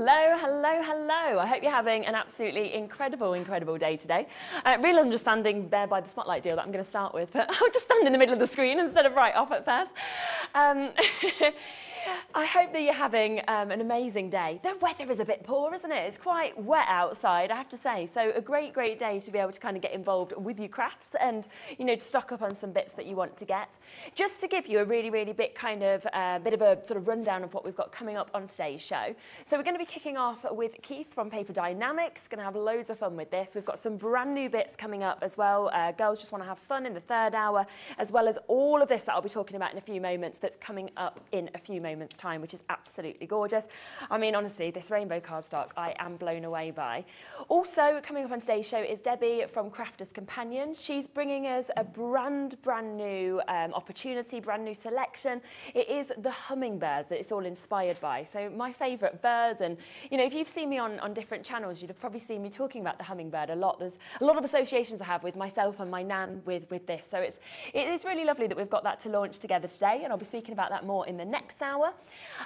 Hello, hello, hello. I hope you're having an absolutely incredible, incredible day today. Uh, real understanding there by the spotlight deal that I'm going to start with, but I'll just stand in the middle of the screen instead of right off at first. Um, I hope that you're having um, an amazing day. The weather is a bit poor, isn't it? It's quite wet outside, I have to say. So a great, great day to be able to kind of get involved with your crafts and, you know, to stock up on some bits that you want to get. Just to give you a really, really bit kind of uh, bit of a sort of rundown of what we've got coming up on today's show. So we're going to be kicking off with Keith from Paper Dienamics. Going to have loads of fun with this. We've got some brand new bits coming up as well. Uh, girls just want to have fun in the third hour, as well as all of this that I'll be talking about in a few moments that's coming up in a few moments time, which is absolutely gorgeous. I mean, honestly, this rainbow cardstock I am blown away by. Also, coming up on today's show is Debbie from Crafters Companion. She's bringing us a brand, brand new um, opportunity, brand new selection. It is the hummingbird that it's all inspired by. So my favourite bird, and you know, if you've seen me on, on different channels, you'd have probably seen me talking about the hummingbird a lot. There's a lot of associations I have with myself and my nan with, with this. So it's, it is really lovely that we've got that to launch together today, and I'll be speaking about that more in the next hour.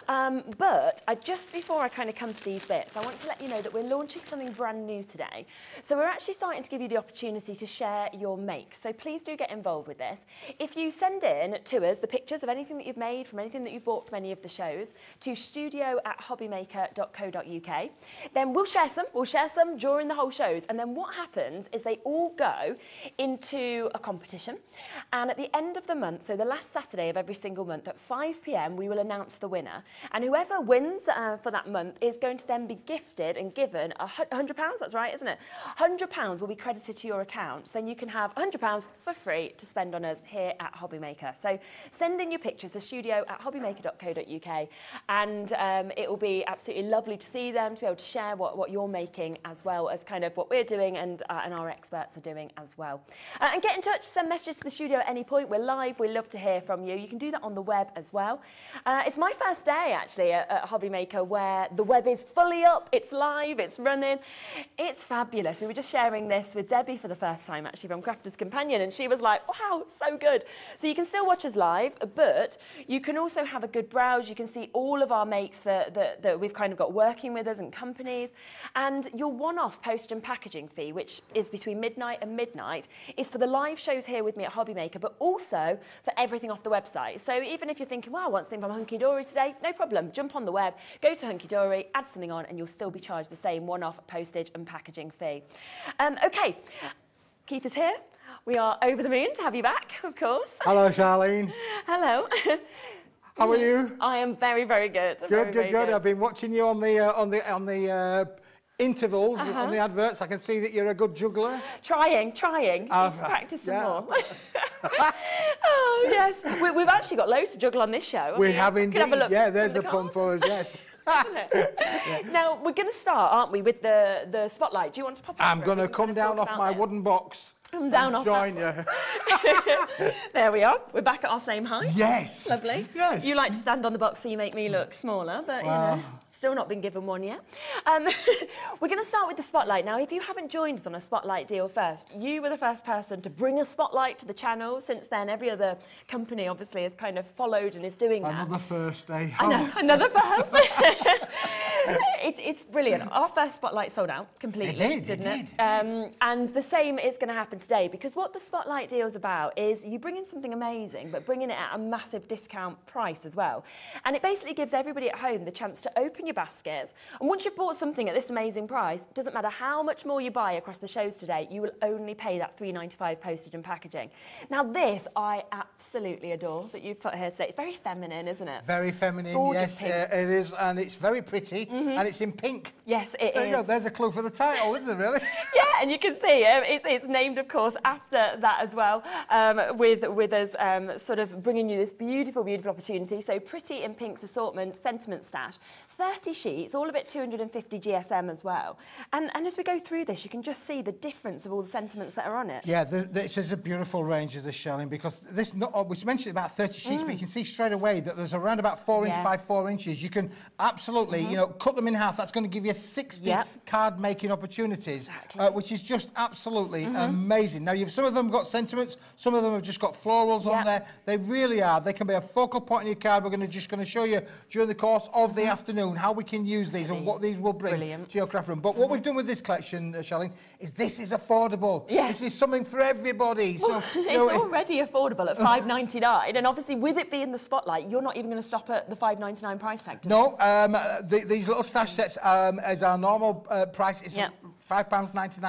Um, but I, just before I kind of come to these bits, I want to let you know that we're launching something brand new today. So we're actually starting to give you the opportunity to share your makes. So please do get involved with this. If you send in to us the pictures of anything that you've made from anything that you've bought from any of the shows to studio at hobbymaker.co.uk, then we'll share some. We'll share some during the whole shows. And then what happens is they all go into a competition. And at the end of the month, so the last Saturday of every single month at 5 p.m., we will announce the winner. And whoever wins uh, for that month is going to then be gifted and given a £100, that's right, isn't it? £100 will be credited to your account. Then you can have £100 for free to spend on us here at Hobbymaker. So send in your pictures to studio at hobbymaker.co.uk and um, it will be absolutely lovely to see them, to be able to share what, what you're making as well as kind of what we're doing and, uh, and our experts are doing as well. Uh, and get in touch, send messages to the studio at any point. We're live, we love to hear from you. You can do that on the web as well. Uh, it's my first day actually at, at Hobbymaker where the web is fully up, it's live, it's running. It's fabulous. We were just sharing this with Debbie for the first time actually from Crafters Companion and she was like, wow, so good. So you can still watch us live, but you can also have a good browse. You can see all of our makes that, that, that we've kind of got working with us and companies. And your one-off post and packaging fee, which is between midnight and midnight, is for the live shows here with me at Hobbymaker, but also for everything off the website. So even if you're thinking, wow, I want something from Hunky Dory today, no problem. Jump on the web, go to Hunky Dory, add something on, and you'll still be charged the same one-off postage and packaging fee. Um, okay, Keith is here. We are over the moon to have you back, of course. Hello, Charlene. Hello. How are you? I am very, very good. Good, very, good, very good, I've been watching you on the uh, on the on the uh, intervals Uh-huh. on the adverts. I can see that you're a good juggler. Trying, trying. Uh, Need to practice some yeah. more. oh, yes. We, we've actually got loads to juggle on this show. We haven't have indeed. have a look yeah, there's the a pun for us. Yes. Now, we're going to start, aren't we, with the, the spotlight. Do you want to pop I'm going to come down off my wooden box. Come down and off Join you. There we are. We're back at our same height. yes. Lovely. Yes. You like to stand on the box so you make me look smaller, but you know, still not been given one yet. Um, we're going to start with the spotlight. Now, if you haven't joined us on a spotlight deal first, you were the first person to bring a spotlight to the channel. Since then, every other company obviously has kind of followed and is doing that. Another first day. I know, another first. it, it's brilliant. Our first spotlight sold out completely, It did, didn't it? did, it Um, and the same is going to happen today because what the spotlight deal is about is you bring in something amazing, but bringing it at a massive discount price as well. And it basically gives everybody at home the chance to open your baskets. And once you've bought something at this amazing price, it doesn't matter how much more you buy across the shows today, you will only pay that $3.95 postage and packaging. Now, this I absolutely adore that you've put here today. It's very feminine, isn't it? Very feminine, Gorgeous yes, uh, it is, and it's very pretty, and it's in pink. Yes, it There you go, there's a clue for the title, isn't it, really? yeah, and you can see um, it's, it's named, of course, after that as well, um, with, with us um, sort of bringing you this beautiful, beautiful opportunity. So Pretty in Pink's assortment, sentiment stash, 30 sheets, all of it 250 GSM as well. And, and as we go through this, you can just see the difference of all the sentiments that are on it. Yeah, the, this is a beautiful range of this shelling because this not oh, we mentioned about 30 sheets, but you mm. can see straight away that there's around about four inch by four inches. You can absolutely, mm-hmm. you know, cut them in half. That's going to give you 60 Yep. card making opportunities, uh, Exactly. uh, which is just absolutely mm-hmm. amazing. Now, you've some of them got sentiments, some of them have just got florals on there. They really are. They can be a focal point in your card. We're going to just going to show you during the course of the mm-hmm. afternoon how we can use these and what these will bring Brilliant. to your craft room. But what we've done with this collection, uh, Shelling, is this is affordable. Yes. This is something for everybody. So, it's know, it- already affordable at 5.99, and obviously with it being the spotlight, you're not even going to stop at the 5.99 price tag. No, um, uh, the, these little stash sets um, is our normal uh, price. is Yeah. five pounds ninety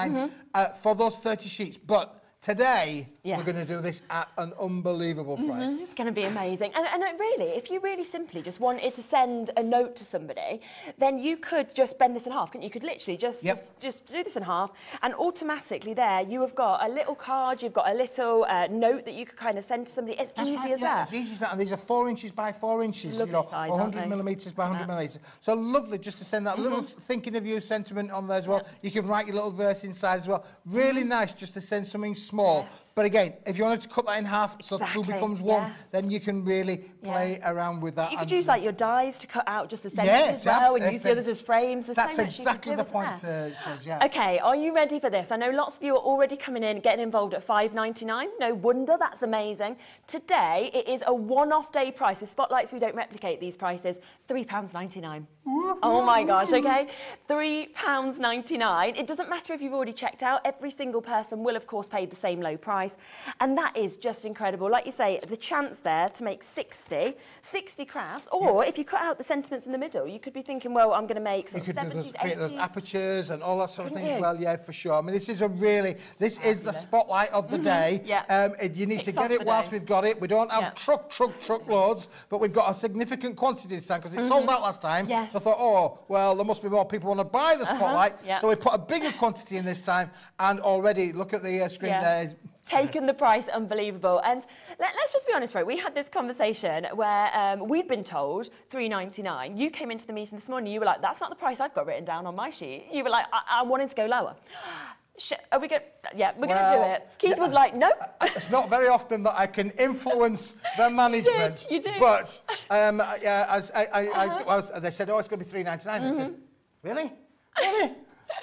uh, for those thirty sheets. But today Yes. we're going to do this at an unbelievable price. It's going to be amazing. And, and it really, if you really simply just wanted to send a note to somebody, then you could just bend this in half, you? You could literally just, Yep. just, just do this in half, and automatically there you have got a little card, you've got a little uh, note that you could kind of send to somebody. As That's easy right, as yeah, that. as easy as that. And these are four inches by four inches, Lovely you know, size, 100 millimetres by 100 Yeah. millimetres. So lovely just to send that little Mm-hmm. thinking of you sentiment on there as well. You can write your little verse inside as well. Really nice just to send something small. Mm-hmm. But again, if you wanted to cut that in half so two becomes one, yeah. then you can really play around with that. You could use like your dies to cut out just the centres Yes, as well, and use the others as frames. There's That's so exactly the could do, isn't point, uh, says, yeah. Okay, are you ready for this? I know lots of you are already coming in, getting involved at 5.99. No wonder, that's amazing. Today, it is a one-off day price. With Spotlights, we don't replicate these prices. £3.99. Oh my gosh, okay? £3.99. It doesn't matter if you've already checked out. Every single person will, of course, pay the same low price. And that is just incredible. Like you say, the chance there to make 60, 60 crafts. Or if you cut out the sentiments in the middle, you could be thinking, well, I'm going to make You sort could of do those, 70s, create those 80s. apertures and all that sort of Couldn't thing as well. Yeah, for sure. I mean, this is a really, this is the spotlight of the day. Mm-hmm. Yeah. Um, you need Kicks to get it whilst day. we've got it. We don't have Yeah. truck, truck, truck loads, but we've got a significant quantity this time because it sold out last time. Yes. Uh-huh. So I thought, oh, well, there must be more people want to buy the spotlight. yeah. So we put a bigger quantity in this time. And already, look at the uh, screen Yeah. there. Taken the price unbelievable and let, us just be honest right we had this conversation where um, we'd been told 3.99 you came into the meeting this morning you were like that's not the price i've got written down on my sheet you were like i, I wanted to go lower Sh- are we going yeah we're going to do it keith yeah. was like no It's not very often that I can influence the management. You did. But um, yeah, as I, I, I, Uh-huh. I was, they said, oh, it's going to be three ninety nine. I said, Mm-hmm. really, really?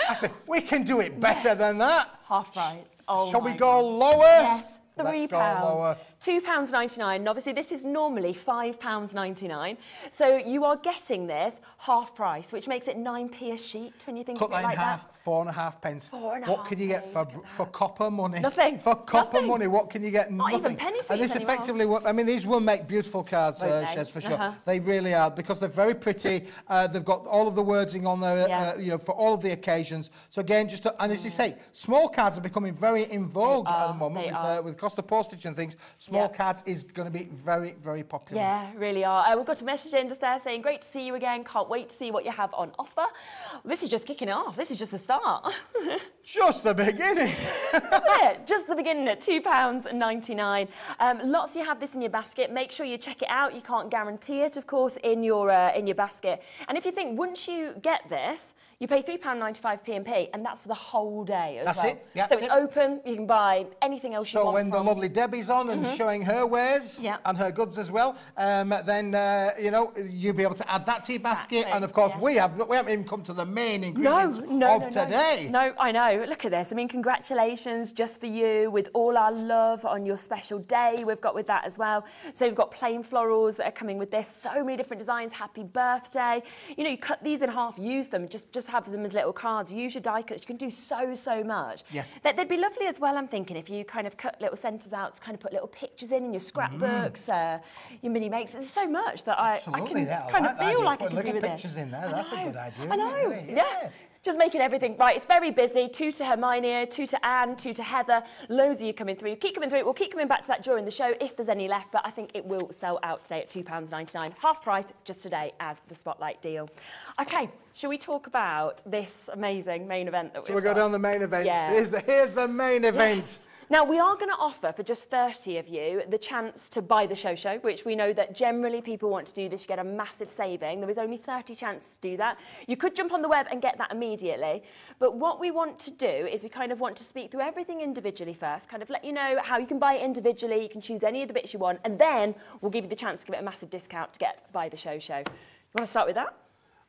I said, we can do it better Yes. than that. half price oh Shall we go God. lower? Yes, Let's three go pounds. lower. Two pounds ninety nine. And obviously, this is normally five pounds ninety nine. So you are getting this half price, which makes it nine p a sheet when you think Cut that in like half, that. four and a half pence. Four and a what half can you get for, for copper money? Nothing. For copper Nothing. money, what can you get? Not Nothing. even penny and this anymore. effectively, I mean, these will make beautiful cards, uh. Shez, for sure. Uh-huh. They really are because they're very pretty. Uh, they've got all of the wording on there, Yeah. uh, you know, for all of the occasions. So again, just to, and as you say, small cards are becoming very in vogue at the moment with, uh, with cost of postage and things. Small Yeah. cards is going to be very, very popular. Yeah, really are. Uh, we've got a message in just there saying, great to see you again. Can't wait to see what you have on offer. This is just kicking it off. This is just the start. Just the beginning. Just the beginning at £2.99. Um, lots of you have this in your basket. Make sure you check it out. You can't guarantee it, of course, in your, uh, in your basket. And if you think, once you get this, you pay £3.95 P&P, and that's for the whole day as That's well. it. Yeah, so that's it's it. open. You can buy anything else you want. So when the lovely Debbie's on and showing her wares. Yeah. and her goods as well, um, then uh, you know you'll be able to add that to your basket. Exactly, And of course, yeah. we have we haven't even come to the main ingredients No, no, of no, today. No. no, I know. Look at this. I mean, congratulations just for you with all our love on your special day. We've got with that as well. So we've got plain florals that are coming with this. So many different designs. Happy birthday. You know, you cut these in half, use them, just, just have them as little cards. Use your die cuts. You can do so, so much. Yes. They- They'd be lovely as well, I'm thinking, if you kind of cut little centres out to kind of put little pictures in in your scrapbooks, uh, your mini makes. There's so much that I, I Mm. Can yeah, I kind like of that feel like I Put can little do this. pictures in there, that's a good idea, I it, know. really? yeah. Yeah. Just making everything right. It's very busy. Two to Hermione, two to Anne, two to Heather. Loads of you coming through. Keep coming through. We'll keep coming back to that during the show if there's any left, but I think it will sell out today at £2.99. Half price just today as the Spotlight deal. Okay, shall we talk about this amazing main event that So we've we go got? down the main event. Yeah. Here's the here's the main event. Yes. Now, we are going to offer for just 30 of you the chance to buy the show show, which we know that generally people want to do this. You get a massive saving. There is only 30 chances to do that. You could jump on the web and get that immediately. But what we want to do is we kind of want to speak through everything individually first, kind of let you know how you can buy it individually. You can choose any of the bits you want, and then we'll give you the chance to give it a massive discount to get buy the show show. You want to start with that?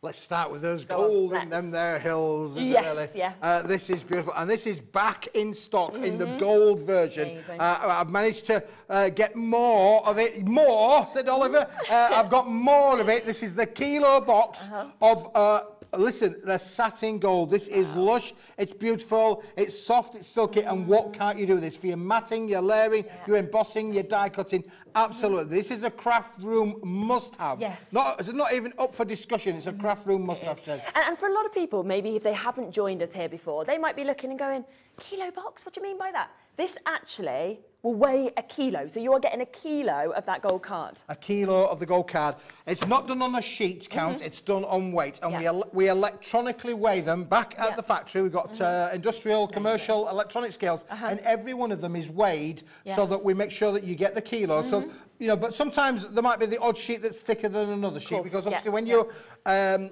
Let's start with those Go on, gold in them there hills. Yes, really? yeah. Uh, this is beautiful. And this is back in stock in the gold version. Uh, I've managed to uh, get more of it. More, said Oliver. Uh, I've got more of it. This is the kilo box of. Listen, they're satin gold. This is lush, it's beautiful, it's soft, it's silky, and mm. what can't you do with this? For your matting, your layering, your embossing, your die cutting, absolutely. Mm. This is a craft room must-have. Yes. Not, it's not even up for discussion, it's a mm. craft room must-have, says. And, and for a lot of people, maybe if they haven't joined us here before, they might be looking and going, kilo box, what do you mean by that? This actually will weigh a kilo. So you are getting a kilo of that gold card. a kilo of the gold card. It's not done on a sheet count, it's done on weight. And we, Mm-hmm. El- we electronically weigh them back at Yeah. Mm-hmm. the factory. We've got uh, industrial, commercial, electronic scales, and every one of them is weighed so. Mm-hmm. that we make sure that you get the kilo. So, you know, but sometimes there might be the odd sheet that's thicker than another sheet because yeah, obviously when you're, um,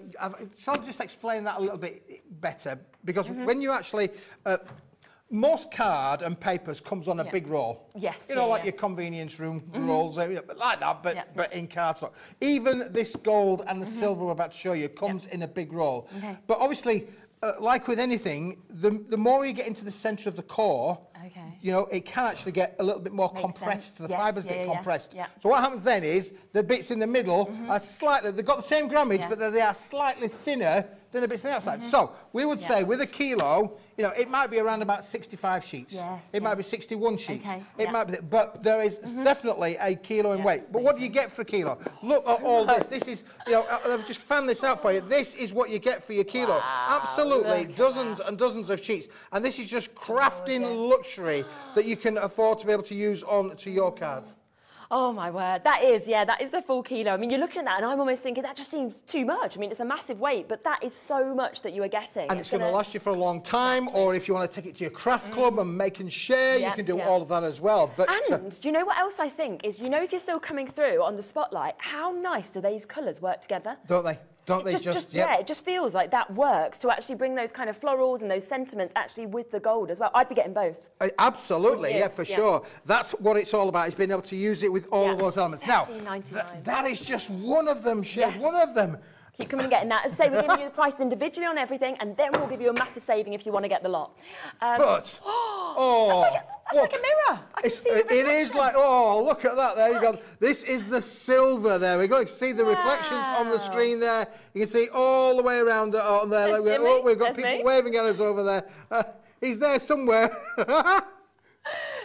so I'll just explain that a little bit better because Mm-hmm. when you actually, uh, most card and papers comes on a Yeah. big roll. Yes, You know, yeah, like yeah. your convenience room rolls, uh, yeah, but like that, but, but in cardstock. Even this gold and the silver we're about to show you comes in a big roll. Okay. But obviously, uh, like with anything, the, the more you get into the centre of the core, Okay. you know, it can actually get a little bit more Makes compressed. sense. The Yes, fibres get compressed. Yeah. So what happens then is the bits in the middle are slightly, they've got the same grammage, but they are slightly thinner than bits on the outside. So we would say with a kilo, you know, it might be around about 65 sheets. Yes, it might be 61 sheets. Okay, It yeah. Might be, but there is definitely a kilo in Yeah, weight. But what do you get for a kilo? Look at all this. This is, you know, I've just found this out for you. This is what you get for your kilo. Wow, Absolutely, dozens and dozens of sheets. And this is just crafting Gorgeous. luxury that you can afford to be able to use on to your card. Oh my word, that is, yeah, that is the full kilo. I mean, you're looking at that and I'm almost thinking that just seems too much. I mean, it's a massive weight, but that is so much that you are getting. And it's going to last you for a long time, or if you want to take it to your craft mm. club and make and share, Yeah, you can do yeah. all of that as well. But And do you know what else I think is, you know, if you're still coming through on the spotlight, how nice do these colours work together? don't they? Don't they just, just? just yep. yeah, it just feels like that works to actually bring those kind of florals and those sentiments actually with the gold as well. I'd be getting both. Uh, Absolutely, Yeah, yeah, for yeah. sure. That's what it's all about, is being able to use it with all Yeah. of those elements. Now, th- that is just one of them, Shiv, Yes. one of them. Keep coming and getting that. As I say, we're giving you the prices individually on everything, and then we'll give you a massive saving if you want to get the lot. Um, But, oh, that's like a, that's like a mirror. I can see the it- it is like, oh, look at that. There you go. This is the silver there. We go. You can see the reflections on the screen there. You can see all the way around it on there. Like, oh, we've got there's people me. waving at us over there. Uh, he's there somewhere.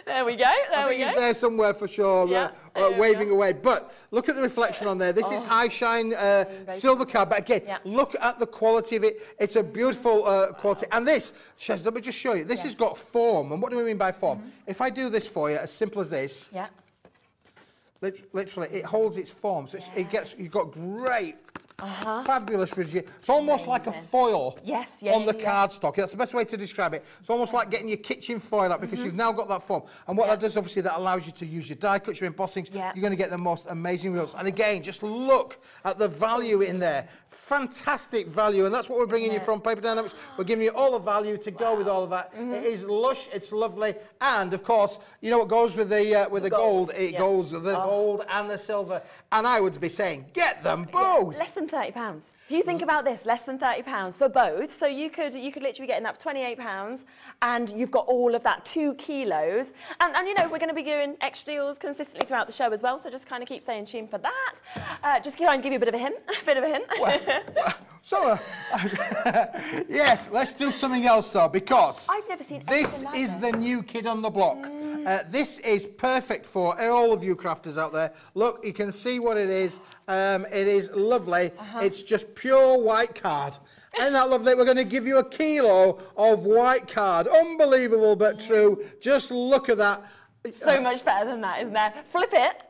There we go. There I we think go. he's there somewhere for sure, Yeah, uh, uh, waving away. But look at the reflection on there. This is high shine uh, silver card. But again, Yeah. look at the quality of it. It's a beautiful uh, quality. And this, Shez, let me just show you. This has got form. And what do we mean by form? If I do this for you, as simple as this, Yeah. literally, it holds its form. So it gets, you've got great, Uh-huh. fabulous rigid. It's almost like a foil Yes, yeah, on yeah, the yeah. cardstock. That's the best way to describe it. It's almost like getting your kitchen foil up because mm-hmm. you've now got that form. And what that does, obviously, that allows you to use your die cuts, your embossings. Yeah. You're going to get the most amazing results. And again, just look at the value in there. Fantastic value. And that's what we're bringing you from Paper Dienamics. We're giving you all the value to go with all of that. Mm-hmm. It is lush, it's lovely. And of course, you know what goes with the uh, with the, gold, gold? It yeah. goes with the gold and the silver. And I would be saying, get them both. Less than thirty pounds. If you think about this, less than thirty pounds for both. So you could you could literally be getting that for twenty eight pounds, and you've got all of that two kilos. And and you know we're going to be doing extra deals consistently throughout the show as well. So just kind of keep saying tune for that. Uh, just try and give you a bit of a hint, a bit of a hint. So, uh, yes, let's do something else though, because I've never seen this like is the new kid on the block. Uh, this is perfect for all of you crafters out there. Look, you can see what it is. Um, it is lovely. Uh-huh. It's just pure white card. Isn't that lovely? We're going to give you a kilo of white card. Unbelievable, but true. Just look at that. so much better than that, isn't there? Flip it.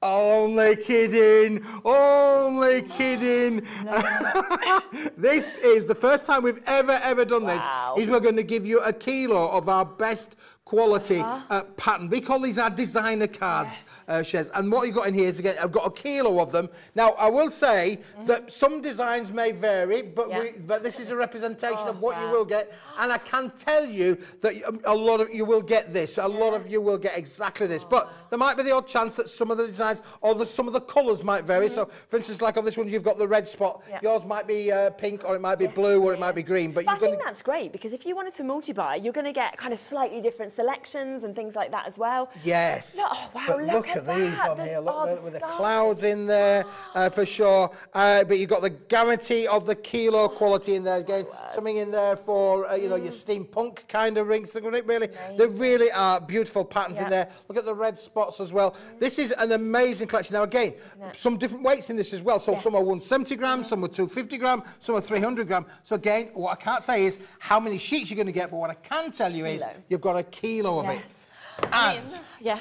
Only kidding. Only kidding. this is the first time we've ever, ever done Wow. this. Is we're going to give you a kilo of our best quality uh, pattern. We call these our designer cards, uh, Shez. And what you've got in here is, again, I've got a kilo of them. Now, I will say that some designs may vary, but, Yeah. we, but this is a representation Oh, of what you will get. And I can tell you that um, a lot of you will get this. A lot of you will get exactly this. But there might be the odd chance that some of the designs or the, some of the colours might vary. So, for instance, like on this one, you've got the red spot. Yeah. Yours might be uh, pink or it might be blue or it might be green. But, But I think that's great because if you wanted to multi-buy, you're going to get kind of slightly different selections and things like that as well. Yes. No, oh, wow, But look look, at at, these on The- here. Look oh, there, the with the clouds in there uh, for sure. Uh, but you've got the guarantee of the kilo quality in there again. Something in there for uh, you know your Mm. steampunk kind of rings. They're really, they really are beautiful patterns in there. Look at the red spots as well. This is an amazing collection. Now again, some different weights in this as well. So Yes. some are 170 grams, some are 250 gram, some are 300 gram. So again, what I can't say is how many sheets you're going to get, but what I can tell you is Kilo. you've got a kilo of it. Yes. I And yes.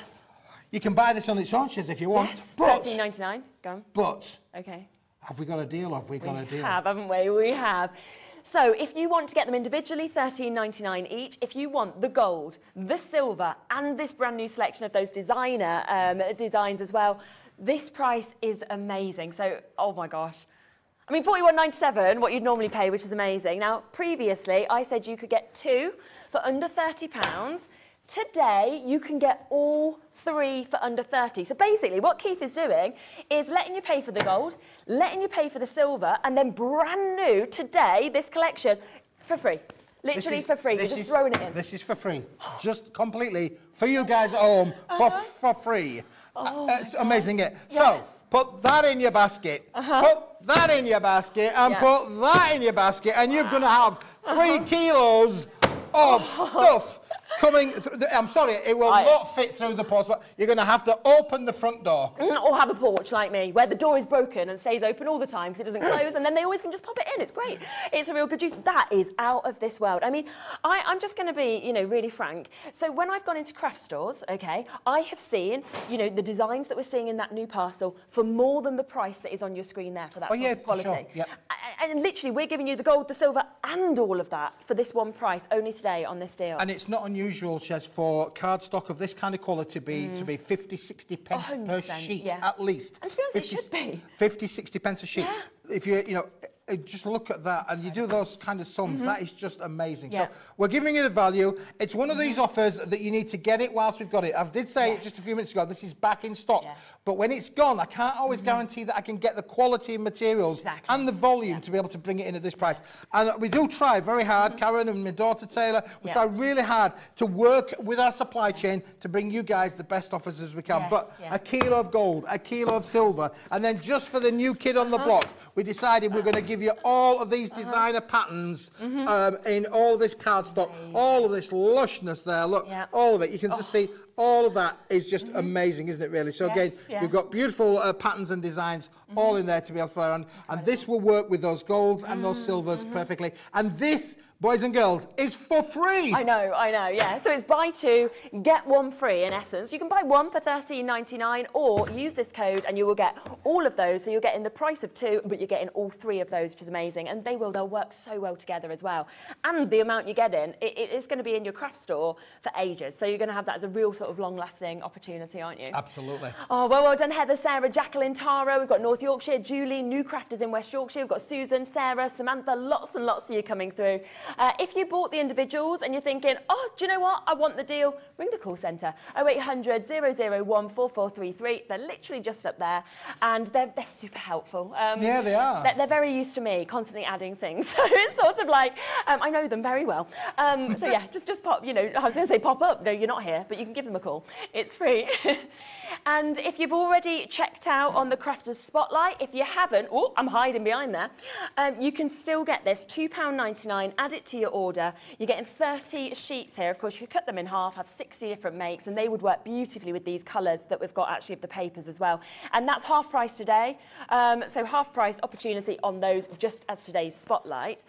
you can buy this on its own, Shiz, if you want. Yes. But, 13.99. Go on. but, Okay. have we got a deal? Have we got a We deal? have, haven't we? We have. So if you want to get them individually, $13.99 each. If you want the gold, the silver, and this brand new selection of those designer um, designs as well, this price is amazing. So, oh my gosh. I mean, $41.97, what you'd normally pay, which is amazing. Now, previously, I said you could get two for under £30. Today, you can get all three for under 30. So basically, what Keith is doing is letting you pay for the gold, letting you pay for the silver, and then brand new today, this collection, for free. Literally is- for free. You're just is- throwing it in. This is for free. Just completely for you guys at home for, Uh-huh. for free. Oh Uh, it's amazing, it. So, Yes. Uh-huh. put that in your basket. Put that in your basket and Yeah. put that in your basket, and you're going to have 3 Uh-huh. kilos of oh. stuff. Coming, through the, I'm sorry, it will I- not fit through the post. but You're going to have to open the front door. Mm, or have a porch like me, where the door is broken and stays open all the time because it doesn't close, and then they always can just pop it in. It's great. It's a real good use. That is out of this world. I mean, I, I'm just going to be, you know, really frank. So when I've gone into craft stores, okay, I have seen, you know, the designs that we're seeing in that new parcel for more than the price that is on your screen there for that Oh, sort yeah, quality. sure. Yep. A- And literally, we're giving you the gold, the silver, and all of that for this one price only today on this deal. And it's not unusual, Shez, for cardstock of this kind of quality to be, to mm. be 50, 60 pence per sheet yeah. at least. And to be honest, it should be. 50, 60 pence a sheet. Yeah. If you, you know, uh, just look at that and you do those kind of sums, that is just amazing. Mm-hmm. Yeah. So we're giving you the value. It's one of these offers that you need to get it whilst we've got it. I did say Yes. just a few minutes ago, this is back in stock. Yeah. Mm-hmm. But when it's gone, I can't always guarantee that I can get the quality of materials Exactly. and the volume to be able to bring it in at this price. And we do try very hard, Karen and my daughter Taylor, we Mm-hmm. Try really hard to work with our supply chain to bring you guys the best offers as we can. Yes, but a kilo of gold, a kilo of silver, and then just for the new kid on the Uh-huh. block, we decided we're going to give you all of these designer patterns Mm-hmm. um, in all this cardstock, all of this lushness there. Look, Yeah. all of it. You can just see all of that is just amazing, isn't it? Really. So Mm-hmm. Yes, again, yeah. we've got beautiful uh, patterns and designs all in there to be able to play around, and this will work with those golds and those silvers perfectly. And this, boys and girls, is for free. I know, I know, yeah. So it's buy two, get one free in essence. You can buy one for $13.99 or use this code and you will get all of those. So you're getting the price of two, but you're getting all three of those, which is amazing. And they will, they'll work so well together as well. And the amount you get in, it, it is going to be in your craft store for ages. So you're going to have that as a real sort of long lasting opportunity, aren't you? Absolutely. Oh, well, well done, Heather, Sarah, Jacqueline, Tara. We've got North Yorkshire, Julie, new crafters in West Yorkshire. We've got Susan, Sarah, Samantha, lots and lots of you coming through. Uh, if you bought the individuals and you're thinking, oh, do you know what? I want the deal, ring the call centre 0800 001 4433. They're literally just up there and they're, they're super helpful. Um, Yeah, they are. They're, they're very used to me constantly adding things. So it's sort of like, um, I know them very well. Um, so yeah, just, just pop, you know, I was going to say pop up. No, you're not here, but you can give them a call. It's free. and if you've already checked out on the Crafters Spotlight, if you haven't, oh, I'm hiding behind there, um, you can still get this £2.99, add it to your order. You're getting 30 sheets here. Of course, you could cut them in half, have 60 different makes, and they would work beautifully with these colours that we've got actually of the papers as well. And that's half price today. Um, so half price opportunity on those just as today's Spotlight.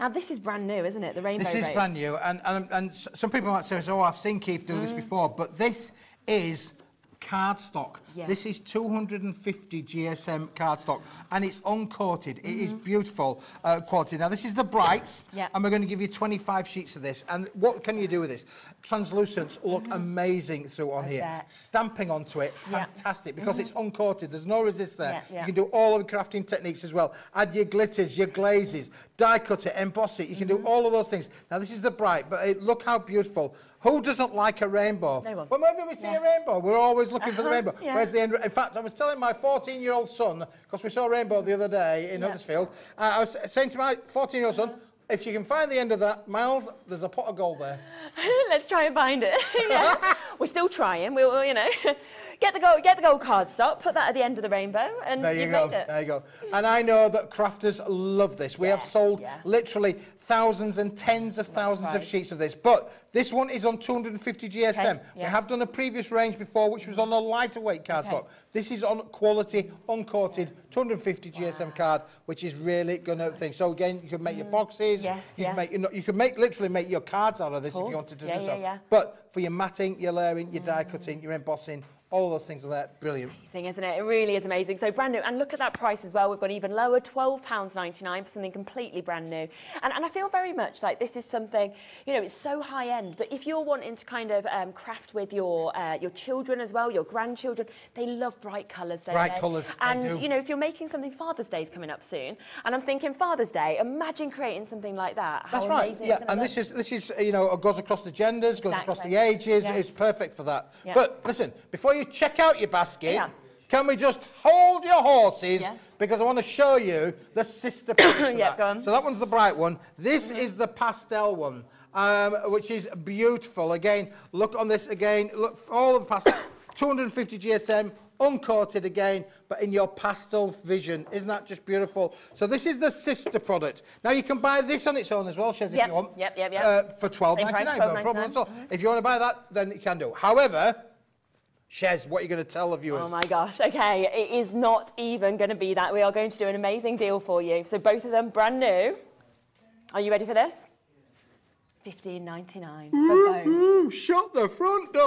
Now, this is brand new, isn't it? The Rainbow This is Race. brand new, and, and, and some people might say, oh, I've seen Keith do Mm. this before, but this is cardstock. Yeah. This is 250 GSM cardstock and it's uncoated. Mm -hmm. It is mm-hmm. beautiful uh, quality. Now this is the brights yeah. and we're going to give you 25 sheets of this. And what can you do with this? Translucents look mm -hmm. amazing through on I here. Bet. Stamping onto it, fantastic yeah. because mm -hmm. it's uncoated. There's no resist there. You can do all of the crafting techniques as well. Add your glitters, your glazes, die cut it, emboss it. You can do mm-hmm. all of those things. Now this is the bright, but it, look how beautiful Who doesn't like a rainbow? No one. Whenever we see Yeah. a rainbow, we're always looking for the Uh-huh, rainbow. yeah. Where's the end? In fact, I was telling my 14-year-old son, because we saw a rainbow the other day in Yeah. Huddersfield, uh, I was saying to my 14-year-old son, if you can find the end of that, Miles, there's a pot of gold there. Let's try and find it. We're still trying. We'll, you know, get the gold, get the gold card stock, put that at the end of the rainbow, and There you you've go. made it. There you go. And I know that crafters love this. We have sold yeah. literally thousands and tens of thousands of sheets of this. But this one is on 250 GSM. We yeah. have done a previous range before, which was on a lighter weight cardstock. This is on quality, uncoated, 250 GSM card, which is really going to think. So again, you can make your boxes. Mm. Yes, you can make, you, know, you can make literally make your cards out of this if you wanted to do yeah, so. yeah. But for your matting, your layering, your die cutting, your embossing, all of those things are there. Brilliant. Amazing, isn't it? It really is amazing. So brand new, and look at that price as well. We've got even lower, £12.99 for something completely brand new. And, and I feel very much like this is something, you know, it's so high end, but if you're wanting to kind of um, craft with your uh, your children as well, your grandchildren, they love bright colours, don't Bright they? colours, And, you know, if you're making something, Father's Day is coming up soon, and I'm thinking Father's Day, imagine creating something like that. How That's right. Yeah, and look. this is this is you know it goes across the genders, goes across the ages. Yes. It's perfect for that. Yeah. But listen, before you check out your basket, Yeah. can we just hold your horses Yes. because I want to show you the sister. product Yeah, that. go on. So that one's the bright one. This is the pastel one. Um, which is beautiful. Again, look on this again. Look, all of the pastel, 250 GSM, uncoated again, but in your pastel vision. Isn't that just beautiful? So this is the sister product. Now you can buy this on its own as well, Shez, if you want. yep, yep, yep. Uh, for twelve Same ninety no problem at all. $12.99. If you want to buy that, then you can do. However, Shez, what are you going to tell the viewers? Oh my gosh, okay, it is not even going to be that. We are going to do an amazing deal for you. So both of them brand new. Are you ready for this? Fifteen ninety nine for both. Shut the front door.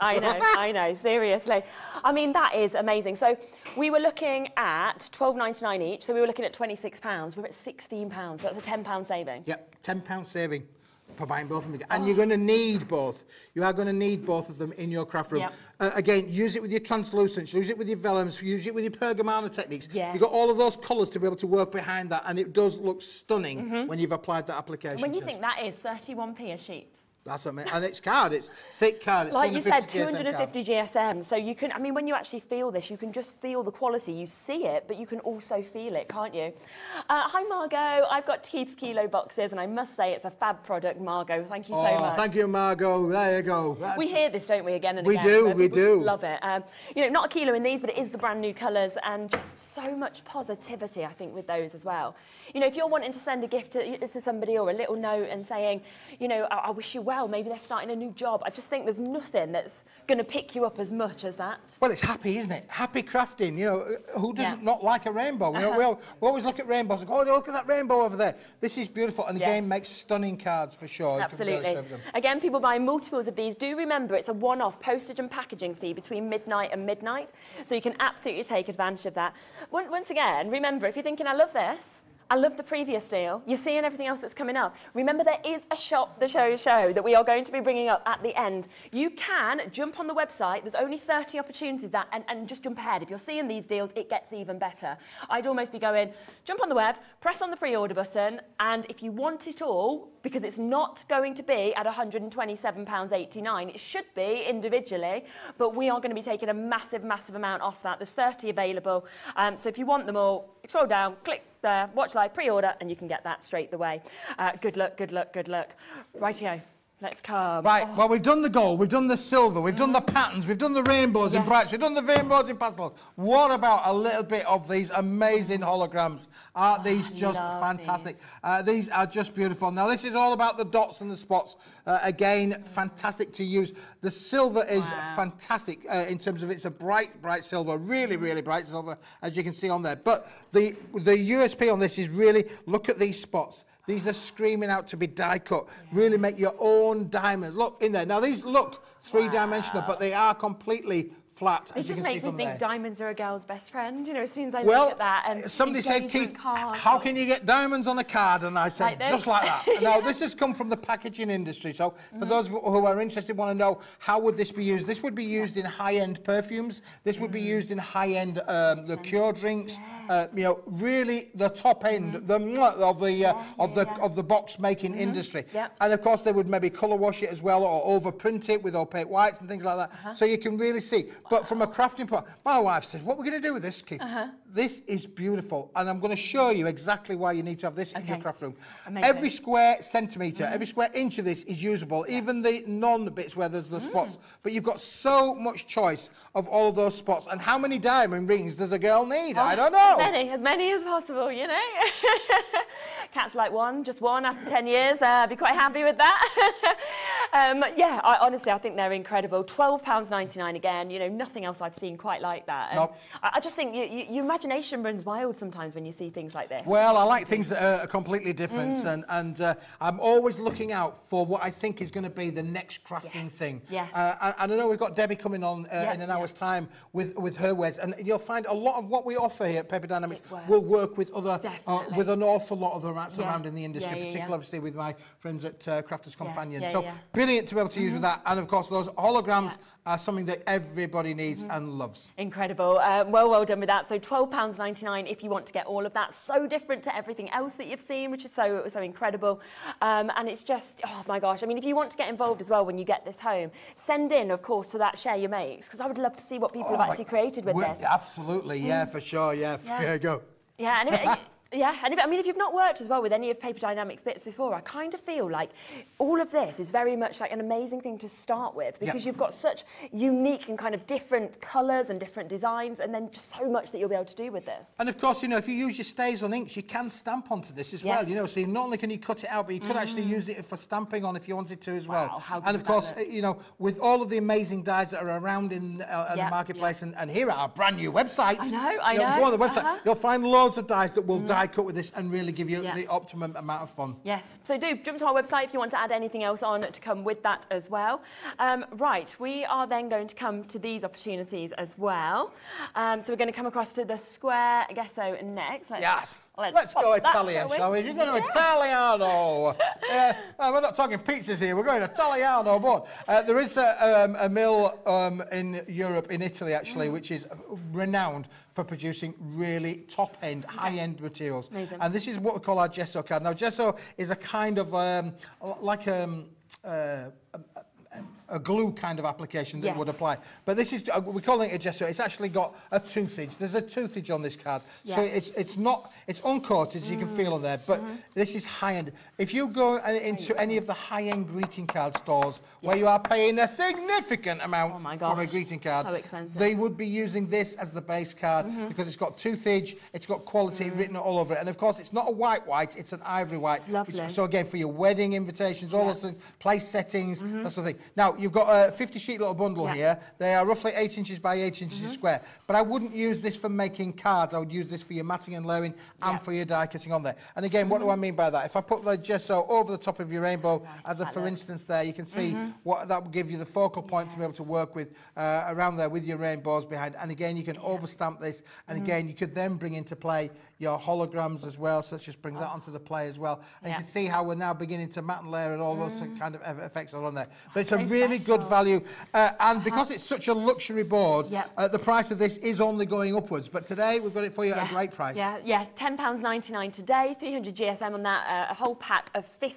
I know, I know, I know, seriously. I mean, that is amazing. So we were looking at twelve ninety nine each, so we were looking at £26. We're at £16, so that's a £10 saving. Yep, ten pound saving for buying both of them, and you're going to need both. You are going to need both of them in your craft room. Yep. Uh, again, use it with your translucents, use it with your vellums, use it with your pergamano techniques. Yeah. You've got all of those colours to be able to work behind that, and it does look stunning when you've applied that application. When you think that is 31p a sheet. That's amazing. And it's card, it's thick card. It's Like you said, 250 GSM GSM. So you can, I mean, when you actually feel this, you can just feel the quality. You see it, but you can also feel it, can't you? Uh, hi, Margot. I've got Keith's Kilo boxes, and I must say it's a fab product, Margot. Thank you so Oh, much. thank you, Margot. There you go. That- We hear this, don't we, again and We again? do, we people just do. Love it. Um, you know, not a kilo in these, but it is the brand new colours and just so much positivity, I think, with those as well. You know, if you're wanting to send a gift to, to somebody or a little note and saying, you know, I, I wish you well, maybe they're starting a new job. I just think there's nothing that's going to pick you up as much as that. Well, it's happy, isn't it? Happy crafting. You know, uh, who doesn't Yeah. Not like a rainbow? We, we, al- we always look at rainbows and go, oh, look at that rainbow over there. This is beautiful. And the game makes stunning cards for sure. You Absolutely. Again, people buying multiples of these, do remember it's a one-off postage and packaging fee between midnight and midnight. So you can absolutely take advantage of that. Once again, remember, if you're thinking, I love this, I love the previous deal. You're seeing everything else that's coming up. Remember, there is a shop, the show show, that we are going to be bringing up at the end. You can jump on the website. There's only 30 opportunities that, and, and just jump ahead. If you're seeing these deals, it gets even better. I'd almost be going, jump on the web, press on the pre-order button, and if you want it all, because it's not going to be at £127.89, it should be individually, but we are going to be taking a massive, massive amount off that. There's 30 available. Um, so if you want them all, scroll down, click there, watch live, pre-order, and you can get that straight away. Uh, good luck, good luck, good luck. Rightio, let's come. Right, well, we've done the gold, we've done the silver, we've done the patterns, we've done the rainbows Yes. brights, we've done the rainbows in pastels. What about a little bit of these amazing holograms? Aren't these just love fantastic? Uh, these are just beautiful. Now, this is all about the dots and the spots. Uh, again, fantastic to use. The silver is Wow. fantastic uh, in terms of it's a bright, bright silver, really, really bright silver, as you can see on there. But the, the USP on this is really, look at these spots. These are screaming out to be die cut. Really make your own diamond. Look in there. Now these look three-dimensional, but they are completely flat. It just makes me think there. diamonds are a girl's best friend. You know, as soon as I Well, look at that and somebody said, Keith, how can you get diamonds on a card? And I said, Like just like that. now, this has come from the packaging industry. So, for those who are interested, want to know how would this be used? This would be used in high-end perfumes. This would be used in high-end um, liqueur drinks. Uh, you know, really the top end, the of the uh, of the yeah. of the box making industry. Yep. And of course, they would maybe colour wash it as well, or overprint it with opaque whites and things like that, Uh-huh. so you can really see. But from a crafting point, my wife says, "What we're going to do with this, Keith? Uh-huh. This is beautiful, and I'm going to show you exactly why you need to have this in your craft room. Amazing. Mm-hmm. Every square centimetre, every square inch of this is usable, even the non-bits where there's the Mm. spots. But you've got so much choice of all of those spots. And how many diamond rings does a girl need? I don't know. As many, as many as possible, you know. Cats like one, just one after 10 years. Uh, I'd be quite happy with that. um, yeah, I, honestly, I think they're incredible. £12.99 again, you know, nothing else I've seen quite like that. And Nope. I, I just think you, you, your imagination runs wild sometimes when you see things like this. Well, I like things that are completely different, Mm. and, and uh, I'm always looking out for what I think is going to be the next crafting Yes, thing. yes. Uh, and, I know we've got Debbie coming on uh, Yeah, in an yeah. hour's time with, with her wares, and you'll find a lot of what we offer here at Paper Dienamics will work with other, uh, with an awful lot of the rats Yeah, around in the industry, yeah, yeah, particularly yeah. obviously with my friends at uh, Crafters Companion. yeah, so yeah. Mm-hmm. brilliant to be able to use with that, and of course those holograms are something that everybody needs Mm-hmm. and loves. Incredible. Um, well, well done with that. So £12.99 if you want to get all of that. So different to everything else that you've seen, which is so, so incredible. Um, and it's just, oh my gosh. I mean, if you want to get involved as well when you get this home, send in, of course, to that Share Your Makes, because I would love to see what people have actually created with Oh, this. Absolutely, yeah, for sure, yeah. Yeah. yeah go. Yeah, and if yeah, and if, I mean, if you've not worked as well with any of Paper Dienamics bits before, I kind of feel like all of this is very much like an amazing thing to start with because Yeah. you've got such unique and kind of different colours and different designs, and then just so much that you'll be able to do with this. And of course, you know, if you use your StazOn inks, you can stamp onto this as well. Yes. Mm. You know, so you not only can you cut it out, but you could actually use it for stamping on if you wanted to as Wow, well. and of course, look? uh, you know, with all of the amazing dies that are around in, uh, in Yeah, the marketplace, and, and here at our brand new website, I know, I you know, Go on the website, uh-huh. you'll find loads of dyes that will die cut with this and really give you Yeah. the optimum amount of fun. Yes, so do jump to our website if you want to add anything else on to come with that as well. Um, right, we are then going to come to these opportunities as well. Um, so we're going to come across to the Square Gesso next. Let's, Yes. Let's Let's go Italian, we? shall we? You're going to Yes. Italiano. uh, we're not talking pizzas here. We're going to Italiano. But uh, there is a, um, a mill um, in Europe, in Italy actually, Mm. which is renowned for producing really top-end, high-end materials. Amazing. And this is what we call our gesso card. Now, gesso is a kind of um, like um, uh, a, glue kind of application that Yes. would apply. But this is, uh, we're calling it a gesso. It's actually got a toothage. There's a toothage on this card. Yeah. So it's, it's not, it's uncoated, as you can feel on there, but Mm-hmm. this is high-end. If you go uh, into any of the high-end greeting card stores where you are paying a significant amount Oh for a greeting card, so expensive. Mm-hmm. they would be using this as the base card because it's got toothage, it's got quality written all over it. And of course, it's not a white white, it's an ivory white. It's lovely. so again, for your wedding invitations, all Yeah. those things, place settings, that sort of thing. Now, you've got a 50 sheet little bundle Yeah. here. They are roughly 8 inches by 8 inches square. But I wouldn't use this for making cards. I would use this for your matting and layering and Yeah. for your die cutting on there. And again, what do I mean by that? If I put the gesso over the top of your rainbow, Nice, as a for look. instance there, you can see what that will give you the focal point to be able to work with uh, around there with your rainbows behind. And again, you can overstamp this. And Mm-hmm. again, you could then bring into play your holograms as well. So let's just bring that onto the play as well. And Oh. Yeah. Mm. you can see how we're now beginning to matte and layer and all those kind of effects are on there. But it's a really good value. Uh, and because it's such a luxury board, Yep. uh, the price of this is only going upwards. But today we've got it for you at a great price. Yeah, yeah, £10.99 today, 300 GSM on that, uh, a whole pack of 50,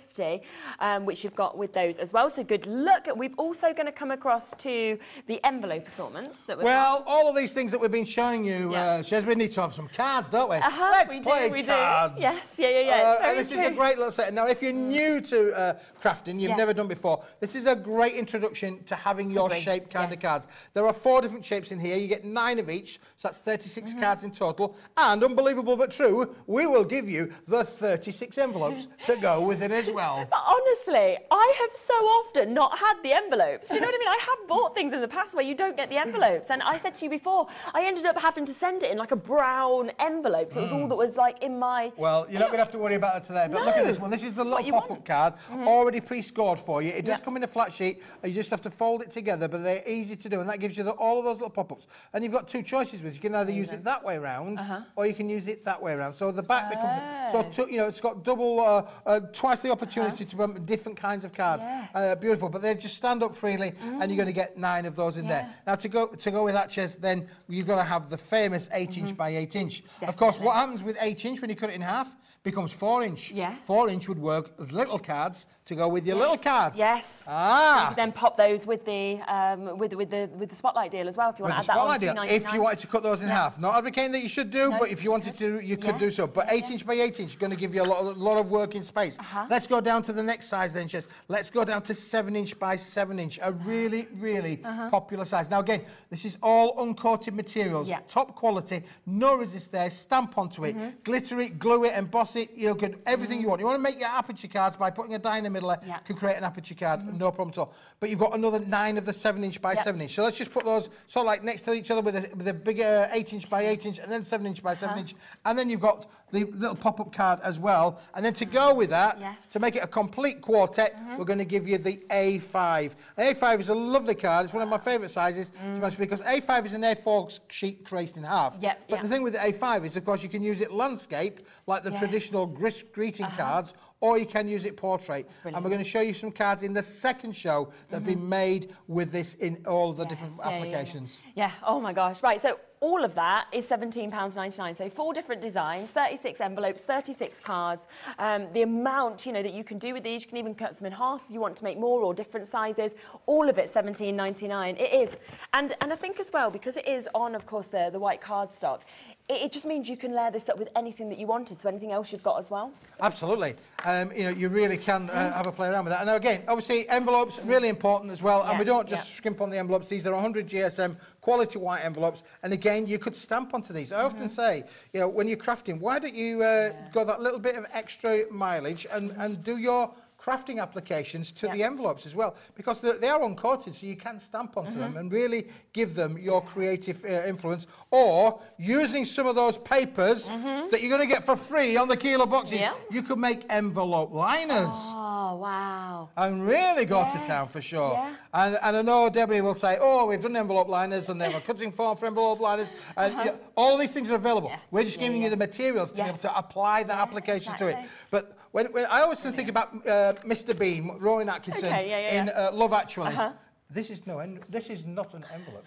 um, which you've got with those as well. So good luck. We've also going to come across to the envelope assortment that we've Well, all of these things that we've been showing you, Yeah. uh, Shez, we need to have some cards, don't we? Uh-huh, Let's we play do, we cards. do. Yes, yeah, yeah, yeah. Uh, it's very and this is a. Mm. great little set. Now, if you're new to uh, crafting, you've Yeah. never done before, this is a great introduction to having your Agree. shape kind Yes. of cards. There are four different shapes in here. You get nine of each, so that's 36 Mm-hmm. cards in total. And unbelievable but true, we will give you the 36 envelopes to go with it as well. But honestly, I have so often not had the envelopes. Do you know what I mean? I have bought things in the past where you don't get the envelopes. And I said to you before, I ended up having to send it in like a brown envelope. So it was all all that was like in my. Well, you're not going to have to worry about that today. But look at this one. This is the this is what little pop-up want. card, already pre-scored for you. It does Yeah. come in a flat sheet. You just have to fold it together, but they're easy to do, and that gives you the, all of those little pop-ups. And you've got two choices with. it. You can either use it that way round, Uh-huh. or you can use it that way around. So the back becomes Ah. so two, you know it's got double, uh, uh, twice the opportunity to run different kinds of cards. Yes. Uh, beautiful, but they just stand up freely, and you're going to get nine of those in there. Now to go to go with that chess, then you've got to have the famous eight-inch by eight-inch. Of course, what happens with eight-inch when you cut it in half becomes four-inch. Yeah. Four-inch would work as little cards to go with your little cards. Yes. Ah. then pop those with the um, with with the with the spotlight deal as well if you want With to add that on deal, if you wanted to cut those in Yeah. half. Not advocating that you should do, No, but if you wanted to, you could do so. But yeah, eight inch by eight inch is going to give you a lot, a lot of working space. Uh-huh. Let's go down to the next size then, Chess. Let's go down to seven inch by seven inch, a really, really popular size. Now again, this is all uncoated materials. Yeah. top quality, no resist there, stamp onto it, Mm-hmm. glitter it, glue it, emboss it, you know, everything you want. You want to make your aperture cards by putting a the middle, there, Yeah. Mm-hmm. can create an aperture card, mm-hmm. no problem at all. But you've got another nine of the seven inch by Yep. seven inch. So let's just put those sort of like next to each other with a, with a bigger eight inch by eight inch and then seven inch by 7 Uh-huh. inch. And then you've got the little pop up card as well. And then to go mm-hmm. with that, Yes. to make it a complete quartet, mm-hmm. we're going to give you the A5. A5 is a lovely card. It's one of my ah. favourite sizes, to be mm. because A5 is an A4 sheet creased in half. Yep, but yeah. the thing with the A5 is, of course, you can use it landscape, like the Yes. traditional greeting uh-huh. cards, or you can use it portrait. And we're going to show you some cards in the second show that have been made with this in all of the different Yes, yeah, yeah, yeah. applications. Yeah, oh my gosh. Right, so all of that is £17.99. So four different designs, 36 envelopes, 36 cards. Um, the amount, you know, that you can do with these, you can even cut them in half if you want to make more or different sizes. All of it £17.99. It is. And, and I think as well, because it is on, of course, the, the white card stock, it, it just means you can layer this up with anything that you wanted, so anything else you've got as well. Absolutely. Um, you know, you really can uh, have a play around with that. And now again, obviously, envelopes really important as well. And we don't just yeah. skimp on the envelopes. These are 100 GSM quality white envelopes. And again, you could stamp onto these. I often say, you know, when you're crafting, why don't you uh, go that little bit of extra mileage and, and do your crafting applications to Yeah. the envelopes as well because they're, uncoated so you can stamp onto them and really give them your creative uh, influence or using some of those papers that you're going to get for free on the kilo boxes Yeah. you could make envelope liners Oh, wow. and really go to town for sure. yeah. And, and I know Debbie will say, oh, we've done envelope liners and they have a cutting form for envelope liners. And you know, all these things are available. We're just giving you the materials to be able to apply that application to it. But when, when I always think about uh, Mr. Bean, Rowan Atkinson, Okay, yeah, yeah, in uh, Love Actually, Uh-huh. this is no, this is not an envelope.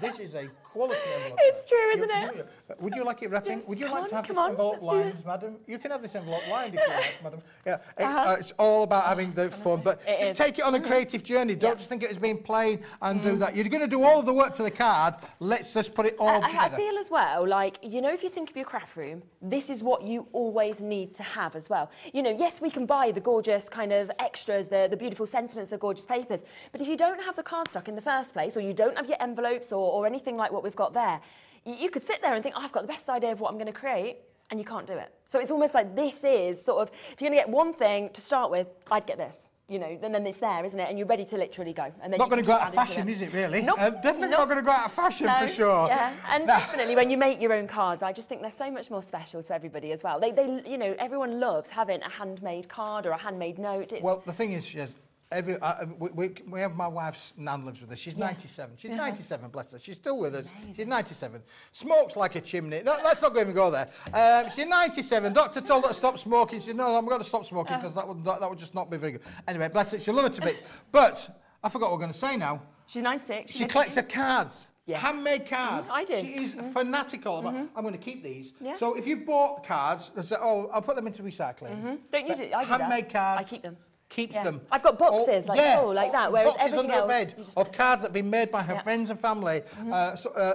This is a quality envelope. It's true, isn't it? Would you like it wrapping? Yes, Would you like on, to have this on, envelope lined, madam? You can have this envelope lined if you like, madam. Yeah, it- uh, it's all about having the fun, but. It just is. take it on a creative journey. Don't Yeah. Mm. just think it has been plain and do that. You're going to do all of the work to the card. Let's just put it all I, I feel as well, like, you know, if you think of your craft room, this is what you always need to have as well. You know, yes, we can buy the gorgeous kind of extras, the, the beautiful sentiments, the gorgeous papers, but if you don't have the cardstock in the first place, or you don't have your envelopes or, or anything like what we've got there, you, could sit there and think, oh, I've got the best idea of what I'm going to create, and you can't do it. So it's almost like this is sort of, if you're going to get one thing to start with, I'd get this. You know, and then it's there, isn't it? And you're ready to literally go. And then Not going to go out of fashion, it. is it really? Nope. Uh, definitely Nope. not going to go out of fashion for sure. Yeah, and Now- definitely when you make your own cards, I just think they're so much more special to everybody as well. They, they, you know, everyone loves having a handmade card or a handmade note. It's, Well, the thing is, yes, every uh, we, we, we have my wife's nan lives with us. She's 97. She's 97, bless her. She's still with us. She's 97. Smokes like a chimney. No, let's not even go there. Um, she's 97. Doctor told her to stop smoking. She said, no, I'm going to stop smoking because that would that, that would just not be very good. Anyway, bless her. She love her to bits. But I forgot what we're going to say now. she's 96. She collects her cards. Yes. Handmade cards. Mhm, I do. She is fanatical about. I'm going to keep these. Yeah. So if you've bought cards, say, oh, I'll put them into recycling. Don't you do- I do that. handmade cards. I keep them. Keeps Yeah. them. I've got boxes, like, oh, like that, whereas boxes under a bed of cards that have been made by her Yeah. Mm-hmm. friends and family. Uh, so, uh,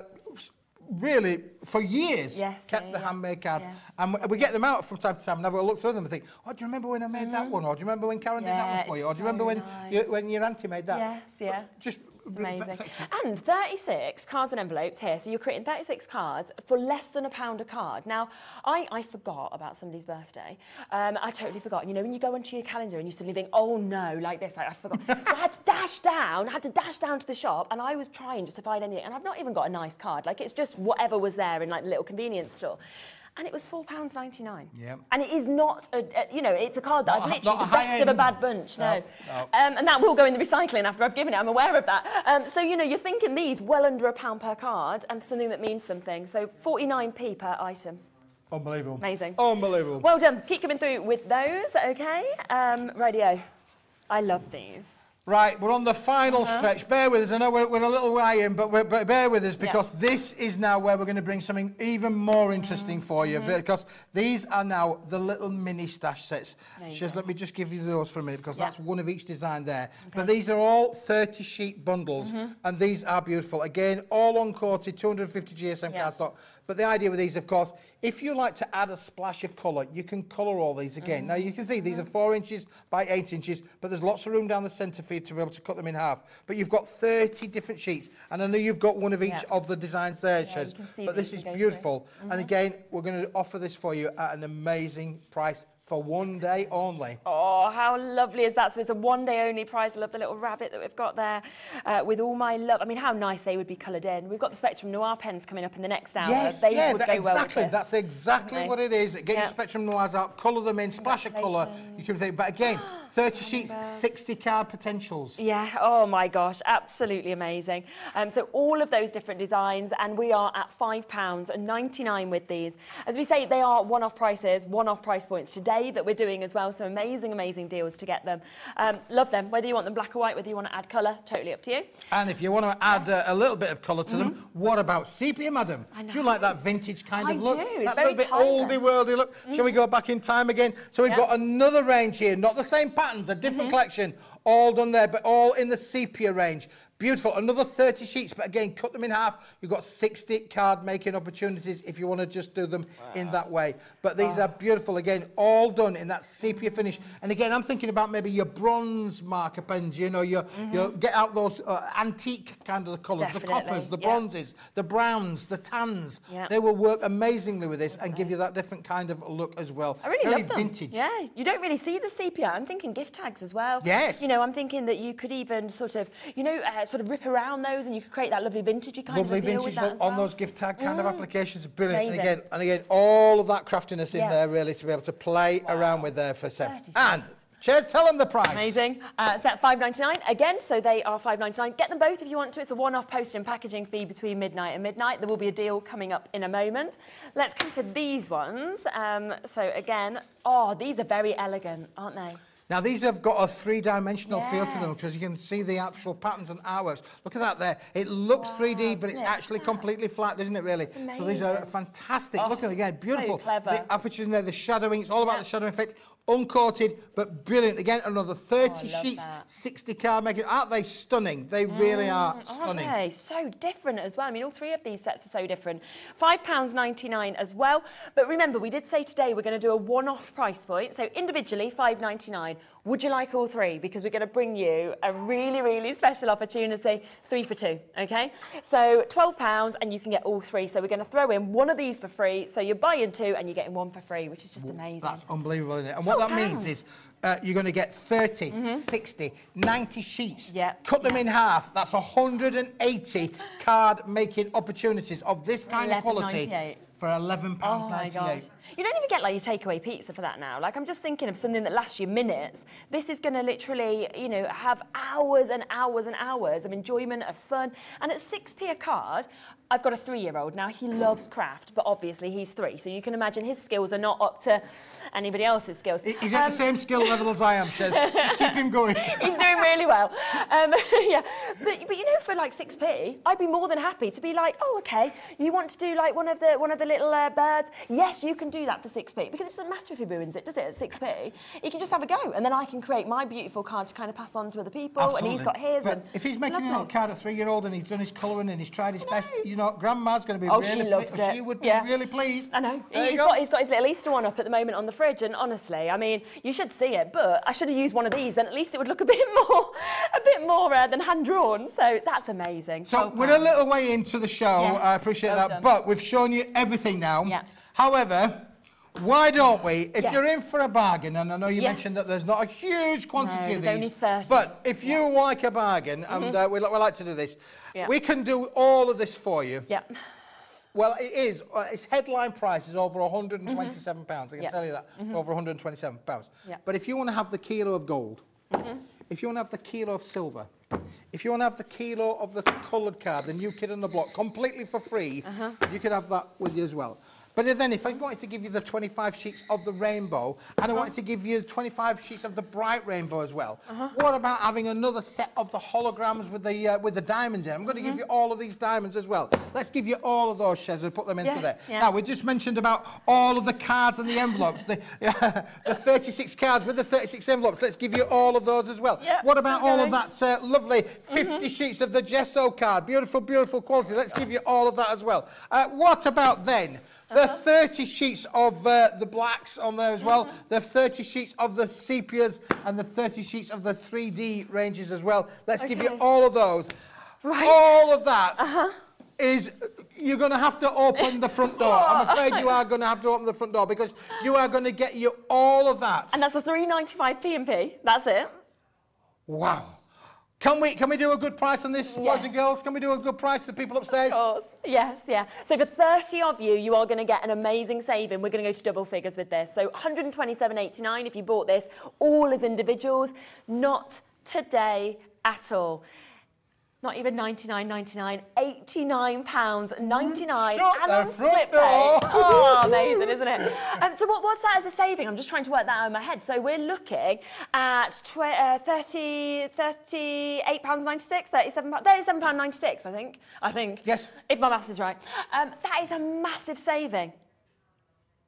really, for years, Yes, kept yeah, the yeah. handmade cards. Yeah. And we- we get them out from time to time and have a look through them and think, oh, do you remember when I made that one? Or do you remember when Karen did that Mm-hmm. One for you? Or do you remember so when, nice. you, when your auntie made that? Yes, yeah. Just It's amazing. And 36 cards and envelopes here. So you're creating 36 cards for less than a pound a card. Now, I, I forgot about somebody's birthday. Um, I totally forgot. You know, when you go onto your calendar and you suddenly think, oh no, like this, like, I forgot. so I had to dash down, I had to dash down to the shop and I was trying just to find anything. And I've not even got a nice card. Like it's just whatever was there in like the little convenience store. And it was £4.99. Yep. And it is not, a, a, you know, it's a card that Not I've a- literally, the best of a bad bunch, no. No, no. Um, and that will go in the recycling after I've given it, I'm aware of that. Um, so, you know, you're thinking these well under a pound per card and for something that means something. So 49p per item. Unbelievable. Amazing. Unbelievable. Well done. Keep coming through with those, okay? Um, radio. I love these. Right, we're on the final Uh-huh. stretch. Bear with us. I know we're, we're a little way in, but, but bear with us because this is now where we're going to bring something even more interesting for you Mm-hmm. because these are now the little mini stash sets. Just go. let me just give you those for a minute because Yeah. that's one of each design there. But these are all 30 sheet bundles Mm-hmm. and these are beautiful. Again, all uncoated, 250 GSM Yeah. cardstock. But the idea with these, of course, if you like to add a splash of colour, you can colour all these again. Mm. Now, you can see these are four inches by eight inches, but there's lots of room down the centre for you to be able to cut them in half. But you've got 30 different sheets, and I know you've got one of each yeah. of the designs there, yeah, Shez, but this is beautiful. Mm -hmm. And again, we're going to offer this for you at an amazing price for one day only. Oh, how lovely is that? So it's a one day only prize. I love the little rabbit that we've got there uh, with all my love. I mean, how nice they would be coloured in. We've got the Spectrum Noir pens coming up in the next hour. Yes, they yeah, would that- go well exactly. That's exactly what it is. Get your Spectrum Noirs out, colour them in, splash a colour. You can think, but again, 30 sheets, 60 card potentials. Yeah, oh my gosh, absolutely amazing. Um, so all of those different designs, and we are at £5.99 with these. As we say, they are one-off prices, one-off price points today that we're doing as well, so amazing, amazing deals to get them. Um, love them, whether you want them black or white, whether you want to add colour, totally up to you. And if you want to add uh, a little bit of colour to them, what about sepia, madam? Mm-hmm. Do you like that vintage kind I of look? do, That little bit oldie worldy look. Shall we go back in time again? So we've Yeah. got another range here, not the same patterns, a different collection, all done there, but all in the sepia range. Beautiful. Another 30 sheets, but again, cut them in half. You've got 60 card making opportunities if you want to just do them in that way. But these are beautiful. Again, all done in that sepia finish. And again, I'm thinking about maybe your bronze marker pens, you know, your, your get out those uh, antique kind of colours, the coppers, the yeah. bronzes, the browns, the tans. Yeah. They will work amazingly with this and give you that different kind of look as well. I really Very love them. vintage. Yeah, you don't really see the sepia. I'm thinking gift tags as well. Yes. You know, I'm thinking that you could even sort of, you know, uh, sort of rip around those and you could create that lovely vintagey kind Lovely of vintage with that as on those gift tag kind of applications. Brilliant. Amazing. And again, and again, all of that craftiness in Yeah. there really to be able to play around with there for. 30 And Cheers, tell them the price. Amazing. Uh, five ninety nine again. So they are five ninety nine. Get them both if you want to. It's a one-off post and packaging fee between midnight and midnight. There will be a deal coming up in a moment. Let's come to these ones. Um, so again, oh, these are very elegant, aren't they? Now, these have got a three-dimensional feel to them because you can see the actual patterns and artworks. Look at that there. It looks 3D, but it's it? actually completely flat, isn't it, really? So these are fantastic. Oh, Look at again, beautiful. clever. The apertures in there, the shadowing, it's all about Yeah. the shadowing effect. Uncoated, but brilliant. Again, another 30 Oh, sheets, that. 60 card making. Aren't they stunning? They really mm, are stunning. Aren't they? So different as well. I mean, all three of these sets are so different. £5.99 as well. But remember, we did say today we're going to do a one-off price point. So individually, $5.99. Would you like all three? Because we're going to bring you a really, really special opportunity, three for two, okay? So £12 and you can get all three. So we're going to throw in one of these for free. So you're buying two and you're getting one for free, which is just amazing. That's unbelievable, isn't it? And what that means is uh, you're going to get 30, 60, 90 sheets. Yeah, Cut them yeah. in half. That's 180 card making opportunities of this kind of quality for £11.98. Oh my gosh. You don't even get like your takeaway pizza for that now. Like I'm just thinking of something that lasts you minutes. This is going to literally, you know, have hours and hours and hours of enjoyment, of fun. And at 6p a card, I've got a three-year-old now. He loves craft, but obviously he's three. So you can imagine his skills are not up to anybody else's skills. He's at Um, the same skill level as I am, Shez. Just keep him going. He's doing really well. Um, yeah, but, but you know, for like 6p, I'd be more than happy to be like, oh, okay, you want to do like one of the one of the little uh, birds? Yes, you can do that for 6p because it doesn't matter if he ruins it, does it? At 6p, he can just have a go, and then I can create my beautiful card to kind of pass on to other people, Absolutely. and he's got his. But and if he's making a lovely. card at three-year-old and he's done his colouring and he's tried his best, know. you know, Grandma's going to be Oh, really she loves pleased. it. She would be Yeah. really pleased. I know. There He's go. got, he's got his little Easter one up at the moment on the fridge, and honestly, I mean, you should see it, but I should have used one of these, and at least it would look a bit more, a bit more uh, than hand drawn. So that's amazing. So £12. we're a little way into the show. Yes, I appreciate well that. done. But we've shown you everything now. Yeah. However, why don't we, if Yes. you're in for a bargain, and I know you Yes. mentioned that there's not a huge quantity No, of these, only 30. but if you like a bargain, and mm-hmm. uh, we, we like to do this, Yeah. we can do all of this for you. Yeah. Well, it is. Uh, its headline price is over 127 mm-hmm. pounds. I can Yep. tell you that. It's over 127 pounds. But if you want to have the kilo of gold, if you want to have the kilo of silver, if you want to have the kilo of the coloured card, the new kid on the block, completely for free, uh-huh. you could have that with you as well. But then if I wanted to give you the 25 sheets of the rainbow, and I wanted to give you the 25 sheets of the bright rainbow as well, what about having another set of the holograms with the uh, with the diamonds in? I'm going to give you all of these diamonds as well. Let's give you all of those, Shez, and put them into Yes, there. yeah. Now, we just mentioned about all of the cards and the envelopes, the, the 36 cards with the 36 envelopes. Let's give you all of those as well. Yep, what about all of that uh, lovely 50 sheets of the gesso card? Beautiful, beautiful quality. Let's give you all of that as well. Uh, what about then? The 30 sheets of uh, the blacks on there as well, the 30 sheets of the sepias, and the 30 sheets of the 3D ranges as well. Let's give you all of those. Right. All of that is you're going to have to open the front door. I'm afraid you are going to have to open the front door because you are going to get you all of that. And that's a 3.95 P and P. That's it. Wow. Can we can we do a good price on this, boys Yes. and girls? Can we do a good price to people upstairs? Of course. Yes, yeah. So for 30 of you, you are going to get an amazing saving. We're going to go to double figures with this. So 127.89 if you bought this, all as individuals. Not today at all. Not even 99.99, 89 pounds 99 Shut and the on front split pay. Oh, amazing, isn't it? Um, so what, what's that as a saving? I'm just trying to work that out in my head. So we're looking at tw- uh, 30, 38 pounds 96, 37 pounds, 37 pound 96, I think. I think. Yes. If my maths is right. Um, that is a massive saving.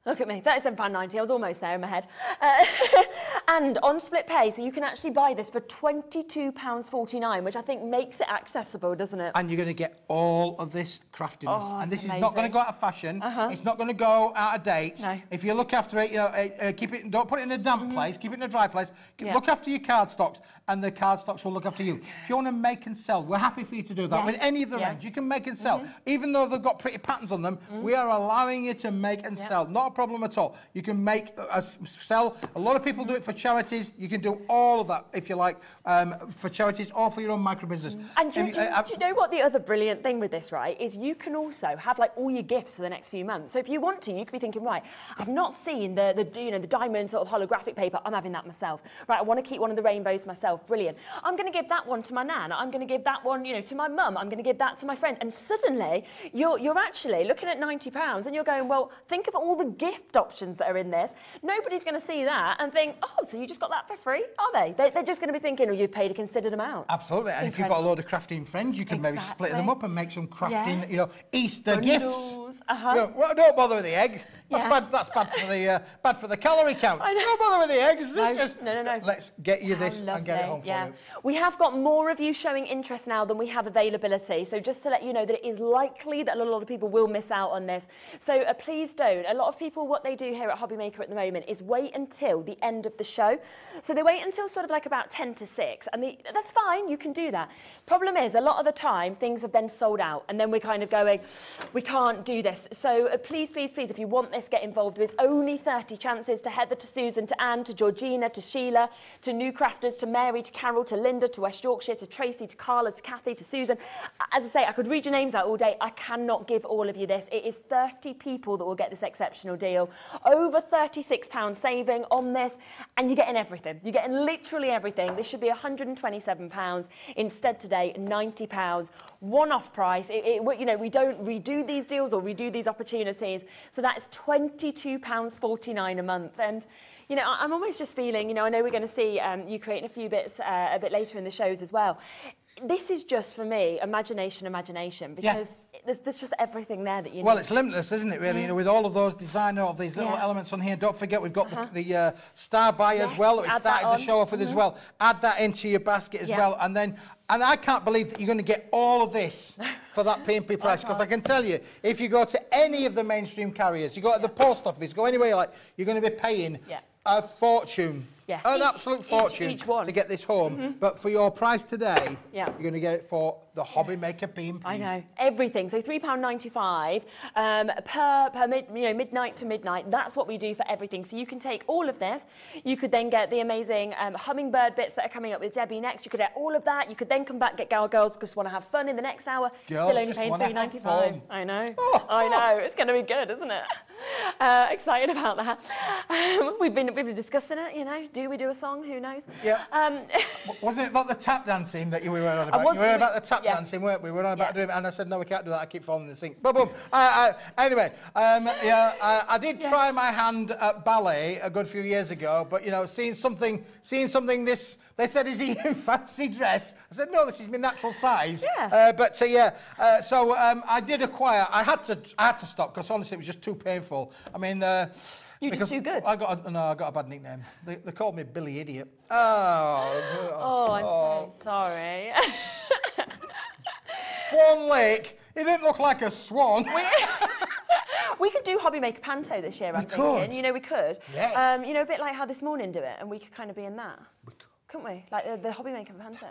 Look at me, £37.90, I was almost there in my head. Uh, and on split pay, so you can actually buy this for £22.49, which I think makes it accessible, doesn't it? And you're going to get all of this craftiness. Oh, and this it's is not going to go out of fashion. It's not going to go out of date. No. If you look after it, you know, uh, uh, keep it. Don't put it in a damp place. Keep it in a dry place. Yeah. Look after your card stocks, and the card stocks will look after you. If you want to make and sell, we're happy for you to do that Yes. with any of the Yeah. range. You can make and sell, even though they've got pretty patterns on them. We are allowing you to make and Yeah. sell. Not a problem at all. You can make, uh, sell. A lot of people do it for charities. You can do all of that if you like um, for charities or for your own micro business. And do, you- you- uh, you know what the other brilliant thing with this, right, is you can also have like all your gifts for the next few months. So if you want to, you could be thinking, right, I've not seen the, the you know the diamond sort of holographic paper. I'm having that myself. Right, I want to keep one of the rainbows myself. Brilliant. I'm going to give that one to my nan. I'm going to give that one, you know, to my mum. I'm going to give that to my friend. And suddenly you're you're actually looking at 90 pounds and you're going, well, think of all the gift options that are in this. Nobody's going to see that and think, oh, so you just got that for free, are they? they they're just going to be thinking, oh, you've paid a considered amount. Absolutely. And if you've got a load of crafting friends, you can maybe split them up and make some crafting, Yes. you know, Easter gifts. Uh-huh. You know, well, don't bother with the egg. That's Yeah. bad. That's bad for the uh, bad for the calorie count. I know. Don't bother with the eggs. No, Just- no, no, no. Let's get you this and get it home for yeah. you. We have got more of you showing interest now than we have availability. So just to let you know that it is likely that a lot of people will miss out on this. So uh, please don't. A lot of people, what they do here at Hobby Maker at the moment is wait until the end of the show. So they wait until sort of like about 10 to 6. And the, that's fine, you can do that. Problem is, a lot of the time, things have then sold out. And then we're kind of going, we can't do this. So uh, please, please, please, if you want this, get involved. There's only 30 chances to Heather, to Susan, to Anne, to Georgina, to Sheila, to New Crafters, to Mary, to Carol, to Linda, to West Yorkshire, to Tracy, to Carla, to Kathy, to Susan. As I say, I could read your names out all day. I cannot give all of you this. It is 30 people that will get this exceptional deal. Over £36 saving on this, and you're getting everything. You're getting literally everything. This should be £127. Instead today, £90. One-off price. It, it, you know, we don't redo these deals or redo these opportunities. So that is £22.49 a month. And you know, I'm almost just feeling, you know, I know we're going to see um, you creating a few bits uh, a bit later in the shows as well. This is just for me, imagination, imagination, Yeah. because there's, there's just everything there that you Well, need. it's limitless, isn't it, really? You know, with all of those designer of these little Mm. Yeah. elements on here. Don't forget, we've got the, the uh, star buy as well that we started the. Mm-hmm. show off with as well. Add that into your basket as Yeah. well. And then, and I can't believe that you're going to get all of this for that P&P price. Because I can tell you, if you go to any of the mainstream carriers, you go to the post office, go anywhere you like, you're going to be paying Yeah. a fortune. Yeah. An Each- absolute fortune each one. Mm-hmm. to get this home. But for your price today, Yeah. you're going to get it for the Hobby Maker PMP. I know everything. So three pound ninety five um, per per mid, you know midnight to midnight. That's what we do for everything. So you can take all of this. You could then get the amazing um, hummingbird bits that are coming up with Debbie next. You could get all of that. You could then come back get Gal Girls just want to have fun in the next hour. Girls Still only paying wanna three have ninety five. I know. I know. It's going to be good, isn't it? Uh, excited about that. Um, we've been we've been discussing it. You know, do we do a song? Who knows? Yeah. Um, Wasn't it not the tap dancing that you were on about? You were about the tap yeah. dancing, weren't we? We were on about Yeah. doing it, and I said, no, we can't do that. I keep falling in the sink. Boom, boom. Uh, uh, anyway, um, yeah, I, I did try my hand at ballet a good few years ago, but, you know, seeing something, seeing something this, they said, is he in fancy dress? I said, no, this is my natural size. Yeah. Uh, but, uh, yeah, uh, so um, I did acquire, I had to, I had to stop, because honestly, it was just too painful. I mean... You're just because too good. I got a, no, I got a bad nickname. They, they called me Billy Idiot. Oh, oh, I'm so sorry. Swan Lake. It didn't look like a swan. We could do Hobby Maker Panto this year, I'm We thinking. could. You know, we could. Yes. Um, you know, a bit like how this morning do it, and we could kind of be in that. Couldn't we? Like the, the Hobby Maker Panto.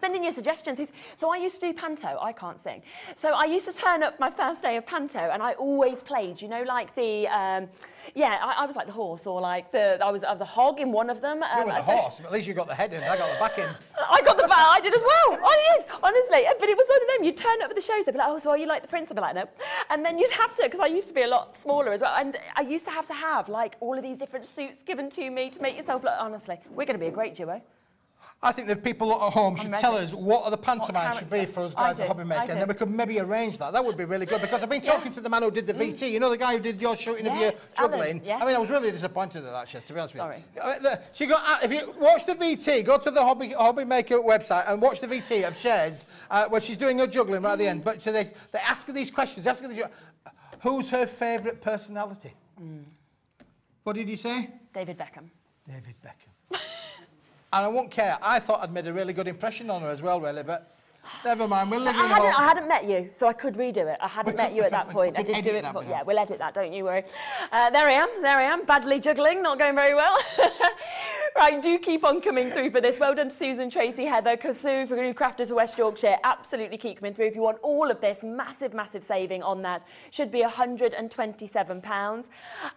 Send in your suggestions. So I used to do Panto. I can't sing. So I used to turn up my first day of Panto, and I always played, you know, like the, um, yeah, I, I was like the horse, or like the, I was, I was a hog in one of them. You Um, were the so- horse, but at least you got the head end. I got the back end. I got the back. I did as well. I did, honestly. But it was one of them. You'd turn up at the shows. They'd be like, "Oh, so are you like the prince?" I'd be like, "No." And then you'd have to, because I used to be a lot smaller as well. And I used to have to have like all of these different suits given to me to make yourself look. Honestly, we're going to be a great duo. I think that people at home should tell us what the pantomimes should be for us guys at Hobby Maker, and then we could maybe arrange that. That would be really good because I've been talking to the man who did the VT. You know the guy who did your shooting of your Yes, juggling. yes. I mean, I was really disappointed at that, Shez, to be honest Sorry. with you. The- She got. uh, If you watch the VT, go to the Hobby Hobby Maker website and watch the VT of Shez's uh, where she's doing her juggling right at the end. But so they they ask her these questions. Ask her these. Who's her favourite personality? Mm. What did he say? David Beckham. David Beckham. and I won't care. I thought I'd made a really good impression on her as well, really, but never mind. We'll live I hadn't, I hadn't met you, so I could redo it. I hadn't met you at that point. I did do it before. Yeah, we'll edit that. Don't you worry. Uh, there I am. There I am. Badly juggling. Not going very well. right, do keep on coming through for this. Well done, to Susan, Tracy, Heather, Kasu, for new crafters of West Yorkshire. Absolutely keep coming through. If you want all of this, massive, massive saving on that. Should be £127.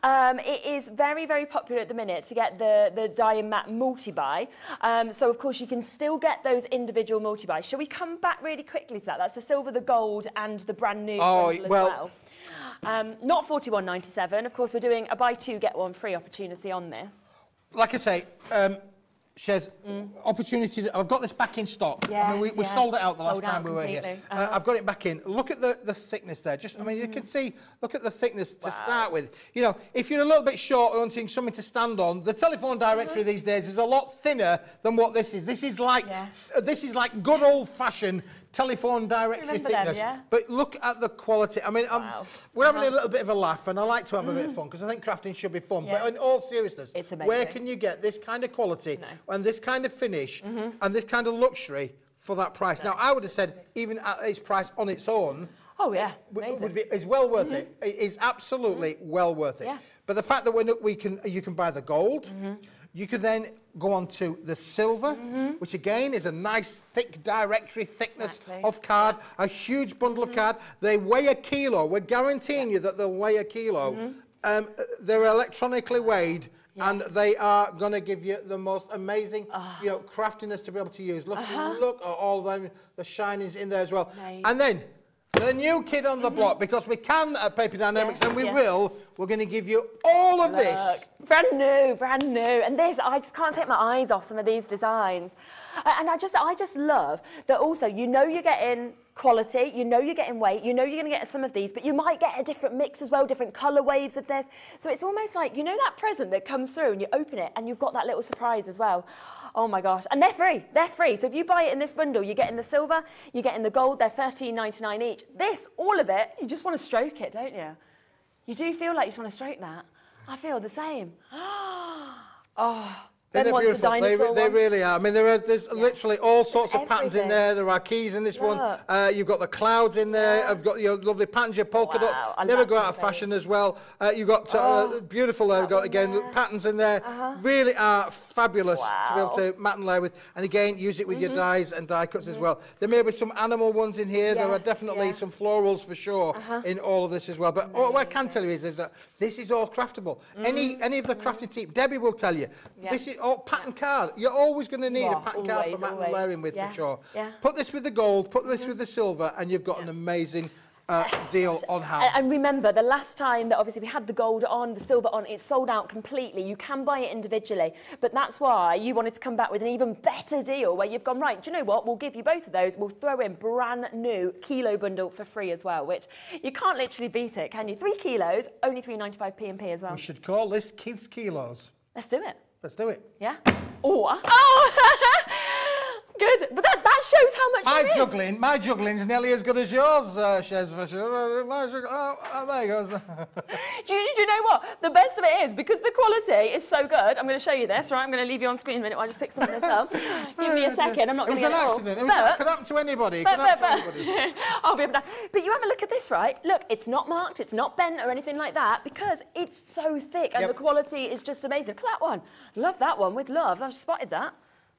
Um, it is very, very popular at the minute to get the, the Diamond Matte multi-buy. Um, so, of course, you can still get those individual multi-buys. Shall we come back really quickly to that? That's the silver, the gold, and the brand new Oh, as well- well. Um, not 41.97. Of course, we're doing a buy two get one free opportunity on this. Like I say, um, Shez, opportunity. To, I've got this back in stock. I mean, we, Yes, we yeah. sold it out the last Sold time out we were here. Uh, Uh-huh. I've got it back in. Look at the, the thickness there. Just, I mean, you can see. Look at the thickness to start with. You know, if you're a little bit short wanting something to stand on, the telephone directory these days is a lot thinner than what this is. This is like Yes. uh, this is like good old fashioned telephone directory Remember them, thickness. yeah? But look at the quality. I mean, I'm- we're having a Uh-huh. little bit of a laugh, and I like to have a bit of fun because I think crafting should be fun. Yeah. But in all seriousness, It's where can you get this kind of quality No. And this kind of finish mm-hmm. and this kind of luxury for that price? Now, I would have said even at its price on its own, Oh, yeah. would, be is well worth mm-hmm. it. It is absolutely mm-hmm. well worth it. Yeah. But the fact that we're not, we can you can buy the gold, you can then go on to the silver, which again is a nice thick directory thickness Exactly. of card, a huge bundle of card. They weigh a kilo. We're guaranteeing you that they'll weigh a kilo. Um, uh, they're electronically weighed. And they are going to give you the most amazing, ah. you know, craftiness to be able to use. Look, uh-huh. look at all them, the shinings in there as well. Amazing. And then the new kid on the mm-hmm. block, because we can at Paper Dienamics, Yes, and we yes. will, we're going to give you all of this. Brand new, brand new. And this, I just can't take my eyes off some of these designs. Uh, And I just, I just love that also, you know you're getting quality, you know you're getting weight, you know you're going to get some of these, but you might get a different mix as well, different colour waves of this. So it's almost like, you know that present that comes through and you open it and you've got that little surprise as well. Oh my gosh. And they're free. They're free. So if you buy it in this bundle, you're getting the silver, you're getting the gold, they're $13.99 each. This, all of it, you just want to stroke it, don't you? You do feel like you just want to stroke that. I feel the same. Oh, Ben They're wants the beautiful. They, dinosaur they one. really are. I mean, there are there's literally all sorts of patterns in there. There are keys in this one. Uh, you've got the clouds in there. I've got your lovely patterns, your polka Wow, dots. I Never go out of fashion as well. Uh, you've got uh, beautiful. Uh, that got again there. patterns in there. Really are fabulous to be able Mm-hmm. to mat and layer with. And again, use it with your dies and die cuts as well. There may be some animal ones in here. there are definitely yeah. some florals for sure in all of this as well. But all I can tell you is, is that this is all craftable. Any any of the crafting team, Debbie will tell you. Mm-hmm. This is all pattern card. You're always going to need a Yeah, pattern card for always, and always. layering with Yeah, for sure. yeah. Put this with the gold, put this with the silver, and you've got an amazing uh, deal on hand. And, remember, the last time that obviously we had the gold on, the silver on, it sold out completely. You can buy it individually, but that's why you wanted to come back with an even better deal where you've gone, right, do you know what? We'll give you both of those. We'll throw in brand new kilo bundle for free as well, which you can't literally beat it, can you? Three kilos, only 3.95 P and P as well. we should call this kids kilos. Let's do it. Let's do it. Yeah? Uh-huh. Oh, oh. good. But that, that shows how much My there is. juggling, my juggling's nearly as good as yours, uh, Shez, for sure. Oh, oh, there he goes. Do you, do you know what? The best of it is because the quality is so good. I'm going to show you this, right? I'm going to leave you on screen a minute while I just pick some of this up. Give me a second. I'm not going to an get it all. accident. It, was, But- it could happen to anybody. But, could happen but, to but, anybody. I'll be able to. But you have a look at this, right? Look, it's not marked, it's not bent or anything like that because it's so thick and Yep. the quality is just amazing. Look at that one. Love that one with love. I've spotted that.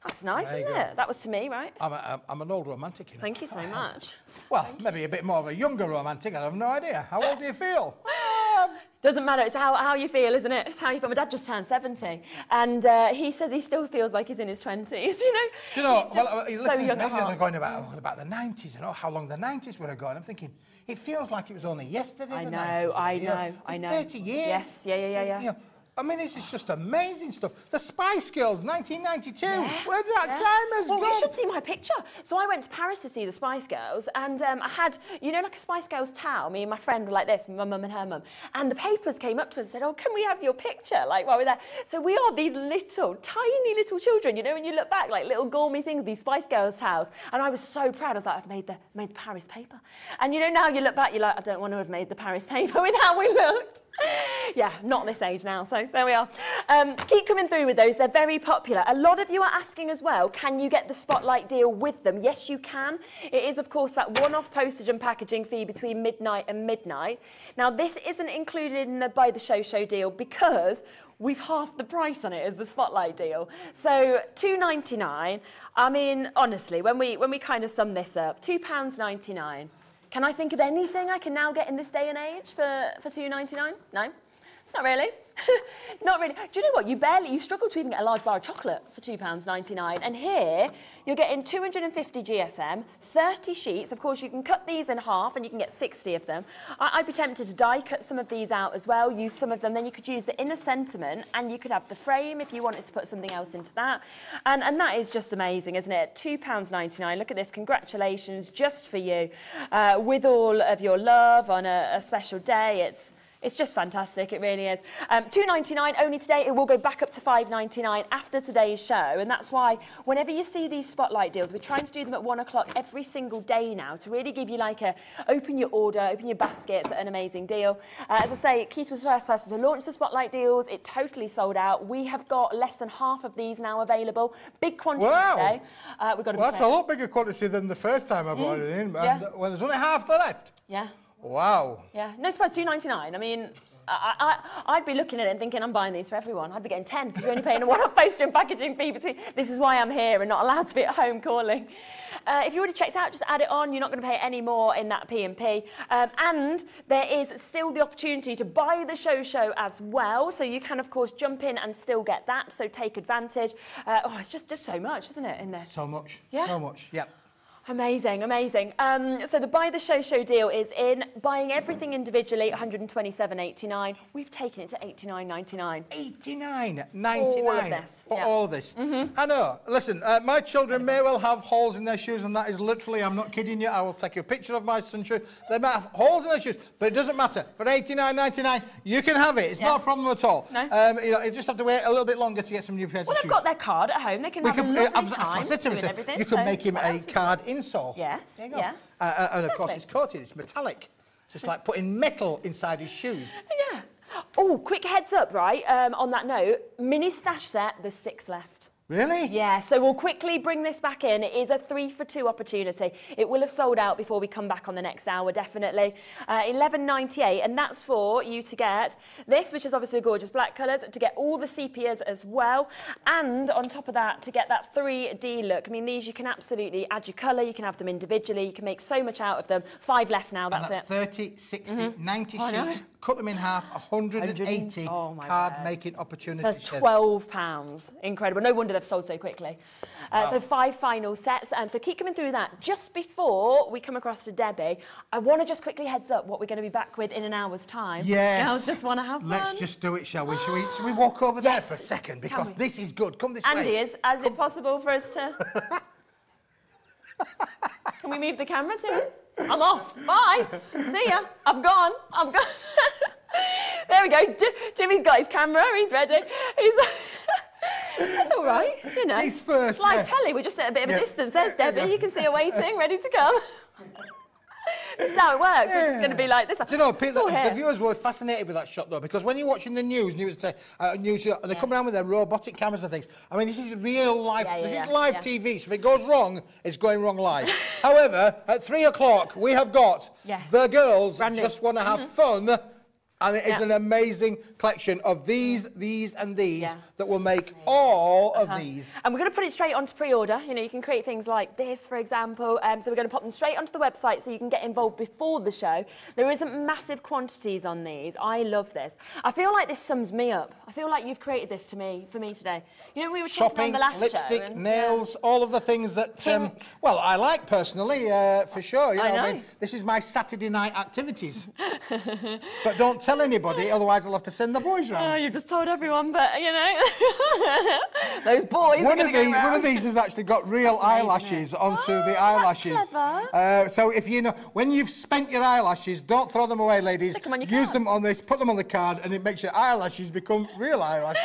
That's nice, There you isn't it? That was to me, right? I'm, a, I'm an old romantic, you know. Thank you so much. Well, maybe a bit more of a younger romantic. I have no idea. How old do you feel? Um, Doesn't matter. It's how, how you feel, isn't it? It's how you feel. My dad just turned 70, and uh, he says he still feels like he's in his 20s. You know. Do you know, well, uh, so listen, young at maybe they're going about, about the 90s, you know, how long the 90s were ago. And I'm thinking, it feels like it was only yesterday, I the know, 90s. I you know, I know. 30 years. Yes, yeah, yeah, yeah, yeah. You know, I mean, this is just amazing stuff. The Spice Girls, 1992. Where did that Yeah. time has well, gone? you should see my picture. So I went to Paris to see the Spice Girls, and um, I had, you know, like a Spice Girls towel. Me and my friend were like this, my mum and her mum. And the papers came up to us and said, "Oh, can we have your picture?" Like while we're there. So we are these little, tiny little children. You know, when you look back, like little gourmet things, these Spice Girls towels. And I was so proud. I was like, "I've made the made the Paris paper." And you know, now you look back, you're like, "I don't want to have made the Paris paper with how we looked." yeah, not this age now, so there we are. Um, keep coming through with those, they're very popular. A lot of you are asking as well, can you get the Spotlight deal with them? Yes, you can. It is, of course, that one-off postage and packaging fee between midnight and midnight. Now, this isn't included in the Buy the Show Show deal because we've halved the price on it as the Spotlight deal. So, two ninety nine. I mean, honestly, when we, when we kind of sum this up, £2.99. Can I think of anything I can now get in this day and age for, for two ninety nine? No, not really. not really. Do you know what? You barely, you struggle to even get a large bar of chocolate for two pounds ninety nine. And here you're getting 250 GSM, 30 sheets. Of course, you can cut these in half and you can get 60 of them. I, I'd be tempted to die cut some of these out as well, use some of them. Then you could use the inner sentiment and you could have the frame if you wanted to put something else into that. And, and that is just amazing, isn't it? £2.99. Look at this. Congratulations, just for you. Uh, with all of your love on a, a special day. It's it's just fantastic, it really is. Um, two ninety nine only today. It will go back up to five ninety nine after today's show, and that's why whenever you see these spotlight deals, we're trying to do them at one o'clock every single day now to really give you like a open your order, open your baskets an amazing deal. Uh, as I say, Keith was the first person to launch the spotlight deals. It totally sold out. We have got less than half of these now available. Big quantity Wow. today. Uh, we've got Well, that's a lot bigger quantity than the first time I brought it in. Yeah. Well, there's only half the left. Yeah. Wow. Yeah, no surprise, two ninety nine. I mean, I, I, I'd be looking at it and thinking, I'm buying these for everyone. I'd be getting ten because you're only paying a one-off postage and packaging fee between. This is why I'm here and not allowed to be at home calling. Uh, if you already checked out, just add it on. You're not going to pay any more in that P&P. Um, and there is still the opportunity to buy the show show as well. So you can, of course, jump in and still get that. So take advantage. Uh, oh, it's just, just so much, isn't it, in this? So much. Yeah. So much. Yep. Amazing, amazing. Um, so the buy the show show deal is in buying everything individually, 127.89. We've taken it to 89.99. 89, All 99 of this, for yeah. all of this. I know. Listen, uh, my children may well have holes in their shoes, and that is literally, I'm not kidding you. I will take you a picture of my son's shoe. They might have holes in their shoes, but it doesn't matter. For 89.99, you can have it. It's Yeah. not a problem at all. No. Um, you know, you just have to wait a little bit longer to get some new pairs Well, of they've got their card at home. They can We have could, a uh, lovely I've- that's I time said to him. Doing said, everything. you could So make him a card insole. Yes, There you go. yeah. Uh, uh, and of course, it's coated. It's metallic. So it's like putting metal inside his shoes. Yeah. Oh, quick heads up, right? Um, on that note, mini stash set, there's six left. Really? Yeah, so we'll quickly bring this back in. It is a three for two opportunity. It will have sold out before we come back on the next hour, definitely. Uh, 11.98, and that's for you to get this, which is obviously the gorgeous black colours, to get all the sepias as well, and on top of that, to get that 3D look. I mean, these you can absolutely add your colour, you can have them individually, you can make so much out of them. Five left now, that's, and that's it. 30, 60, Mm -hmm. 90 I know. sheets, cut them in half, 180 Oh, card-making opportunities. That's twelve pounds. Incredible. No wonder they've sold so quickly. Uh, So five final sets. Um, so keep coming through that. Just before we come across to Debbie, I want to just quickly heads up what we're going to be back with in an hour's time. Yes. Girls just want to have fun. Let's just do it, shall we? Shall we, shall we walk over there for a second? Because this is good. Come this Andy, way. is, is it possible for us to? Can we move the camera to us? I'm off. Bye. See ya. I've gone. I've gone. there we go. J- Jimmy's got his camera. He's ready. He's. That's all right. You know. He's first, It's like yeah. telly. We're just at a bit of Yeah. a distance. There's Debbie. yeah. You can see her waiting, ready to come. this is how it works. We're just going to be like this. Do you know, It's people, all the viewers were fascinated with that shot though, because when you're watching the news, news, uh, news, and they Yeah. come around with their robotic cameras and things. I mean, this is real life. Yeah, yeah, this yeah, is live yeah. TV. So if it goes wrong, it's going wrong live. However, at three o'clock, we have got Yes. the girls Brand just want to have fun. And it is Yeah. an amazing collection of these, these, and these Yeah. that will make all Uh-huh. of these. And we're going to put it straight onto pre-order. You know, you can create things like this, for example. Um, so we're going to pop them straight onto the website so you can get involved before the show. There isn't massive quantities on these. I love this. I feel like this sums me up. I feel like you've created this to me for me today. You know, we were talking Shopping, on the last lipstick, show. nails, all of the things that, um, well, I like personally, uh, for sure. You I know, know. mean, this is my Saturday night activities. but don't tell anybody, otherwise I'll have to send the boys round. Oh, round. you've just told everyone, but you know, those boys One of, these, one of these has actually got real That's eyelashes onto Oh, the eyelashes. Uh, so if you know, when you've spent your eyelashes, don't throw them away, ladies. Stick 'em on your Use cards. them on this, put them on the card, and it makes your eyelashes become real eyelashes.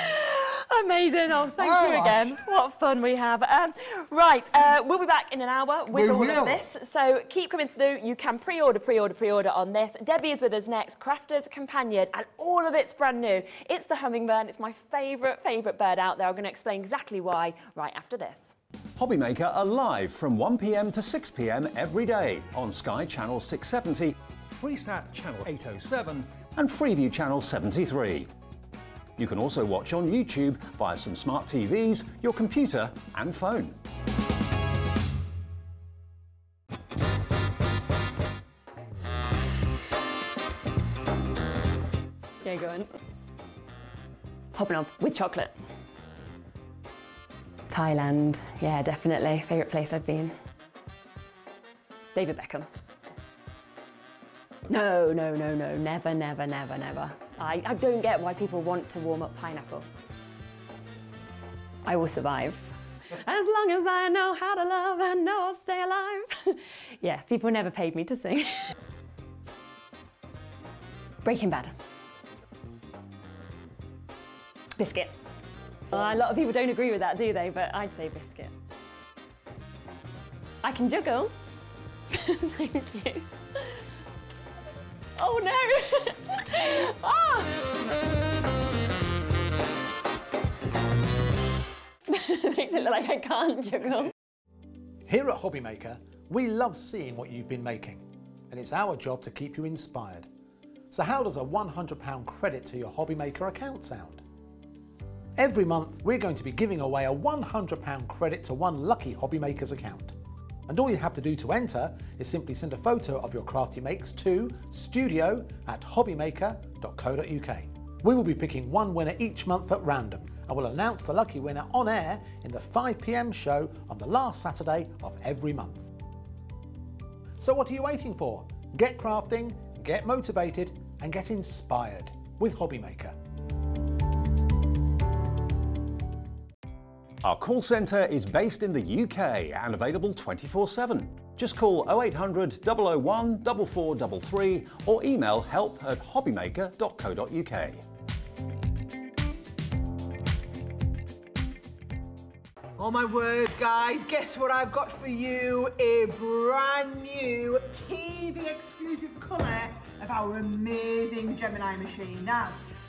Amazing. Oh, thank Oh, you gosh. again. What fun we have. Um, right, uh, we'll be back in an hour with We all will. of this. So keep coming through. You can pre-order, pre-order, pre-order on this. Debbie is with us next. Crafter's Companion, and all of it's brand new. It's the hummingbird. It's my favourite, favourite bird out there. I'm going to explain exactly why right after this. Hobbymaker are live from 1pm to 6pm every day on Sky Channel 670 Freesat Channel 807 and Freeview Channel 73. You can also watch on YouTube via some smart TVs, your computer and phone. Yeah, go on. On with chocolate. Thailand, yeah, definitely. Favourite place I've been. David Beckham. No, no, no, no, never, never, never, never. I, I don't get why people want to warm up pineapple. I will survive. As long as I know how to love, I know I'll stay alive. yeah, people never paid me to sing. Breaking Bad. Biscuit. A lot of people don't agree with that, do they? But I'd say biscuit. I can juggle. Thank you. Oh no! ah! Makes it look like I can't juggle. Here at Hobbymaker, we love seeing what you've been making, and it's our job to keep you inspired. So how does a £100 credit to your Hobbymaker account sound? Every month, we're going to be giving away a £100 credit to one lucky Hobbymaker's account. And all you have to do to enter is simply send a photo of your craft you makes to studio at hobbymaker.co.uk. We will be picking one winner each month at random and will announce the lucky winner on air in the 5pm show on the last Saturday of every month. So what are you waiting for? Get crafting, get motivated and get inspired with Hobbymaker. Our call centre is based in the UK and available 24 7. Just call 0800 001 4433 or email help at hobbymaker.co.uk. Oh my word, guys, guess what I've got for you? A brand new TV exclusive colour of our amazing Gemini machine. Now,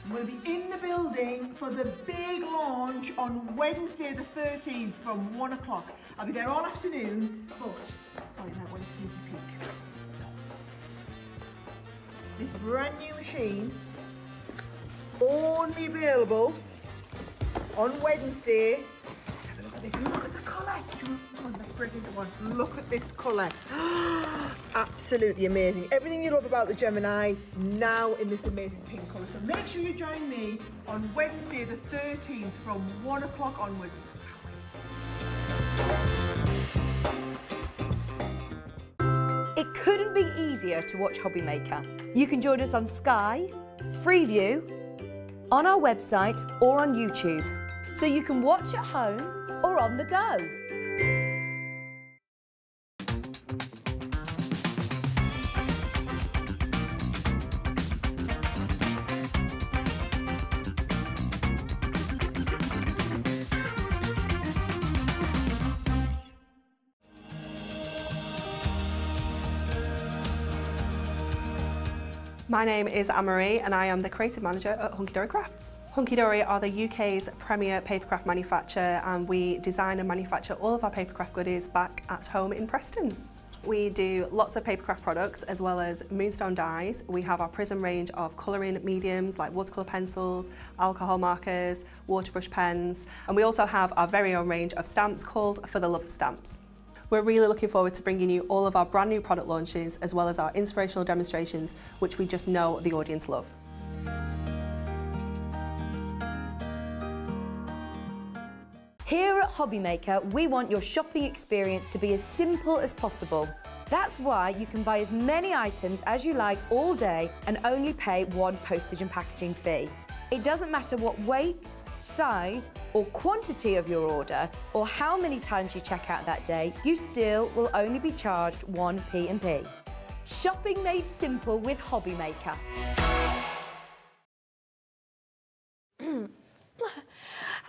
To be in the building for the big launch on Wednesday the 13th from 1 o'clock. I'll be there all afternoon, but right now, want sneaky peek. So, this brand new machine, only available on Wednesday. At this. Look at the colour. Let's break into one. Look at this colour. Absolutely amazing. Everything you love about the Gemini now in this amazing pink colour. So make sure you join me on Wednesday the 13th from 1 o'clock onwards. It couldn't be easier to watch Hobby Maker. You can join us on Sky, Freeview, on our website or on YouTube. So you can watch at home or on the go. My name is Anne-Marie and I am the creative manager at Hunky Dory Crafts. Hunky Dory are the UK's premier papercraft manufacturer and we design and manufacture all of our papercraft goodies back at home in Preston. We do lots of papercraft products as well as moonstone dies. We have our Prism range of colouring mediums like watercolour pencils, alcohol markers, waterbrush pens and we also have our very own range of stamps called For the Love of Stamps. We're really looking forward to bringing you all of our brand new product launches as well as our inspirational demonstrations which we just know the audience love. Here at Hobbymaker, we want your shopping experience to be as simple as possible. That's why you can buy as many items as you like all day and only pay one postage and packaging fee. It doesn't matter what weight, size or quantity of your order or how many times you check out that day, you still will only be charged one P&P. Shopping made simple with Hobbymaker.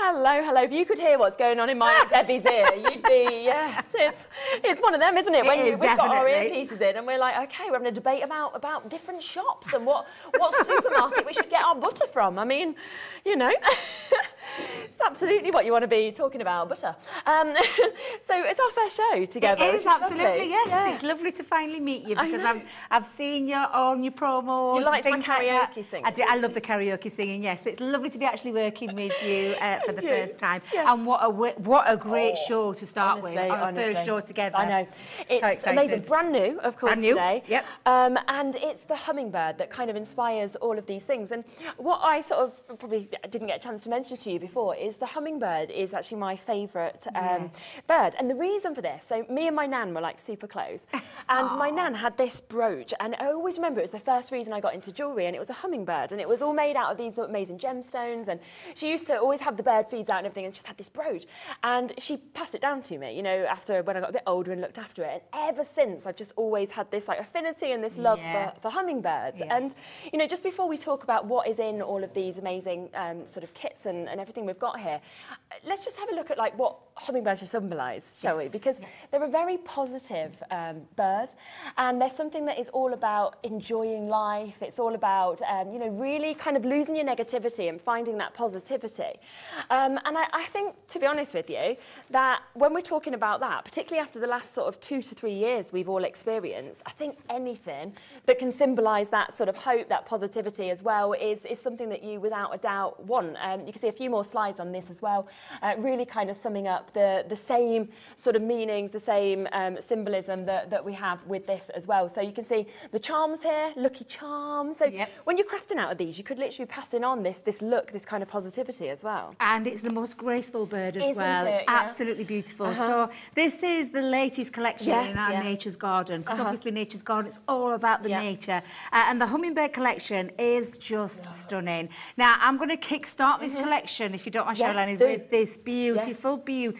Hello, hello. If you could hear what's going on in my Aunt Debbie's ear, you'd be, yes, it's it's one of them, isn't it? When It you, is, we've got our earpieces in and we're like, okay, we're having a debate about, about different shops and what, what supermarket we should get our butter from. I mean, you know, it's absolutely what you want to be talking about, butter. Um, so it's our first show together. It is lovely. absolutely yes. Yeah. It's lovely to finally meet you because. I've I've seen your on your promos. You liked my like karaoke singing. I do. I love the karaoke singing. Yes, it's lovely to be actually working with you uh, for the you. first time. Yes. And what a what a great Oh, show to start honestly, with honestly. first show together. I know. It's excited. amazing. Brand new, of course, Brand new, today. yep. Um, and it's the hummingbird that kind of inspires all of these things. And what I sort of probably didn't get a chance to mention to you before is the hummingbird is actually my favourite um, bird. And the reason for this, so me and my nan were like super close. And my nan had this brooch. And I always remember it was the first reason I got into jewellery. And it was a hummingbird. And it was all made out of these amazing gemstones. And she used to always have the bird feeds out and everything. And she just had this brooch. And she passed it down to me, you know, after when I got a bit older and looked after it. And ever since, I've just always had this like affinity and this love Yeah. for, for hummingbirds. Yeah. And, you know, just before we talk about what is in all of these amazing um, sort of kits and, and everything we've got here, let's just have a look at like what hummingbirds should symbolise, shall we? Because they're a very positive um, bird and they're something that is all about enjoying life. It's all about, um, you know, really kind of losing your negativity and finding that positivity. Um, and I, I think, to be honest with you, that when we're talking about that, particularly after the last sort of two to three years we've all experienced, I think anything that can symbolise that sort of hope, that positivity as well, is, is something that you without a doubt want. Um, you can see a few more slides on this as well, uh, really kind of summing up the, the same sort of meanings, the same um, symbolism that, that we have with this as well. So you can see the charms here, lucky charms. So Yep. when you're crafting out of these, you could literally passing on this, this look, this kind of positivity as well. And it's the most graceful bird as Isn't well. it? It's Yeah. absolutely beautiful. So this is the latest collection Yes, in our yeah. Nature's Garden because Uh-huh. obviously Nature's Garden it's all about the Yeah. nature. Uh, and the hummingbird collection is just stunning. Now I'm going to kick-start this collection, if you don't mind. Yes, Charlene, do. with this beautiful, beautiful,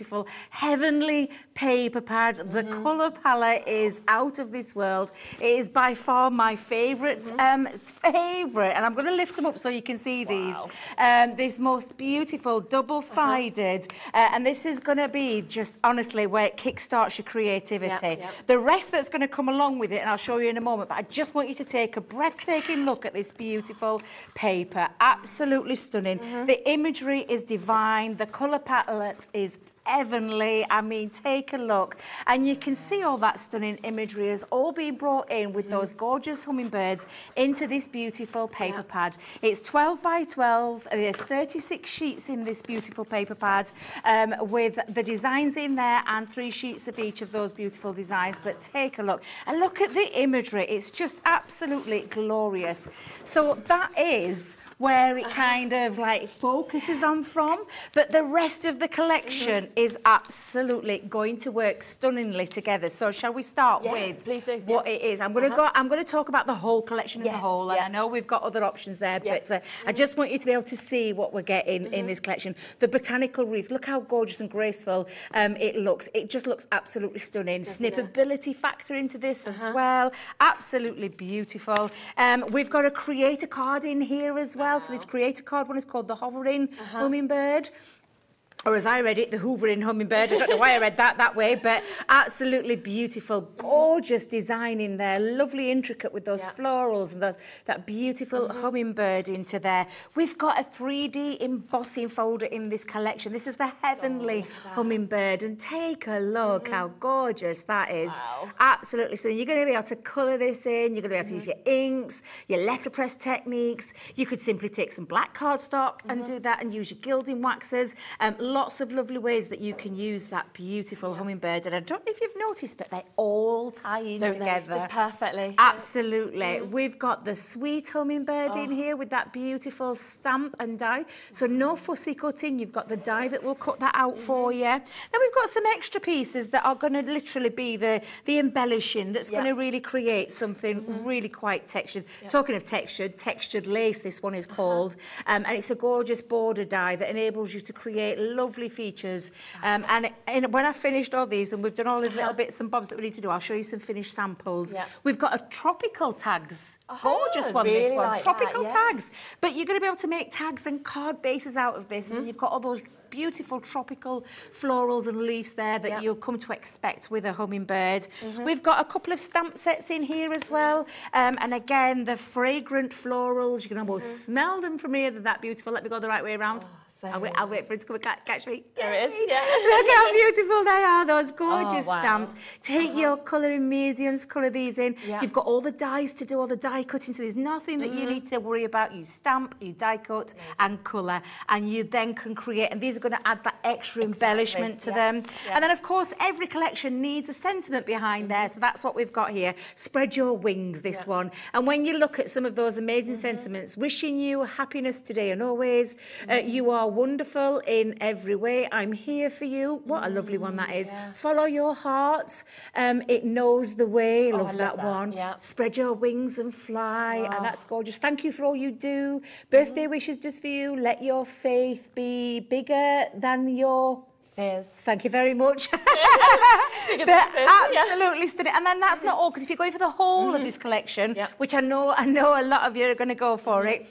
heavenly paper pad. The Mm-hmm. colour palette is out of this world. It is by far my favourite, Mm-hmm. um, favourite. And I'm going to lift them up so you can see these. Wow. Um, this most beautiful double-sided, uh and this is going to be just honestly where it kickstarts your creativity. Yep, yep. The rest that's going to come along with it, and I'll show you in a moment, but I just want you to take a breathtaking look at this beautiful paper. Absolutely stunning. Mm-hmm. The imagery is divine. The colour palette is heavenly. I mean, take a look. And you can see all that stunning imagery has all been brought in with those gorgeous hummingbirds into this beautiful paper pad. It's 12 by 12. There's 36 sheets in this beautiful paper pad um, with the designs in there and three sheets of each of those beautiful designs. But take a look. And look at the imagery. It's just absolutely glorious. So that is where it kind of like focuses on from, but the rest of the collection is absolutely going to work stunningly together. So shall we start Yeah, with please do, what yeah. it is? I'm going to go. I'm going to talk about the whole collection as a whole, and yeah. I know we've got other options there, but uh, I just want you to be able to see what we're getting in this collection. The botanical wreath. Look how gorgeous and graceful um, it looks. It just looks absolutely stunning. Snippability factor into this as well. Absolutely beautiful. Um, we've got a creator card in here as well. So this creator card one is called the hovering uh-huh. hummingbird. Or as I read it, the hoovering hummingbird. I don't know why I read that that way, but absolutely beautiful, gorgeous design in there, lovely intricate with those Yeah. florals and those that beautiful hummingbird into there. We've got a 3D embossing folder in this collection. This is the heavenly hummingbird, and take a look how gorgeous that is. Wow. Absolutely. So you're going to be able to colour this in. You're going to be able to use your inks, your letterpress techniques. You could simply take some black cardstock and do that, and use your gilding waxes. Um, lots of lovely ways that you can use that beautiful hummingbird. And I don't know if you've noticed, but they all tie in Don't they? together. Just perfectly. Absolutely. We've got the sweet hummingbird in oh. here with that beautiful stamp and die. So no fussy cutting. You've got the die that will cut that out for mm-hmm. you. Then we've got some extra pieces that are going to literally be the, the embellishing that's going to really create something mm-hmm. really quite textured. Talking of textured, textured lace this one is uh-huh. called. Um, and it's a gorgeous border die that enables you to create lovely features. Um, and, and when I've finished all these and we've done all these little bits and bobs that we need to do, I'll show you some finished samples. Yeah. We've got a tropical tags. Oh, Gorgeous one, really this one. like that, tropical yes. tags. But you're going to be able to make tags and card bases out of this. Mm-hmm. And you've got all those beautiful tropical florals and leaves there that. Mm-hmm. you'll come to expect with a hummingbird. We've got a couple of stamp sets in here as well. Um, and again, the fragrant florals. You can almost Mm-hmm. smell them from here. They're that beautiful. Let me go the right way around. Oh, so I'll, wait, I'll wait for it to come and catch me. There it is, yeah. Look how beautiful they are, those gorgeous Oh, wow. stamps. Take your colouring mediums, colour these in. Yeah. Mm-hmm. You've got all the dies to do all the die cutting, so there's nothing that you need to worry about. You stamp, you die cut, and colour, and you then can create. And these are going to add that extra embellishment to yeah, them. Mm-hmm. And then, of course, every collection needs a sentiment behind there, so that's what we've got here. Spread your wings, this one. And when you look at some of those amazing Mm-hmm. sentiments, wishing you happiness today and always, uh, you are wonderful in every way. I'm here for you. What a lovely one that is. Follow your heart. Um, it knows the way. Love, Oh, love that, that, one. yeah. Spread your wings and fly. And that's gorgeous. Thank you for all you do. Birthday wishes just for you. Let your faith be bigger than your Fears. Thank you very much. but this, yeah. absolutely stunning. And then that's not all, because if you're going for the whole of this collection, Yeah. which I know I know a lot of you are going to go for it.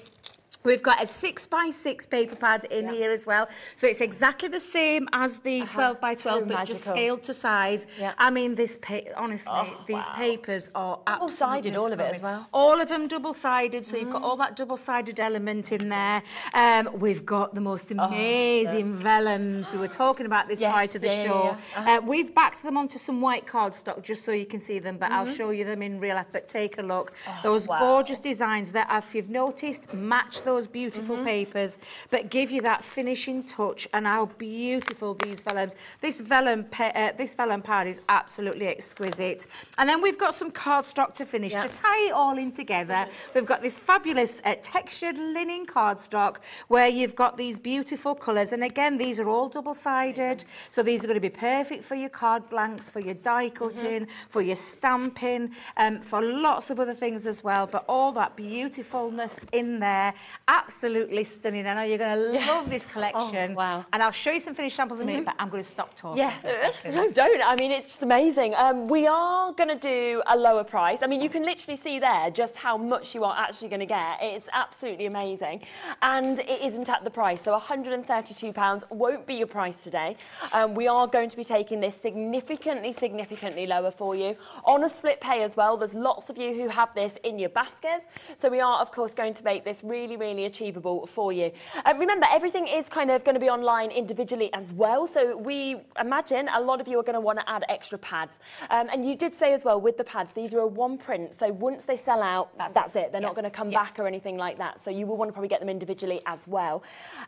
We've got a six by six paper pad in here as well. So it's exactly the same as the 12 by 12, So but just scaled to size. Yeah. I mean, this, honestly, Oh, these wow. papers are Double-sided, absolutely all of it as well. All of them double-sided, so you've got all that double-sided element in there. Um, we've got the most amazing vellums. We were talking about this Yes, prior to the yeah, yeah, show. yeah. Uh-huh. Uh, we've backed them onto some white cardstock just so you can see them, but I'll Mm-hmm. show you them in real life. But take a look. those Oh, wow. gorgeous designs that, if you've noticed, match those beautiful Mm-hmm. papers, but give you that finishing touch and how beautiful these vellums. This vellum, uh, this vellum pad is absolutely exquisite. And then we've got some cardstock to finish Yeah. to tie it all in together. We've got this fabulous uh, textured linen cardstock where you've got these beautiful colours. And again, these are all double-sided. So these are going to be perfect for your card blanks, for your die cutting, for your stamping, um, for lots of other things as well. But all that beautifulness in there, absolutely stunning. I know you're going to love this collection. Oh, wow. And I'll show you some finished samples in a minute, but I'm going to stop talking. Yeah, for a second. no, don't. I mean, it's just amazing. Um, we are going to do a lower price. I mean, you can literally see there just how much you are actually going to get. It's absolutely amazing. And it isn't at the price. So £132 won't be your price today. Um, we are going to be taking this significantly, significantly lower for you. On a split pay as well, there's lots of you who have this in your baskets. So we are, of course, going to make this really, really achievable for you. Uh, remember, everything is kind of going to be online individually as well. So we imagine a lot of you are going to want to add extra pads. Um, and you did say as well with the pads, these are a one print. So once they sell out, that's, it. They're not going to come back or anything like that. So you will want to probably get them individually as well.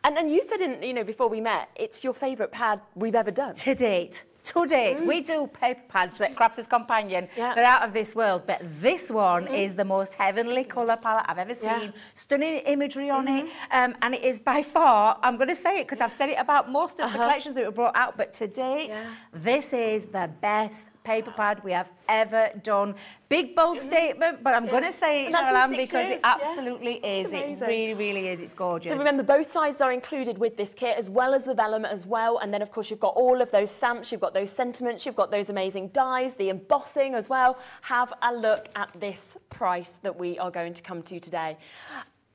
And then you said, in, you know, before we met, it's your favourite pad we've ever done. To date. To date, mm. we do paper pads at Crafters Companion. Yeah. They're out of this world, but this one mm-hmm. is the most heavenly colour palette I've ever seen. Yeah. Stunning imagery on it, mm-hmm. um, and it is by far, I'm going to say it because I've said it about most of the uh-huh. collections that were brought out, but to date, Yeah. this is the best paper pad we have ever done. Big bold mm-hmm. statement, but I'm going to say it, And that's in Sharon, six because years, it yeah. absolutely is. It really, really is. It's gorgeous. So remember, both sides are included with this kit, as well as the vellum as well. And then, of course, you've got all of those stamps, you've got those sentiments, you've got those amazing dies, the embossing as well. Have a look at this price that we are going to come to today.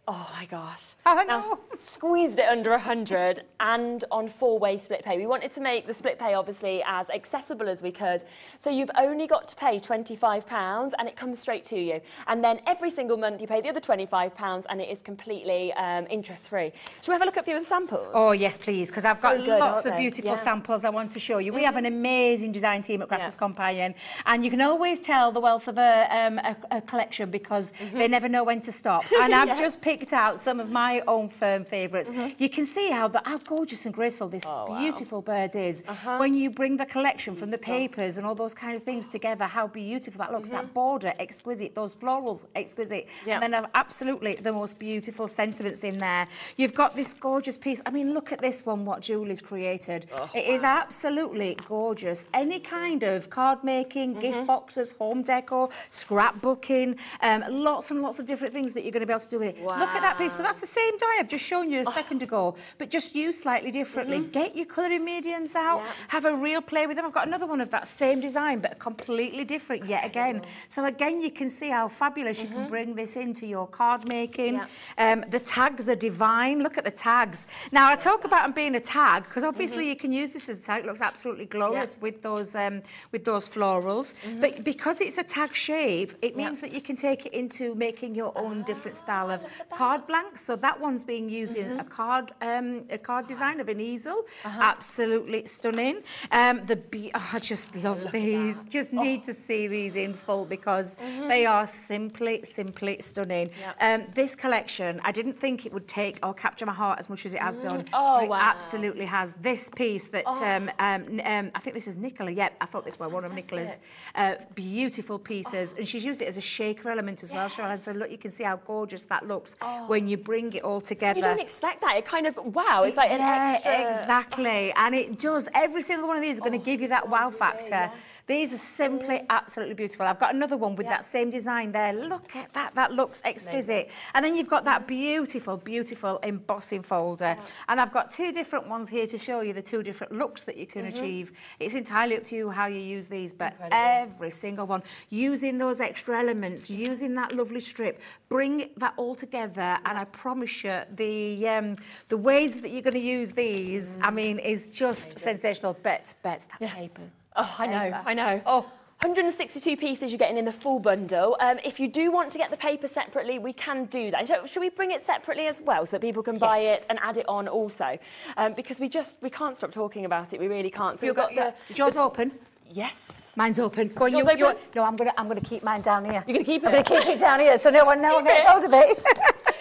Oh my gosh. I Now, squeezed it under 100 and on four-way split pay. We wanted to make the split pay obviously as accessible as we could. So you've only got to pay £25 and it comes straight to you. And then every single month you pay the other £25 and it is completely um, interest-free. Should we have a look at a few of the samples? Oh, yes, please, because I've So got good, lots of they? beautiful Yeah. Mm-hmm. samples I want to show you. We have an amazing design team at Crafters Yeah. Companion, and you can always tell the wealth of a, um, a, a collection because Mm-hmm. they never know when to stop. And I've just picked out some of my own firm favorites You can see how, the, how gorgeous and graceful this Mm-hmm. Oh, wow. beautiful bird is. Uh-huh. When you bring the collection from the papers and all those kind of things together, how beautiful that looks. That border, exquisite. Those florals, exquisite. Mm-hmm. Yeah. And then absolutely the most beautiful sentiments in there. You've got this gorgeous piece. I mean, look at this one, what Julie's created. Oh, it is absolutely gorgeous. Any kind of card making, Mm-hmm. gift boxes, home decor, scrapbooking, um, lots and lots of different things that you're going to be able to do with it. Look at that piece. So that's the same die I've just shown you a second ago, but just used slightly differently. Get your colouring mediums out, Yeah. have a real play with them. I've got another one of that same design, but completely different yet again. So again, you can see how fabulous you can bring this into your card making. Yeah. Um, the tags are divine. Look at the tags. Now, I talk about them being a tag because obviously you can use this as a tag. It looks absolutely glorious Yeah. with those um, with those florals. But because it's a tag shape, it means that you can take it into making your own different style of card blanks. So that one's being used in a card um, a card design of an easel. Absolutely stunning. Um, the be- oh, I just love these. Just need to see these in full because they are simply simply stunning. Um, this collection, I didn't think it would take or capture my heart as much as it has done. Oh, it wow. absolutely has. This piece that um, um, um, I think this is Nicola. Yep, I thought this was one of Nicola's uh, beautiful pieces, and she's used it as a shaker element as well. Cheryl. So look, you can see how gorgeous that looks Oh. when you bring it all together. You don't expect that. It kind of, wow, it's like an Yeah, extra... exactly. And it does. Every single one of these is going to oh, give you that wow factor. These are simply absolutely beautiful. I've got another one with that same design there. Look at that. That looks exquisite. And then you've got that beautiful, beautiful embossing folder. And I've got two different ones here to show you the two different looks that you can achieve. It's entirely up to you how you use these, but every single one, using those extra elements, using that lovely strip, bring that all together. And I promise you, the um, the ways that you're going to use these, I mean, is just sensational. Bet, bet that paper. Oh, I know, Paper. I know. Oh. 162 pieces you're getting in the full bundle. Um, if you do want to get the paper separately, we can do that. So should we bring it separately as well so that people can buy Yes. it and add it on also? Um, because we just, we can't stop talking about it. We really can't. So You've we've got, got the... yours open. Yes. Mine's open. Go on, you, open? you're- no, I'm gonna, I'm gonna keep mine down here. You're to keep it. I'm gonna keep it down here so no one, no one gets hold of it.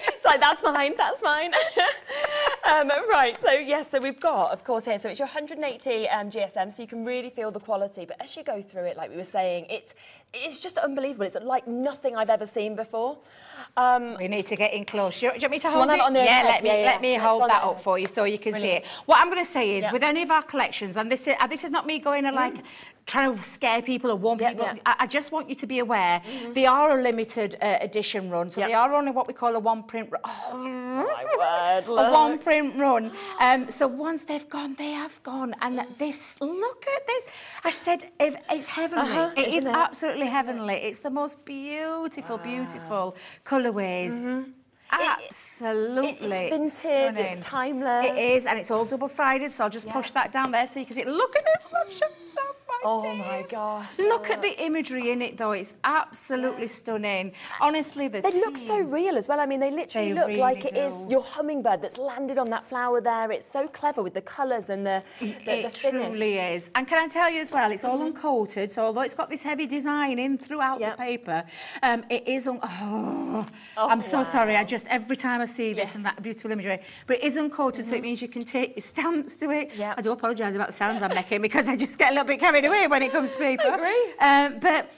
it's like, that's mine, that's mine. um, right, so yes, so we've got, of course, here, so it's your 180 um, GSM, so you can really feel the quality. But as you go through it, like we were saying, it's it's just unbelievable. It's like nothing I've ever seen before. Um, We need to get in close. Do you, do you want me to hold it? on yeah, let me Yeah, yeah, let me hold that up for you so you can Brilliant. see it. What I'm going to say is, Yeah. with any of our collections, and this is uh, this is not me going to like trying to scare people or warn Yeah, people. yeah. I, I just want you to be aware they are a limited uh, edition run, so Yeah. they are only what we call a one print. Run. my word, a one print run. Um, so once they've gone, they have gone. And this, look at this. I said if, it's heavenly. Uh-huh, it it? absolutely heavenly. It's the most beautiful, beautiful colourways. Absolutely. It, it's vintage, stunning. it's timeless. It is, and it's all double-sided, so I'll just push that down there so you can see. Look at this one. Shut up, my Oh my gosh, Look at the imagery in it, though. It's absolutely stunning. Honestly, the They look so real as well. I mean, they literally They look really like it is your hummingbird that's landed on that flower there. It's so clever with the colours and the, the, It the finish. Mm-hmm. truly is. And can I tell you as well, it's all uncoated, so although it's got this heavy design in throughout Yep. the paper, um, it is un- oh, I'm so sorry. I just every time I see this and that beautiful imagery, but it is uncoated, so it means you can take your stamps to it. Yep. I do apologise about the sounds I'm making because I just get a little bit carried away when it comes to paper. agree. Um, but.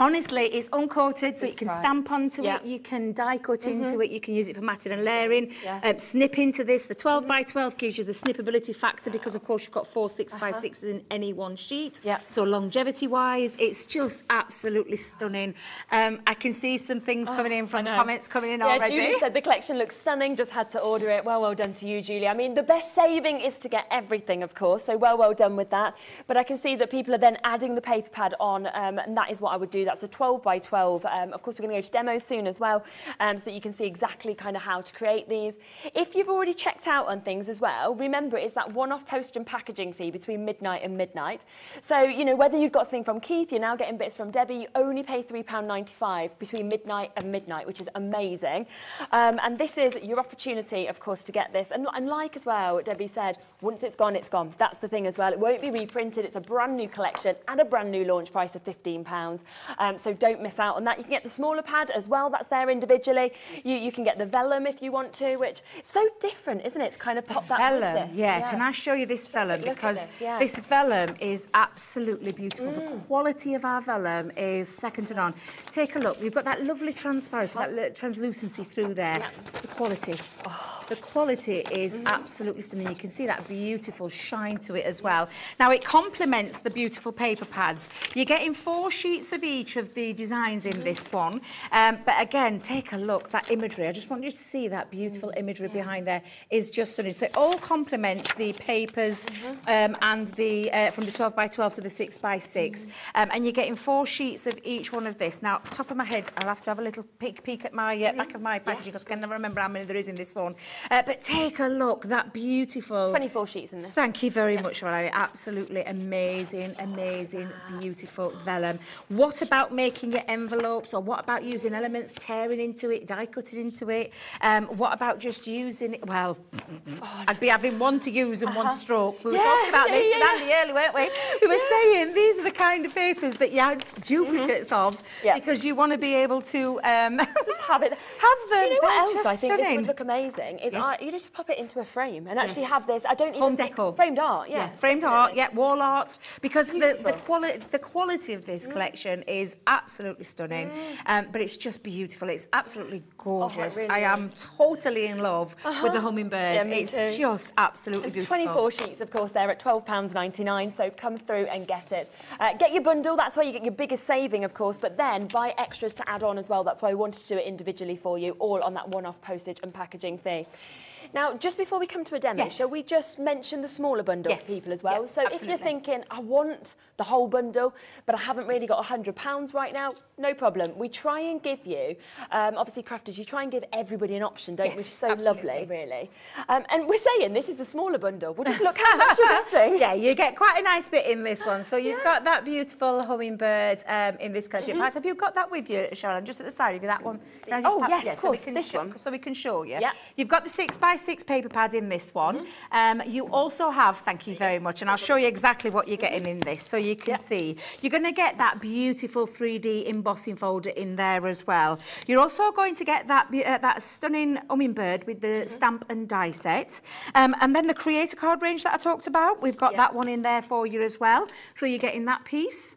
Honestly, it's uncoated, so you can right. stamp onto Yeah. it, you can die cut into it, you can use it for matting and layering, Yeah. um, snip into this. The 12 by 12 gives you the snippability factor because, of course, you've got four 6 by 6s in any one sheet. Yeah. So longevity-wise, it's just absolutely stunning. Um, I can see some things coming in from comments coming in Yeah, already. Julie said the collection looks stunning, just had to order it. Well, well done to you, Julie. I mean, the best saving is to get everything, of course, so well, well done with that. But I can see that people are then adding the paper pad on, um, and that is what I would do. That's a 12 by 12. Um, of course, we're going to go to demos soon as well, um, so that you can see exactly kind of how to create these. If you've already checked out on things as well, remember it's that one-off post and packaging fee between midnight and midnight. So, you know, whether you've got something from Keith, you're now getting bits from Debbie, you only pay £3.95 between midnight and midnight, which is amazing. Um, and this is your opportunity, of course, to get this. And, and like as well, Debbie said, once it's gone, it's gone. That's the thing as well. It won't be reprinted. It's a brand new collection and a brand new launch price of £15. Um, so don't miss out on that. You can get the smaller pad as well. That's there individually. You, you can get the vellum if you want to, which is so different, isn't it? To kind of pop that with vellum, this. yeah. Can I show you this vellum? Look because this, yeah. this vellum is absolutely beautiful. The Mm. quality of our vellum is second to none. Take a look. We've got that lovely transparency, that translucency through there. The quality. The quality is Mm-hmm. absolutely stunning. You can see that beautiful shine to it as well. Now, it complements the beautiful paper pads. You're getting four sheets of each of the designs in this one. Um, but again, take a look, that imagery. I just want you to see that beautiful Mm, imagery behind there is just stunning. So it all complements the papers um, and the uh, from the 12 by 12 to the 6 by 6. Um, and you're getting four sheets of each one of this. Now, top of my head, I'll have to have a little peek, peek at my uh, back of my packaging because I can never remember how many there is in this one. Uh, but take a look, that beautiful... 24 sheets in this. Thank you very much, Valerie. Absolutely amazing, amazing, beautiful vellum. What about making your envelopes or what about using elements, tearing into it, die cutting into it? Um, what about just using it? Well, I'd be having one to use and one to stroke. We were Yeah, talking about yeah, this yeah, Andy earlier, weren't we? We were saying these are the kind of papers that you had duplicates of Yeah. because you want to be able to um, just have it. Have them. Do you know what else I think this would look amazing? Is Yes. I, you just pop it into a frame and actually Yes. have this. I don't even Home decor. framed art. Yeah, framed art, yeah, wall art, because the, the quality the quality of this collection is absolutely stunning. Um, but it's just beautiful. It's absolutely gorgeous. really I am totally in love with the hummingbird. Yeah, it's too. just absolutely beautiful. 24 sheets, of course, they're at £12.99, so come through and get it. Uh, get your bundle, that's where you get your biggest saving, of course, but then buy extras to add on as well. That's why we wanted to do it individually for you, all on that one-off postage and packaging fee. Now, just before we come to a demo, Yes. shall we just mention the smaller bundle Yes. for people as well? Yeah, so if you're thinking, I want the whole bundle, but I haven't really got £100 right now, no problem. We try and give you, um, obviously crafters, you try and give everybody an option, don't we? Yes, is so absolutely. lovely, really. Um, and we're saying this is the smaller bundle. Well, just look how much you're getting. Yeah, you get quite a nice bit in this one. So you've got that beautiful hummingbird um, in this collection. In fact, have you got that with you, Sharon? Just at the side, have you that one? Can I just Oh, yes, of so course, this one. So we can show you. Yeah. You've got the six by six paper pad in this one. Mm-hmm. Um, you also have, thank you very much, and I'll show you exactly what you're getting in this so you can Yeah. see. You're going to get that beautiful 3D embossing folder in there as well. You're also going to get that, uh, that stunning hummingbird with the Mm-hmm. stamp and die set. Um, and then the creator card range that I talked about, we've got Yeah. that one in there for you as well. So you're getting that piece.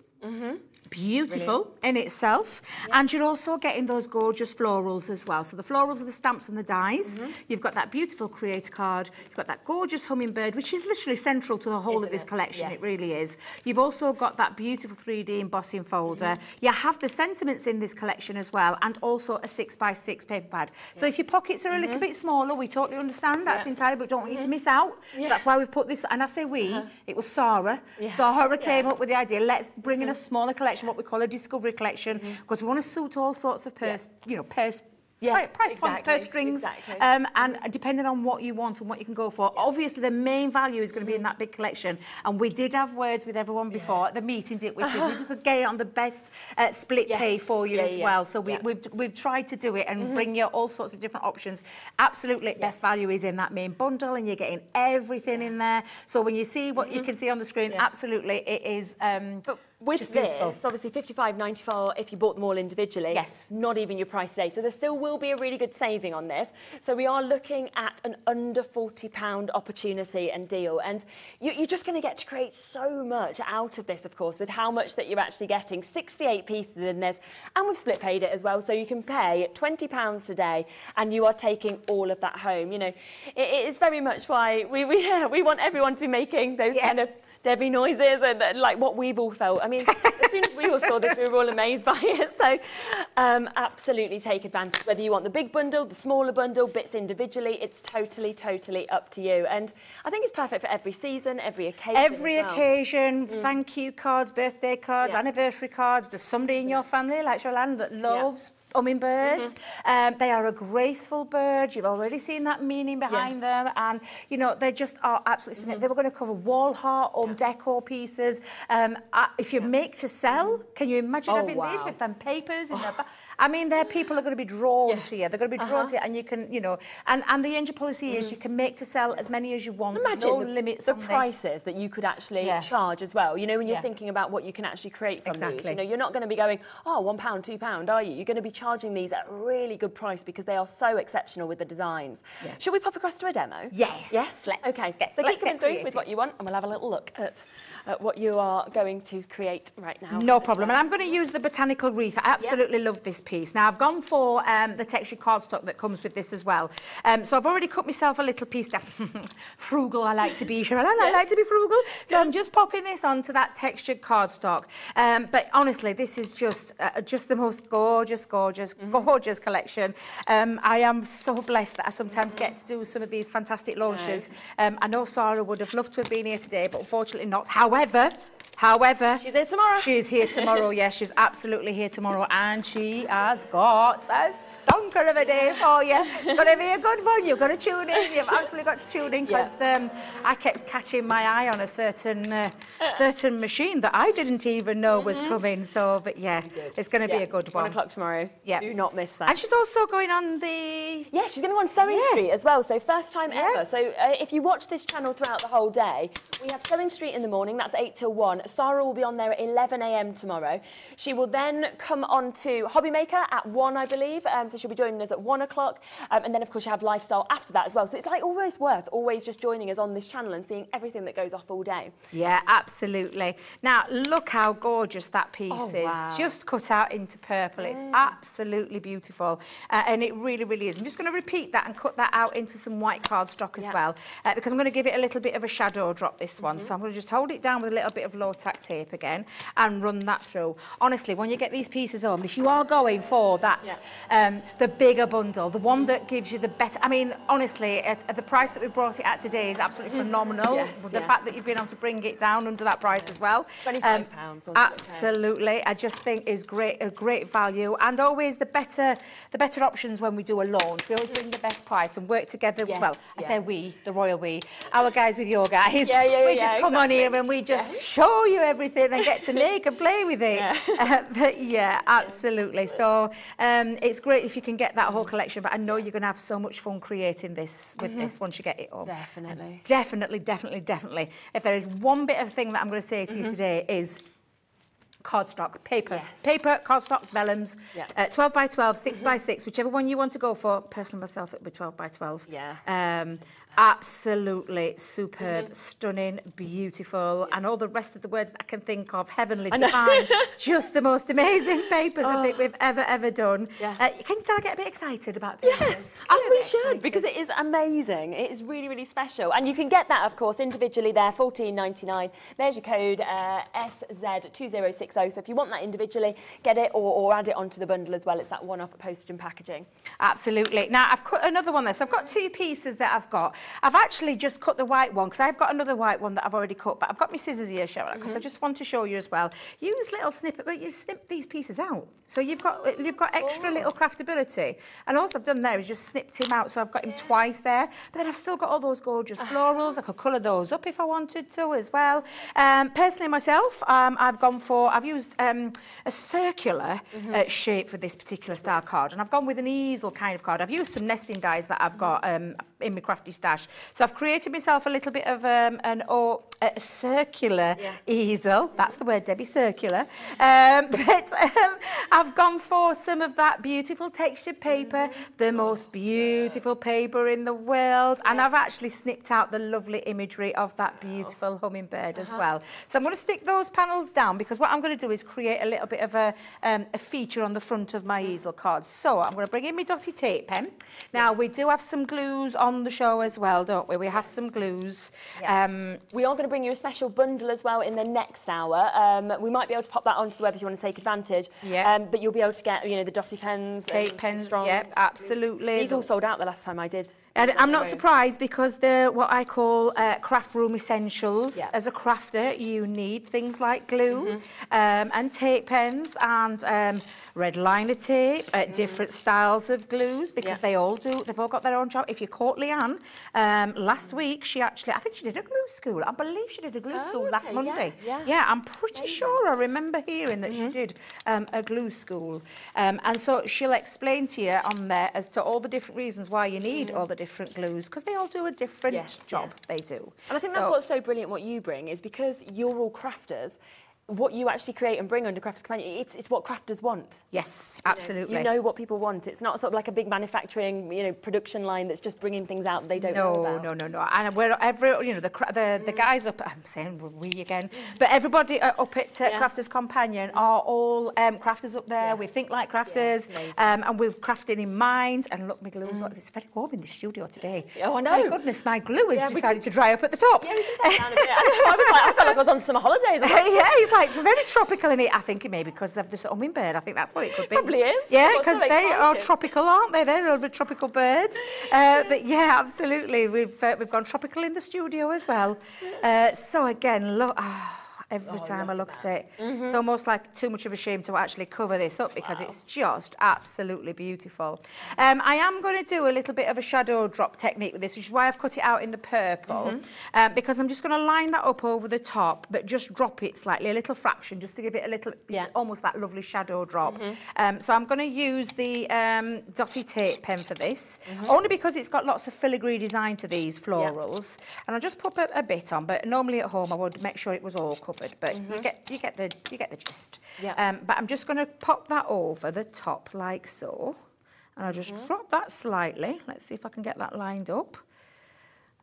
Beautiful in itself. And you're also getting those gorgeous florals as well. So the florals are the stamps and the dies. Mm-hmm. You've got that beautiful creator card. You've got that gorgeous hummingbird, which is literally central to the whole of Isn't this it? collection. Yes. It really is. You've also got that beautiful 3D embossing folder. Mm-hmm. You have the sentiments in this collection as well, and also a six by six paper pad. So if your pockets are a Mm-hmm. little bit smaller, we totally understand. That's entirely, but don't want you to miss out. That's why we've put this. And I say we. It was Sarah. Yeah. Sarah came Yeah. up with the idea. Let's bring in a smaller collection, what we call a discovery collection, because we want to suit all sorts of purse, you know, purse. Yeah, pri- price points, exactly, purse strings, exactly. um, and depending on what you want and what you can go for. Obviously, the main value is going to be in that big collection. And we did have words with everyone before at the meeting, did we? So we could get it on the best uh, split Yes. pay for you Yeah, as yeah, well. So we, yeah. Mm-hmm. we've we've tried to do it and bring you all sorts of different options. Absolutely, best value is in that main bundle, and you're getting everything in there. So when you see what you can see on the screen, absolutely, it is. Um, But with Just this, beautiful. obviously 55.94 if you bought them all individually. Yes. Not even your price today. So there still will be a really good saving on this. So we are looking at an under 40 pound opportunity and deal. And you, you're just going to get to create so much out of this, of course, with how much that you're actually getting. 68 pieces in this, and we've split paid it as well. So you can pay 20 pounds today, and you are taking all of that home. You know, it, it's very much why we we, we want everyone to be making those Yeah. kind of Debbie noises and, and like what we've all felt. I mean, as soon as we all saw this, we were all amazed by it. So, um, absolutely take advantage. Whether you want the big bundle, the smaller bundle, bits individually, it's totally, totally up to you. And I think it's perfect for every season, every occasion. Every well. occasion, thank you cards, birthday cards, Yeah. anniversary cards. There's somebody in your family, like Sholan, that loves hummingbirds. Um, they are a graceful bird. You've already seen that meaning behind Yes. them. And, you know, they just are absolutely stunning. They were going to cover wall heart, home decor pieces. Um, uh, if you make to sell, can you imagine Oh, having these with them papers in their ba- I mean, there people are going to be drawn Yes. to you. They're going to be drawn uh-huh. to you, and you can, you know, and, and the angel policy is you mm. can make to sell as many as you want. Imagine no the, limits the on this. prices that you could actually Yeah. charge as well. You know, when you're Yeah. thinking about what you can actually create from these. You know, you're not going to be going, oh, one pound, two pound, are you? You're going to be charging these at a really good price because they are so exceptional with the designs. Yeah. Should we pop across to a demo? Yes, Yes. let's okay. get- so keep coming get through creative. with what you want, and we'll have a little look at, at what you are going to create right now. No problem. And I'm going to use the botanical wreath. I absolutely love this piece. Now, I've gone for um, the textured cardstock that comes with this as well. Um, so I've already cut myself a little piece down. frugal, I like to be. Sharon. I like to be frugal. So I'm just popping this onto that textured cardstock. Um, but honestly, this is just uh, just the most gorgeous, gorgeous, gorgeous collection. Um, I am so blessed that I sometimes get to do some of these fantastic launches. Um, I know Sarah would have loved to have been here today, but unfortunately not. However, however, However, She's here tomorrow. She's here tomorrow. yes, she's absolutely here tomorrow, and she has got a stonker of a day for you. It's going to be a good one. You've got to tune in. You've absolutely got to tune in because um, I kept catching my eye on a certain uh, certain machine that I didn't even know was coming. So, but yeah, it's going to be a good One one. o'clock tomorrow. Yeah. Do not miss that. And she's also going on the Yeah, she's going to go on Sewing Yeah. Street as well, so first time Yeah. ever. So uh, if you watch this channel throughout the whole day, we have Sewing Street in the morning, that's 8 till 1. Sarah will be on there at 11 a.m. tomorrow. She will then come on to Hobby Maker at 1, I believe, um, so she'll be joining us at 1 o'clock. Um, and then, of course, you have Lifestyle after that as well. So it's like always worth always just joining us on this channel and seeing everything that goes off all day. Yeah, absolutely. Now, look how gorgeous that piece Oh, is. wow. Just cut out into purple. It's absolutely beautiful. Uh, and it really, really is. I'm just going to repeat that and cut that out into some white cardstock as Yeah. well, uh, because I'm going to give it a little bit of a shadow drop, this one. So I'm going to just hold it down with a little bit of low tack tape again and run that through. Honestly, when you get these pieces on, if you are going for that, um, the bigger bundle, the one that gives you the better, I mean, honestly, at, at the price that we brought it at today is absolutely phenomenal. Yes, the yeah. fact that you've been able to bring it down under that price as well. Um, £25 on split pay. Absolutely, I just think is great, a great value, and always the better, the better options when we do a launch. We always bring the best price and work together. Yes, well, I say we, the royal we, our guys with your guys. Yeah, yeah, We yeah, just come on here and we just show you everything and get to make and play with it. Yeah. Uh, but yeah, absolutely. So um, it's great if you can get that whole collection. But I know you're going to have so much fun creating this with this once you get it home. Definitely. Definitely, definitely, definitely. If there is one bit of thing that I'm going to say to you today is cardstock, paper. Yes. Paper, cardstock, vellums, Yeah. uh, 12 by 12, 6 by 6, whichever one you want to go for. Personally, myself, it would be 12 by 12. Yeah. Um, Absolutely superb, stunning, beautiful, and all the rest of the words that I can think of, heavenly, divine. Just the most amazing papers I think we've ever, ever done. Yeah. Uh, can you tell I get a bit excited about this? Yes, as we should, because it is amazing. It is really, really special. And you can get that, of course, individually there, fourteen ninety nine. There's your code, uh, SZ2060. So if you want that individually, get it or, or add it onto the bundle as well. It's that one-off postage and packaging. Absolutely. Now, I've cut another one there. So I've got two pieces that I've got. I've actually just cut the white one because I've got another white one that I've already cut, but I've got my scissors here, Cheryl, because I just want to show you as well. Use little snippet, but you snip these pieces out. So you've got you've got extra little craftability. And all I've done there is just snipped him out, so I've got him twice there. But then I've still got all those gorgeous florals. I could colour those up if I wanted to as well. Um, personally, myself, um, I've gone for, I've used um, a circular uh, shape for this particular style card, and I've gone with an easel kind of card. I've used some nesting dies that I've got um, in my crafty So I've created myself a little bit of um, an or a circular easel. That's the word, Debbie, circular. Um, but um, I've gone for some of that beautiful textured paper, the most beautiful paper in the world, and I've actually snipped out the lovely imagery of that beautiful hummingbird as well. So I'm going to stick those panels down because what I'm going to do is create a little bit of a, um, a feature on the front of my easel card. So I'm going to bring in my dotty tape pen. Now we do have some glues on the show as well, don't we? We have some glues. Um, We are going to bring you a special bundle as well in the next hour. Um, we might be able to pop that onto the web if you want to take advantage. Yeah. Um, but you'll be able to get, you know, the dotty pens. tape pens, strong. yep, absolutely. These all sold out the last time I did. And I'm not surprised because they're what I call uh, craft room essentials. Yeah. As a crafter, you need things like glue um, and tape pens and um, red liner tape, uh, different styles of glues because Yeah. they all do. They've all got their own job. If you caught Leanne um, last week, she actually, I think she did a glue school. I believe she did a glue Oh, school last okay, yeah, Monday. yeah. I'm pretty sure I remember hearing that she did um, a glue school. Um, and so she'll explain to you on there as to all the different reasons why you need all the different glues because they all do a different Yes, job. They do. And I think that's So- what's so brilliant what you bring is because you're all crafters, what you actually create and bring under Crafters Companion, it's, it's what crafters want. Yes, absolutely. You know what people want. It's not sort of like a big manufacturing, you know, production line that's just bringing things out they don't know No, about. no, no, no. And we're every, you know, the the, the guys up. I'm saying we again, but everybody uh, up at uh, Yeah. Crafters Companion are all um, crafters up there. We think like crafters, amazing. um, and we've crafted in mind. And look, my glue's look, it's very warm in the studio today. Oh, I My goodness, my glue has Yeah, decided to dry up at the top. Yeah, we can down a bit. I, know, I was like, I felt like I was on some holidays. Like, yeah, like very tropical in it. I think it may be because of the hummingbird. I think that's what it could be. Probably is. Yeah, because they are tropical, aren't they? They're a tropical bird. Uh, but yeah, absolutely. We've uh, we've gone tropical in the studio as well. Uh, so again, look. ah, Every time I look at it, it's almost like too much of a shame to actually cover this up because it's just absolutely beautiful. Um, I am going to do a little bit of a shadow drop technique with this, which is why I've cut it out in the purple, um, because I'm just going to line that up over the top, but just drop it slightly, a little fraction, just to give it a little, Yeah. almost that lovely shadow drop. Um, so I'm going to use the um, dotty tape pen for this, only because it's got lots of filigree design to these florals. And I'll just pop a, a bit on, but normally at home I would make sure it was all covered. But you get you get the you get the gist. Yeah. Um, but I'm just going to pop that over the top like so, and I'll just drop that slightly. Let's see if I can get that lined up.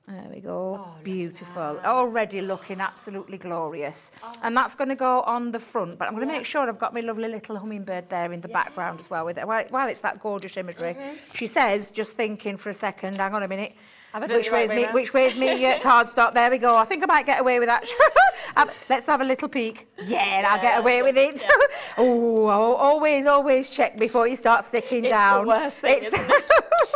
There we go. Beautiful. Already looking absolutely glorious. And that's going to go on the front, but I'm going to make sure I've got my lovely little hummingbird there in the background as well with it. While, while it's that gorgeous imagery. She says, just thinking for a second, hang on a minute. Have I done it Which the right way's way me? Which way's me? Card stop. There we go. I think I might get away with that. Um, Let's have a little peek. Yeah, I'll get away with it. oh, always, always check before you start sticking It's the down. worst thing, It's-?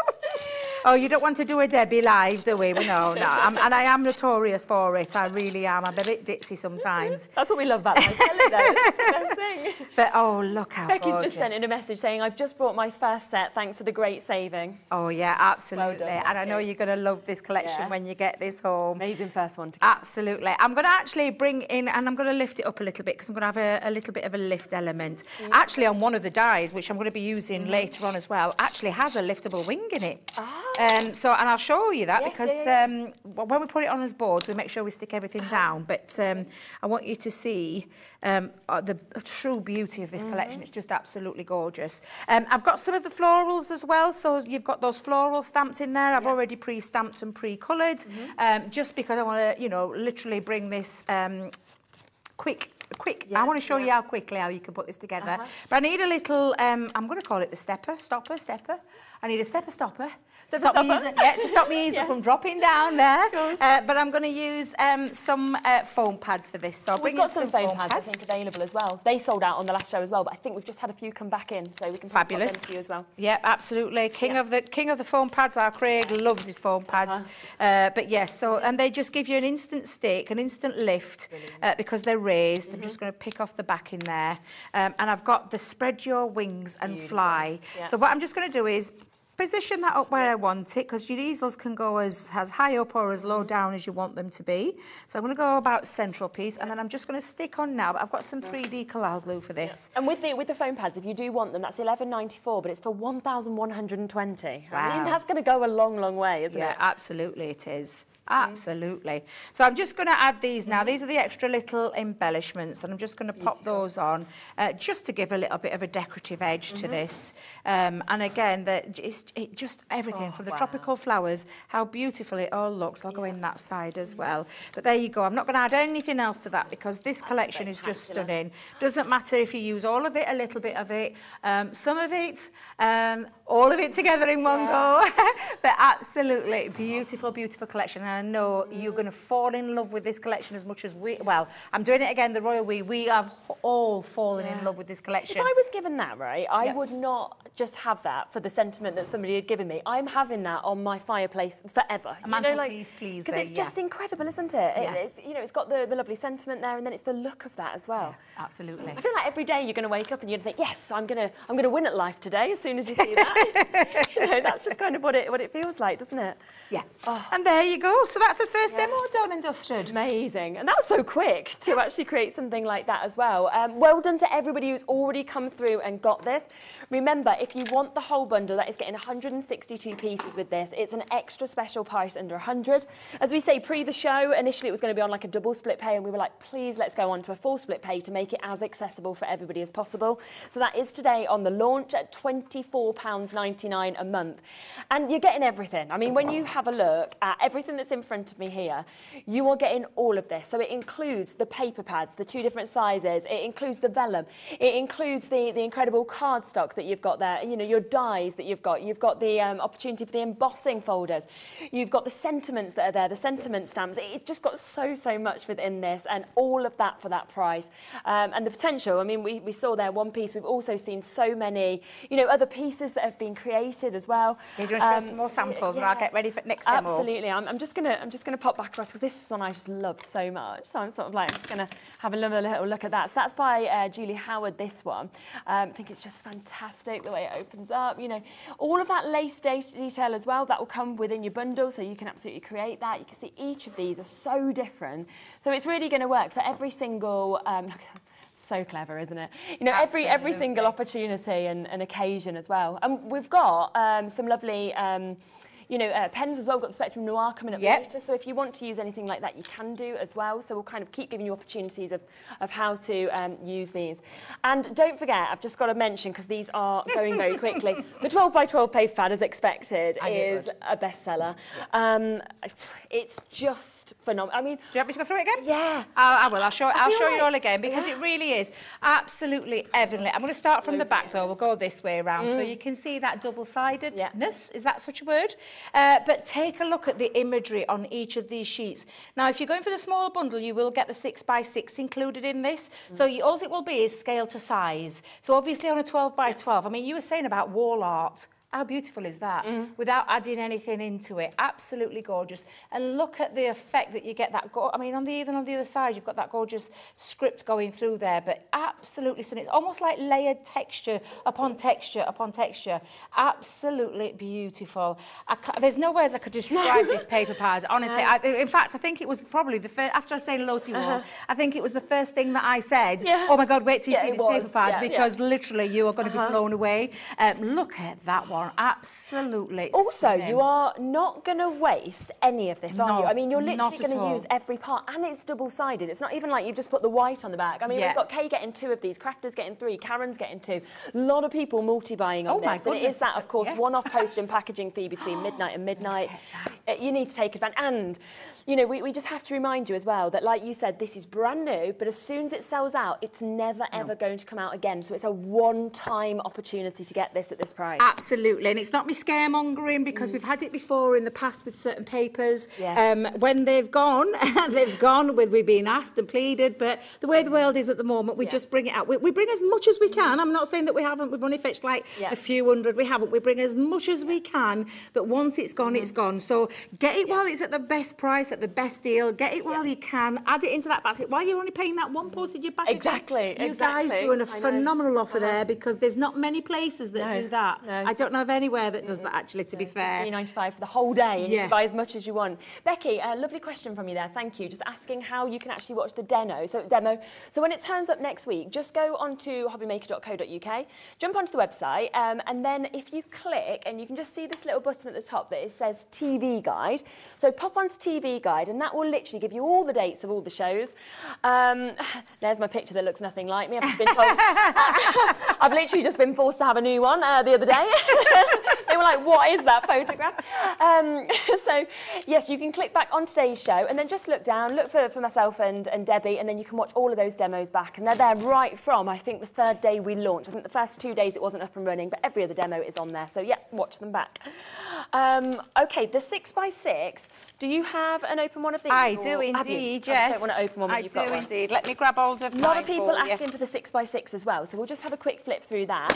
Oh, you don't want to do a Debbie live, do we? No, no. I'm, and I am notorious for it. I really am. I'm a bit ditzy sometimes. That's what we love about live telly, though. It's the best thing. But oh, look how Becky's gorgeous. just sent in a message saying, I've just brought my first set. Thanks for the great saving. Oh yeah, absolutely. Well done, and I know you're going to love this collection Yeah. when you get this home. Amazing first one to get. Absolutely. I'm going to actually bring in, and I'm going to lift it up a little bit because I'm going to have a, a little bit of a lift element. Mm. Actually, on one of the dies, which I'm going to be using mm. later on as well, actually has a liftable wing in it. Ah. Um, so, and I'll show you that Yes, because yeah, yeah. Um, when we put it on as boards, we make sure we stick everything down. But um, I want you to see um, uh, the true beauty of this Mm-hmm. collection. It's just absolutely gorgeous. Um, I've got some of the florals as well. So you've got those floral stamps in there. I've already pre-stamped and pre-coloured, Mm-hmm. um, just because I want to, you know, literally bring this um, quick quick Yeah, I want to show you how quickly how you can put this together Uh-huh. but I need a little um I'm going to call it the stepper stopper stepper I need a stepper stopper to stop me easily, yeah, to stop me Yes. from dropping down there. Uh, but I'm going to use um, some uh, foam pads for this. So I'll We've got in some foam pads, I think, available as well. They sold out on the last show as well, but I think we've just had a few come back in, so we can pop them Fabulous. to you as well. Yeah, absolutely. King Yeah. of the king of the foam pads. Our Craig loves his foam pads. Uh-huh. uh but yes, so and they just give you an instant stick, an instant lift uh, because they're raised. I'm Mm-hmm. just going to pick off the back in there, um, and I've got the spread your wings and fly. Yeah. So what I'm just going to do is position that up where I want it because your easels can go as, as high up or as low down as you want them to be. So I'm going to go about central piece and then I'm just going to stick on now. But I've got some 3D Collall glue for this. And with the with the foam pads, if you do want them, that's eleven ninety four, but it's for one thousand one hundred and twenty. I Wow. mean, that's going to go a long, long way, isn't Yeah, it? absolutely it is. Absolutely. So I'm just going to add these now. These are the extra little embellishments, and I'm just going to pop those on uh, just to give a little bit of a decorative edge to this. Um, and again, it's it just everything from the tropical flowers, how beautiful it all looks. I'll go in that side as well. But there you go. I'm not going to add anything else to that because this collection is just stunning. Doesn't matter if you use all of it, a little bit of it, um, some of it, um, all of it together in one go. but absolutely beautiful, beautiful collection. And I know you're going to fall in love with this collection as much as we. Well, I'm doing it again. The royal we. We have all fallen in love with this collection. If I was given that, right, I Yeah. would not just have that for the sentiment that somebody had given me. I'm having that on my fireplace forever. A mantelpiece, please, Because there, it's just yeah. incredible, isn't it? It- Yeah. It's, you know, it's got the, the lovely sentiment there, and then it's the look of that as well. Absolutely. I feel like every day you're going to wake up and you're going to think, yes, I'm going to I'm going to win at life today. As soon as you see that, you know, that's just kind of what it what it feels like, doesn't it? Yeah. Oh. And there you go. So that's his first Yes. demo done and dusted. Amazing. And that was so quick to actually create something like that as well. Um, well done to everybody who's already come through and got this. Remember, if you want the whole bundle, that is getting 162 pieces with this. It's an extra special price under 100. As we say, pre the show, initially it was going to be on like a double split pay, and we were like, please let's go on to a full split pay to make it as accessible for everybody as possible. So that is today on the launch at £24.99 a month. And you're getting everything. I mean, when you have a look at everything that's in front of me here, you are getting all of this. So it includes the paper pads, the two different sizes. It includes the vellum. It includes the, the incredible cardstock that you've got there. You know, your dies that you've got. You've got the um, opportunity for the embossing folders. You've got the sentiments that are there, the sentiment stamps. It's just got so, so much within this and all of that for that price. Um, and the potential, I mean, we, we saw there one piece. We've also seen so many, you know, other pieces that have been created as well. Yeah, do you want to show Um, some more samples and I'll get ready for next demo? Absolutely. I'm, I'm just gonna I'm just gonna pop back across because this was one I just loved so much. So I'm sort of like I'm just gonna have a little look at that. So that's by uh, Julie Howard. This one. Um, I think it's just fantastic the way it opens up. You know, all of that lace de- detail as well. That will come within your bundle, so you can absolutely create that. You can see each of these are so different. So it's really going to work for every single. Um, So clever, isn't it? You know, every every single opportunity and, and occasion as well. And we've got um, some lovely, um, you know, uh, pens as well. We've got the Spectrum Noir coming up Yep. later. So if you want to use anything like that, you can do as well. So we'll kind of keep giving you opportunities of, of how to um, use these. And don't forget, I've just got to mention, because these are going very quickly, the 12 by 12 paper pad, as expected, I is a bestseller. Um, it's just phenomenal. I mean, Do you want me to go through it again? yeah. I, I will. I'll show, I'll show you all again because yeah. it really is absolutely heavenly. I'm going to start from the back though. We'll go this way around so you can see that double-sidedness. Is that such a word? Uh, but take a look at the imagery on each of these sheets. Now, if you're going for the smaller bundle, you will get the six by six included in this. So you, all it will be is scale to size. So obviously on a 12 by 12. I mean, you were saying about wall art. How beautiful is that? Mm. Without adding anything into it. Absolutely gorgeous. And look at the effect that you get that. Go- I mean, on the even on the other side, you've got that gorgeous script going through there. But absolutely stunning. It's almost like layered texture upon texture upon texture. Absolutely beautiful. I there's no words I could describe this paper pad. Honestly, I, in fact, I think it was probably the first. After I say hello to you all, uh-huh. I think it was the first thing that I said. Yeah. Oh my God, wait till you Yeah, see these was. paper pads Yeah, because literally you are going to be uh-huh. blown away. Um, look at that one. Absolutely. Also, stunning. you are not going to waste any of this, are No, you? I mean, you're literally going to use every part, and it's double-sided. It's not even like you've just put the white on the back. I mean, Yeah. we've got Kay getting two of these, Crafters getting three, Karen's getting two. A lot of people multi-buying on Oh, my this, and it is that, of course, Yeah. one-off post and packaging fee between midnight and midnight. Uh, You need to take advantage, and you know, we, we just have to remind you as well that, like you said, this is brand new, but as soon as it sells out, it's never ever going to come out again. So it's a one-time opportunity to get this at this price. Absolutely, and it's not me scaremongering because mm. we've had it before in the past with certain papers. Yes. Um, when they've gone, they've gone with we've been asked and pleaded. But the way the world is at the moment, we Yeah. just bring it out. We, we bring as much as we mm-hmm. can. I'm not saying that we haven't. We've only fetched like Yeah. a few hundred. We haven't. We bring as much as we can. But once it's gone, it's mm-hmm. gone. So get it while it's at the best price, at the best deal. Get it while you can. Add it into that basket. While you're only paying that one postage, you're back. Exactly, You guys exactly. doing a phenomenal offer uh-huh. there because there's not many places that No, do that. no. I don't know of anywhere that does that actually, to be fair. Three ninety five for the whole day, and you Yeah. can buy as much as you want. Becky, a lovely question from you there. Thank you. Just asking how you can actually watch the demo. So demo. So when it turns up next week, just go onto hobbymaker.co.uk, jump onto the website, um, and then if you click, and you can just see this little button at the top that it says TV Guide. So pop onto TV Guide, and that will literally give you all the dates of all the shows. Um, there's my picture that looks nothing like me. I've been told. I've literally just been forced to have a new one uh, the other day. they were like, what is that photograph? Um, so, yes, you can click back on today's show and then just look down, look for, for myself and, and Debbie, and then you can watch all of those demos back. And they're there right from, I think, the third day we launched. I think the first two days it wasn't up and running, but every other demo is on there. So, yeah, watch them back. Um, okay, the 6x6, do you have an open one of these? I do indeed, I don't want to open one I you've do got one. indeed. Let me grab hold of A lot of people you. asking for the six by six as well, so we'll just have a quick flip through that.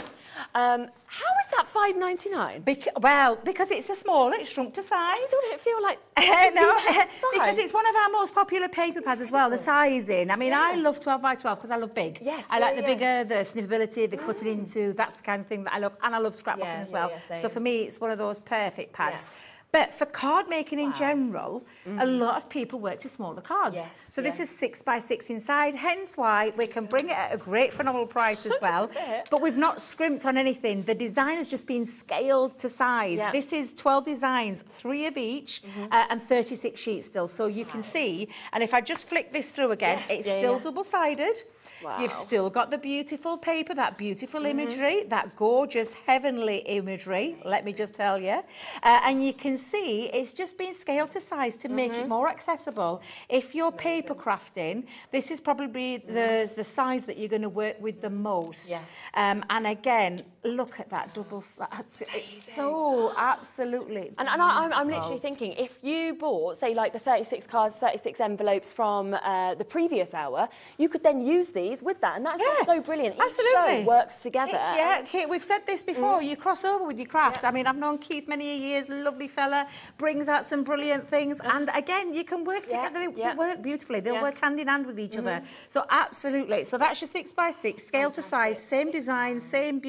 Um, how is that five ninety nine? Bec- well, because it's a small, it's shrunk to size. I still don't feel like no, because it's one of our most popular paper pads as well, the sizing. I mean, I love 12 by 12 because I love big. Yes, I like the yeah. bigger, the snippability, the cutting into, that's the kind of thing that I love. And I love scrapbooking Yeah, as well. yeah, so for me, it's one of those perfect pads. But for card making in general, a lot of people work to smaller cards. Yes, so this is six by six inside, hence why we can bring it at a great phenomenal price as well. But we've not scrimped on anything. The design has just been scaled to size. Yeah. This is 12 designs, three of each, uh, and 36 sheets still. So you can see, and if I just flick this through again, Yeah, it's yeah, still double-sided. Wow. You've still got the beautiful paper, that beautiful imagery, that gorgeous heavenly imagery, let me just tell you. Uh, and you can see it's just been scaled to size to make it more accessible. If you're paper crafting, this is probably the, the size that you're going to work with the most. Yes. Um, and again, look at that double size. It's so absolutely And, and I, I'm, I'm literally thinking, if you bought, say, like the 36 cards, 36 envelopes from uh, the previous hour, you could then use these with that, and that's what's so brilliant. Each absolutely. works together. Yeah, Keith, we've said this mm. before. You cross over with your craft. I mean, I've known Keith many years. Lovely fella, brings out some brilliant things, mm. and again, you can work Yeah, together. They, yeah. they work beautifully. They'll Yeah. work hand in hand with each other. Mm-hmm. So absolutely. So that's your six by six, scale to size, same design, same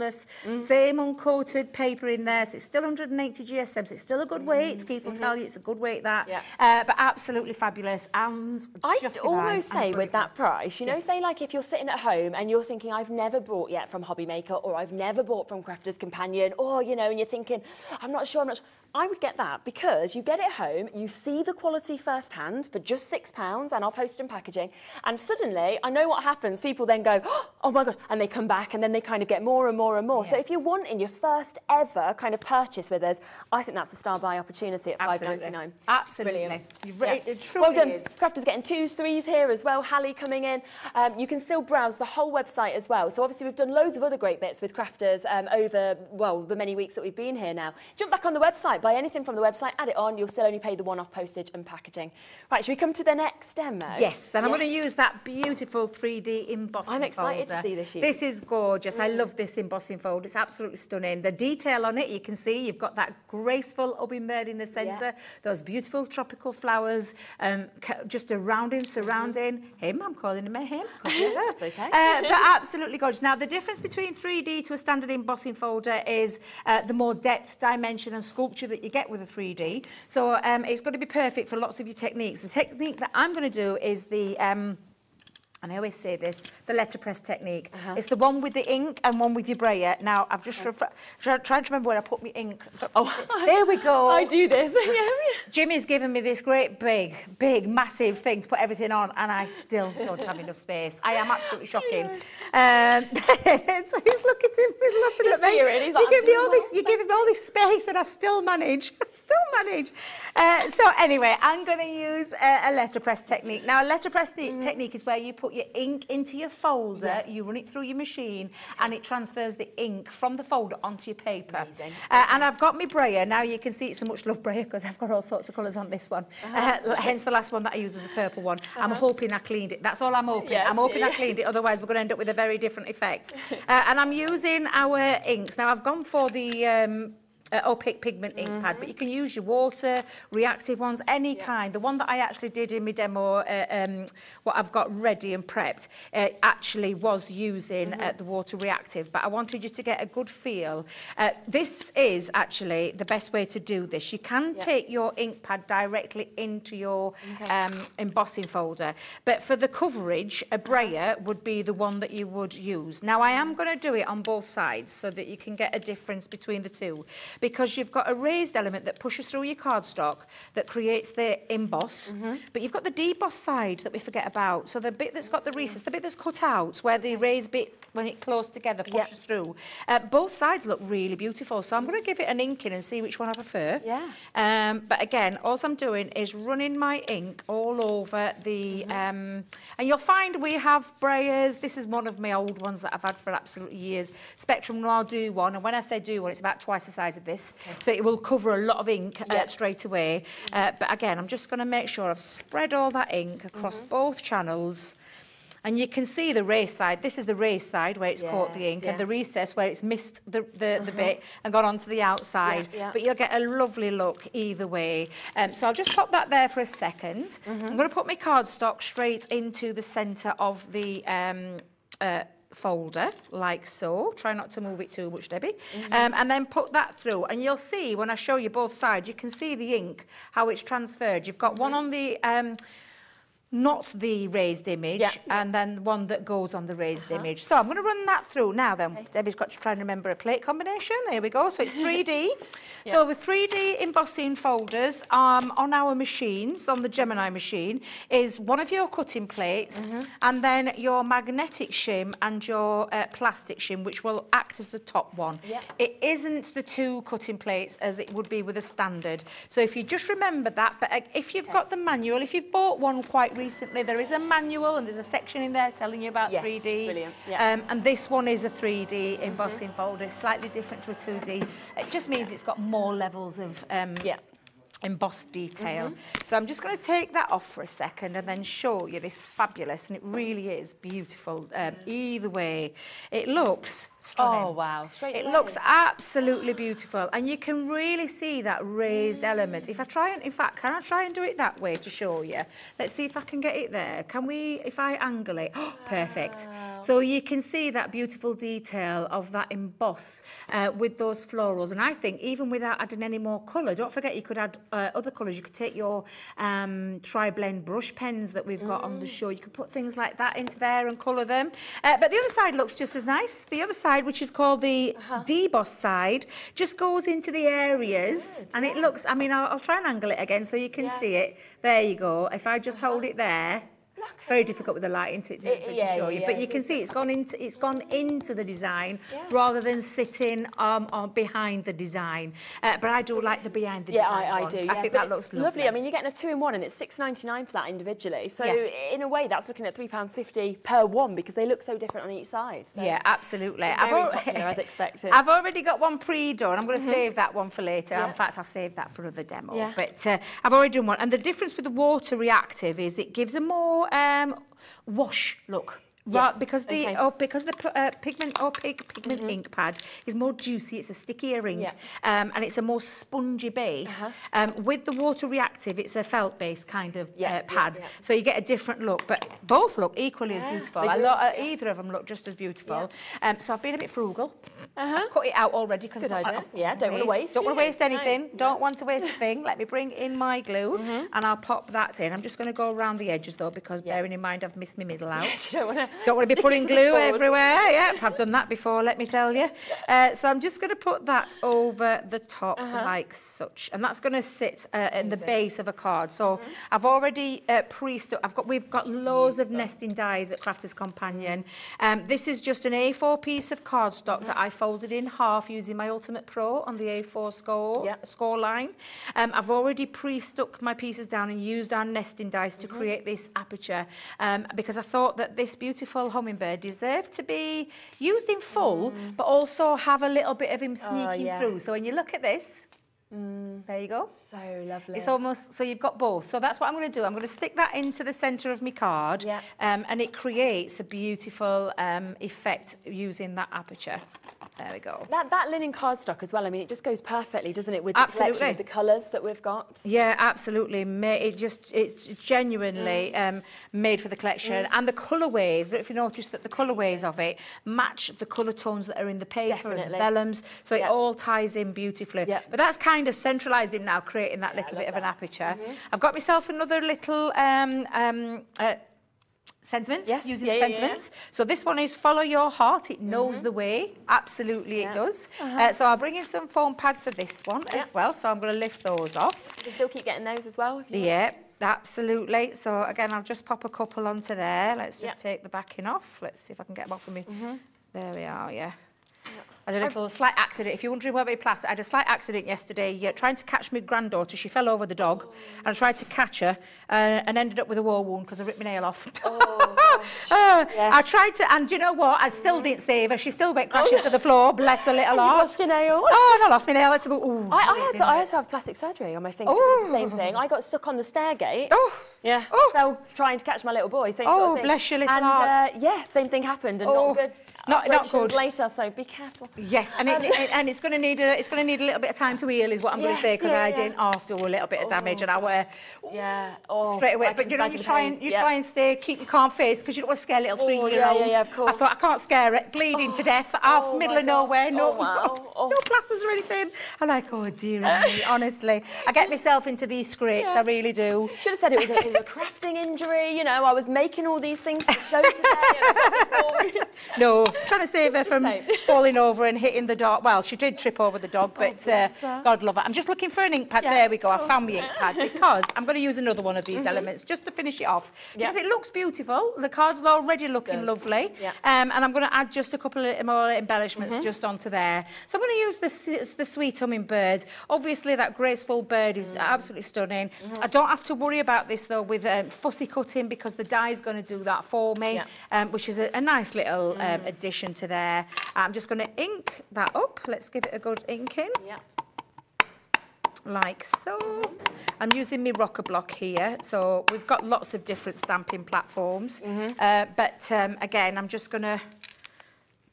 beautifulness, mm-hmm. same uncoated paper in there. So it's still 180 GSM. So it's still a good weight. Mm-hmm. Keith will mm-hmm. tell you it's a good weight. That, Yeah. uh, but absolutely fabulous and I'd almost and say with that price, you know, say like if you're sitting at home and you're thinking, I've never bought yet from Hobby Maker or I've never bought from Crafter's Companion or, you know, and you're thinking, I'm not sure, I'm not sure. I would get that because you get it home, you see the quality firsthand for just six pounds and I'll post it in packaging. And suddenly, I know what happens. People then go, oh my God, and they come back and then they kind of get more and more and more. So if you're wanting your first ever kind of purchase with us, I think that's a star buy opportunity at Absolutely. 5.99. Absolutely. Brilliant. You re- Yeah. it truly well done. is. Crafters getting twos, threes here as well. Hallie coming in. Um, you can still browse the whole website as well. So obviously we've done loads of other great bits with Crafters um, over, well, the many weeks that we've been here now. Jump back on the website, buy anything from the website, add it on. You'll still only pay the one-off postage and packaging. Right, should we come to the next demo? Yes, and I'm going to use that beautiful 3D embossing I'm excited to see this, you. This is gorgeous. I love this embossing folder. It's absolutely stunning. The detail on it, you can see you've got that graceful hummingbird in the centre, those beautiful tropical flowers um, just around him, surrounding him. I'm calling him a him. That's okay. Uh, but absolutely gorgeous. Now, the difference between 3D to a standard embossing folder is uh, the more depth, dimension and sculpture that you get with a 3D. So um, it's going to be perfect for lots of your techniques. The technique that I'm going to do is the... Um, and I always say this, the letterpress technique. Uh-huh. It's the one with the ink and one with your brayer. Now, I've just try- trying to remember where I put my ink. Oh, there we go. I do this. Jimmy's given me this great big, big, massive thing to put everything on, and I still don't have enough space. I am absolutely shocking. Um, so he's looking at him, he's laughing He's at me. he's you like, give me "I'm all this, you give me all this space, and I still manage. I still manage. Uh, so anyway, I'm going to use a, a letterpress technique. Now, a letterpress Mm. technique is where you put your ink into your folder, you run it through your machine, and it transfers the ink from the folder onto your paper. Amazing. Uh, and I've got my brayer. Now you can see it's a much loved brayer because I've got all sorts of colours on this one. Uh-huh. Uh, hence the last one that I used was a purple one. I'm hoping I cleaned it. That's all I'm hoping. Yes, I'm hoping I yeah. cleaned it. Otherwise, we're going to end up with a very different effect. uh, and I'm using our inks. Now I've gone for the. Um, uh, opaque pigment ink pad, but you can use your water, reactive ones, any kind. The one that I actually did in my demo, uh, um, what I've got ready and prepped, uh, actually was using uh, the water reactive, but I wanted you to get a good feel. Uh, this is actually the best way to do this. You can take your ink pad directly into your um, embossing folder, but for the coverage, a brayer would be the one that you would use. Now, I am going to do it on both sides so that you can get a difference between the two, because you've got a raised element that pushes through your cardstock that creates the emboss, but you've got the deboss side that we forget about. So the bit that's got the recess, the bit that's cut out, where the raised bit, when it closed together, pushes through. Uh, both sides look really beautiful, so I'm going to give it an inking and see which one I prefer. Yeah. Um, but again, all I'm doing is running my ink all over the... Mm-hmm. Um, and you'll find we have brayers. This is one of my old ones that I've had for absolutely years. Spectrum Noir Do One. And when I say Do One, it's about twice the size of this. So it will cover a lot of ink uh, straight away. Uh, but again, I'm just going to make sure I've spread all that ink across Mm-hmm. both channels. And you can see the race side. This is the race side where it's caught the ink, yeah. and the recess where it's missed the, the, the bit and gone onto the outside. Yeah, yeah. But you'll get a lovely look either way. Um, so I'll just pop that there for a 2nd i I'm going to put my cardstock straight into the centre of the um, uh, folder, like so. Try not to move it too much, Debbie. Um, and then put that through. And you'll see, when I show you both sides, you can see the ink, how it's transferred. You've got one on the... Um, not the raised image, Yeah. and then one that goes on the raised image. So I'm going to run that through now then. Debbie's got to try and remember a plate combination. There we go. So it's 3D. So with 3D embossing folders um, on our machines, on the Gemini machine, is one of your cutting plates, and then your magnetic shim and your uh, plastic shim, which will act as the top one. Yeah. It isn't the two cutting plates as it would be with a standard. So if you just remember that, but uh, if you've got the manual, if you've bought one quite recently. There is a manual and there's a section in there telling you about yes, 3D. Brilliant. Yeah. Um, and this one is a 3D embossing mm -hmm. folder. It's slightly different to a 2D. It just means yeah. it's got more levels of um, yeah. embossed detail. Mm -hmm. So I'm just going to take that off for a second and then show you this fabulous, and it really is beautiful. Um, mm. either way, it looks stunning. Oh, wow. Straight It away. looks absolutely beautiful, and you can really see that raised element. If I try and, in fact, can I try and do it that way to show you? Let's see if I can get it there. Can we, if I angle it? Oh, perfect. So you can see that beautiful detail of that emboss uh, with those florals. And I think even without adding any more colour, don't forget you could add uh, other colours. You could take your um, tri-blend brush pens that we've got on the show. You could put things like that into there and colour them. Uh, but the other side looks just as nice. The other side, which is called the uh-huh. deboss side, just goes into the areas. and it looks, I mean, I'll, I'll try and angle it again so you can see it. There you go. If I just uh-huh. hold it there, it's very difficult with the light into it to, It- yeah, show you, yeah, but you can see it's gone into it's gone into the design rather than sitting um, on behind the design. Uh, but I do like the behind the Yeah, design. I, I one. do. I think But that looks lovely. I mean, you're getting a two-in-one, and it's six ninety nine for that individually. So Yeah. in a way, that's looking at three pounds fifty per one because they look so different on each side. So yeah, absolutely. Very al- popular, as expected. I've already got one pre-done. I'm going to save that one for later. Yeah. In fact, I'll save that for another demo. Yeah. But uh, I've already done one. And the difference with the water reactive is it gives a more um, wash look. Right, Yes, because the okay. oh, because the uh, pigment opaque pigment ink pad is more juicy. It's a stickier ink, Yeah. um, and it's a more spongy base. Uh-huh. Um, with the water reactive, it's a felt based kind of Yeah, uh, pad, yeah. so you get a different look. But both look equally as beautiful. they I lo- uh, either of them look just as beautiful. Um, so I've been a bit frugal. Uh-huh. I've cut it out already because. Yeah, don't wanna waste, Don't want to waste anything. No. Don't want to waste a thing. Let me bring in my glue, Mm-hmm. and I'll pop that in. I'm just going to go around the edges though, because bearing in mind I've missed my middle out. Don't want to. Don't want to be putting glue everywhere. Yep, I've done that before, let me tell you. Uh, so I'm just going to put that over the top Uh-huh. like such. And that's going to sit uh, in the base of a card. So Mm-hmm. I've already uh, pre-stuck. I've got, we've got loads of nesting dies at Crafters Companion. Um, this is just an A4 piece of cardstock that I folded in half using my Ultimate Pro on the A4 score, Yeah. score line. Um, I've already pre-stuck my pieces down and used our nesting dies to create this aperture um, because I thought that this beautiful hummingbird deserved to be used in full but also have a little bit of him sneaking yeah. through. So when you look at this, there you go. So lovely. It's almost so you've got both. So that's what I'm going to do. I'm going to stick that into the centre of my card, Yeah. um, and it creates a beautiful um, effect using that aperture. There we go. that, that linen cardstock as well, I mean, it just goes perfectly, doesn't it, with the collection Absolutely. of the colours that we've got? Yeah, absolutely. It just it's genuinely Mm. um, made for the collection, and the colourways. I don't know if you notice that the colourways of it match the colour tones that are in the paper and the vellums, so it Yeah. all ties in beautifully. Yeah. But that's kind of centralised him now, creating that little love bit of an that. Mm-hmm. aperture. I've got myself another little. Um, um, uh, sentiments Yes, using yeah, the yeah, yeah. sentiments so this one is follow your heart it knows the way absolutely Yeah. it does uh, so i'll bring in some foam pads for this one Yeah. as well so i'm going to lift those off You still keep getting those as well. You want. yeah, absolutely. So again, I'll just pop a couple onto there. Let's just Yeah. take the backing off. Let's see if I can get them off for me. Mm-hmm. There we are, yeah. I had a little slight accident. If you're wondering where my plastic, I had a slight accident yesterday yeah, trying to catch my granddaughter. She fell over the dog and I tried to catch her uh, and ended up with a war wound because I ripped my nail off. Uh, Yeah. I tried to, and do you know what? I still didn't save her. She still went crashing to the floor. Bless her little You heart. lost your nail. Oh, and I lost my nail. I had to go, ooh, I, I, had to, I had to have plastic surgery on my finger. Oh. The same thing. I got stuck on the stairgate. Oh. Yeah. Oh. So trying to catch my little boy. Same sort Oh, of thing. bless your little and, heart. Uh, yeah, same thing happened and Oh, not good. Not- not good. Later, so be careful. Yes, and it, um, it- and it's going to need a it's going to need a little bit of time to heal, is what I'm going to say, because yeah, I yeah. didn't after a little bit of damage, and I were Yeah. Oh, straight away. I But you know, you try and you Yeah. try and stay, keep your calm face, because you don't want to scare little Oh, three yeah, year yeah, olds. yeah, of course. I thought I can't scare it, bleeding to oh. death, off Oh, middle of nowhere, no, Oh, wow. Oh. no plasters or anything. I'm like, oh dear me, honestly, I get myself into these scrapes, I really do. Should have said it was, a, a crafting injury. You know, I was making all these things for the show today. and I've got this wound. No, just trying to save her from falling over and hitting the dog. Well, she did trip over the dog, but uh. God love her. I'm just looking for an ink pad. Yeah. There we go. I found my ink pad because I'm going to use another one of these elements just to finish it off because it looks beautiful. The card's already looking Does. lovely. Yeah. Um, and I'm going to add just a couple of more embellishments just onto there. So I'm going to use the, the sweet hummingbird. Obviously, that graceful bird is absolutely stunning. I don't have to worry about this though with um, fussy cutting because the die is going to do that for me, Yeah. um, which is a, a nice little um, addition to there. I'm just going to ink that up. Let's give it a good inking Yeah. like so. I'm using my rocker block here, so we've got lots of different stamping platforms. Uh, but um, again, I'm just going to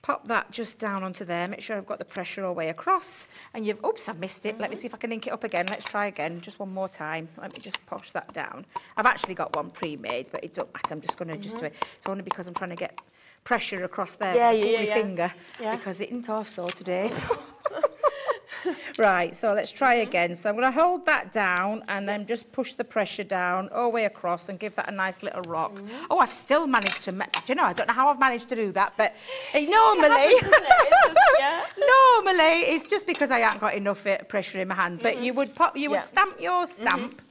pop that just down onto there, make sure I've got the pressure all the way across. And you've, oops, I've missed it. Let me see if I can ink it up again. Let's try again, just one more time. Let me just push that down. I've actually got one pre-made, but it don't matter. I'm just going to just do it. It's only because I'm trying to get pressure across there. Yeah, yeah, yeah. finger, Yeah. because it isn't off so today. Right, so let's try mm-hmm. again. So I'm going to hold that down and then just push the pressure down all the way across and give that a nice little rock. Mm-hmm. Oh, I've still managed to, ma- do you know, I don't know how I've managed to do that, but normally, it? It's just- yeah. normally it's just because I haven't got enough uh, pressure in my hand. But mm-hmm. you would pop, you would Yeah. stamp your stamp.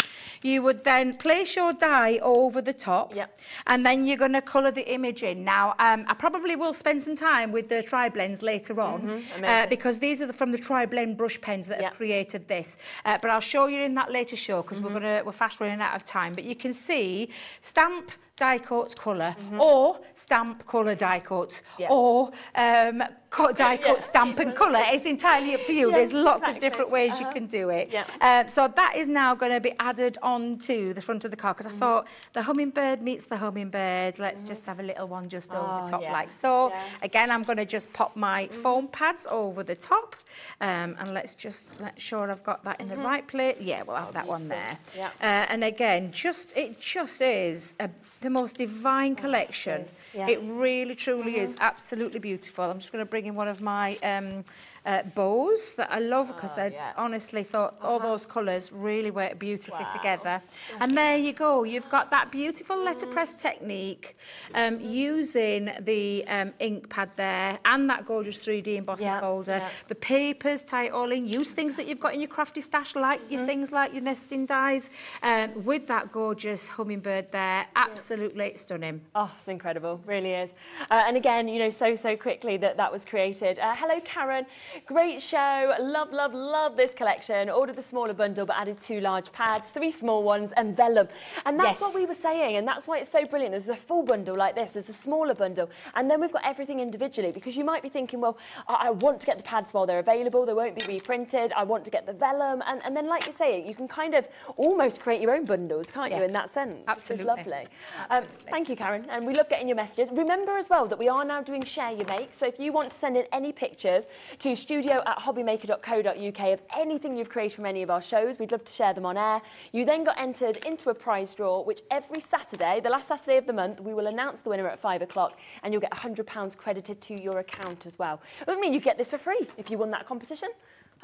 You would then place your dye over the top. Yep. And then you're going to colour the image in. Now, um, I probably will spend some time with the tri-blends later on. Mm -hmm. uh, because these are the, from the tri-blend brush pens that yep. have created this. Uh, but I'll show you in that later show because mm -hmm. we're, mm-hmm. gonna, we're fast running out of time. But you can see stamp die cuts colour or stamp colour die cuts Yeah. or um, cut die cut stamp and colour. It's entirely up to you. Yes, There's lots exactly. of different ways you Uh-huh. can do it. Yeah. Um, so that is now going to be added onto the front of the car because Mm-hmm. I thought the hummingbird meets the hummingbird. Let's just have a little one just over Oh, the top yeah. like so. Again, I'm going to just pop my Mm-hmm. foam pads over the top um, and let's just make sure I've got that in the right place. Yeah, we'll have that one there. Mm-hmm. Oh, Yeah. Uh, and again, just it just is a, the most divine oh, collection. Yes. It really, truly mm -hmm. is absolutely beautiful. I'm just going to bring in one of my um, uh, bows that I love because I yeah. honestly thought all those colours really work beautifully Wow. together. And there you go. You've got that beautiful letterpress technique um, using the um, ink pad there and that gorgeous 3D embossing Yeah, folder. yeah. The papers, tie it all in. Use things that you've got in your crafty stash like your things like your nesting dies um, with that gorgeous hummingbird there. Absolutely stunning. Oh, it's incredible, really is. Uh, and again, you know, so, so quickly that that was created. Uh, hello, Karen. Great show. Love, love, love this collection. Ordered the smaller bundle, but added two large pads, three small ones, and vellum. And that's Yes. what we were saying, and that's why it's so brilliant. There's the full bundle like this, there's a smaller bundle, and then we've got everything individually, because you might be thinking, well, I, I want to get the pads while they're available, they won't be reprinted, I want to get the vellum, and, and then, like you say, you can kind of almost create your own bundles, can't you, in that sense? Absolutely. Is lovely. Um, thank you, Karen. And we love getting your messages. Remember as well that we are now doing Share Your Make. So if you want to send in any pictures to studio at hobbymaker.co.uk of anything you've created from any of our shows, we'd love to share them on air. You then got entered into a prize draw, which every Saturday, the last Saturday of the month, we will announce the winner at five o'clock and you'll get £100 credited to your account as well. Would mean you get this for free if you won that competition.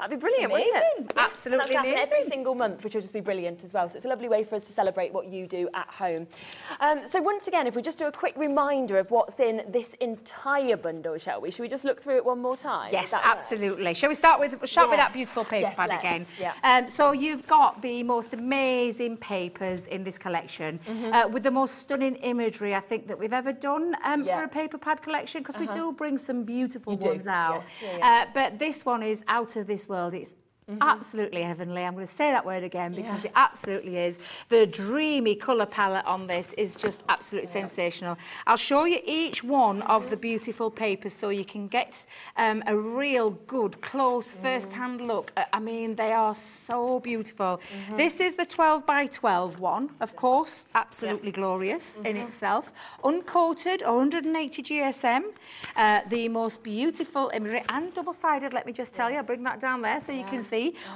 That'd be brilliant, wouldn't it? Absolutely That's to happen every single month, which will just be brilliant as well. So it's a lovely way for us to celebrate what you do at home. Um, so once again, if we just do a quick reminder of what's in this entire bundle, shall we? Should we just look through it one more time? Yes, work? absolutely. Shall we start with start with that beautiful paper Yes, pad let's. again? Yeah. Um, so you've got the most amazing papers in this collection Mm-hmm. uh, with the most stunning imagery I think that we've ever done um, Yeah. for a paper pad collection because we do bring some beautiful You do, ones out. yes. Yeah, yeah. Uh, but this one is out of this world. Well, it's Absolutely heavenly. I'm going to say that word again because Yeah. it absolutely is. The dreamy colour palette on this is just absolutely sensational. I'll show you each one of the beautiful papers so you can get um, a real good, close, first-hand look. Uh, I mean, they are so beautiful. This is the 12 by 12 one, of course, absolutely glorious in itself. Uncoated, 180 GSM, uh, the most beautiful imagery and double-sided, let me just tell you. I'll bring that down there so you can see.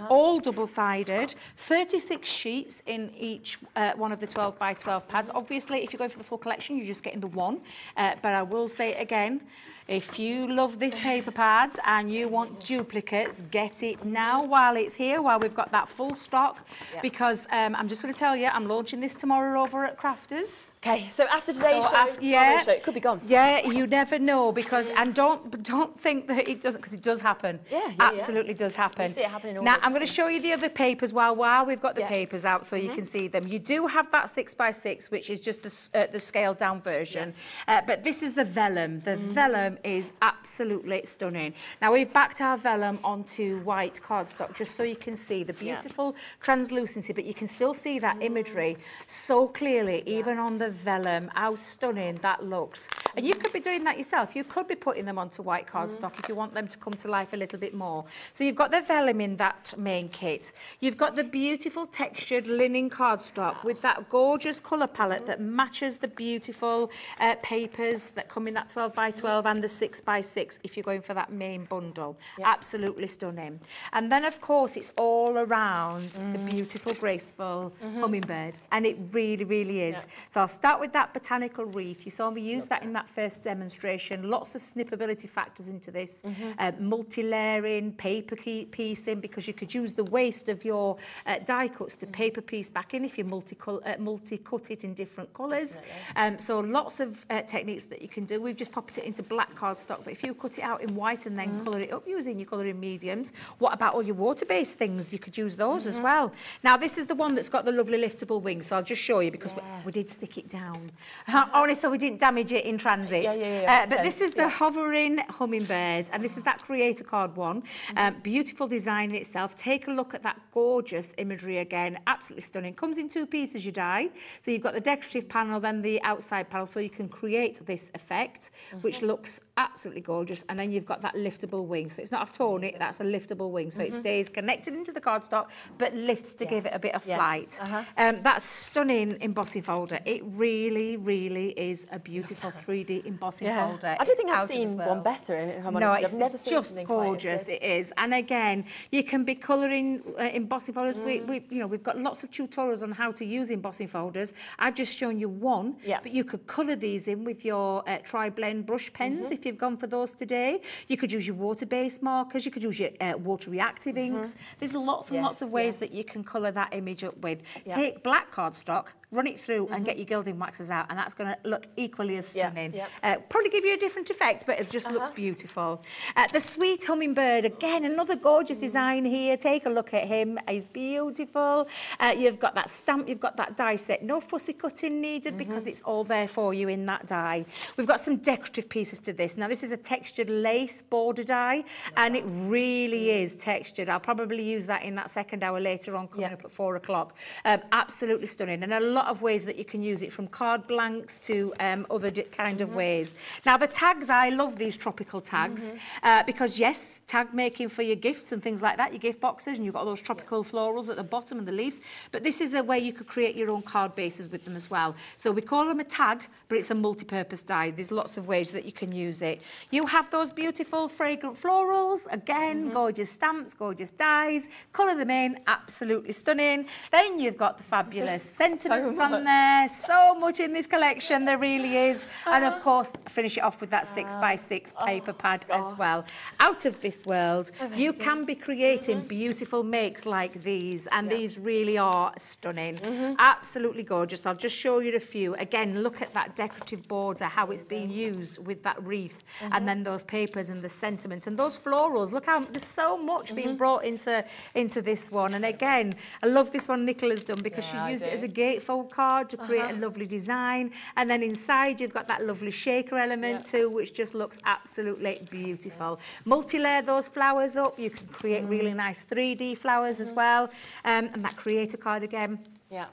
All double-sided, 36 sheets in each uh, one of the 12 by 12 pads. Obviously, if you're going for the full collection, you're just getting the one. Uh, but I will say it again, if you love this paper pad and you want duplicates, get it now while it's here, while we've got that full stock. Yeah. Because um, I'm just going to tell you, I'm launching this tomorrow over at Crafters. Okay, so after today's So show, yeah. show, it could be gone. Yeah, you never know because and don't don't think that it doesn't because it does happen. Yeah, yeah, yeah. absolutely does happen. We see it happening now I'm going to show you the other papers while while we've got the Yeah. Mm-hmm. papers out so you can see them. You do have that six by six, which is just the, uh, the scaled down version, uh, but this is the vellum. The Mm-hmm. vellum is absolutely stunning. Now we've backed our vellum onto white cardstock just so you can see the Yeah. beautiful translucency, but you can still see that imagery so clearly, even on the vellum, how stunning that looks. And you could be doing that yourself. You could be putting them onto white cardstock if you want them to come to life a little bit more. So you've got the vellum in that main kit. You've got the beautiful textured linen cardstock with that gorgeous colour palette that matches the beautiful uh, papers that come in that 12 by 12 and the 6 by 6 if you're going for that main bundle. Absolutely stunning. And then, of course, it's all around the beautiful, graceful hummingbird. And it really, really is. So I'll start with that botanical reef. You saw me use that in that first demonstration. Lots of snippability factors into this. Uh, multi-layering, paper piecing, because you could use the waste of your uh, die cuts to paper piece back in if you multi uh, multi-cut it in different colours. Um, so lots of uh, techniques that you can do. We've just popped it into black cardstock, but if you cut it out in white and then colour it up using your colouring mediums, what about all your water-based things? You could use those as well. Now, this is the one that's got the lovely liftable wing, so I'll just show you because we, we did stick it down. Only so we didn't damage it in transit. Yeah, yeah, yeah, Uh, but this is the hovering hummingbird, and this is that creator card one. Um, beautiful design in itself. Take a look at that gorgeous imagery again. Absolutely stunning. Comes in two pieces, you die. So you've got the decorative panel, then the outside panel, so you can create this effect, which looks absolutely gorgeous. And then you've got that liftable wing. So it's not, I've torn it, that's a liftable wing. So it stays connected into the cardstock, but lifts to give it a bit of Yes. flight. Uh-huh. Um, that stunning embossing folder. It really, really is a beautiful 3D embossing Yeah. folder. I don't think It's I've out of this seen one better. If I'm No, it's I've never seen just something quite as gorgeous. It is, and again, you can be colouring uh, embossing folders. We, Mm. we, you know, we've got lots of tutorials on how to use embossing folders. I've just shown you one, Yeah. but you could colour these in with your uh, tri-blend brush pens Mm-hmm. if you've gone for those today. You could use your water-based markers. You could use your uh, water-reactive inks. There's lots and lots Mm-hmm. Of ways yes. that you can colour that image up with. Yeah. Take black cardstock. Run it through and get your gilding waxes out, and that's going to look equally as Mm-hmm. Yeah, stunning. yep. Uh, probably give you a different effect, but it just looks beautiful. Uh, the sweet hummingbird, again, another gorgeous design here. Take a look at him. He's beautiful. Uh, you've got that stamp, you've got that die set. No fussy cutting needed because it's all there for you in that die. We've got some decorative pieces to this. Now, this is a textured lace border die, and it really is textured. I'll probably use that in that second hour later on, coming Yeah. up at four o'clock. Um, absolutely stunning, and a lot of ways that you can use it from card blanks to um, other kind of ways. Now, the tags, I love these tropical tags uh, because, yes, tag making for your gifts and things like that, your gift boxes, and you've got all those tropical florals at the bottom and the leaves. But this is a way you could create your own card bases with them as well. So we call them a tag, but it's a multi-purpose die. There's lots of ways that you can use it. You have those beautiful fragrant florals, again, gorgeous stamps, gorgeous dies, colour them in, absolutely stunning. Then you've got the fabulous on there, so much in this collection, there really is. And of course, finish it off with that six by six paper pad as well. Out of this world, you can be creating beautiful makes like these, and these really are stunning. Absolutely gorgeous. I'll just show you a few. Again, look at that decorative border, how it's being used with that wreath, and then those papers and the sentiment and those florals. Look how there's so much being brought into into this one. And again, I love this one Nicola's done because Yeah, she's used it as a gatefold card to create a uh-huh. lovely design. And then inside you've got that lovely shaker element too, which just looks absolutely beautiful. Multi-layer those flowers up. You can create really mm. nice 3D flowers as mm-hmm. well. Um, and that creator card again Yeah.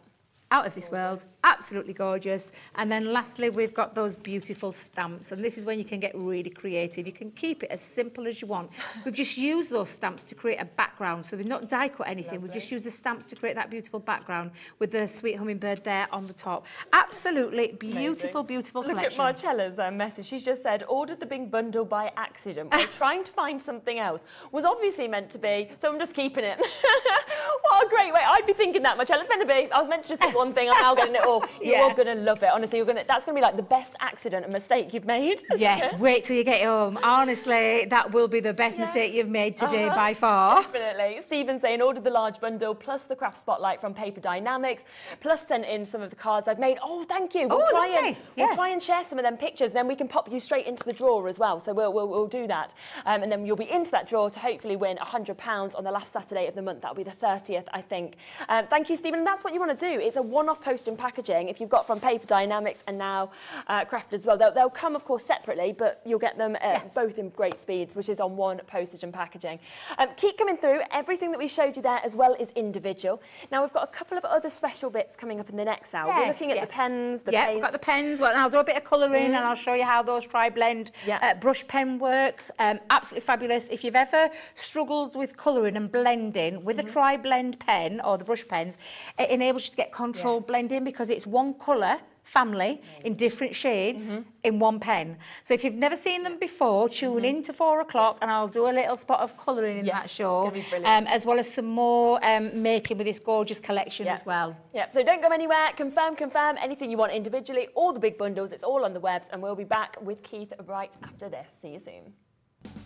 Out of this world, absolutely gorgeous. And then lastly, we've got those beautiful stamps. And this is when you can get really creative. You can keep it as simple as you want. We've just used those stamps to create a background. So we've not die cut anything. We've just used the stamps to create that beautiful background with the sweet hummingbird there on the top. Absolutely beautiful, beautiful Look collection. at Marcella's uh, message. She's just said, ordered the big bundle by accident. We're trying to find something else. Was obviously meant to be, so I'm just keeping it. what a great way. I'd be thinking that, Marcella. It's meant to be. I was meant to just get one thing. I'm now getting it all. You're Yeah. all going to love it. Honestly, you're gonna, that's going to be like the best accident and mistake you've made. Yes, wait till you get home. Honestly, that will be the best mistake you've made today by far. Definitely. Stephen's saying ordered the large bundle plus the craft spotlight from Paper Dienamics, plus sent in some of the cards I've made. Oh, thank you. We'll Oh, try and lovely. we'll try and share some of them pictures. Then we can pop you straight into the drawer as well. So we'll we'll, we'll do that, um, and then you'll be into that drawer to hopefully win hundred pounds on the last Saturday of the month. That'll be the thirtieth, I think. Um, thank you, Stephen. And that's what you want to do. It's a one-off post and packaging. If you've got from Paper Dienamics and now uh, Crafted as well, they'll, they'll come of course separately, but you'll get them uh, both in great speeds, which is on one postage and packaging. Um, keep coming through. Everything that we showed you there as well is individual. Now we've got a couple of other special bits coming up in the next hour. We're Yes, looking at yeah. the pens, the yeah, paints. we've got the pens. Well, I'll do a bit of colouring and I'll show you how those tri-blend Yeah. uh, brush pen works. Um, absolutely fabulous. If you've ever struggled with colouring and blending with a tri-blend pen or the brush pens, it enables you to get controlled Yes. blending because it's one colour family in different shades in one pen. So if you've never seen them before, tune in to four o'clock and I'll do a little spot of colouring in that show, gonna be brilliant. um, as well as some more um, making with this gorgeous collection Yeah. as well. Yeah, so don't go anywhere. Confirm, confirm anything you want individually, all the big bundles. It's all on the webs, and we'll be back with Keith right after this. See you soon.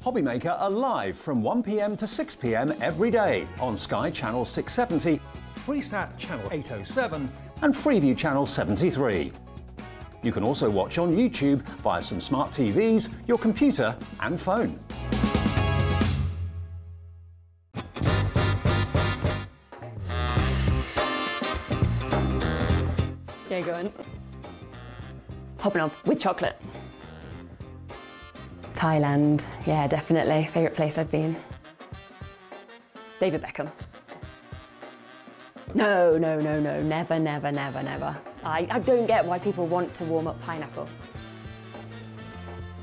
Hobbymaker are live from 1pm to 6pm every day on Sky Channel 670 Freesat Channel 807 and Freeview Channel 73. You can also watch on YouTube via some smart TVs, your computer, and phone. Yeah, go on. Hopping on with chocolate. Thailand, yeah, definitely. Favourite place I've been. David Beckham. No, no, no, no, never, never, never, never. I, I don't get why people want to warm up pineapple.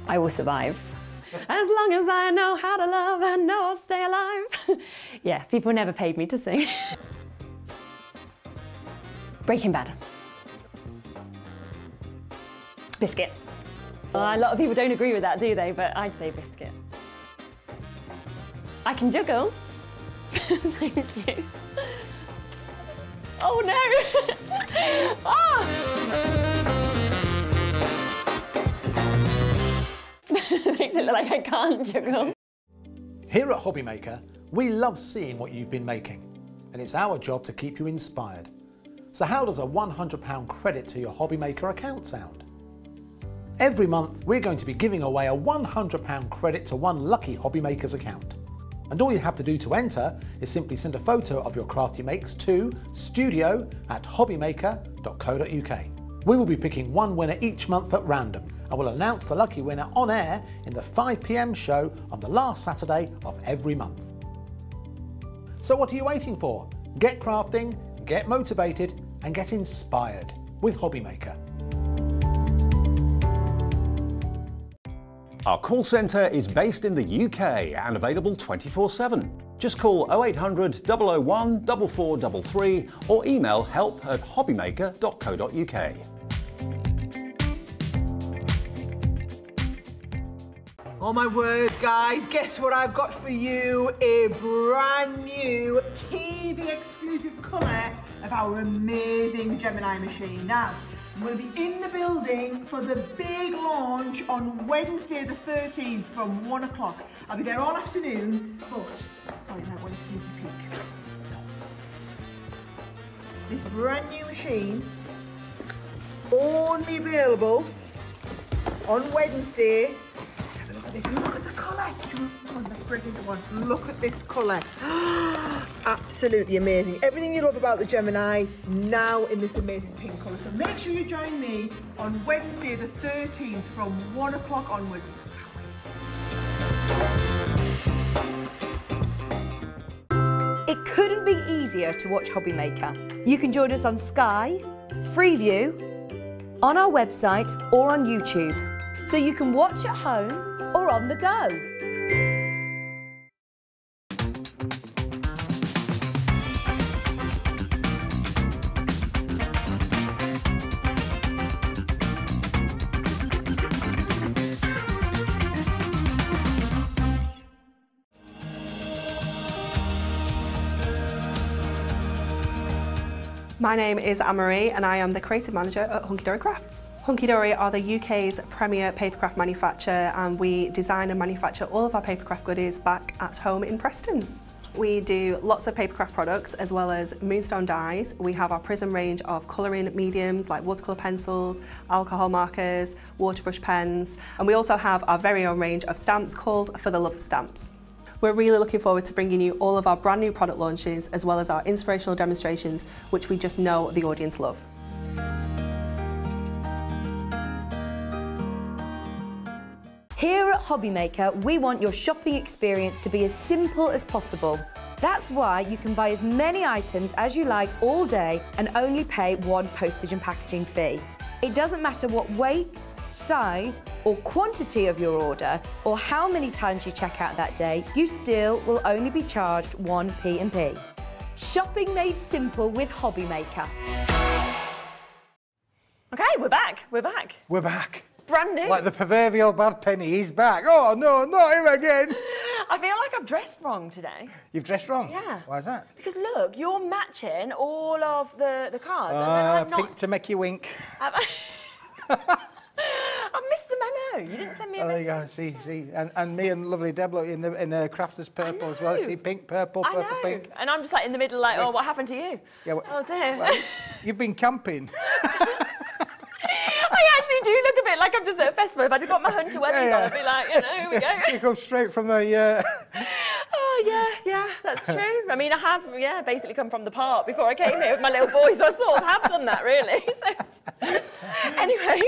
I will survive. As long as I know how to love, I know I'll stay alive. yeah, people never paid me to sing. Breaking Bad. Biscuit. Uh, a lot of people don't agree with that, do they? But I'd say biscuit. I can juggle. Thank you. Oh no! ah! Makes it look like I can't juggle. Here at Hobbymaker, we love seeing what you've been making, and it's our job to keep you inspired. So how does a £100 credit to your Hobbymaker account sound? Every month, we're going to be giving away a £100 credit to one lucky Hobbymaker's account. And all you have to do to enter is simply send a photo of your craft you makes to studio at hobbymaker.co.uk. We will be picking one winner each month at random and will announce the lucky winner on air in the 5pm show on the last Saturday of every month. So what are you waiting for? Get crafting, get motivated and get inspired with Hobbymaker. Our call centre is based in the UK and available 24 7. Just call 0800 001 4433 or email help at hobbymaker.co.uk. Oh my word, guys, guess what I've got for you? A brand new TV exclusive colour of our amazing Gemini machine. Now, I'm going to be in the building for the big launch on Wednesday the 13th from 1 o'clock. I'll be there all afternoon, but you might want to sneak a peek. So, this brand new machine, only available on Wednesday this. Look at the colour. Oh, Break into one. Look at this colour. Absolutely amazing. Everything you love about the Gemini now in this amazing pink colour. So make sure you join me on Wednesday the 13th from 1 o'clock onwards. It couldn't be easier to watch Hobby Maker. You can join us on Sky, Freeview, on our website or on YouTube. So you can watch at home or on the go. My name is Anne-Marie and I am the creative manager at Hunky Dory Crafts. Hunky Dory are the UK's premier papercraft manufacturer and we design and manufacture all of our papercraft goodies back at home in Preston. We do lots of papercraft products as well as moonstone dies. We have our prism range of colouring mediums like watercolour pencils, alcohol markers, waterbrush pens and we also have our very own range of stamps called For the Love of Stamps. We're really looking forward to bringing you all of our brand new product launches as well as our inspirational demonstrations which we just know the audience love. Here at Hobbymaker, we want your shopping experience to be as simple as possible. That's why you can buy as many items as you like all day and only pay one postage and packaging fee. It doesn't matter what weight, size or quantity of your order or how many times you check out that day, you still will only be charged one P&P. Shopping made simple with Hobbymaker. Okay, we're back. We're back. We're back. Brand new. Like the proverbial bad penny, he's back. Oh, no, not him again. I feel like I've dressed wrong today. You've dressed wrong? Yeah. Why is that? Because look, you're matching all of the, the cards. Uh, not. pink to make you wink. I've I've missed the memo. You didn't send me a Oh, there you go. See, see, and, and me and lovely Deb look in the in the crafters purple as well. See, pink, purple, I purple, know. pink. And I'm just like in the middle, like, oh, what happened to you? Yeah, well- oh dear. Well, you've been camping. Do look a bit like I'm just at a festival. If I'd have got my hunter wellies Yeah, yeah. on, I'd be like, you know, here we go. You come straight from the. Uh, yeah, yeah, that's true. I mean, I have, yeah, basically come from the park before I came here with my little boys. So I sort of have done that, really. So, anyway,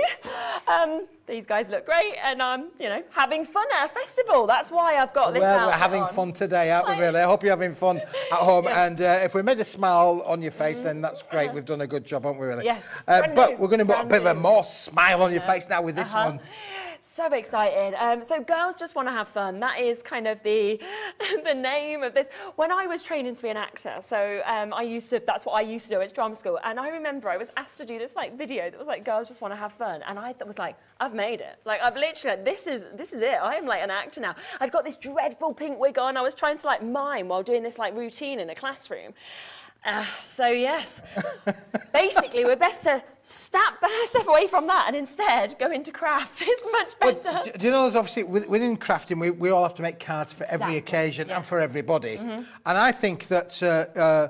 um, these guys look great, and I'm, you know, having fun at a festival. That's why I've got this well, we're having on. fun today, aren't we, really? I hope you're having fun at home. Yeah. And uh, if we made a smile on your face, then that's great. We've done a good job, haven't we, really? Yes. Uh, but new. we're going to put a bit of a more smile on your face now with this Uh-huh. one. So excited. Um, so girls just want to have fun. That is kind of the the name of this. When I was training to be an actor, so um, I used to. That's what I used to do at drama school. And I remember I was asked to do this like video that was like girls just want to have fun, and I was like, I've made it. Like I've literally like, this is this is it. I am like an actor now. I'd got this dreadful pink wig on. I was trying to like mime while doing this like routine in a classroom. Uh, so yes, basically we're best to step, step away from that and instead go into craft. It's much Well, better. do, do you know, there's obviously within crafting, we, we all have to make cards for every Exactly, occasion yeah. And for everybody. And I think that uh, uh,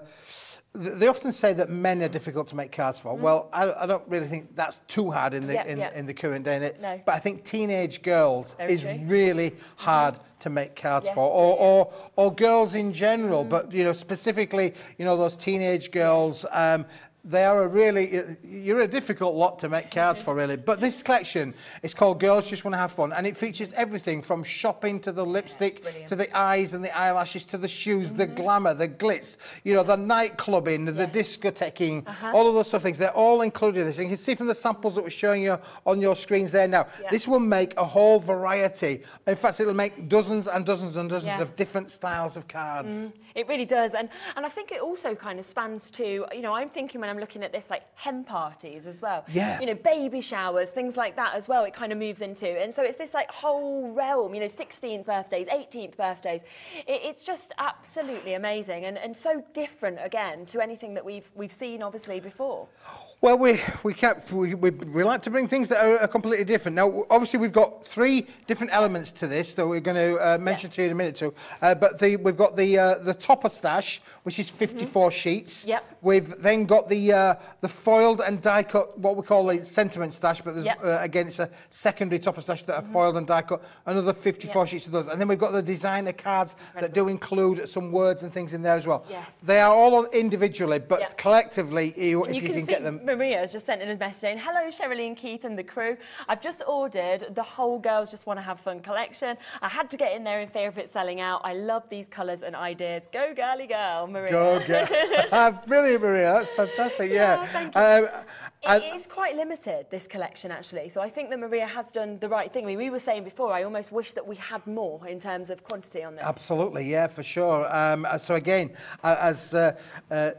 they often say that men are difficult to make cards for. Well, I, I don't really think that's too hard in the Mm-hmm. Yeah, in, yeah. in the current day. No. But I think teenage girls Very is true. Mm-hmm. really hard to make cards Yes, for, or, yeah. Mm-hmm. or or girls in general. But you know, specifically, you know, those teenage girls. Um, they are a really, you're a difficult lot to make cards for, really. But this collection is called Girls Just Want to Have Fun, and it features everything from shopping to the lipstick, brilliant. to the eyes and the eyelashes, to the shoes, the Mm-hmm. glamour, the glitz, you know, the night clubbing, the discothequing, all of those sort of things. They're all included in this. And you can see from the samples that we're showing you on your screens there now, Yeah. this will make a whole variety. In fact, it'll make dozens and dozens and dozens Yeah. of different styles of cards. It really does, and and I think it also kind of spans to you know I'm thinking when I'm looking at this like hen parties as well. Yeah. You know baby showers, things like that as well. It kind of moves into, and so it's this like whole realm. You know, 16th birthdays, 18th birthdays. It, it's just absolutely amazing, and and so different again to anything that we've we've seen obviously before. Oh, Well, we we, kept, we we we like to bring things that are, are completely different. Now, obviously, we've got three different elements to this that we're going to uh, mention to you in a minute. Too, uh, but the we've got the uh, the topper stash, which is 54 sheets. Yep. We've then got the uh, the foiled and die cut, what we call a sentiment stash, but there's, Yep. uh, again it's a secondary topper stash that are foiled and die cut. Another 54 Yep. sheets of those, and then we've got the designer cards that do include some words and things in there as well. Yes. They are all on individually, but Yep. collectively, you, if you, can, can get them. Maria has just sent in a message saying, Hello, Sherilyn Keith and the crew. I've just ordered the whole Girls Just Want to Have Fun collection. I had to get in there in fear of it selling out. I love these colours and ideas. Go, girly girl, Maria. Go get Brilliant, Maria. That's fantastic. Yeah. Yeah, thank you. Um, It is quite limited, this collection, actually. So I think that Maria has done the right thing. I mean, we were saying before, I almost wish that we had more in terms of quantity on this. Absolutely, yeah, for sure. Um, uh, so again, as uh, uh,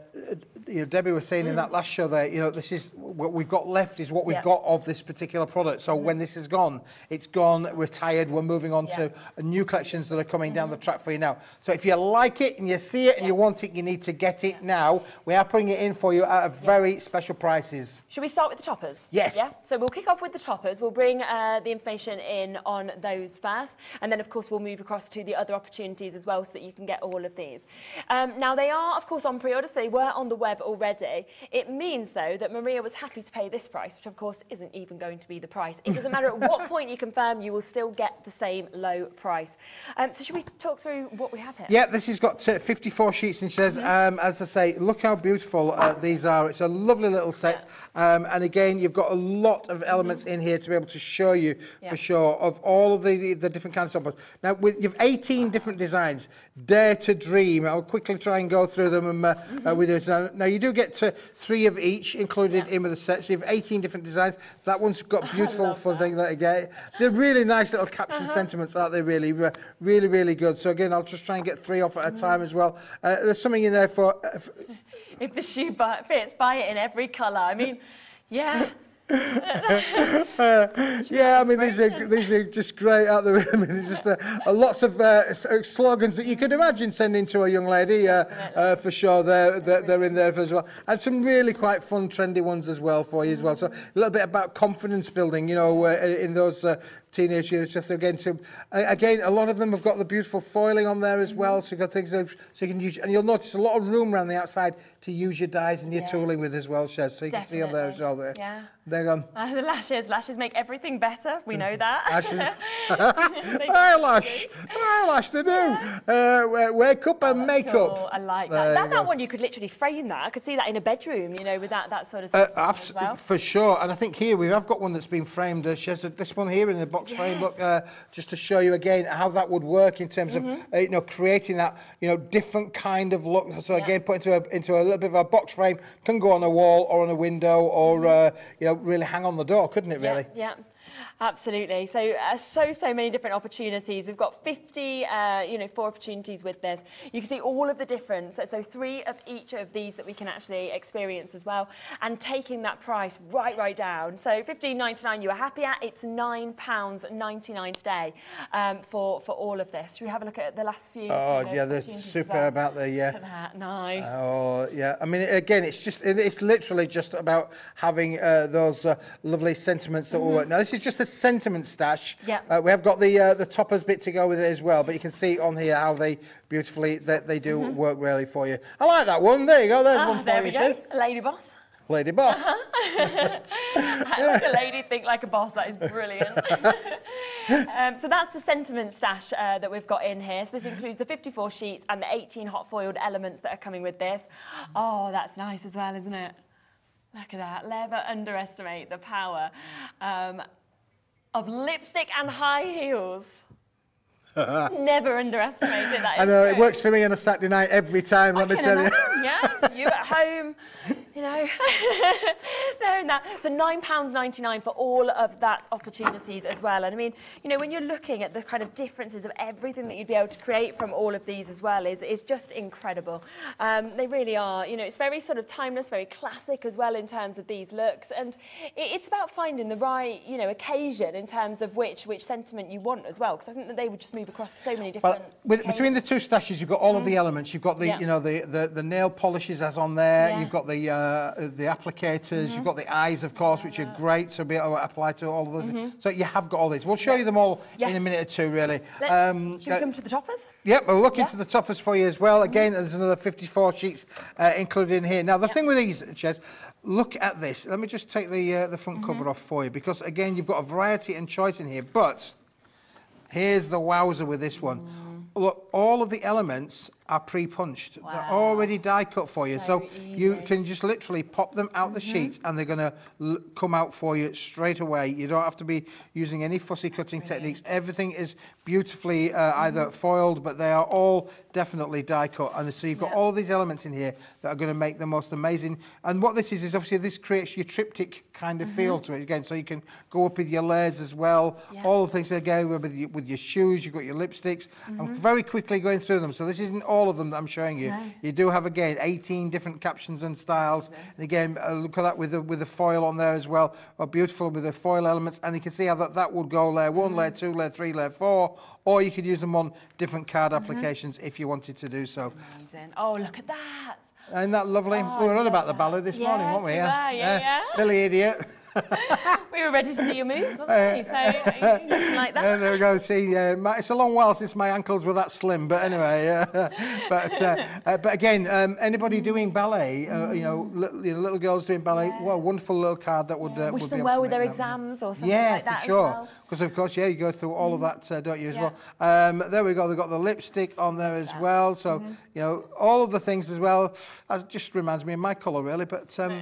you know, Debbie was saying in that last show there, you know, this is what we've got left is what we've Yeah. got of this particular product. So when this is gone, it's gone, retired, we're moving on to new collections that are coming down the track for you now. So if you like it and you see it and you want it, you need to get it now. We are putting it in for you at a very special prices. Should we start with the toppers? Yes. Yeah. So we'll kick off with the toppers. We'll bring uh, the information in on those first, and then of course we'll move across to the other opportunities as well, so that you can get all of these. Um, now they are of course on pre-order, so they were on the web already. It means though that Maria was happy to pay this price, which of course isn't even going to be the price. It doesn't matter at what point you confirm, you will still get the same low price. Um, so should we talk through what we have here? Yeah, this has got uh, 54 sheets and she says, um, as I say, look how beautiful uh, these are. It's a lovely little set. Um, and again, you've got a lot of elements in here to be able to show you Yeah. for sure of all of the, the different kinds of toppers. Now, with, you've 18 different designs. Dare to dream. I'll quickly try and go through them um, uh, uh, with you. Now, now, you do get to three of each included in with the set. So you have 18 different designs. That one's got beautiful for thing that again. They're really nice little caption sentiments, aren't they? Really, really, really good. So again, I'll just try and get three off at a time as well. Uh, there's something in there for. Uh, If the shoe fits, buy it in every colour. I mean, yeah. yeah, I mean these are these are just great out there. I mean, it's just uh, uh, lots of uh, uh, slogans that you could imagine sending to a young lady uh, uh, for sure. They're, they're they're in there as well, and some really quite fun, trendy ones as well for you as well. So a little bit about confidence building, you know, uh, in those uh, teenage years. Just again, so uh, again, a lot of them have got the beautiful foiling on there as well. So you've got things that, so you can use, and you'll notice a lot of room around the outside to use your dies and your Yes. tooling with as well, Shez. So you can see on there as well. There, Yeah. Go. Uh, the lashes, lashes make everything better. We know that. Lashes. Eyelash, eyelash, they do. Uh, wa- wake up and make Cool, up. I like that. That, that one you could literally frame that. I could see that in a bedroom, you know, with that, that sort of Uh, as absolutely, well. for sure. And I think here we have got one that's been framed. Uh, she has a, this one here in the box frame. Look, uh, just to show you again how that would work in terms of Mm-hmm. uh, you know creating that you know different kind of look. So Yeah. again, put into a into a little bit of a box frame can go on a wall or on a window or uh, you know really hang on the door, couldn't it? Really? Yeah, yeah. Absolutely. So, uh, so, so many different opportunities. We've got 50, uh, you know, four opportunities with this. You can see all of the difference. So, three of each of these that we can actually experience as well. And taking that price right, right down. So, 15.99 you were happy at. It's £9.99 today um, for, for all of this. Should we have a look at the last few? Oh know, yeah, they're super well? about the yeah. Look at that. Nice. Oh yeah, I mean again, it's just it's literally just about having uh, those uh, lovely sentiments that will work. Now this is just a sentiment stash. Yeah. Uh, we have got the uh, the toppers bit to go with it as well, but you can see on here how they beautifully that they do work really for you. I like that one. There you go. There's. Ah, one for there you, we go. Shiz. Lady boss. Lady Boss. like a lady, think like a boss. That is brilliant. um, so that's the sentiment stash uh, that we've got in here. So this includes the 54 sheets and the 18 hot foiled elements that are coming with this. Oh, that's nice as well, isn't it? Look at that. Never underestimate the power um, of lipstick and high heels. Never underestimated. That I know it works for me on a Saturday night every time. Let I me tell you. yeah. You at home, you know, there and that. So £9.99 for all of that opportunities as well. And I mean, you know, when you're looking at the kind of differences of everything that you'd be able to create from all of these as well is, is just incredible. Um, they really are. You know, it's very sort of timeless, very classic as well in terms of these looks. And it, it's about finding the right, you know, occasion in terms of which, which sentiment you want as well. Because I think that they would just move across so many different Well, with, between the two stashes, you've got all of the elements. You've got the, Mm. Yeah. you know, the, the, the nail polishes as on there. Yeah. Mm-hmm. You've got the uh, the applicators. You've got the eyes, of course, which are great to be able to apply to all of those. So you have got all these. We'll show you them all in a Mm-hmm. Minute or two, really. Let's, should we come to the toppers? Yep, we'll look Yeah. into the toppers for you as well. Again, there's another 54 sheets uh, included in here. Now, the thing with these, Shez, look at this. Let me just take the uh, the front cover Mm-hmm. off for you because, again, you've got a variety and choice in here. But here's the wowzer with this one. Mm. Look, all of the elements are pre-punched. They're already die cut for you. So, So you. Mm-hmm. can just literally pop them out the sheets and they're going to come out for you straight away. You don't have to be using any fussy cutting techniques. Everything is beautifully uh, either Mm-hmm. foiled, but they are all definitely die cut. And so you've got Yeah. all these elements in here that are going to make the most amazing. And what this is, is obviously this creates your triptych kind of feel to it again. So you can go up with your layers as well. Mm-hmm. Yeah. All the things again with your, with your shoes, you've got your lipsticks. I'm very quickly going through them. So this isn't all of them that I'm showing you. No. You do have again 18 different captions and styles. And again, uh, look at that with the with the foil on there as well. Well, beautiful with the foil elements, and you can see how that, that would go layer one, layer two, layer three, layer four, or you could use them on different card applications if you wanted to do so. Amazing. Oh, look at that. Isn't that lovely? Oh, we were on about the that. this morning, Yes, weren't we? we were, yeah, yeah. Billy Elliot. We were ready to see your moves, wasn't we? So, uh, like that. there we go. See, uh, my, it's a long while since my ankles were that slim, but anyway. Uh, but uh, uh, but again, um, anybody doing ballet, uh, you know, little, you know, little girls doing ballet, what a wonderful little card that would. Uh, Wish would them be well with their exams or something Yeah, like that Yeah, for sure. as well. Because of course, yeah, you go through all of that, don't you, as Yeah. well? Um, there we go. They've got the lipstick on there as well. So Mm-hmm. you know, all of the things as well. That just reminds me of my colour, really. But um,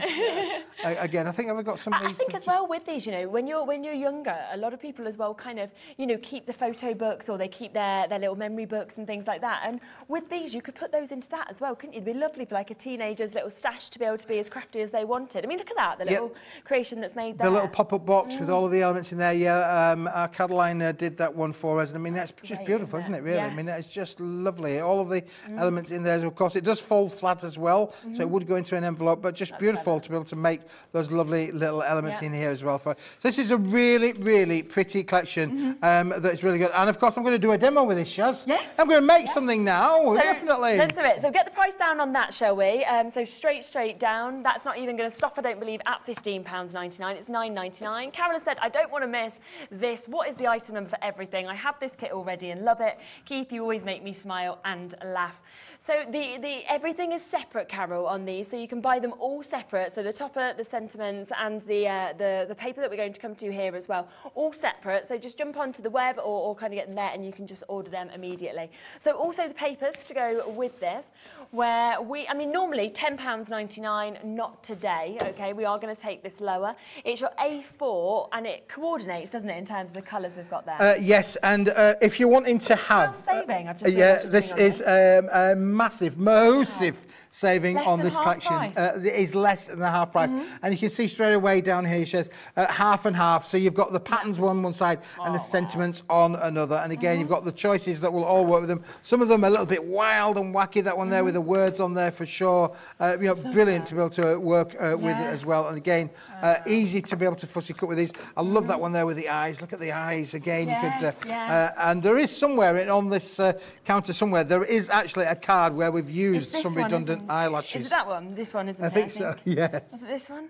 I, again, I think I've got some of I I think as well with these, you know, when you're when you're younger, a lot of people as well kind of, you know, keep the photo books or they keep their, their little memory books and things like that. And with these, you could put those into that as well, couldn't you? It'd be lovely for like a teenager's little stash to be able to be as crafty as they wanted. I mean, look at that, the Yep. little creation that's made there. The little pop-up box with all of the elements in there. Yeah, um, our Caroline uh, did that one for us. And I mean, that's just great, beautiful, isn't isn't it? it? Really. I mean, Yes. that's just lovely. All of the elements in there. Of course, it does fold flat as well, so it would go into an envelope. But just beautiful to be able to make those lovely little elements Yeah. in here as well. For so this is a really, really pretty collection um, that's really good. And of course, I'm going to do a demo with this, Shaz. Yes. I'm going to make Yes. something now. So, definitely. Let's do it. So get the price down on that, shall we? Um, so straight, straight down. That's not even going to stop, I don't believe, at £15.99. It's $9.99. Carol has said, I don't want to miss this. What is the item number for everything? I have this kit already and love it. Keith, you always make me smile and laugh. So the, the everything is separate, Carol, on these. So you can buy them all separate. So the topper, the sentiments, and the, uh, the, the paper that we're going to come to here as well, all separate. So just jump onto the web or, or kind of get them there and you can just order them immediately. So also the papers to go with this, where we, I mean, normally £10.99, not today, okay? We are going to take this lower. It's your A4 and it coordinates, doesn't it, in terms of the colours we've got there. Uh, yes, and uh, if you're wanting to have, saving, I've just yeah, this is um, a massive, massive saving Less on this collection. Mm-hmm. Uh, is less than the half price, and you can see straight away down here it says uh, half and half. So you've got the patterns on one side and Oh, the sentiments on another, and again Mm-hmm. you've got the choices that will all work with them. Some of them are a little bit wild and wacky. That one there with the Mm-hmm. words on there for sure. Uh, you know, brilliant to be able to work uh, with it as well. And again, uh, easy to be able to fussy cut with these. I love that one there with the eyes. Look at the eyes again. you could, Mm-hmm. Yes, uh, yeah. uh, and there is somewhere in, on this uh, counter somewhere there is actually a card where we've used some one, redundant isn't it? eyelashes. Is it that one? This one, isn't I it? think so. Yeah. Was it this one?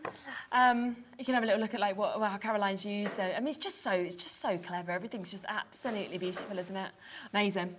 Um, you can have a little look at like what how Caroline's used though. I mean, it's just so it's just so clever. Everything's just absolutely beautiful, isn't it? Amazing.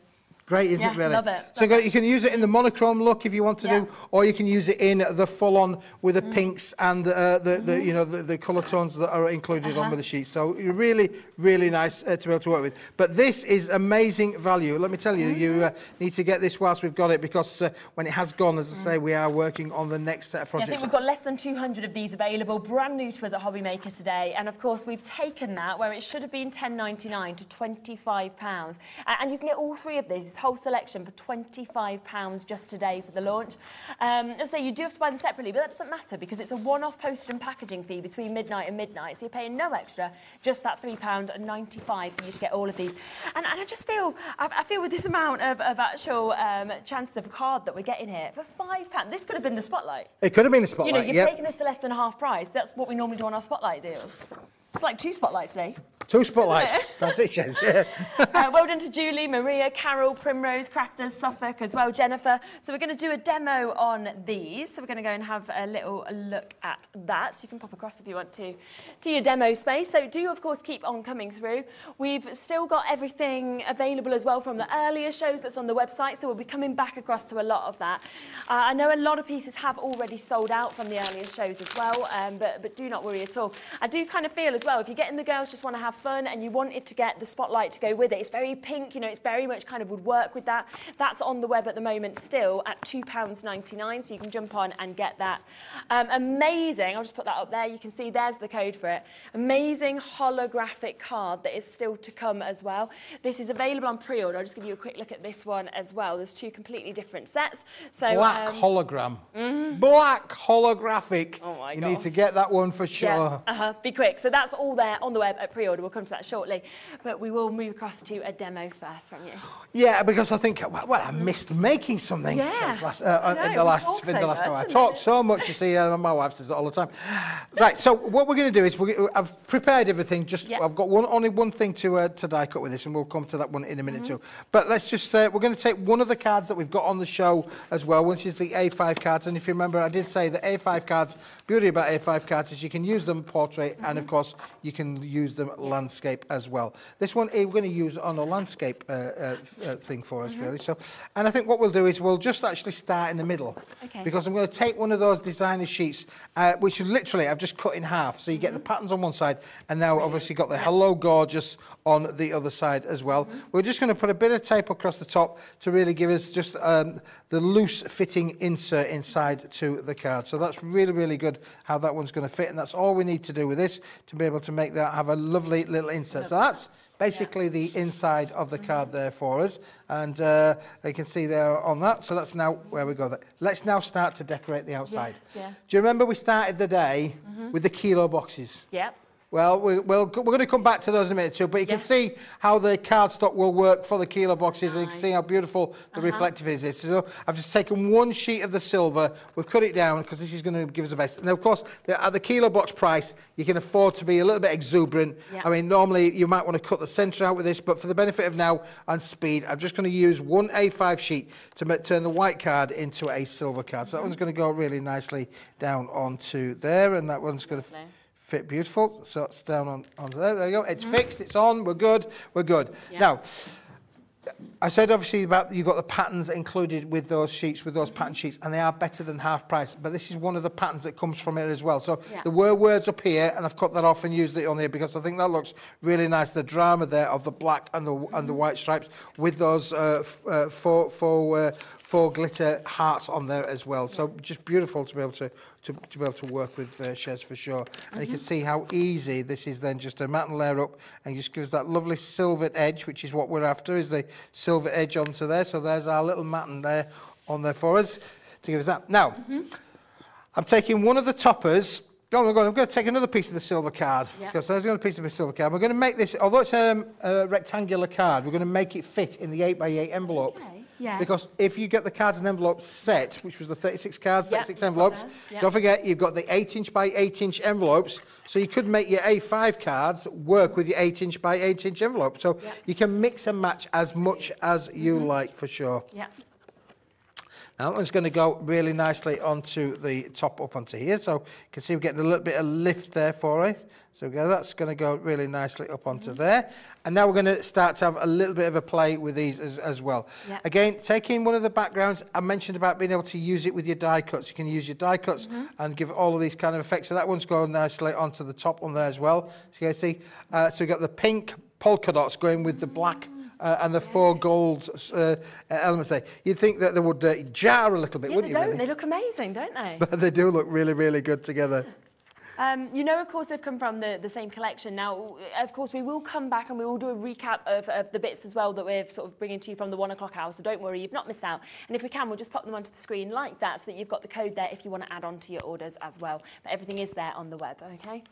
Great, isn't Yeah, it, really? love it, So love you can- use it in the monochrome look if you want to Yeah. do, or you can use it in the full-on with Mm. the pinks and uh, the, the you know the, the colour tones that are included Uh-huh. on with the sheet. So really, really nice uh, to be able to work with. But this is amazing value. Let me tell you, you Mm-hmm. uh, need to get this whilst we've got it because uh, when it has gone, as I say, we are working on the next set of Yeah, I think we've got less than 200 of these available, brand new to us at Hobby Maker today. And of course, we've taken that where it should have been 10.99 to 25 pounds. A- And you can get all three of these, whole selection for 25 pounds just today for the launch. Um, as I say, you do have to buy them separately, but that doesn't matter because it's a one-off postage and packaging fee between midnight and midnight. So you're paying no extra, just that £3.95 for you to get all of these. And, and I just feel, I, I feel with this amount of, of actual um, chances of a card that we're getting here, for £5, this could have been the spotlight. It could have been the spotlight, You know, you've yep. taken this to less than a half price. That's what we normally do on our spotlight deals. It's like two spotlights today. Two spotlights. That's it, Shez. Yeah. uh, well done to Julie, Maria, Carol, Primrose, Crafters, Suffolk as well, Jennifer. So we're going to do a demo on these. So we're going to go and have a little look at that. You can pop across if you want to to your demo space. So do, of course, keep on coming through. We've still got everything available as well from the earlier shows that's on the website. So we'll be coming back across to a lot of that. Uh, I know a lot of pieces have already sold out from the earlier shows as well, um, but, but do not worry at all. I do kind of feel as well, if you're getting the girls just want to have fun and you wanted to get the spotlight to go with it, it's very pink, you know, it's very much kind of would work with that. That's on the web at the moment still at £2.99, so you can jump on and get that. Um, amazing, I'll just put that up there, you can see there's the code for it. Amazing holographic card that is still to come as well. This is available on pre-order, I'll just give you a quick look at this one as well. There's two completely different sets. So, Black um, hologram. Black holographic. Oh my you God. need to get that one for sure. Yeah, uh-huh, be quick. So that's all there on the web at pre-order. We'll come to that shortly. But we will move across to a demo first from you. Yeah, because I think, well, well, I missed making something Yeah. last, uh, know, in the last, in the last hour. much, I isn't talk it? so much, you see, uh, my wife says it all the time. Right, so what we're going to do is, we're, I've prepared everything, just, Yeah. I've got one, only one thing to, uh, to die cut with this, and we'll come to that one in a minute Mm-hmm. too. But let's just, uh, we're going to take one of the cards that we've got on the show as well, which is the A5 cards, and if you remember, I did say that A5 cards, beauty about A5 cards is you can use them portrait, and of Mm-hmm. course, you can use them landscape as well. This one, eh, we're going to use on a landscape uh, uh, uh, thing for Mm-hmm. us, really. So, and I think what we'll do is we'll just actually start in the middle. Okay. Because I'm going to take one of those designer sheets, uh, which literally I've just cut in half. So you get the patterns on one side, and now obviously got the Hello Gorgeous on the other side as well. We're just going to put a bit of tape across the top to really give us just um, the loose fitting insert inside to the card. So that's really, really good how that one's going to fit. And that's all we need to do with this to be able to make that have a lovely little insert. So that's basically the inside of the card there for us. And uh, you can see there on that. So that's now where we go. There. Let's now start to decorate the outside. Yes, yeah. Do you remember we started the day with the kilo boxes? Yep. Well, we, we'll, we're going to come back to those in a minute too, but you can see how the cardstock will work for the kilo boxes and you can see how beautiful the uh-huh. reflective is. So I've just taken one sheet of the silver, we've cut it down because this is going to give us the best. And of course, the, at the kilo box price, you can afford to be a little bit exuberant. Yeah. I mean, normally you might want to cut the centre out with this, but for the benefit of now and speed, I'm just going to use one A5 sheet to ma- turn the white card into a silver card. So that mm-hmm. one's going to go really nicely down onto there, and that one's going to. Fit beautiful. So it's down on onto there. There you go. It's fixed. It's on. We're good. We're good. Yeah. Now. I said obviously about you've got the patterns included with those sheets, with those pattern sheets, and they are better than half price. But this is one of the patterns that comes from it as well. So Yeah. there were words up here, and I've cut that off and used it on here because I think that looks really nice. The drama there of the black and the and the white stripes with those uh, uh, four four uh, four glitter hearts on there as well. So just beautiful to be able to to, to be able to work with uh, for sure. And you can see how easy this is then just a matte and layer up and just gives that lovely silvered edge, which is what we're after, is the silver edge onto there. So there's our little matten there on there for us to give us that. Now, I'm taking one of the toppers. Oh my God, I'm going to take another piece of the silver card. Yeah. Because there's another piece of the silver card. We're going to make this, although it's um, a rectangular card, we're going to make it fit in the 8 by 8 envelope. Okay, yeah. Because if you get the cards and envelopes set, which was the 36 cards, Yeah, 36 we've envelopes, yeah. don't forget you've got the 8 inch by 8 inch envelopes. So you could make your A5 cards work with your 8 inch by 8 inch envelope. So Yeah. you can mix and match as much as you mm-hmm. like for sure. Yeah. Now that one's going to go really nicely onto the top up onto here. So you can see we're getting a little bit of lift there for it. So that's going to go really nicely up onto Mm-hmm. there. And now we're going to start to have a little bit of a play with these as, as well. Yeah. Again, taking one of the backgrounds, I mentioned about being able to use it with your die cuts. You can use your die cuts Mm-hmm. and give all of these kind of effects. So that one's going nicely onto the top one there as well. So you can see, uh, so we've got the pink polka dots going with the black uh, and the four gold uh, elements there. You'd think that they would uh, jar a little bit, Yeah, wouldn't they you? don't. really? They look amazing, don't they? But they do look really, really good together. Um, you know, of course, they've come from the, the same collection. Now, of course, we will come back and we will do a recap of, of the bits as well that we're sort of bringing to you from the one o'clock hour. So don't worry, you've not missed out. And if we can, we'll just pop them onto the screen like that so that you've got the code there if you want to add on to your orders as well. But everything is there on the web, okay?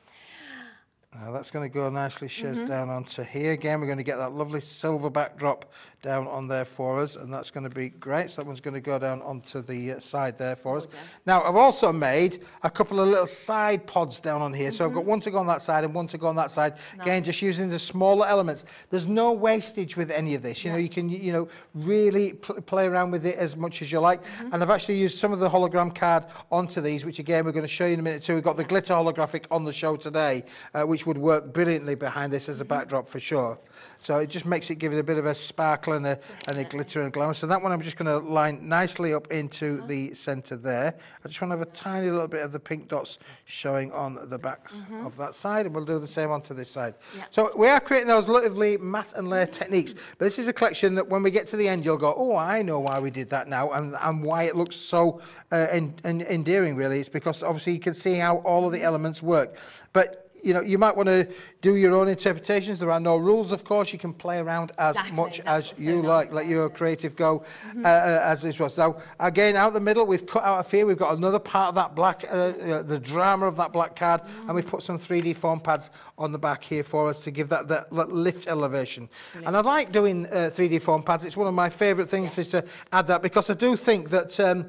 Now that's going to go nicely Shez Mm-hmm. down onto here again. We're going to get that lovely silver backdrop down on there for us, and that's going to be great. So that one's going to go down onto the uh, side there for us. Now I've also made a couple of little side pods down on here. So I've got Mm-hmm. one to go on that side and one to go on that side. Again, just using the smaller elements. There's no wastage with any of this. You know, you can you know really pl- play around with it as much as you like. Mm-hmm. And I've actually used some of the hologram card onto these, which again we're going to show you in a minute too. We've got the glitter holographic on the show today, uh, which would work brilliantly behind this as a mm-hmm. backdrop for sure. So it just makes it give it a bit of a sparkle and a, and a glitter and glamour. So that one I'm just going to line nicely up into mm-hmm. the centre there. I just want to have a tiny little bit of the pink dots showing on the backs mm-hmm. of that side, and we'll do the same onto this side. So we are creating those lovely matte and layer techniques, but this is a collection that when we get to the end, you'll go, oh, I know why we did that now, and, and why it looks so uh, en- en- endearing, really. It's because obviously you can see how all of the elements work. But you know, you might want to do your own interpretations. There are no rules, of course. You can play around as Exactly, much as what's so you nice like. Let your creative go uh, uh, as this was. Now, again, out the middle, we've cut out of here. We've got another part of that black, uh, uh, the drama of that black card, and we've put some 3D foam pads on the back here for us to give that, that lift elevation. And I like doing uh, 3D foam pads. It's one of my favourite things is to add that because I do think that. Um,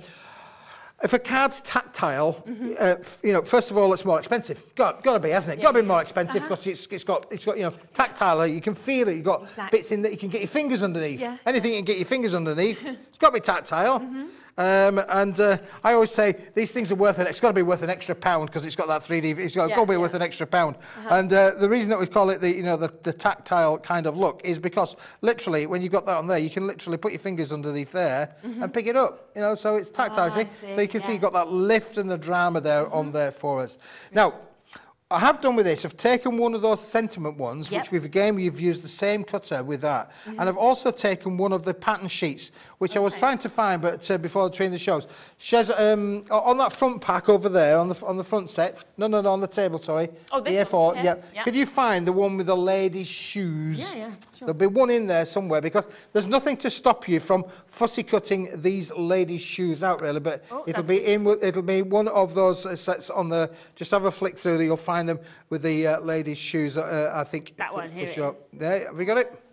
if a card's tactile, uh, f- you know, first of all, it's more expensive. Got, got to be, hasn't it? Got to be more expensive because it's, it's got, it's got, you know, tactile. You can feel it. You've got Exactly. bits in that you can get your fingers underneath. Yeah. Anything you can get your fingers underneath, it's got to be tactile. Um, and uh, I always say these things are worth it. It's got to be worth an extra pound because it's got that 3D. It's got, Yeah, got to be yeah. worth an extra pound. And uh, the reason that we call it the, you know, the, the tactile kind of look is because literally when you've got that on there, you can literally put your fingers underneath there and pick it up. You know, so it's tactile. Oh, see? See, So you can see you've got that lift and the drama there on there for us. Now. I have done with this. I've taken one of those sentiment ones, Yep. which we've again we've used the same cutter with that, and I've also taken one of the pattern sheets, which I was trying to find, but uh, before between the shows, Shez, um, on that front pack over there, on the on the front set, no, no, no, on the table, sorry, Oh, this the one, A4, yeah, yeah. yeah. Could you find the one with the lady's shoes? Yeah, yeah, sure. There'll be one in there somewhere because there's nothing to stop you from fussy cutting these ladies' shoes out, really. But Oh, it'll be in. It'll be one of those uh, sets on the. Just have a flick through. You'll find find them with the uh, ladies' shoes. Uh, I think That one, here sure. There, have we got it?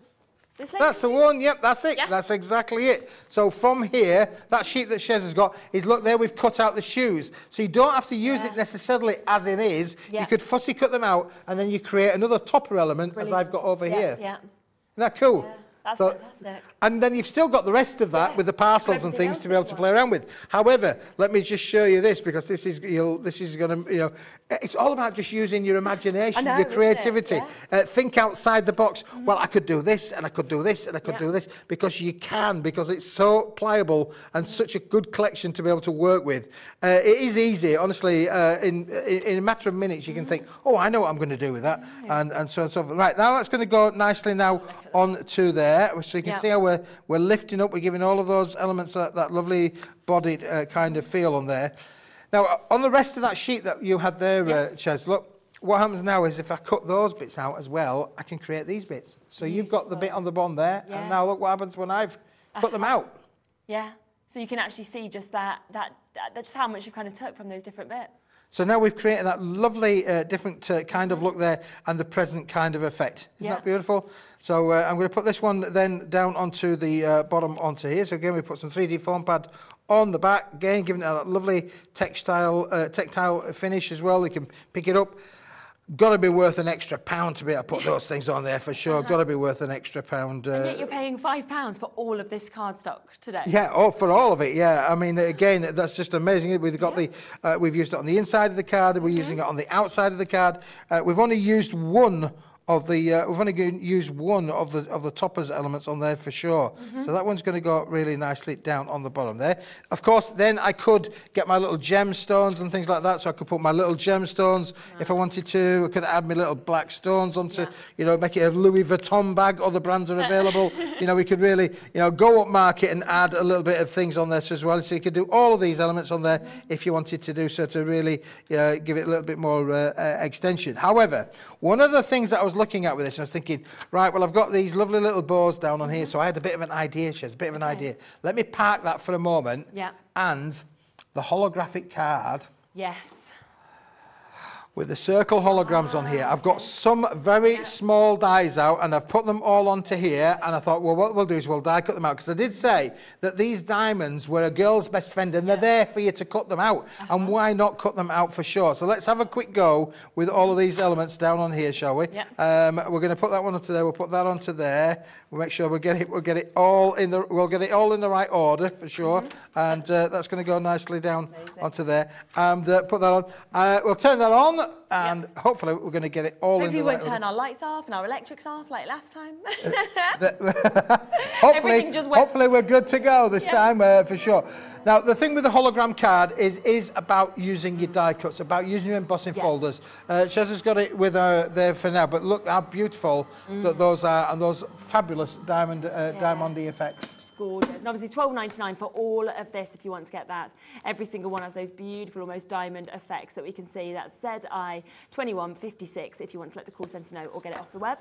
That's the one. Yep, that's it. Yeah. That's exactly it. So from here, that sheet that Shez has got is look there. We've cut out the shoes, so you don't have to use it necessarily as it is. Yeah. You could fussy cut them out, and then you create another topper element Brilliant. as I've got over yeah, here. Yeah. Isn't that cool? Yeah, that's So- fantastic. And then you've still got the rest of that Yeah, with the parcels and things to be able to play around with. However, let me just show you this because this is you'll, this is going to you know it's all about just using your imagination, know, your creativity. Yeah. Uh, think outside the box. Well, I could do this and I could do this and I could Yeah. do this because you can because it's so pliable and such a good collection to be able to work with. Uh, it is easy, honestly. Uh, in, in in a matter of minutes, you can think, oh, I know what I'm going to do with that, and and so on and so forth. Right now, that's going to go nicely now on to there, so you can see how we're we're lifting up. We're giving all of those elements that, that lovely bodied uh, kind of feel on there. Now, uh, on the rest of that sheet that you had there, uh, Yes. Shez, look, what happens now is if I cut those bits out as well, I can create these bits. So you've got the bit on the bottom there, Yeah. and now look what happens when I've cut them out. Yeah. So you can actually see just that, that, that, just how much you've kind of took from those different bits. So now we've created that lovely uh, different uh, kind of look there and the present kind of effect. Isn't Yeah. that beautiful? So uh, I'm going to put this one then down onto the uh, bottom onto here. So again, we put some 3D foam pad on the back, again, giving it a lovely textile, uh, tactile finish as well. You can pick it up. Got to be worth an extra pound to be able to put those things on there for sure. Got to be worth an extra pound. And Uh, yet you're paying five pounds for all of this cardstock today. yeah, oh, for all of it, yeah. I mean, again, that's just amazing. We've got the, uh, we've used it on the inside of the card. We're using it on the outside of the card. Uh, we've only used one of the, uh, we've only used one of the of the toppers elements on there for sure. So that one's going to go really nicely down on the bottom there. Of course, then I could get my little gemstones and things like that. So I could put my little gemstones if I wanted to. I could add my little black stones onto, Yeah. you know, make it a Louis Vuitton bag. Other brands are available. you know, we could really, you know, go up market and add a little bit of things on this as well. So you could do all of these elements on there if you wanted to do so to really uh, give it a little bit more uh, uh, extension. However, one of the things that I was looking at with this, I was thinking, right, well, I've got these lovely little bows down on here. So I had a bit of an idea, She Shez, a bit of an idea. Let me park that for a moment. Yeah. And the holographic card Yes. With the circle holograms on here. I've got some very small dies out and I've put them all onto here and I thought, well, what we'll do is we'll die cut them out because I did say that these diamonds were a girl's best friend and they're there for you to cut them out. And why not cut them out for sure? So let's have a quick go with all of these elements down on here, shall we? Yeah. Um, we're going to put that one onto there. We'll put that onto there. We'll make sure we get it. We'll get it all in the. We'll get it all in the right order for sure. And uh, that's going to go nicely down onto there. And uh, put that on. Uh, we'll turn that on, and hopefully we're going to get it all in Hopefully the we right won't order. turn our lights off and our electrics off like last time. hopefully, just went- hopefully we're good to go this Yeah. time uh, for sure. Now, the thing with the hologram card is is about using your die cuts, about using your embossing Yeah. folders. Uh, Shez has got it with her there for now, but look how beautiful that those are and those fabulous diamond uh, diamondy effects. It's gorgeous. And obviously $12.99 for all of this if you want to get that. Every single one has those beautiful, almost diamond effects that we can see. That's ZI2156 if you want to let the call centre know or get it off the web.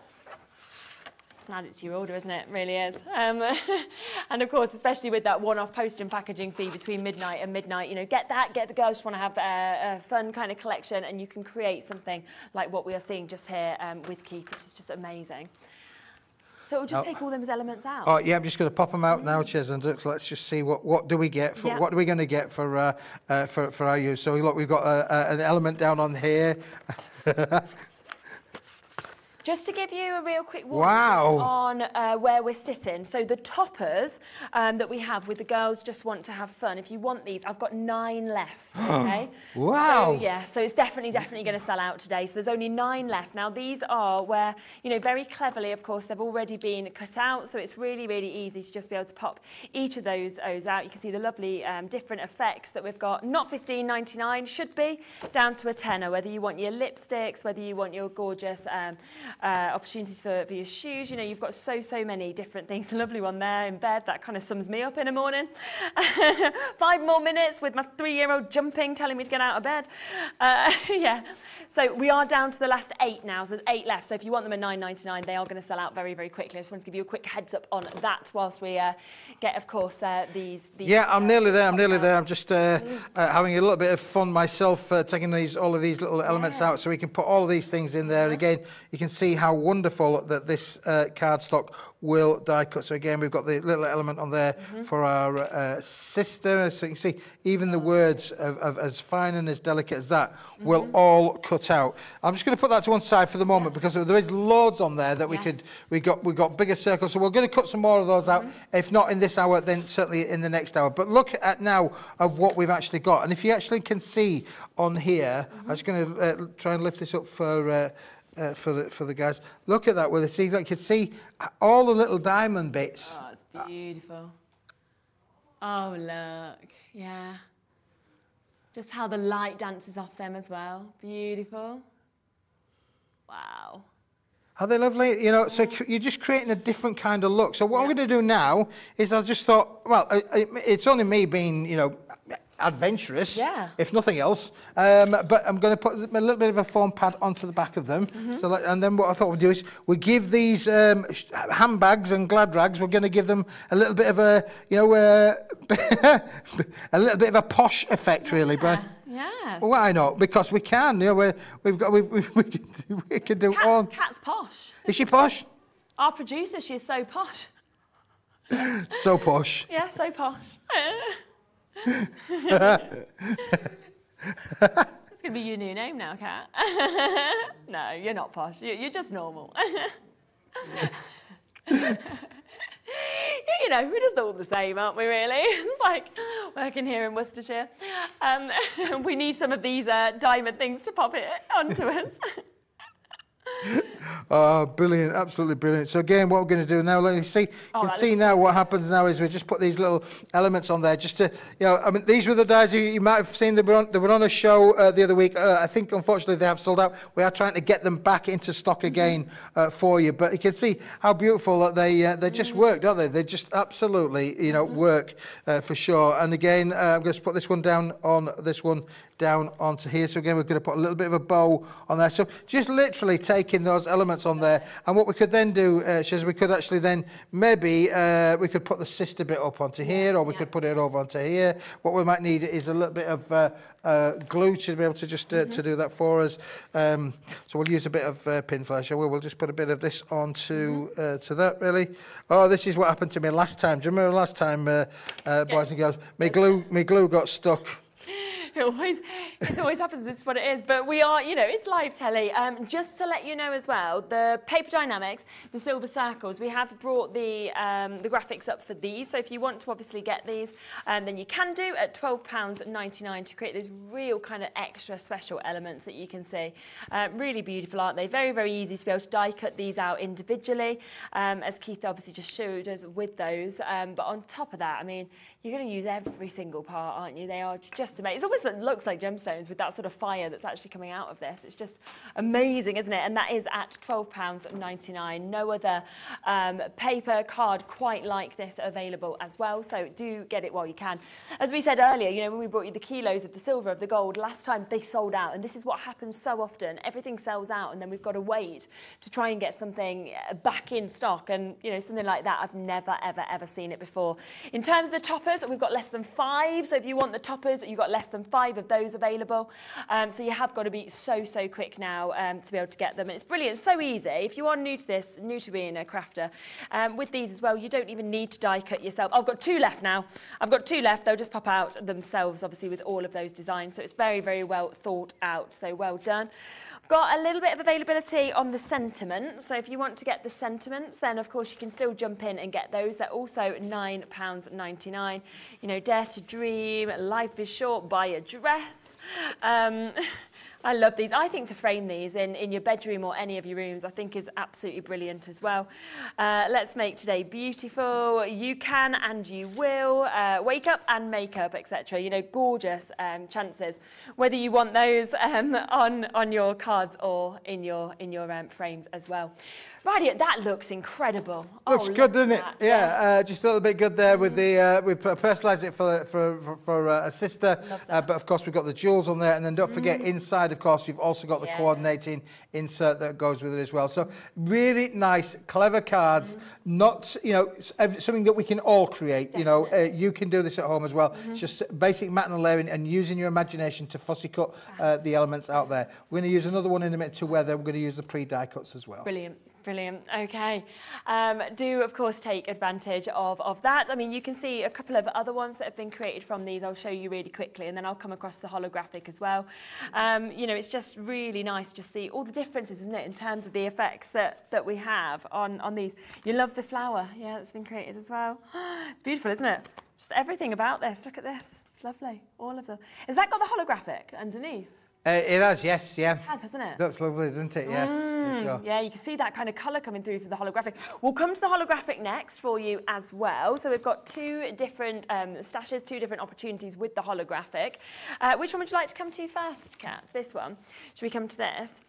It's an add it to your order, isn't it? It really is. Um, and of course, especially with that one-off post and packaging fee between midnight and midnight, you know, get that, get the girls want to have a, a fun kind of collection and you can create something like what we are seeing just here um, with Keith, which is just amazing. So we'll just Oh. take all those elements out. Oh yeah, I'm just going to pop them out now, Shez, and let's just see what what do we get for Yeah. what are we going to get for uh, uh, for for our use. So look, we've got uh, uh, an element down on here. Just to give you a real quick warning Wow. on uh, where we're sitting. So the toppers um, that we have with the girls just want to have fun. If you want these, I've got nine left. Okay. Wow. So, yeah. So it's definitely, definitely going to sell out today. So there's only nine left. Now these are where you know very cleverly, of course, they've already been cut out. So it's really, really easy to just be able to pop each of those O's out. You can see the lovely um, different effects that we've got. Not 15.99 should be down to a tenner. Whether you want your lipsticks, whether you want your gorgeous um, uh, opportunities for, for your shoes. You know, you've got so, so many different things. A lovely one there in bed. That kind of sums me up in the morning. Five more minutes with my three-year-old jumping, telling me to get out of bed. Uh, yeah. So we are down to the last eight now. So there's eight left. So if you want them at 9.99, they are going to sell out very, very quickly. I just want to give you a quick heads up on that whilst we uh, get, of course, uh, these, these. Yeah, I'm uh, nearly there. I'm nearly there. I'm just uh, uh, having a little bit of fun myself, uh, taking these all of these little elements out, so we can put all of these things in there. Again, you can see how wonderful that this cardstock will die cut. So again, we've got the little element on there for our uh, sister. So you can see even the words of, of as fine and as delicate as that will all cut out. I'm just going to put that to one side for the moment because there is loads on there that we could we got we got bigger circles. So we're going to cut some more of those out. If not in this hour, then certainly in the next hour. But look at now of what we've actually got. And if you actually can see on here, I'm just going to uh, try and lift this up for. Uh, uh, for the for the guys, look at that. Where they see, like you see all the little diamond bits. Oh, it's beautiful. Oh, look. Yeah. Just how the light dances off them as well. Beautiful. Wow. Are they lovely? You know, so you're just creating a different kind of look. So what I'm going to do now is I just thought, well, it's only me being, you know, adventurous, Yeah. if nothing else. Um, but I'm going to put a little bit of a foam pad onto the back of them. Mm-hmm. So, like, and then what I thought we'd do is we give these um, handbags and glad rags. We're going to give them a little bit of a, you know, uh, a little bit of a posh effect, really, Brian. Yeah. Well, why not? Because we can. You know, we're, we've got we, we, we, can do, we can do all. Cat's, Cat's posh. Is she posh? Our producer, she's so posh. So posh. Yeah, so posh. It's going to be your new name now, Kat. no, you're not posh. You- You're just normal. you know, we're just all the same, aren't we, really? It's like working here in Worcestershire. Um, we need some of these uh, diamond things to pop it onto us. Oh, brilliant, absolutely brilliant. So again, what we're going to do now, let you see, you Oh, can see now what happens now is we just put these little elements on there just to, you know, I mean, these were the dies you, you might have seen, they were on, they were on a show uh, the other week. Uh, I think, unfortunately, they have sold out. We are trying to get them back into Mm-hmm. stock again uh, for you, but you can see how beautiful that they, uh, they just work, don't they? They just absolutely, you know, work uh, for sure. And again, uh, I'm going to put this one down on this one down onto here. So again, we're going to put a little bit of a bow on there. So just literally taking those elements on there. And what we could then do, uh, is we could actually then maybe uh, we could put the sister bit up onto here, or we yeah. could put it over onto here. What we might need is a little bit of uh, uh, glue to be able to just uh, mm -hmm. to mm-hmm. do that for us. Um, so we'll use a bit of uh, pin flash, shall we? We'll just put a bit of this onto mm -hmm. uh, to that, really. Oh, this is what happened to me last time. Do you remember last time, uh, uh, boys yes. and girls? My glue, my glue got stuck. It always, it always happens. This is what it is. But we are, you know, it's live telly. Um, just to let you know as well, the Paper Dienamics, the silver circles, we have brought the um, the graphics up for these. So if you want to obviously get these, um, then you can do at £12.99 to create those real kind of extra special elements that you can see. Uh, really beautiful, aren't they? Very, very easy to be able to die cut these out individually, um, as Keith obviously just showed us with those. Um, but on top of that, I mean, you're going to use every single part, aren't you? They are just amazing. It almost look- looks like gemstones with that sort of fire that's actually coming out of this. It's just amazing, isn't it? And that is at £12.99. No other um, paper card quite like this available as well. So do get it while you can. As we said earlier, you know, when we brought you the kilos of the silver, of the gold, last time they sold out. And this is what happens so often. Everything sells out and then we've got to wait to try and get something uh, back in stock. And, you know, something like that, I've never, ever, ever seen it before. In terms of the toppers, we've got less than five. So if you want the toppers, you've got less than five of those available. Um, so you have got to be so, so quick now um, to be able to get them. And it's brilliant, so easy. If you are new to this, new to being a crafter, um, with these as well, you don't even need to die cut yourself. I've got two left now. I've got two left. They'll just pop out themselves, obviously, with all of those designs. So it's very, very well thought out. So well done. Got a little bit of availability on the sentiments. So if you want to get the sentiments, then of course you can still jump in and get those. They're also £9.99. You know, dare to dream, life is short, buy a dress. Um, I love these. I think to frame these in, in your bedroom or any of your rooms, I think is absolutely brilliant as well. Uh, let's make today beautiful. You can and you will. Uh, wake up and makeup, etc. You know, gorgeous um, chances. Whether you want those um, on on your cards or in your in your um, frames as well. Right, that looks incredible. Looks oh, good, look doesn't it? that. Yeah, uh, just a little bit good there with the uh, we personalised it for for for, for uh, a sister, uh, but of course we've got the jewels on there, and then don't forget inside, of course, you've also got the Yeah. coordinating insert that goes with it as well. So really nice, clever cards. Not you know something that we can all create. You know, uh, you can do this at home as well. It's just basic mat and layering and using your imagination to fussy cut uh, the elements out there. We're going to use another one in a minute to weather. We're going to use the pre-die cuts as well. Brilliant. Brilliant. Okay. Um, do, of course, take advantage of, of that. I mean, you can see a couple of other ones that have been created from these. I'll show you really quickly, and then I'll come across the holographic as well. Um, you know, it's just really nice to see all the differences, isn't it, in terms of the effects that, that we have on, on these. You love the flower. Yeah, that's been created as well. It's beautiful, isn't it? Just everything about this. Look at this. It's lovely. All of them. Has that got the holographic underneath? Uh, it has, yes, yeah. It has, hasn't it? Looks lovely, doesn't it? Yeah, for sure. Yeah, you can see that kind of colour coming through for the holographic. We'll come to the holographic next for you as well. So we've got two different um, stashes, two different opportunities with the holographic. Uh, which one would you like to come to first, Kat? This one. Should we come to this?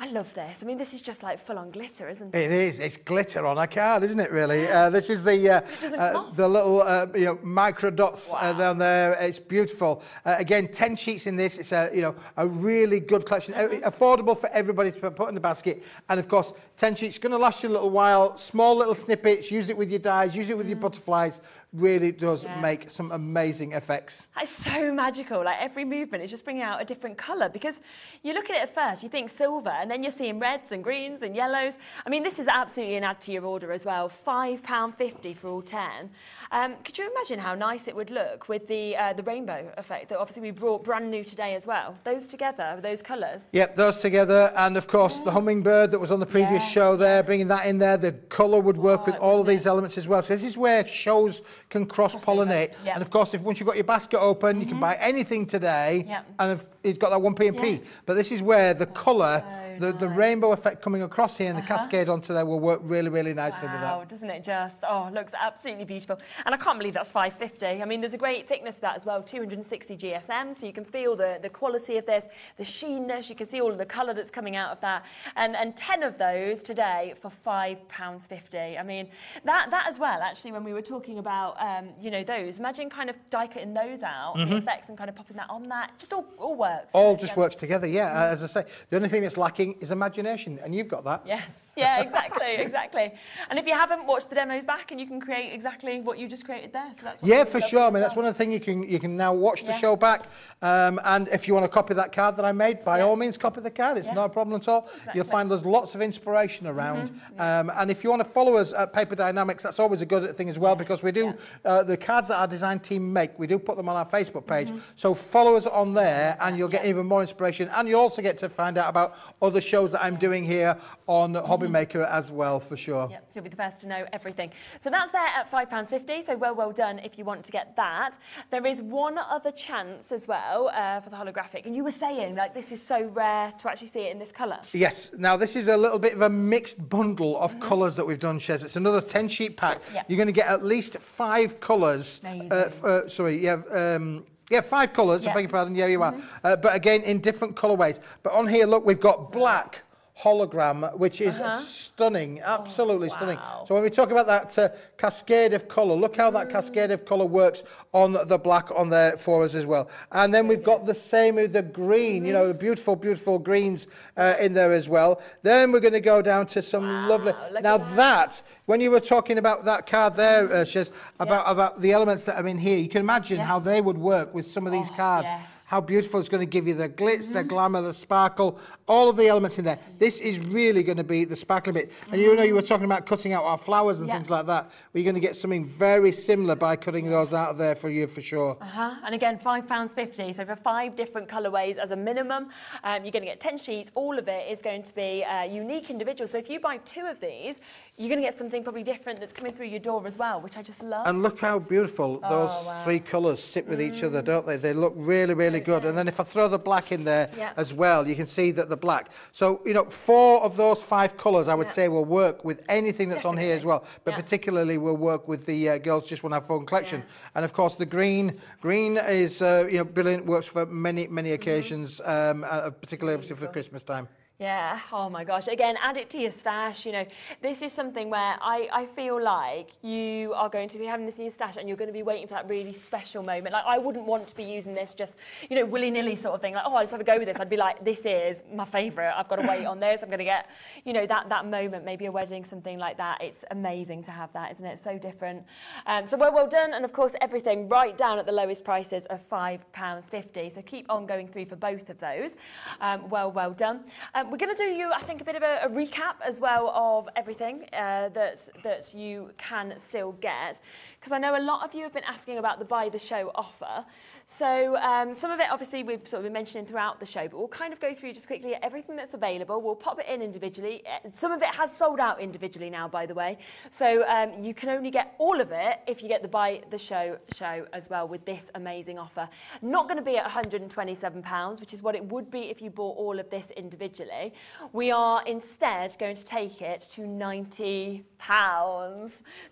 I love this. I mean, this is just like full-on glitter, isn't it? It is. It's glitter on a card, isn't it? Really. Uh, this is the uh, uh, the little uh, you know micro dots uh, Wow. down there. It's beautiful. Again, ten sheets in this. It's a you know a really good collection, Mm-hmm. affordable for everybody to put in the basket. And of course, ten sheets going to last you a little while. Small little snippets. Use it with your dies. Use it with your butterflies. Really does. Yeah. make some amazing effects. It's so magical. Like every movement is just bringing out a different colour because you look at it at first, you think silver, and then you're seeing reds and greens and yellows. I mean, this is absolutely an add to your order as well. £5.50 for all 10. Um, could you imagine how nice it would look with the uh, the rainbow effect that obviously we brought brand new today as well? Those together, those colours. Yep, those together, and of course the hummingbird that was on the previous Yes, show there, bringing that in there. The colour would work with all of these elements as well. So this is where shows can cross-pollinate. Yep. And of course, if once you've got your basket open, you can buy anything today, Yep. and it's got that one P and P. Yeah. But this is where the colour, so the, the rainbow effect coming across here and the cascade onto there will work really, really nicely with Wow, that. doesn't it just? Oh, looks absolutely beautiful. And I can't believe that's 550. I mean, there's a great thickness to that as well, 260 GSM, so you can feel the, the quality of this, the sheenness, you can see all of the colour that's coming out of that. And, and 10 of those today for £5.50. I mean, that, that as well, actually, when we were talking about, um, you know, those, imagine kind of die cutting those out, the effects, and kind of popping that on that. Just all, all works. All just together? works together, yeah. Uh, as I say, the only thing that's lacking is imagination, and you've got that. Yes, yeah, exactly, exactly. And if you haven't watched the demos back, and you can create exactly what you just created there. So that's Yeah, for sure. I mean, that's one of the things you can you can now watch the Yeah. show back. Um, and if you want to copy that card that I made, by Yeah. all means, copy the card. It's Yeah. not a problem at all. You'll Mm-hmm. find there's lots of inspiration around. Um, and if you want to follow us at Paper Dienamics, that's always a good thing as well because we do uh, the cards that our design team make. We do put them on our Facebook page. Mm-hmm. So follow us on there, and you'll get even more inspiration. And you'll also get to find out about other shows that I'm doing here on Hobby Mm-hmm. Maker as well, for sure. Yep, so you'll be the first to know everything. So that's there at £5.50, so well, well done if you want to get that. There is one other chance as well uh, for the holographic, and you were saying, like, this is so rare to actually see it in this colour. Yes. Now this is a little bit of a mixed bundle of colours that we've done, Shez. It's another 10 sheet pack. Yeah. You're going to get at least five colours. Uh, uh, sorry, yeah. Um, yeah, five colours, Yeah. I beg your pardon, yeah, you are. Uh, but again, in different colourways. But on here, look, we've got black hologram, which is stunning, absolutely stunning. wow. So when we talk about that uh, cascade of colour, look how that cascade of colour works on the black on there for us as well. And then we've got the same with the green, you know, the beautiful, beautiful greens uh, in there as well. Then we're going to go down to some lovely... look Now at that, when you were talking about that card there, uh, Shez, about, about the elements that are in here, you can imagine how they would work with some of these Oh, cards. yes. How beautiful it's going to give you the glitz, the glamour, the sparkle, all of the elements in there. This is really going to be the sparkly bit. And you know, you were talking about cutting out our flowers and Yeah. things like that. You're going to get something very similar by cutting those out of there for you for sure. Uh-huh. And again, £5.50. So for five different colourways as a minimum, um, you're going to get 10 sheets. All of it is going to be uh, unique individual. So if you buy two of these, you're going to get something probably different that's coming through your door as well, which I just love. And look how beautiful those Oh, wow. Mm. three colours sit with each other, don't they? They look really, really good. And then if I throw the black in there Yeah. as well, you can see that the black. So, you know, four of those five colours, I would Yeah. say, will work with anything that's on here as well. But Yeah. particularly will work with the uh, Girls Just Want to Have Fun collection. And of course, the green, green is, uh, you know, brilliant, works for many, many occasions, um, uh, particularly obviously for Christmas time. Yeah, oh my gosh. Again, add it to your stash. You know, this is something where I, I feel like you are going to be having this in your stash and you're going to be waiting for that really special moment. Like, I wouldn't want to be using this just, you know, willy nilly sort of thing. Like, oh, I'll just have a go with this. I'd be like, this is my favourite. I've got to wait on this. I'm going to get, you know, that, that moment, maybe a wedding, something like that. It's amazing to have that, isn't it? So different. Um, so, well, well done. And of course, everything right down at the lowest prices of £5.50. So, keep on going through for both of those. Um, well, well done. Um, we're going to do you, I think, a bit of a, a recap as well of everything uh, that, that you can still get. Because I know a lot of you have been asking about the buy the show offer. So um, some of it, obviously, we've sort of been mentioning throughout the show, but we'll kind of go through just quickly everything that's available. We'll pop it in individually. Uh, Some of it has sold out individually now, by the way. So um, you can only get all of it if you get the buy the show show as well with this amazing offer. Not going to be at £127, which is what it would be if you bought all of this individually. We are instead going to take it to £90.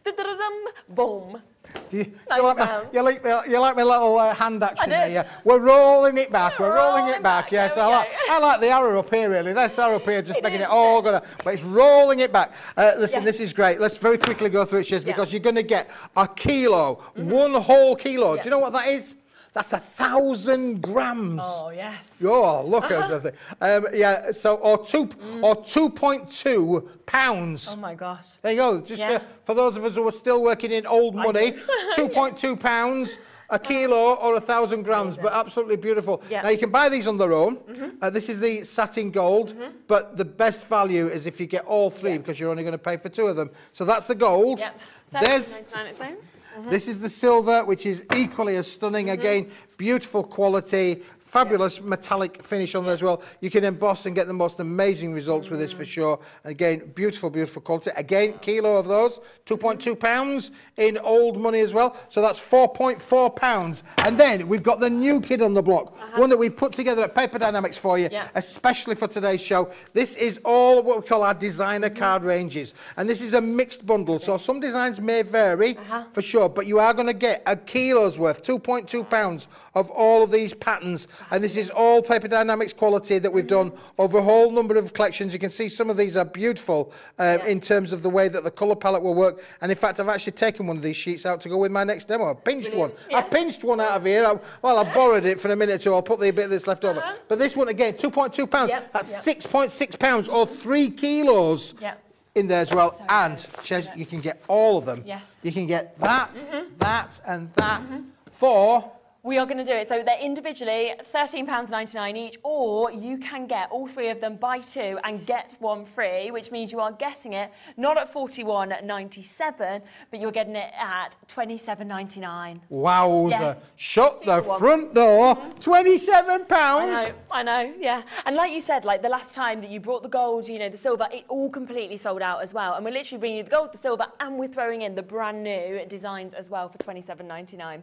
Da-da-da-dum. Boom. Do you, you, like my, you, like my, you like my little uh, hand action there, yeah? We're rolling it back, we're rolling, rolling it back, back, yes. I like. I like the arrow up here, really. This arrow up here just It making is, it all gonna, but it's rolling it back. Uh, listen, Yes. this is great. Let's very quickly go through it, Shez, Yeah. Because you're gonna get a kilo, one whole kilo. Do you know what that is? That's a thousand grams. Oh, yes. Oh, look at that thing. Um, yeah, so, or two, or 2.2 pounds. Mm. Oh, my gosh. There you go. Just Yeah. for, for those of us who are still working in old money, 2.2 pounds, a kilo or a thousand grams, but absolutely beautiful. Yeah. Now you can buy these on their own. Uh, this is the satin gold, Mhm. but the best value is if you get all three because you're only going to pay for two of them. So that's the gold. Yep. There's £13.99 its own. this is the silver, which is equally as stunning. Mm-hmm. Again, beautiful quality, fabulous metallic finish on there as well. You can emboss and get the most amazing results with this for sure. And again, beautiful, beautiful quality. Again, kilo of those, 2.2 pounds in old money as well. So that's 4.4 pounds. And then we've got the new kid on the block, uh-huh. one that we've put together at Paper Dienamics for you, Yeah. especially for today's show. This is all what we call our designer mm-hmm. card ranges. And this is a mixed bundle. So some designs may vary uh-huh. for sure, but you are going to get a kilo's worth, 2.2 pounds of all of these patterns. And this is all Paper Dienamics quality that we've done over a whole number of collections. You can see some of these are beautiful uh, in terms of the way that the colour palette will work. And in fact, I've actually taken one of these sheets out to go with my next demo. I pinched Brilliant. one. I pinched one out of here. I, well, I borrowed it for a minute or two. I'll put the bit that's left over. But this one, again, 2.2 pounds. Yep, That's yep. 6.6 pounds or three kilos Yep. in there as well. So and. Shez, you can get all of them. Yes. You can get that, that, and that for We are going to do it. So they're individually £13.99 each, or you can get all three of them buy two and get one free, which means you are getting it not at $41.97, but you're getting it at $27.99. Wowza. Yes. Shut the one. front door. £27. I pounds. know, I know, yeah. And like you said, like the last time that you brought the gold, you know, the silver, it all completely sold out as well. And we're literally bringing you the gold, the silver, and we're throwing in the brand new designs as well for $27.99.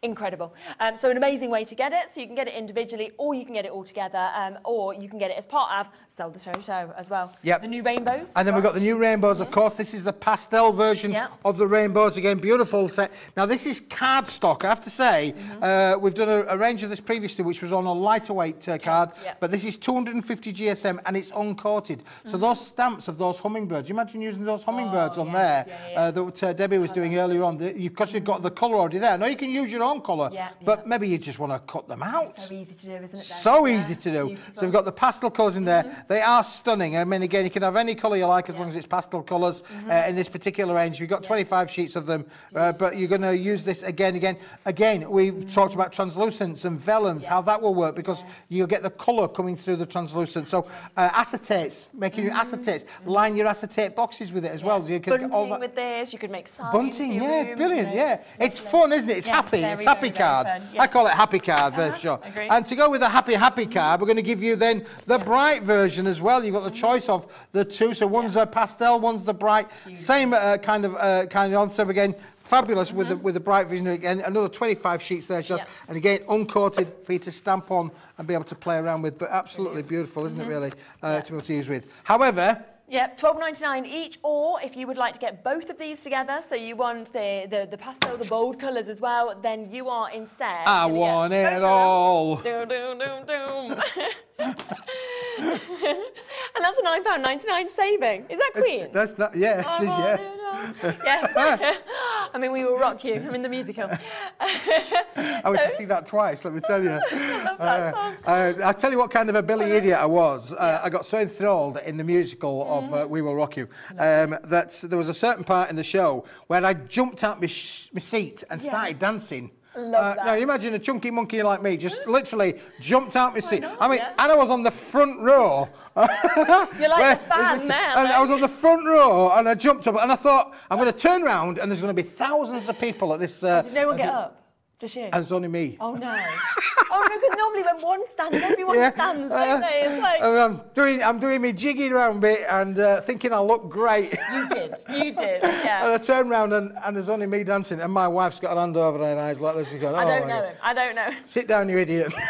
Incredible. Um, so an amazing way to get it. So you can get it individually, or you can get it all together, um, or you can get it as part of Sell the Show Show as well. Yep. The new rainbows. And then we've got the new rainbows, of course. This is the pastel version Yeah. of the rainbows. Again, beautiful set. Now, this is cardstock. I have to say, Mm-hmm. uh, we've done a, a range of this previously, which was on a lighter weight uh, card. Yeah. But this is 250 GSM and it's uncoated. So those stamps of those hummingbirds, you imagine using those hummingbirds on Mm-hmm. Oh, yes. there Yeah, yeah, Uh, that uh, Debbie was doing earlier on, because you, 'cause you've got the colour already there. Now, you can use your own colour, Yeah, but maybe you just want to cut them out. So easy to do, isn't it? then? So easy to do. beautiful. Mm-hmm. So we've got the pastel colours in there. They are stunning. I mean, again, you can have any colour you like as long as it's pastel colours Mm-hmm. uh, in this particular range. We've got 25 sheets of them, uh, but you're going to use this again, again. Again, we Mm-hmm. talked about translucents and vellums, how that will work because you'll get the colour coming through the translucent. So uh, acetates, making your acetates, line your acetate boxes with it as well. You can Mm-hmm. Bunting all that. with this, you could make signs. Bunting, yeah, brilliant, yeah. It's fun, isn't it? It's happy. it's happy very card. fun, I call it happy card for Uh-huh, sure. agree. And to go with the happy happy card, we're going to give you then the bright version as well. You've got the choice of the two. So one's a pastel, one's the bright. Same uh, kind of uh, kind of concept again. Fabulous with the with the bright version again. Another 25 sheets there, just Yeah. and again uncoated for you to stamp on and be able to play around with. But absolutely beautiful, isn't it? Really uh, to be able to use with. However. Yep, twelve ninety nine each, or if you would like to get both of these together, so you want the, the, the pastel, the bold colours as well, then you are instead. I want it all. Doom, doom, doom, doom. And that's a £9.99 saving. Is that Queen? That's not, yeah, it is, yeah. yes. I mean, we will rock you. I'm in the musical. I went to see that twice, let me tell you. Uh, uh, I'll tell you what kind of a Billy idiot I was. Uh, I got so enthralled in the musical of uh, We Will Rock You um, that there was a certain part in the show where I jumped out my, my seat and Yeah. started dancing. Love Uh, that. now you imagine a chunky monkey like me just literally jumped out my seat. I mean, and I was on the front row. You're like a fan man, And I was on the front row and I jumped up and I thought I'm going to turn around and there's going to be thousands of people at this. Uh, Did no one get up? Just you? And it's only me. Oh no. oh no, because normally when one stands, everyone stands, don't Uh, they? It's like, I'm doing, I'm doing my jigging around bit and uh, thinking I look great. you did, you did, yeah. and. I turn round and, and there's only me dancing, and my wife's got her hand over her eyes like this. She's going, oh, I don't know God. him, I don't know. Sit down, you idiot.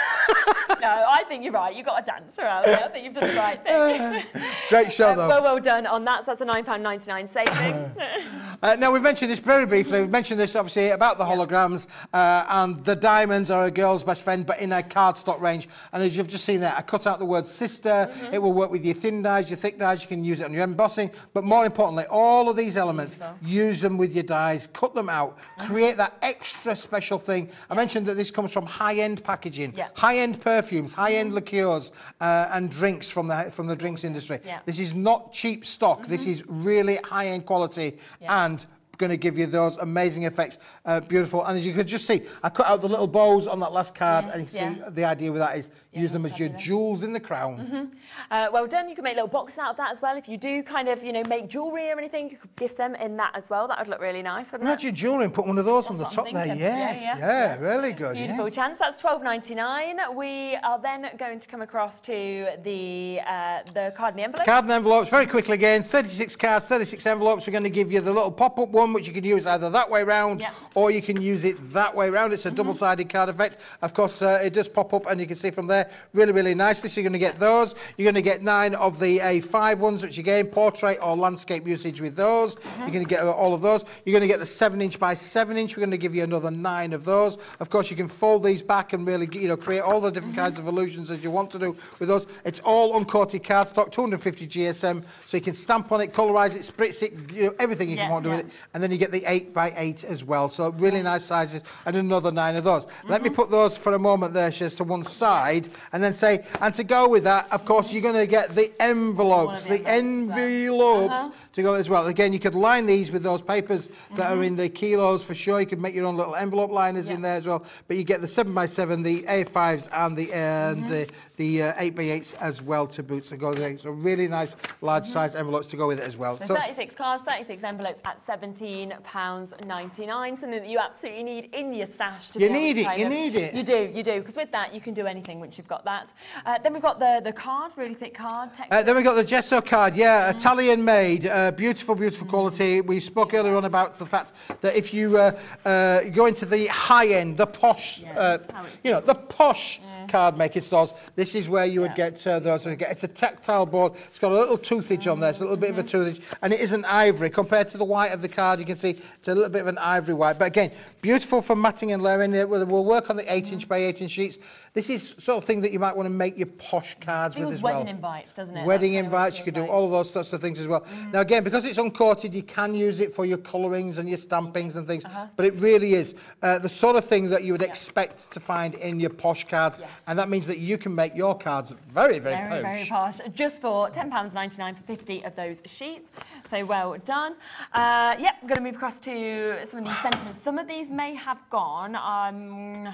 No, I think you're right. You've got a dancer around there. I think you've done the right thing. Great show, Um, though. well, well done on that. So that's a £9.99 saving. Uh, now, we've mentioned this very briefly. We've mentioned this, obviously, about the holograms. Uh, Uh, and the diamonds are a girl's best friend, but in a cardstock range. And as you've just seen there, I cut out the word sister. It will work with your thin dies, your thick dies. You can use it on your embossing. But more importantly, all of these elements, use them with your dies, cut them out, create that extra special thing. I mentioned that this comes from high-end packaging, Yeah. high-end perfumes, high-end liqueurs, uh, and drinks from the, from the drinks industry. Yeah. This is not cheap stock. This is really high-end quality Yeah. and going to give you those amazing effects. Uh, beautiful. And as you could just see, I cut out the little bows on that last card, and you Yes, see the idea with that is use them that's as your jewels in the crown. Uh, well done. You can make little boxes out of that as well. If you do kind of, you know, make jewellery or anything, you could gift them in that as well. That would look really nice, wouldn't it? Imagine jewellery and put one of those on the top I'm there. thinking. Yes, Yeah, yeah, yeah, really good. Beautiful Yeah. chance. That's twelve ninety nine. We are then going to come across to the uh, the card and the envelope. Card and envelopes, very quickly again, 36 cards, 36 envelopes. We're going to give you the little pop-up one, which you can use either that way round Yeah. or you can use it that way round. It's a double-sided card effect. Of course, uh, it does pop up, and you can see from there really, really nicely. So you're going to get those. You're going to get nine of the uh, A5 ones, which again, portrait or landscape usage with those. Mm-hmm. You're going to get uh, all of those. You're going to get the 7-inch by 7-inch. We're going to give you another nine of those. Of course, you can fold these back and really, you know, create all the different mm-hmm. kinds of illusions as you want to do with those. It's all uncoated cardstock, 250 GSM, so you can stamp on it, colorise it, spritz it, you know, everything you Yeah, can want to do yeah. with it. And then you get the 8 by 8 as well. So really mm. nice sizes and another nine of those. Let me mm-hmm. put those for a moment there, Shez, to one side and then say, and to go with that, of course, you're going to get the envelopes, the envelopes, envelopes uh-huh. To go as well. Again, you could line these with those papers that are in the kilos for sure. You could make your own little envelope liners in there as well. But you get the 7 by 7 the A5s and the, and the, the uh, 8 by 8s as well to boot to go there. So really nice large size envelopes to go with it as well. So So 36 cards, 36 envelopes at £17.99, something that you absolutely need in your stash. To You be able need it, you of- need it. You do, you do, because with that you can do anything once you've got that. Uh, then we've got the, the card, really thick card. Uh, then we've got the gesso card, yeah, Italian made, uh, beautiful, beautiful quality. We spoke earlier on about the fact that if you uh, uh, go into the high end, the posh, uh, you know, the posh card making stores, this is where you would get uh, those. Uh, it's a tactile board. It's got a little toothage on there, it's a little bit of a mm-hmm. toothage, and it isn't ivory compared to the white of the card. You can see it's a little bit of an ivory white, but again, beautiful for matting and layering. It will will work on the 8 inch mm-hmm. by 8 inch sheets. This is sort of thing that you might want to make your posh cards with as well. wedding invites, doesn't it? Wedding That's kind of what it invites, you could do feels all of those sorts of things as well. Mm-hmm. Now, again, because it's uncoated, you can use it for your colourings and your stampings and things, uh-huh. but it really is uh, the sort of thing that you would expect to find in your posh cards, Yes. And that means that you can make your cards very, very, Very, posh. very posh. Just for £10.99 for 50 of those sheets. So well done. Uh, yeah, I'm going to move across to some of these sentiments. Some of these may have gone. I'm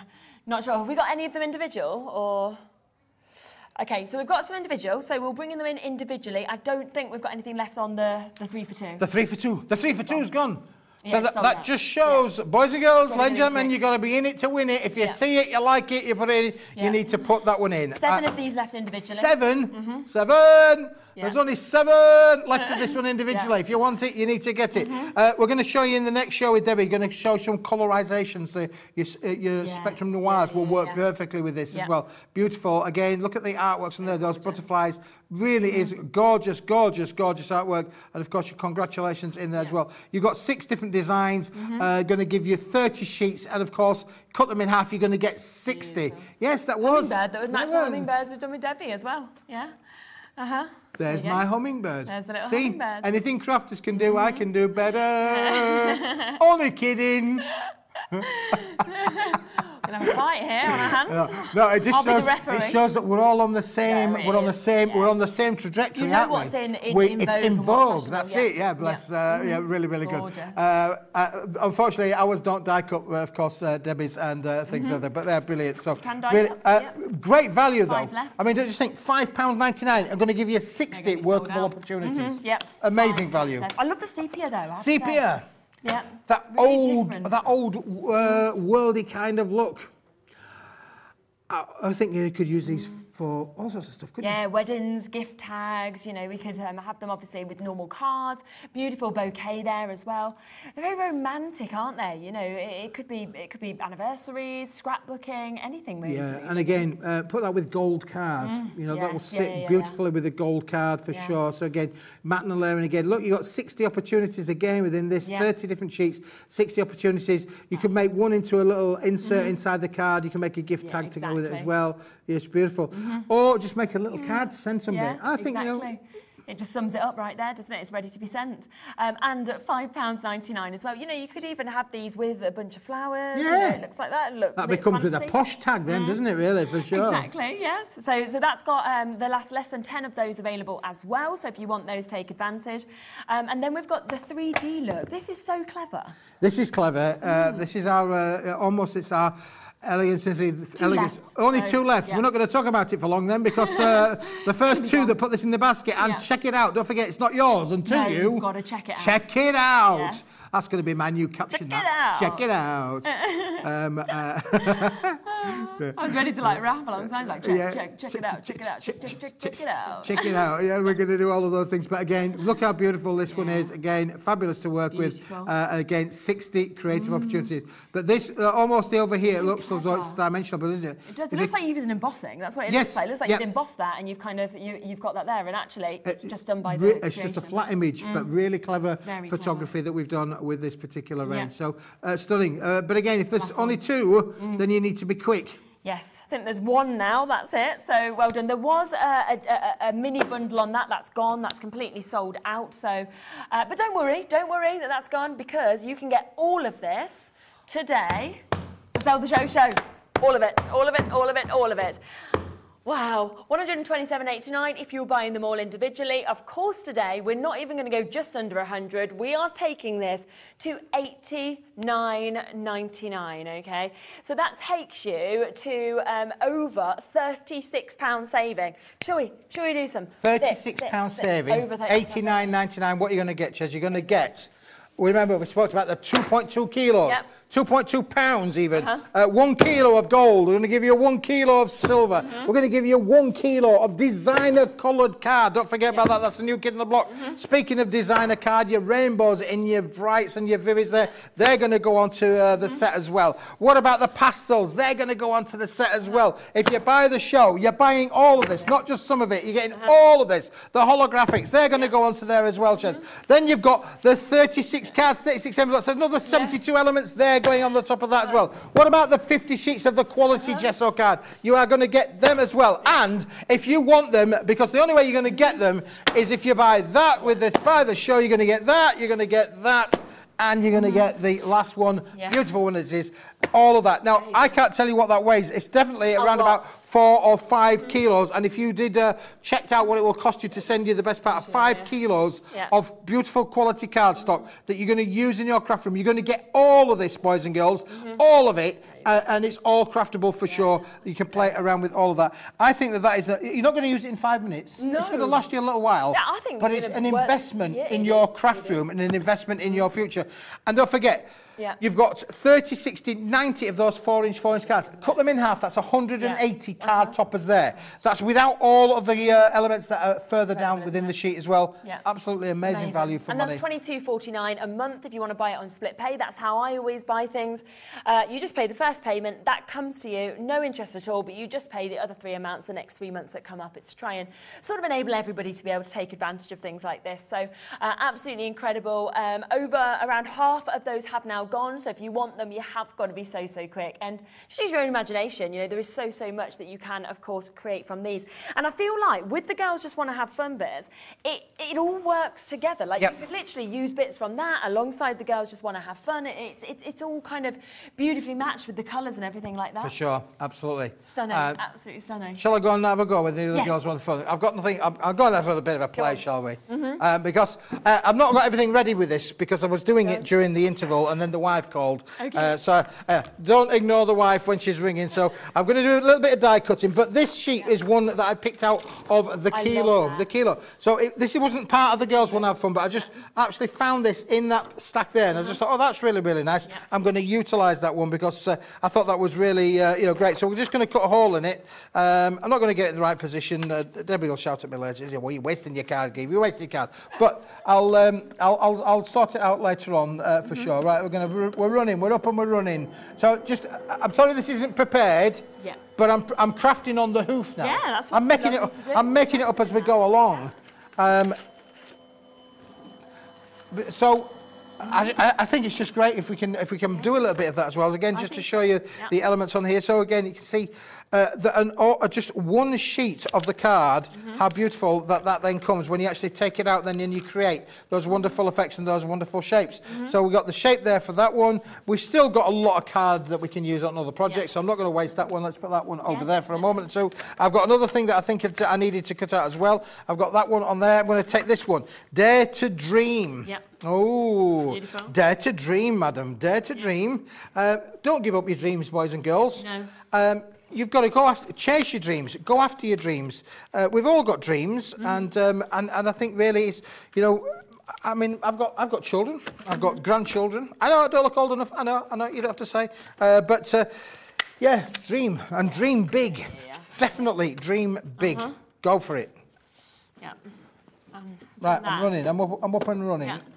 not sure. Have we got any of them individual or? Okay, so we've got some individual, so we'll bring them in individually. I don't think we've got anything left on the, the three for two. The three for two. The three for two's gone. So Yeah, that, that out. just shows, boys and girls, ladies and gentlemen, you've got to be in it to win it. If you Yeah. see it, you like it, you put it in, Yeah. you need to put that one in. Seven Uh, of these left individually. 7 Seven. There's only seven left of this one individually. Yeah. If you want it, you need to get it. Uh, we're going to show you in the next show with Debbie. Going to show some colorizations. The, your uh, your Yes, Spectrum yeah, Noirs will work yeah. perfectly with this Yeah. as well. Beautiful. Again, look at the artworks on there. Those butterflies really is gorgeous, gorgeous, gorgeous artwork. And of course, your congratulations in there as well. You've got six different designs. Uh, going to give you 30 sheets, and of course, cut them in half. You're going to get 60. Yes, that was. Hummingbird that would match that the hummingbirds we've done with Debbie as well. Yeah. Uh-huh. There's There you my hummingbird. There's the little See, hummingbird. Mm-hmm. anything crafters can do, I can do better. Only kidding. Have a fight here on our hands. No, no, it just I'll be the shows, it shows that we're all on the same, Yeah, we're on the same, we're on the same trajectory, You know aren't what's we? in- in- We- in it's in vogue. That's yeah. it. Yeah, bless. Uh, yeah, really, really Gorgeous. good. Uh, uh, unfortunately, ours don't die cut, uh, of course, uh, Debbie's and things like that, but they're brilliant. So, really, yeah. great value though. I mean, don't you think five pound ninety nine? I'm going to give you sixty They're gonna be sold workable opportunities. Mhm, Yep. Amazing value. I love the sepia though. I have to say. Sepia. Yeah. That Really old, different. that old uh, worldy kind of look. I, I was thinking you could use these for all sorts of stuff, couldn't Yeah, weddings, gift tags, you know, we could um, have them obviously with normal cards. Beautiful bouquet there as well. They're very romantic, aren't they? You know, it, it could be it could be anniversaries, scrapbooking, anything really. Yeah, and again, uh, put that with gold card. you know, that will Mm, yeah, sit yeah, yeah, beautifully with a gold card for Yeah. sure. So again, Matt and Layering again. Look, you've got 60 opportunities again within this, Yeah. 30 different sheets, 60 opportunities. You could make one into a little insert inside the card. You can make a gift. Yeah, tag to go with it as well. Yeah, it's beautiful. Or just make a little card to send somebody. Yeah, I think, exactly. you know, It just sums it up right there, doesn't it? It's ready to be sent. Um, and at £5.99 as well. You know, you could even have these with a bunch of flowers. you know, Yeah. it looks like that. Look, that becomes with a posh tag then, doesn't it, really, for sure? Exactly, yes. So, so that's got um, the last less than 10 of those available as well. So if you want those, take advantage. Um, and then we've got the 3D look. This is so clever. This is clever. Uh, Mm. this is our, uh, almost, it's our it, elegance. left. Only So, two left. yeah. We're not going to talk about it for long then because uh, the first two that put this in the basket and Yeah. check it out. Don't forget, it's not yours until No, you. you've gotta check it out. Check it out. Yes. That's going to be my new caption. Check it that. out. Check it out. um, uh, I was ready to like rap alongside, like check, Yeah. check, check it out, check it out, check, check, check, check it out. Check it out. Yeah, we're going to do all of those things. But again, look how beautiful this one is. Again, fabulous to work Beautiful. with. Uh, and again, 60 creative opportunities. But this, uh, almost over here, it looks as though it's dimensional, but isn't it? It does. It If looks you- like you've used an embossing. That's what it Yes, looks like. It looks like yeah. you've embossed that and you've kind of you, you've got that there. And actually, it's Uh, just done by the. It's just a flat image, but really clever Very photography that we've done with this particular Yeah. range. So uh, stunning. Uh, but again, if there's Last only one. Mm. two, then you need to be quick. Yes, I think there's one now, that's it. So well done. There was a, a, a, a mini bundle on that, that's gone, that's completely sold out. So, uh, but don't worry, don't worry that that's gone because you can get all of this today. Sell the show show. All of it, all of it, all of it, all of it. Wow, 127.89 if you're buying them all individually. Of course, today we're not even going to go just under 100. We are taking this to 89.99. Okay, so that takes you to um, over 36 pound saving. Shall we? Shall we do some? £36 This, this, this. saving, Over eighty nine ninety nine. What are you going to get, Shez? You're going to get. Remember, we spoke about the 2.2 kilos, Yep. 2.2 pounds even. Uh-huh. Uh, one kilo of gold. We're going to give you one kilo of silver. Mm-hmm. We're going to give you one kilo of designer coloured card. Don't forget about that. That's the new kid in the block. Mm-hmm. Speaking of designer card, your rainbows and your brights and your vivids there, they're going to go onto uh, the Mm-hmm. set as well. What about the pastels? They're going to go onto the set as well. If you buy the show, you're buying all of this, not just some of it. You're getting Uh-huh. all of this. The holographics, they're going to go onto there as well, Shez. Mm-hmm. Then you've got the 36 cards, 36 envelopes. There's another 72 elements there going on the top of that as well. What about the 50 sheets of the quality Uh-huh. gesso card? You are going to get them as well. And if you want them, because the only way you're going to get them is if you buy that with this, buy the show, you're going to get that, you're going to get that, and you're going to get the last one. Yeah. Beautiful one it is. All of that. Now, I can't tell you what that weighs. It's definitely around lot. about four or five kilos. And if you did uh, checked out what it will cost you to send you the best part of five kilos Yeah. of beautiful quality cardstock that you're going to use in your craft room, you're going to get all of this, boys and girls, Mm-hmm. all of it, uh, and it's all craftable for sure. You can play around with all of that. I think that that is. A, you're not going to use it in five minutes. No. It's going to last you a little while. Yeah, I think But it's an work- investment Yeah, in your is, craft room and an investment in your future. And don't forget. Yeah. You've got 30, 60, 90 of those 4 inch, 4 inch cards. Cut them in half, that's 180 card toppers there. That's without all of the uh, elements that are further down within the sheet as well. Yeah. Absolutely amazing, value for and money. that's twenty-two forty-nine a month if you want to buy it on split pay. That's how I always buy things. Uh, you just pay the first payment, that comes to you, no interest at all, but you just pay the other three amounts the next three months that come up. It's to try and sort of enable everybody to be able to take advantage of things like this. So uh, absolutely incredible. Um, over around half of those have now now gone. So if you want them, you have got to be so, so quick. And just use your own imagination. You know, there is so, so much that you can, of course, create from these. And I feel like with the girls just want to have fun bits, it, it all works together. Like Yep. you could literally use bits from that alongside the girls just want to have fun. It, it, it, it's all kind of beautifully matched with the colours and everything like that. For sure, absolutely. Stunning, Uh, absolutely stunning. Shall I go and have a go with the other Yes. girls on the phone? I've got nothing. I'm, I'll go and have a bit of a play, shall we? Mm-hmm. Um, because uh, I've not got everything ready with this because I was doing it during the interval and then the wife called. Okay. Uh, so uh, don't ignore the wife when she's ringing. So I'm going to do a little bit of die cutting. But this sheet is one that I picked out of the I kilo. The kilo. So it, this wasn't part of the girls one have fun, but I just actually found this in that stack there, and I just thought, oh, that's really really nice. I'm going to utilise that one because uh, I thought that was really uh, you know great. So we're just going to cut a hole in it. Um, I'm not going to get it in the right position. Uh, Debbie will shout at me later. Yeah, well, you're wasting your card, Give You're wasting your card. But I'll um, I'll, I'll I'll sort it out later on uh, for sure. Right, we're going to we're running. We're up and we're running. So just I'm sorry this isn't prepared. Yeah. But I'm, I'm crafting on the hoof now. Yeah, that's what I'm making it. Up. I'm making it up as we go along. Um, so, I, I- I think it's just great if we can if we can do a little bit of that as well. Again, just to show you Yeah. the elements on here. So again, you can see uh, the, an, or, just one sheet of the card. Mm-hmm. How beautiful that that then comes when you actually take it out. Then and you create those wonderful effects and those wonderful shapes. Mm-hmm. So we've got the shape there for that one. We've still got a lot of cards that we can use on other projects. So I'm not going to waste that one. Let's put that one over there for a moment or two. I've got another thing that I think it- I needed to cut out as well. I've got that one on there. I'm going to take this one. Dare to dream. Yep. Oh, Beautiful. dare to dream, madam. Dare to dream. Uh, don't give up your dreams, boys and girls. No. Um, you've got to go after, chase your dreams, go after your dreams. Uh, we've all got dreams, mm. and, um, and, and I think really it's, you know, I mean, I've got, I've got children, I've got grandchildren. I know I don't look old enough, I know, I know, you don't have to say. Uh, but, uh, yeah, dream, and dream big. Yeah. Definitely dream big. Uh -huh. Go for it. Yeah. Um, right, that. I'm running, I'm up, I'm up and running. Yeah.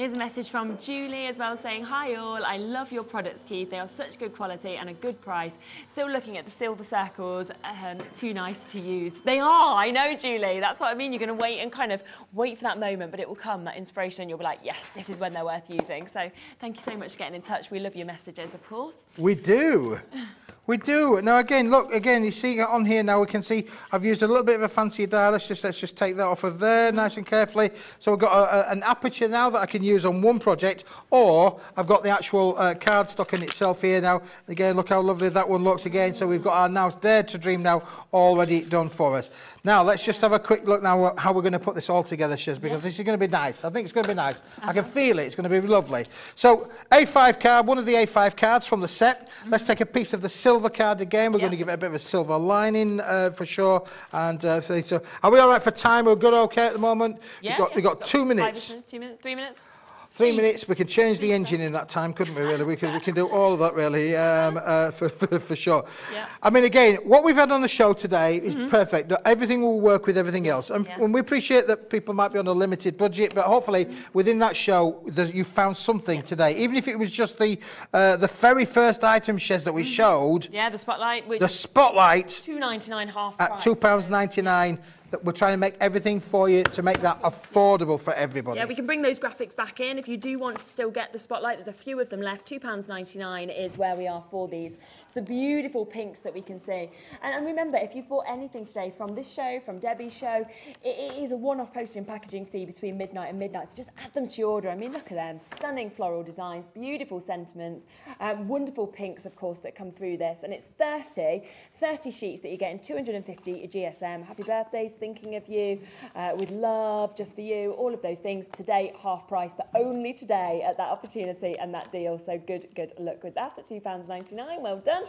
Here's a message from Julie as well saying, Hi all, I love your products, Keith. They are such good quality and a good price. Still looking at the silver circles, um, too nice to use. They are, I know, Julie. That's what I mean. You're going to wait and kind of wait for that moment, but it will come, that inspiration, and you'll be like, yes, this is when they're worth using. So thank you so much for getting in touch. We love your messages, of course. We do. We do. Now again, look again. You see on here now. We can see I've used a little bit of a fancier dial. Let's just let's just take that off of there, nice and carefully. So we've got a, a, an aperture now that I can use on one project, or I've got the actual uh, card stock in itself here now. Again, look how lovely that one looks again. So we've got our now Dare to Dream now already done for us. Now let's just have a quick look now at how we're going to put this all together, Shez, because this is going to be nice. I think it's going to be nice. I can feel it. It's going to be lovely. So A5 card, one of the A5 cards from the set. Let's take a piece of the silver card again. We're going to give it a bit of a silver lining uh, for sure. And uh, so, are we all right for time? We're good, okay at the moment. Yeah, we've got, yeah, we've got two minutes. minutes, two minutes, three minutes. Three minutes, we can change the engine in that time, couldn't we, really? We can, we can do all of that, really, um, uh, for, for, for sure. Yeah. I mean, again, what we've had on the show today is perfect. Everything will work with everything else. And, Yeah. and we appreciate that people might be on a limited budget, but hopefully within that show, you found something today. Even if it was just the, uh, the very first item, Shez, that we showed, Yeah, the spotlight, which the spotlight two ninety nine half at price. £2.99, that we're trying to make everything for you to make that affordable for everybody. Yeah, we can bring those graphics back in. If you do want to still get the spotlight, there's a few of them left. £2.99 is where we are for these. It's the beautiful pinks that we can see. And, and remember, if you've bought anything today from this show, from Debbie's show, it, it is a one-off postage and packaging fee between midnight and midnight. So just add them to your order. I mean, look at them. Stunning floral designs, beautiful sentiments, um, wonderful pinks, of course, that come through this. And it's 30, 30 sheets that you're getting, 250 GSM. Happy birthdays, thinking of you, uh, with love, just for you, all of those things today, half price, but only today at that opportunity and that deal. So good, good luck with that at £2.99. Well done.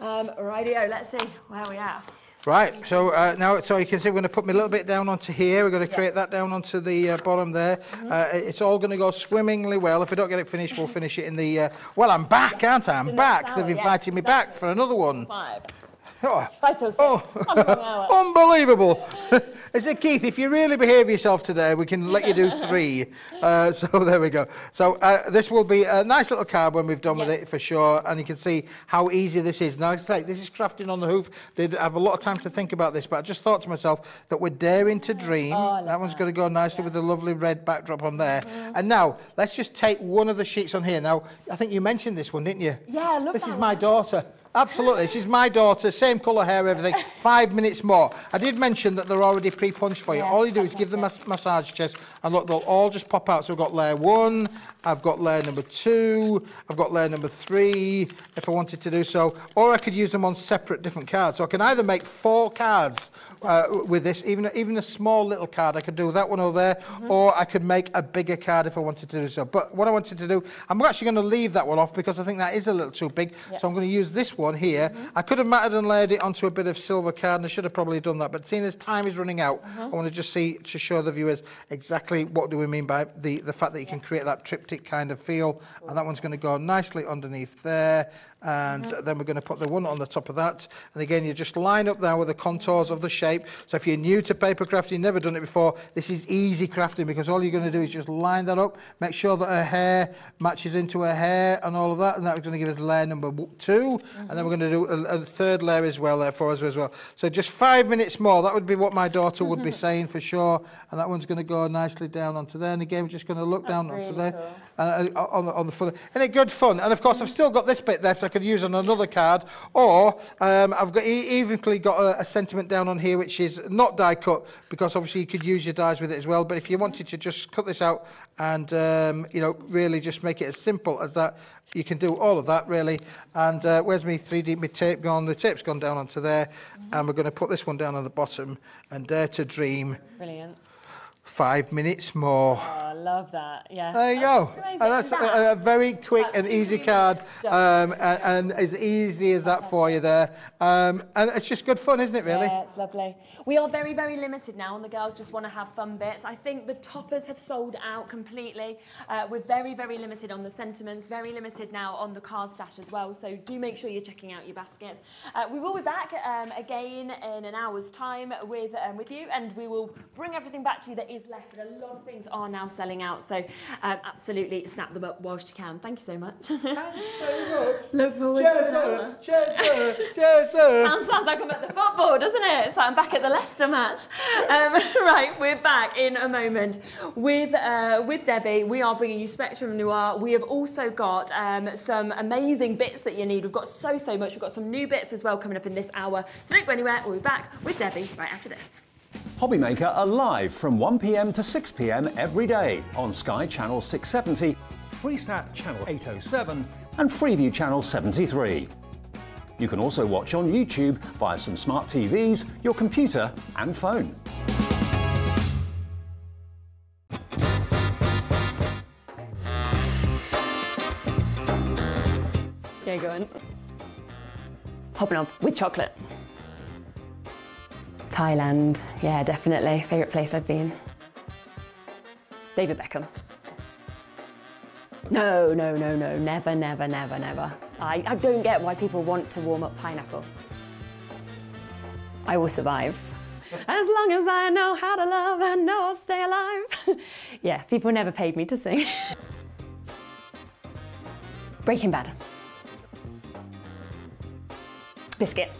Um, rightio, let's see where we are. Right, so uh, now, so you can see we're going to put me a little bit down onto here. We're going to create that down onto the uh, bottom there. Uh, it's all going to go swimmingly well. If we don't get it finished, we'll finish it in the... Uh, well, I'm back, aren't I? I'm back. hour, They've yeah, invited me back for another one. Five. Oh, oh, Under an hour. unbelievable. I said, Keith, if you really behave yourself today, we can let you do three. Uh, so there we go. So uh, this will be a nice little card when we've done with it for sure. And you can see how easy this is. Now, I say, this is crafting on the hoof. Did have a lot of time to think about this, but I just thought to myself that we're daring to dream. Oh, that one's going to go nicely with the lovely red backdrop on there. And now, let's just take one of the sheets on here. Now, I think you mentioned this one, didn't you? Yeah, I love This is one. my daughter. Absolutely, this is my daughter, same colour hair, everything. Five minutes more. I did mention that they're already pre-punched for you. Yeah, all you do is give them a mas- massage chest, and look, they'll all just pop out. So I've got layer one, I've got layer number two, I've got layer number three, if I wanted to do so, or I could use them on separate different cards. So I can either make four cards uh, with this, even even a small little card. I could do that one over there, Mm-hmm. or I could make a bigger card if I wanted to do so. But what I wanted to do, I'm actually going to leave that one off because I think that is a little too big. So I'm going to use this one here. Mm-hmm. I could have matted and layered it onto a bit of silver card, and I should have probably done that. But seeing as time is running out, Mm-hmm. I want to just see to show the viewers exactly what do we mean by the the fact that you can create that triptych kind of feel. And that one's going to go nicely underneath there. And Mm-hmm. then we're going to put the one on the top of that. And again, you just line up there with the contours of the shape. So if you're new to paper crafting, you've never done it before, this is easy crafting because all you're going to do is just line that up, make sure that her hair matches into her hair and all of that. And that's going to give us layer number w- 2 And then we're going to do a, a third layer as well there for us as well. So just five minutes more. That would be what my daughter would be saying for sure. And that one's going to go nicely down onto there. And again, we're just going to look down onto there cool. uh, uh, on the on the front. And it good fun. And of course, I've still got this bit left. I could use on another card. Or um, I've got e-, evenly got a, a sentiment down on here which is not die cut because obviously you could use your dies with it as well. But if you wanted to just cut this out and um, you know really just make it as simple as that, you can do all of that really. And uh, where's my 3D my tape gone? The tape's gone down onto there, mm -hmm. and we're going to put this one down on the bottom and dare to dream. Brilliant. Five minutes more. Oh, I love that. Yeah. There you go. And that's That- a, a very quick and easy card, um, and, and as easy as that for you there. Um, and it's just good fun, isn't it, really? Yeah, it's lovely. We are very, very limited now, and the girls just want to have fun bits. I think the toppers have sold out completely. Uh, we're very, very limited on the sentiments, very limited now on the card stash as well. So do make sure you're checking out your baskets. Uh, we will be back um, again in an hour's time with um, with you, and we will bring everything back to you that is left. But a lot of things are now selling out, so um, absolutely snap them up whilst you can. Thank you so much. Thanks very much. Look forward Cheers, to sir. Cheers, sir. Cheers, sir. Sounds, sounds like I'm at the football, doesn't it? It's like I'm back at the Leicester match. Um, right, we're back in a moment with uh, with Debbie. We are bringing you Spectrum Noir. We have also got um, some amazing bits that you need. We've got so so much. We've got some new bits as well coming up in this hour. So don't go anywhere. We'll be back with Debbie right after this. Hobbymaker are live from 1pm to 6pm every day on Sky Channel 670 Freesat Channel 807 and Freeview Channel 73. You can also watch on YouTube via some smart TVs, your computer and phone. Yeah, go on. Off with chocolate. Thailand, yeah, definitely. Favourite place I've been. David Beckham. No, no, no, no, never, never, never, never. I, I don't get why people want to warm up pineapple. I will survive. As long as I know how to love and know I'll stay alive. yeah, people never paid me to sing. Breaking Bad. Biscuit.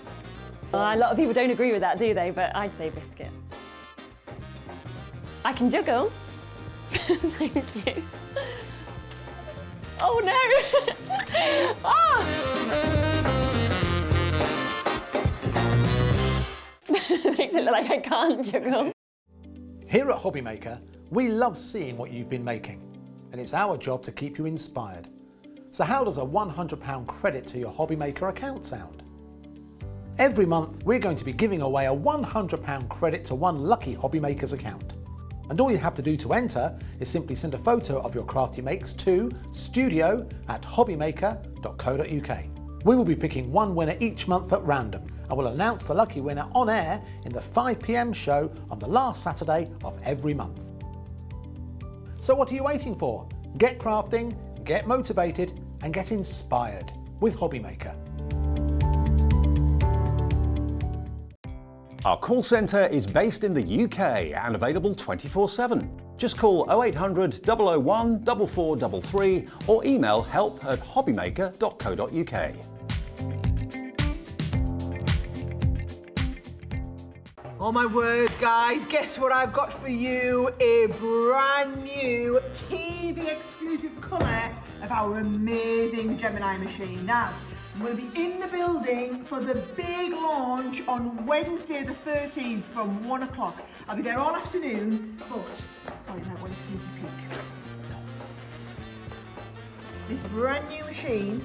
Uh, a lot of people don't agree with that, do they? But I'd say biscuit. I can juggle. Thank you. Oh no! ah! Makes it look like I can't juggle. Here at Hobbymaker, we love seeing what you've been making, and it's our job to keep you inspired. So how does a £100 credit to your Hobbymaker account sound? Every month, we're going to be giving away a £100 credit to one lucky Hobbymaker's account. And all you have to do to enter is simply send a photo of your craft you makes to studio at hobbymaker.co.uk. We will be picking one winner each month at random and will announce the lucky winner on air in the 5pm show on the last Saturday of every month. So what are you waiting for? Get crafting, get motivated and get inspired with Hobbymaker. Our call centre is based in the UK and available 24 7. Just call 0800 001 4433 or email help at hobbymaker.co.uk. Oh my word, guys, guess what I've got for you? A brand new TV exclusive colour of our amazing Gemini machine. Now, I'm going to be in the building for the big launch on Wednesday the 13th from 1 o'clock. I'll be there all afternoon, but oh, you might want a peek. So, this brand new machine,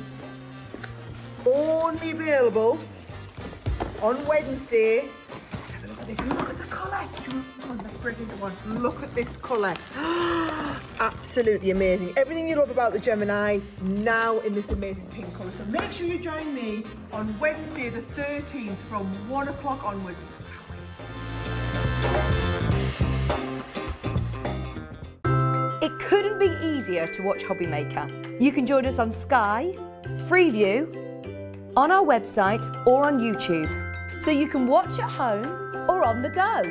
only available on Wednesday this. Look at the colour. On, let's one. Look at this colour. Absolutely amazing. Everything you love about the Gemini, now in this amazing pink colour. So make sure you join me on Wednesday the 13th from 1 o'clock onwards. It couldn't be easier to watch Hobby Maker. You can join us on Sky, Freeview, on our website or on YouTube. So you can watch at home or on the go.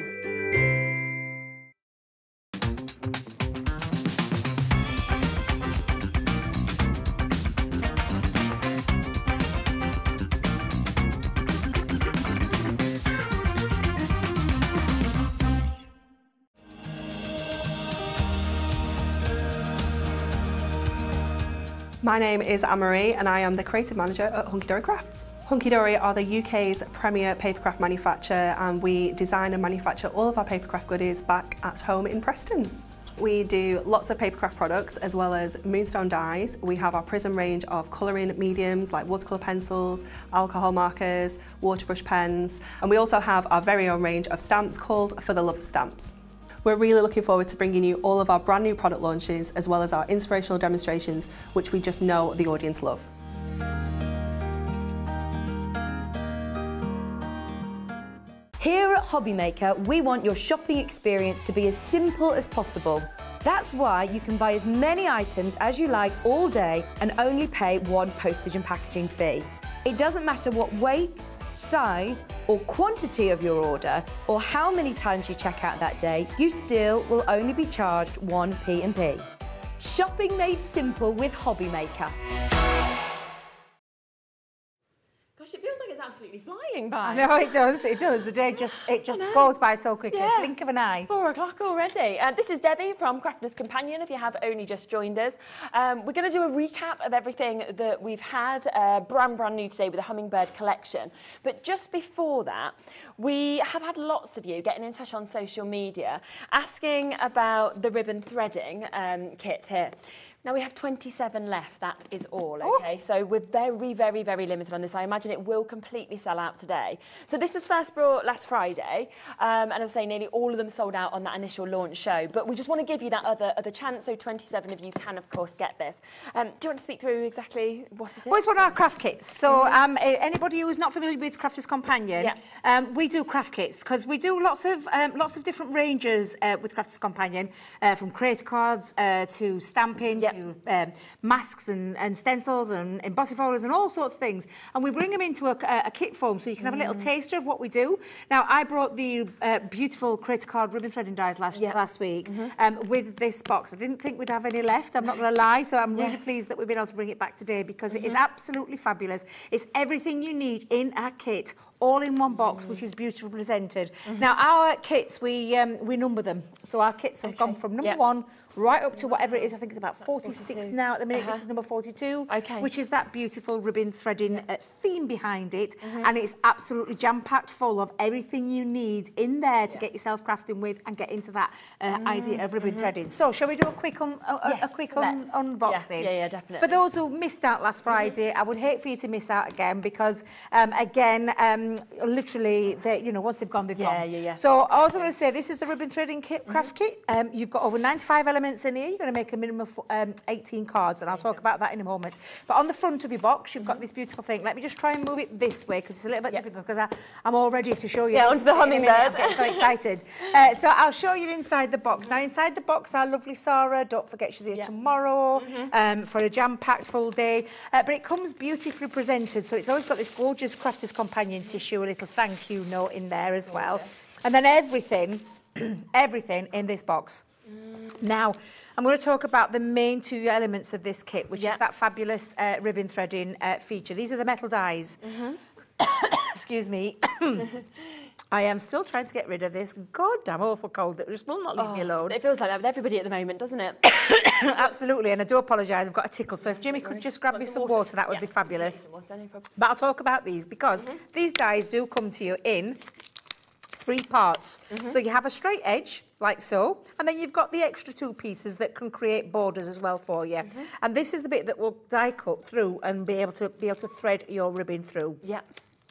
My name is Anne-Marie and I am the creative manager at Hunky Dory Crafts. Hunky Dory are the UK's premier papercraft manufacturer and we design and manufacture all of our papercraft goodies back at home in Preston. We do lots of papercraft products as well as moonstone dies. We have our Prism range of colouring mediums like watercolour pencils, alcohol markers, waterbrush pens and we also have our very own range of stamps called For the Love of Stamps. We're really looking forward to bringing you all of our brand new product launches as well as our inspirational demonstrations which we just know the audience love. Here at Hobbymaker, we want your shopping experience to be as simple as possible. That's why you can buy as many items as you like all day and only pay one postage and packaging fee. It doesn't matter what weight, size or quantity of your order or how many times you check out that day, you still will only be charged one P&P. Shopping made simple with Hobbymaker. Gosh, it feels like it's absolutely flying by. No, it does. It does. The day just it just goes by so quickly. Yeah. Blink of an eye. Four o'clock already. Uh, this is Debbie from Crafter's Companion, if you have only just joined us. Um, we're going to do a recap of everything that we've had uh, brand, brand new today with the Hummingbird collection. But just before that, we have had lots of you getting in touch on social media asking about the ribbon threading um, kit here. Now we have 27 left, that is all, okay? So we're very, very, very limited on this. I imagine it will completely sell out today. So this was first brought last Friday, um, and as I say, nearly all of them sold out on that initial launch show. But we just want to give you that other, other chance, so 27 of you can, of course, get this. Um, do you want to speak through exactly what it is? Well, it's one of our craft kits. So um, anybody who's not familiar with Crafter's Companion, Yeah. um, we do craft kits because we do lots of um, lots of different ranges uh, with Crafter's Companion, uh, from creator cards uh, to stamping Um, masks and, and stencils and embossing folders and all sorts of things. And we bring them into a, a, a kit form so you can have a little taster of what we do. Now, I brought the uh, beautiful creator card ribbon threading dies last Yeah. last week um, with this box. I didn't think we'd have any left. I'm not going to lie. So I'm really pleased that we've been able to bring it back today because it is absolutely fabulous. It's everything you need in a kit. All in one box, which is beautifully presented. Now, our kits, we um, we number them. So our kits have gone from number Yep. one right up to whatever it is. I think it's about 46 42. now at the minute. Uh-huh. This is number 42, Okay. which is that beautiful ribbon threading uh, theme behind it. And it's absolutely jam-packed full of everything you need in there to get yourself crafting with and get into that uh, idea of ribbon threading. So, shall we do a quick a, a- a Yes, quick un- unboxing? Yeah, yeah, yeah, definitely. For those who missed out last Friday, I would hate for you to miss out again because, um, again, um, literally, they, you know, once they've gone, they've Yeah, gone. yeah, yeah. So, I was going to say, this is the ribbon threading kit, craft kit. Um, you've got over 95 elements in here. You're going to make a minimum of um, 18 cards, and I'll talk about that in a moment. But on the front of your box, you've got this beautiful thing. Let me just try and move it this way because it's a little bit Yeah. difficult because I'm all ready to show you. Yeah, onto the minute. I'm getting so excited. Uh, so I'll show you inside the box. Now, inside the box, our lovely Sarah, don't forget she's here Yeah. tomorrow um, for a jam-packed full day. Uh, but it comes beautifully presented, so it's always got this gorgeous Crafter's Companion tissue, a little thank you note in there as well. And then everything, everything in this box. Now, I'm going to talk about the main two elements of this kit, which Yep. is that fabulous uh, ribbon threading uh, feature. These are the metal dies. Excuse me. I am still trying to get rid of this goddamn awful cold that just will not leave me alone. It feels like that with everybody at the moment, doesn't it? Absolutely, and I do apologise, I've got a tickle. So if Jimmy could just grab Want me some water? water, that would Yeah. be fabulous. Water. But I'll talk about these because these dies do come to you in three parts. So you have a straight edge, like so, and then you've got the extra two pieces that can create borders as well for you. Mm-hmm. And this is the bit that will die cut through and be able to be able to thread your ribbon through. Yeah.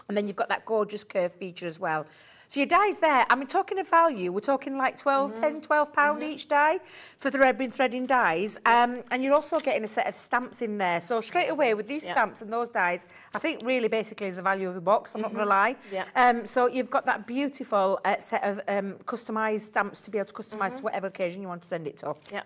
And then you've got that gorgeous curve feature as well. So your dies there, I mean, talking of value, we're talking like 12, 10, 12 pound each die for the ribbon threading dies. Um, and you're also getting a set of stamps in there. So straight away with these Yeah. stamps and those dies, I think really basically is the value of the box, I'm not going to lie. Yeah. Um, so you've got that beautiful uh, set of um, customised stamps to be able to customise to whatever occasion you want to send it to. Yeah.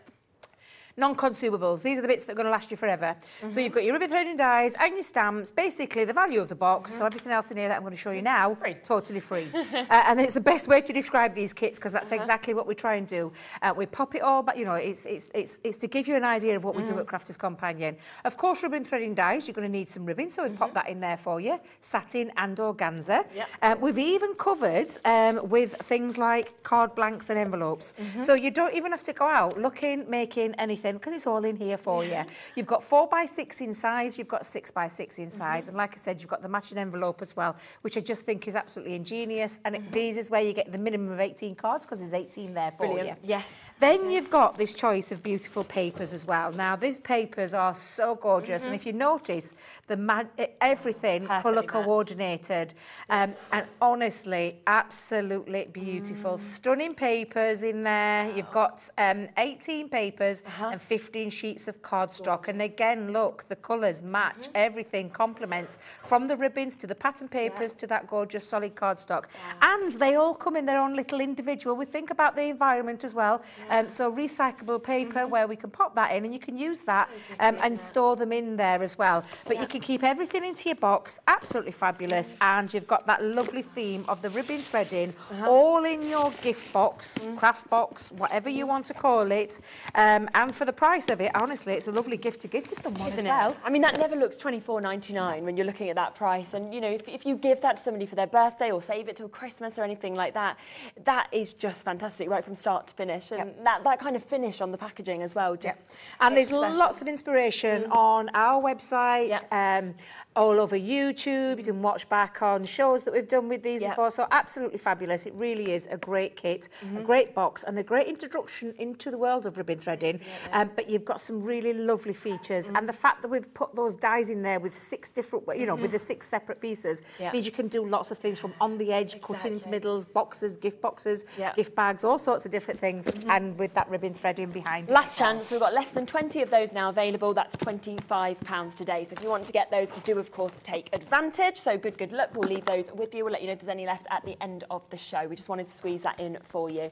Non-consumables, these are the bits that are going to last you forever. So you've got your ribbon threading dies and your stamps, basically the value of the box. So everything else in here that I'm going to show you now, Free. totally free. uh, and it's the best way to describe these kits because that's exactly what we try and do. Uh, we pop it all, but you know, it's, it's, it's, it's to give you an idea of what we do at Crafters Companion. Of course, ribbon threading dies, you're going to need some ribbon, so we've popped that in there for you. Satin and organza. Yep. Uh, we've even covered um, with things like card blanks and envelopes. So you don't even have to go out looking, making anything, because it's all in here for you. You've got four by six in size, you've got six by six in mm-hmm. size, and like I said, you've got the matching envelope as well, which I just think is absolutely ingenious. And it, mm-hmm. these is where you get the minimum of 18 cards, because there's 18 there for Brilliant. you. Yes. Then you've got this choice of beautiful papers as well. Now, these papers are so gorgeous, and mm-hmm. if you notice, the ma- e- everything Perfectly matched. coordinated, um, and honestly, absolutely beautiful. Stunning papers in there. You've got um, 18 papers and 15 sheets of cardstock, and again, look, the colours match. Everything complements from the ribbons to the pattern papers to that gorgeous solid cardstock, and they all come in their own little individual. We think about the environment as well. Um, so recyclable paper where we can pop that in, and you can use that um, and store them in there as well. But you can keep everything into your box, absolutely fabulous, and you've got that lovely theme of the ribbon threading all in your gift box, craft box, whatever you want to call it. Um, and for the price of it, honestly, it's a lovely gift to give to someone Isn't as well. it? I mean, that never looks 24 99 when you're looking at that price. And you know, if, if you give that to somebody for their birthday or save it till Christmas or anything like that, that is just fantastic, right from start to finish. And that, that kind of finish on the packaging as well. Just And there's special. lots of inspiration on our website, Yep. um, Um, all over YouTube. You can watch back on shows that we've done with these Yep. before. So absolutely fabulous. It really is a great kit, a mm-hmm. great box, and a great introduction into the world of ribbon threading. Um, but you've got some really lovely features, mm-hmm. and the fact that we've put those dies in there with six different, you know, with the mm-hmm. six separate pieces, Yeah. means you can do lots of things from on the edge, cutting into middles, boxes, gift boxes, Yeah. gift bags, all sorts of different things, and with that ribbon threading behind. Last as chance, we've got less than 20 of those now available. That's £25 today. So if you want to get those, do of course take advantage. So good, good luck. We'll leave those with you. We'll let you know if there's any left at the end of the show. We just wanted to squeeze that in for you.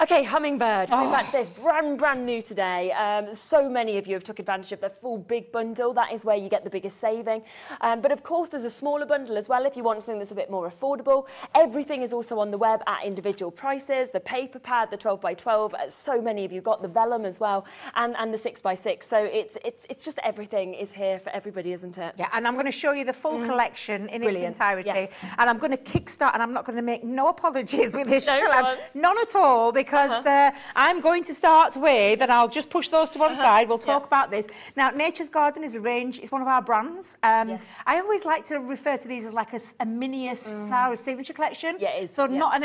Okay, Hummingbird. Coming back to this, brand, brand new today. Um, so many of you have took advantage of the full big bundle. That is where you get the biggest saving. Um, but of course, there's a smaller bundle as well if you want something that's a bit more affordable. Everything is also on the web at individual prices. The paper pad, the 12 by 12, uh, so many of you got the vellum as well, and, and the 6 by 6 So it's, it's, it's just everything is here for everybody, isn't it? Yeah, and I'm going to show you the full collection in Brilliant, its entirety. yes. And I'm going to kickstart, and I'm not going to make no apologies with this, No, Cheryl, go I'm- on. none at all, because uh I'm going to start with, and I'll just push those to one side. We'll talk Yeah. about this. Now, Nature's Garden is a range. It's one of our brands. Um, Yes. I always like to refer to these as like a, a mini Sarah signature collection. Yeah, it is, So yeah. not an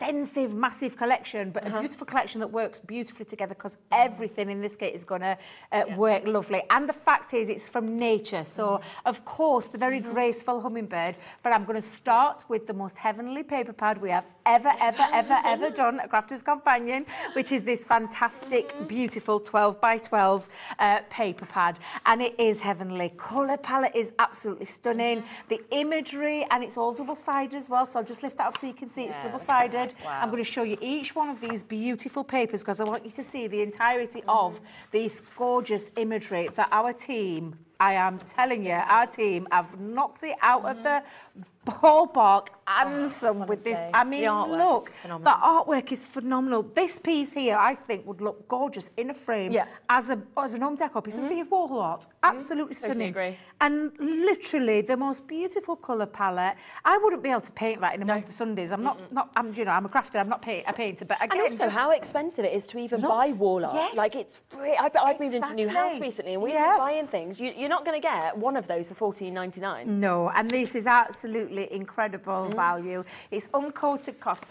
extensive, massive collection, but a uh-huh. beautiful collection that works beautifully together because everything in this kit is going to uh, work lovely. And the fact is, it's from nature. So, mm-hmm. of course, the very mm-hmm. graceful hummingbird. But I'm going to start with the most heavenly paper pad we have ever, ever, ever, ever done at Crafters Companion, which is this fantastic, mm-hmm. beautiful 12 by 12 uh, paper pad. And it is heavenly. Colour palette is absolutely stunning. The imagery, and it's all double-sided as well. So I'll just lift that up so you can see it's double-sided. I'm going to show you each one of these beautiful papers because I want you to see the entirety of mm-hmm. this gorgeous imagery that our team, I am telling you, our team have knocked it out of the mm-hmm. Ballpark and some with this. I mean, artwork is look, the artwork is phenomenal. This piece here, I think, would look gorgeous in a frame Yeah. Mm-hmm. as a as an home decor piece. It's a bit of wall art, absolutely Totally stunning. agree. And literally the most beautiful colour palette. I wouldn't be able to paint that in a month of Sundays. I'm not, not. I'm, you know, I'm a crafter. I'm not paint, a painter. But again, And also just- how expensive it is to even buy Looks- wall art. yes. Like it's free. I've, I've moved into a new house recently and we've Yeah. been buying things. You, you're not going to get one of those for fourteen ninety nine. No, and this is absolutely incredible Mm. value. It's uncoated cost.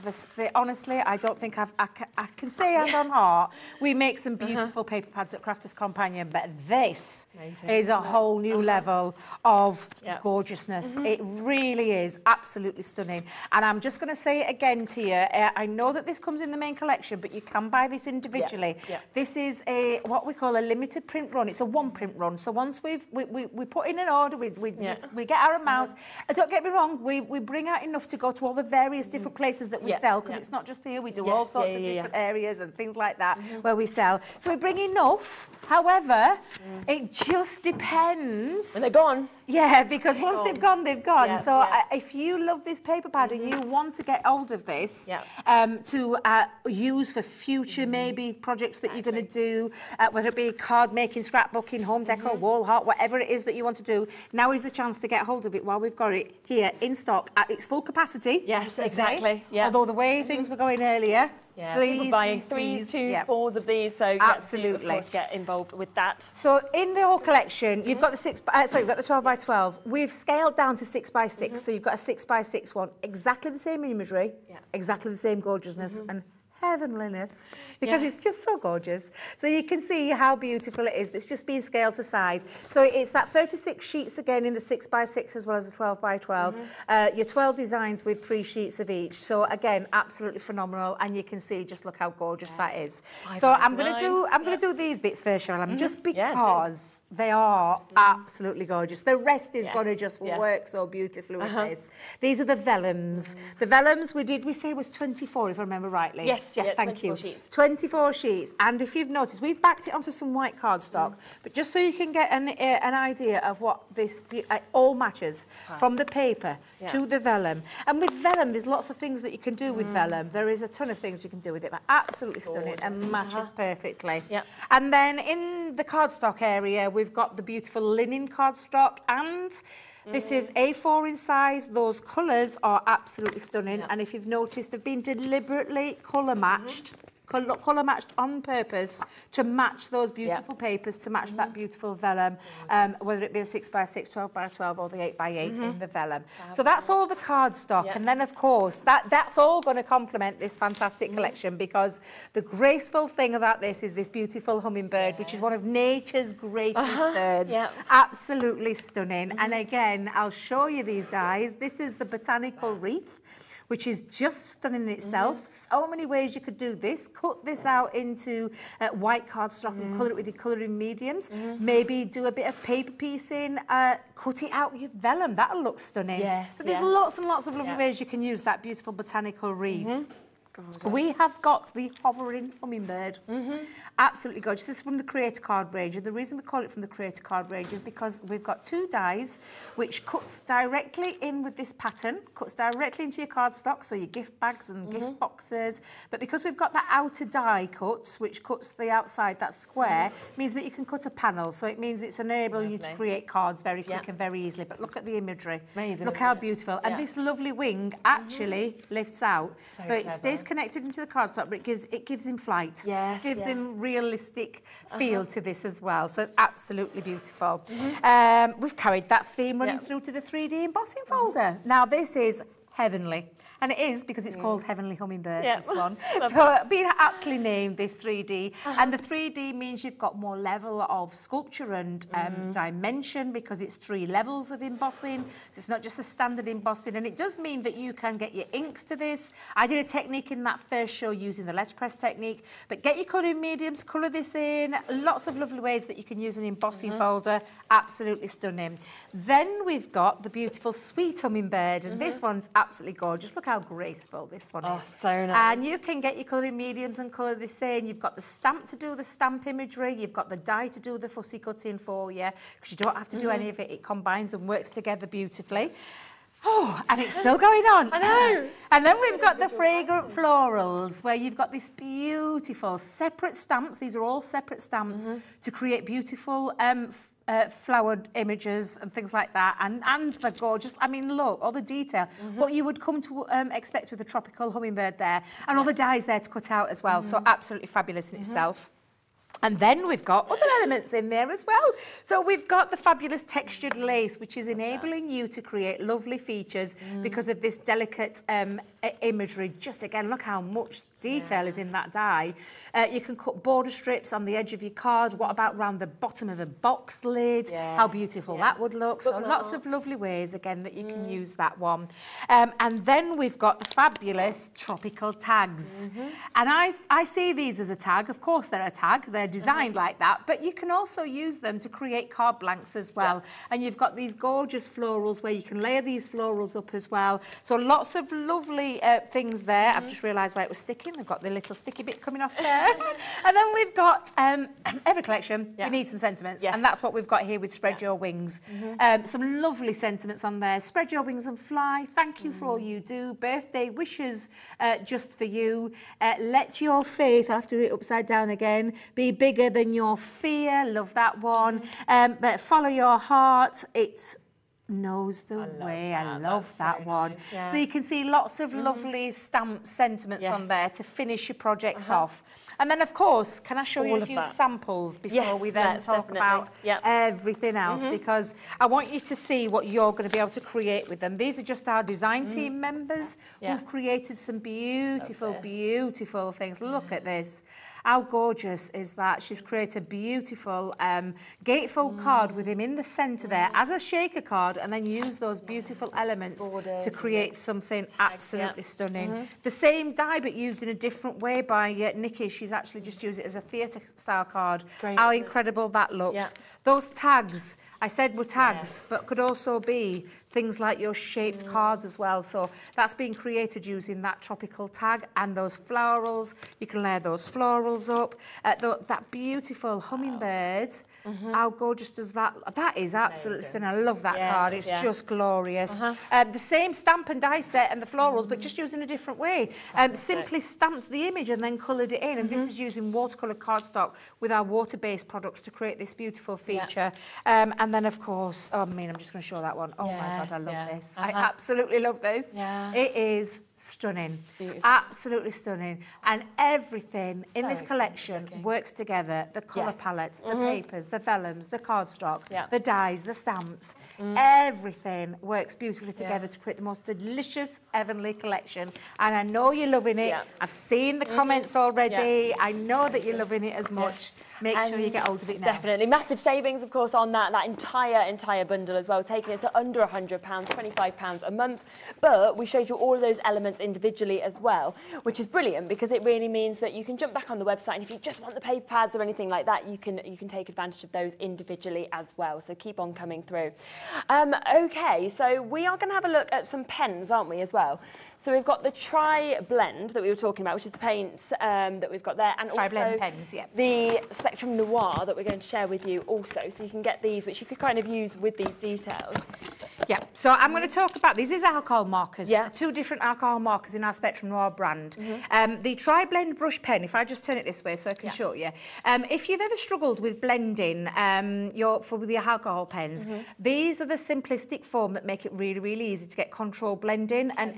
Honestly, I don't think I've, I, can, I can say hand on heart, we make some beautiful paper pads at Crafters Companion, but this Uh-huh. Amazing. is a whole new level of Yep. gorgeousness. It really is absolutely stunning. And I'm just going to say it again to you. Uh, I know that this comes in the main collection, but you can buy this individually. yeah. This is a what we call a limited print run. It's a one print run. So once we've we, we, we put in an order, we, we, we get our amount. Uh, don't get me wrong, we, we bring out enough to go to all the various mm-hmm. different places that we Yeah, sell because yeah. it's not just here. We do Yes, all sorts yeah, of different areas and things like that mm-hmm. where we sell. So we bring enough. However, mm. it just depends. When they're gone. Yeah, because once they've gone, they've gone. Yeah, so yeah. Mm-hmm. uh, if you love this paper pad and you want to get hold of this Yeah. um, to uh, use for future Mm-hmm. maybe projects that you're going to do, uh, whether it be card making, scrapbooking, home decor, wall art, whatever it is that you want to do, now is the chance to get hold of it while we've got it here in stock at its full capacity. Yes, exactly, yeah. Although the way things were going earlier, Yeah, please, people buying please, threes, please. twos, Yeah. fours of these. So yes, do, Absolutely. of course, get involved with that. So in the whole collection, you've got the six. Uh, sorry, you've got the twelve by twelve. We've scaled down to six by 6 so you've got a six by six one, exactly the same imagery, Yeah. exactly the same gorgeousness and heavenliness, because Yeah. it's just so gorgeous. So you can see how beautiful it is, but it's just being scaled to size. So it's that 36 sheets again in the six by six as well as the 12 by 12. Uh, your 12 designs with three sheets of each. So again, absolutely phenomenal, and you can see just look how gorgeous that is. Five So I'm going to do I'm going to do these bits first, Cheryl, just Yeah, do. because they are absolutely gorgeous. The rest is Yes, going to just yeah. work so beautifully with Uh-huh. this. These are the vellums. The vellums we did we say was 24 if I remember rightly. Yes, yes, yeah, thank 24 you. sheets. 24 sheets. And if you've noticed, we've backed it onto some white cardstock, but just so you can get an, uh, an idea of what this uh, all matches from the paper Yeah. to the vellum. And with vellum, there's lots of things that you can do Mm. with vellum. There is a ton of things you can do with it, but absolutely stunning and matches perfectly. Yeah. And then in the cardstock area, we've got the beautiful linen cardstock and this mm. is A4 in size. Those colours are absolutely stunning. And if you've noticed, they've been deliberately colour matched. Mm-hmm. Colour, colour matched on purpose to match those beautiful papers, to match that mm-hmm. beautiful vellum, um, whether it be a 6 by 6 12 by 12 or the 8 by 8 in mm-hmm. the vellum. So that's all the cardstock. Yeah. And then, of course, that, that's all going to complement this fantastic mm-hmm. collection because the graceful thing about this is this beautiful hummingbird, which is one of nature's greatest uh-huh. birds. yeah. Absolutely stunning. And again, I'll show you these dies. This is the botanical wreath. Which is just stunning in itself. So many ways you could do this. Cut this out into uh, white cardstock and colour it with your colouring mediums. Maybe do a bit of paper piecing. Uh, cut it out with vellum. That'll look stunning. Yes, so there's yeah. lots and lots of lovely Yeah. ways you can use that beautiful botanical wreath. We have got the hovering hummingbird. Absolutely gorgeous. This is from the Creator Card range. And the reason we call it from the Creator Card range is because we've got two dies which cuts directly in with this pattern, cuts directly into your cardstock, so your gift bags and gift mm-hmm. boxes. But because we've got that outer die cut, which cuts the outside, that square, means that you can cut a panel. So it means it's enabling you to create cards very quick Yeah. and very easily. But look at the imagery. amazing, Look how it? beautiful. And this lovely wing actually mm-hmm. lifts out. So So, it clever. stays connected into the cardstock, but it gives it gives him flight. Yes, gives yeah. him realistic uh-huh. feel to this as well. So it's absolutely beautiful. Mm-hmm. Um, we've carried that theme running Yeah. through to the 3D embossing folder. Mm-hmm. Now this is heavenly. And it is because it's called Heavenly Hummingbird, Yeah. this one. So being aptly named this 3D. Uh-huh. And the 3D means you've got more level of sculpture and um, mm-hmm. dimension because it's three levels of embossing. So it's not just a standard embossing. And it does mean that you can get your inks to this. I did a technique in that first show using the letterpress technique. But get your colouring mediums, colour this in. Lots of lovely ways that you can use an embossing mm-hmm. folder. Absolutely stunning. Then we've got the beautiful sweet hummingbird. And this mm-hmm. one's absolutely gorgeous. Look how graceful this one Oh, is. so nice. And you can get your colouring mediums and colour this in. You've got the stamp to do the stamp imagery. You've got the die to do the fussy cutting for you. Because you don't have to do any of it. It combines and works together beautifully. Oh, and it's still going on. I know. And then we've got the fragrant florals, where you've got this beautiful separate stamps. These are all separate stamps Mm-hmm. to create beautiful um, uh, flowered images and things like that. And, and the gorgeous, I mean, look, all the detail. Mm-hmm. What you would come to um, expect with a tropical hummingbird there. And all the dies there to cut out as well. So Mm-hmm. absolutely fabulous in itself. And then we've got other elements in there as well. So we've got the fabulous textured lace, which is enabling you to create lovely features Mm. because of this delicate um, imagery. Just again, look how much detail is in that die. Uh, you can cut border strips on the edge of your card. What about round the bottom of a box lid? How beautiful yeah. that would look. So lots of lovely ways, again, that you can use that one. Um, and then we've got the fabulous tropical tags. And I, I see these as a tag. Of course, they're a tag. They're designed like that. But you can also use them to create card blanks as well. And you've got these gorgeous florals where you can layer these florals up as well. So lots of lovely uh, things there. I've just realised why it was sticking. I've got the little sticky bit coming off there. and then we've got um, every collection. Yeah. You need some sentiments. Yes. And that's what we've got here with Spread Your Wings. Um, some lovely sentiments on there. Spread your wings and fly. Thank you for all you do. Birthday wishes uh, just for you. Uh, let your faith, I have to do it upside down again, be bigger than your fear. Love that one. Um, but follow your heart. It's knows the way. I love that one. Yeah. So you can see lots of lovely stamp sentiments on there to finish your projects off. And then, of course, can I show you a few that. samples before Yes, we then let's talk definitely. about Yep. everything else? Because I want you to see what you're going to be able to create with them. These are just our design team members Yeah. who've created some beautiful, beautiful things. Look at this. How gorgeous is that? She's created a beautiful um, gatefold card with him in the centre there as a shaker card and then use those beautiful elements Borders to create something absolutely stunning. The same die but used in a different way by uh, Nikki. She's actually just used it as a theatre style card. Great. How incredible that looks. Yeah. Those tags, I said were tags, but could also be things like your shaped cards as well. So that's been created using that tropical tag and those florals. You can layer those florals up. Uh, tho- that beautiful hummingbird. How gorgeous does that? That is absolutely stunning. I love that Yeah, card. It's yeah. just glorious. Um, the same stamp and die set and the florals, but just used in a different way. Um, simply stamped the image and then coloured it in. And this is using watercolour cardstock with our water-based products to create this beautiful feature. Um, and then, of course, oh, I mean, I'm just going to show that one. Oh my God, I love yeah. this. I Uh-huh. absolutely love this. Yeah. It is stunning. Beautiful. Absolutely stunning. And everything in this collection looking. works together. The colour Yeah. Mm-hmm. palettes, the papers, the vellums, the cardstock, Yeah. Mm. the dies, the stamps. Everything works beautifully together to create the most delicious heavenly collection. And I know you're loving it. Yeah. Mm-hmm. I've seen the comments already. I know that you're loving it as much. Make sure you get hold of it now. Definitely. Massive savings, of course, on that, that entire, entire bundle as well, taking it to under £100, £25 a month. But we showed you all of those elements individually as well, which is brilliant because it really means that you can jump back on the website and if you just want the paper pads or anything like that, you can, you can take advantage of those individually as well. So keep on coming through. Um, okay, so we are going to have a look at some pens, aren't we, as well? So we've got the Tri Blend that we were talking about, which is the paints um, that we've got there. And Tri-blend also pens, yeah. the Spectrum Noir that we're going to share with you also. So you can get these, which you could kind of use with these details. Yeah, so I'm going to talk about these is alcohol markers. Yeah. Two different alcohol markers in our Spectrum Noir brand. Mm-hmm. Um, the Tri-Blend brush pen, if I just turn it this way so I can show you. Um, if you've ever struggled with blending um, your for with your alcohol pens, Mm-hmm. these are the simplistic form that make it really, really easy to get control blending and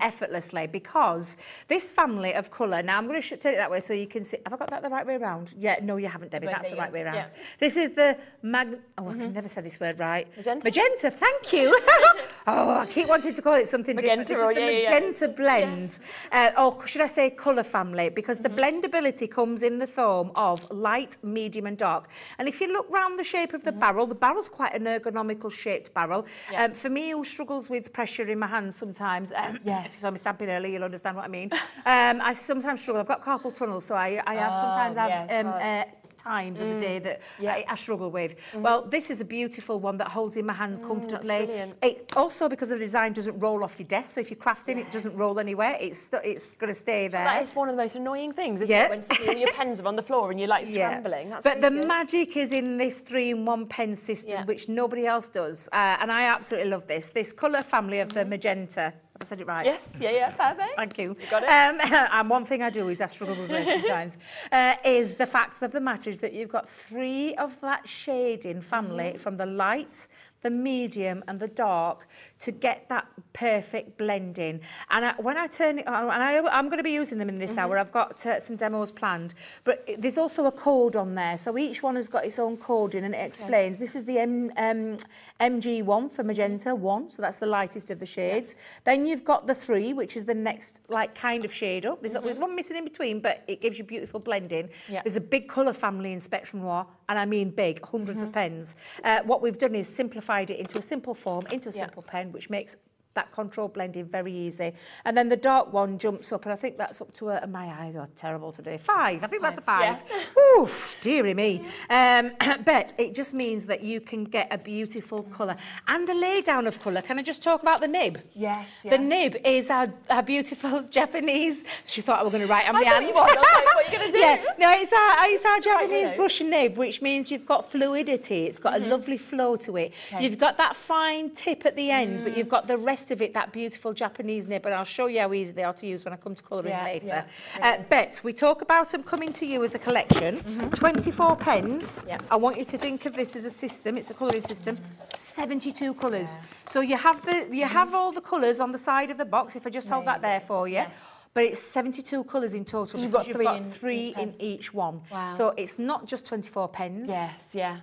effortlessly because this family of colour, now I'm going to turn it that way so you can see, have I got that the right way around? Yeah, no you haven't Debbie, Right that's the right way yeah. around. Yeah. This is the mag, oh I can never say this word right. Magenta? Magenta, thank you. oh, I keep wanting to call it something different. Magenta This or- is the yeah, yeah, yeah. magenta blend, uh, or should I say colour family, because the Mm-hmm. blendability comes in the form of light, medium and dark. And if you look round the shape of the barrel, the barrel's quite an ergonomical shaped barrel. Mm-hmm. Yeah. Um, for me, who struggles with pressure in my hands sometimes, um, Yes. if you saw me stamping earlier, you'll understand what I mean. um, I sometimes struggle. I've got carpal tunnel, so I, I have Oh, sometimes have um, uh, times of the day that Yeah. I, I struggle with. Well, this is a beautiful one that holds in my hand comfortably. It also, because the design, doesn't roll off your desk. So if you're crafting, it doesn't roll anywhere. It's it's going to stay there. That is one of the most annoying things, isn't Yeah. it? When all your pens are on the floor and you're like scrambling. That's but the good. magic is in this three-in-one pen system, Yeah. which nobody else does, uh, and I absolutely love this. This colour family of the magenta. I said it right? Yes, yeah, yeah, perfect. Thank you. got it. Um, and one thing I do is I struggle with it sometimes, uh, is the fact of the matter is that you've got three of that shading family from the light, the medium and the dark to get that perfect blending. And I, when I turn it on, and I, I'm going to be using them in this hour, I've got uh, some demos planned, but there's also a code on there. So each one has got its own coding and it explains. This is the M, um, MG1 for magenta 1, so that's the lightest of the shades. Then you've got the 3, which is the next like kind of shade up. There's, there's one missing in between, but it gives you beautiful blending. Yeah. There's a big colour family in Spectrum Noir, and I mean big, 100s of pens. Uh, what we've done is simplified it into a simple form, into a Yeah. simple pen, which makes that control blending very easy. And then the dark one jumps up, and I think that's up to a, my eyes are terrible today. Five, I think that's a five. Oof, dearie me. Um, but it just means that you can get a beautiful colour and a lay down of colour. Can I just talk about the nib? Yes, The nib is our, our beautiful Japanese. She thought I was going to write on the hand. you like, what are you gonna do? Yeah, no, it's our, it's our Japanese brush nib, which means you've got fluidity. It's got a lovely flow to it. Mm-hmm. Okay. Mm. You've got that fine tip at the end, but you've got the rest of it, that beautiful Japanese nib. And I'll show you how easy they are to use when I come to colouring Yeah, later. yeah. Uh, but we talk about them coming to you as a collection. 24 pens. Yeah. I want you to think of this as a system. It's a colouring system. 72 colours. So you have the you have all the colours on the side of the box. If I just hold that there for you. Yes. But it's 72 colours in total. You've got you've three got in three each in each one. Wow. So it's not just 24 pens. Yes, yeah.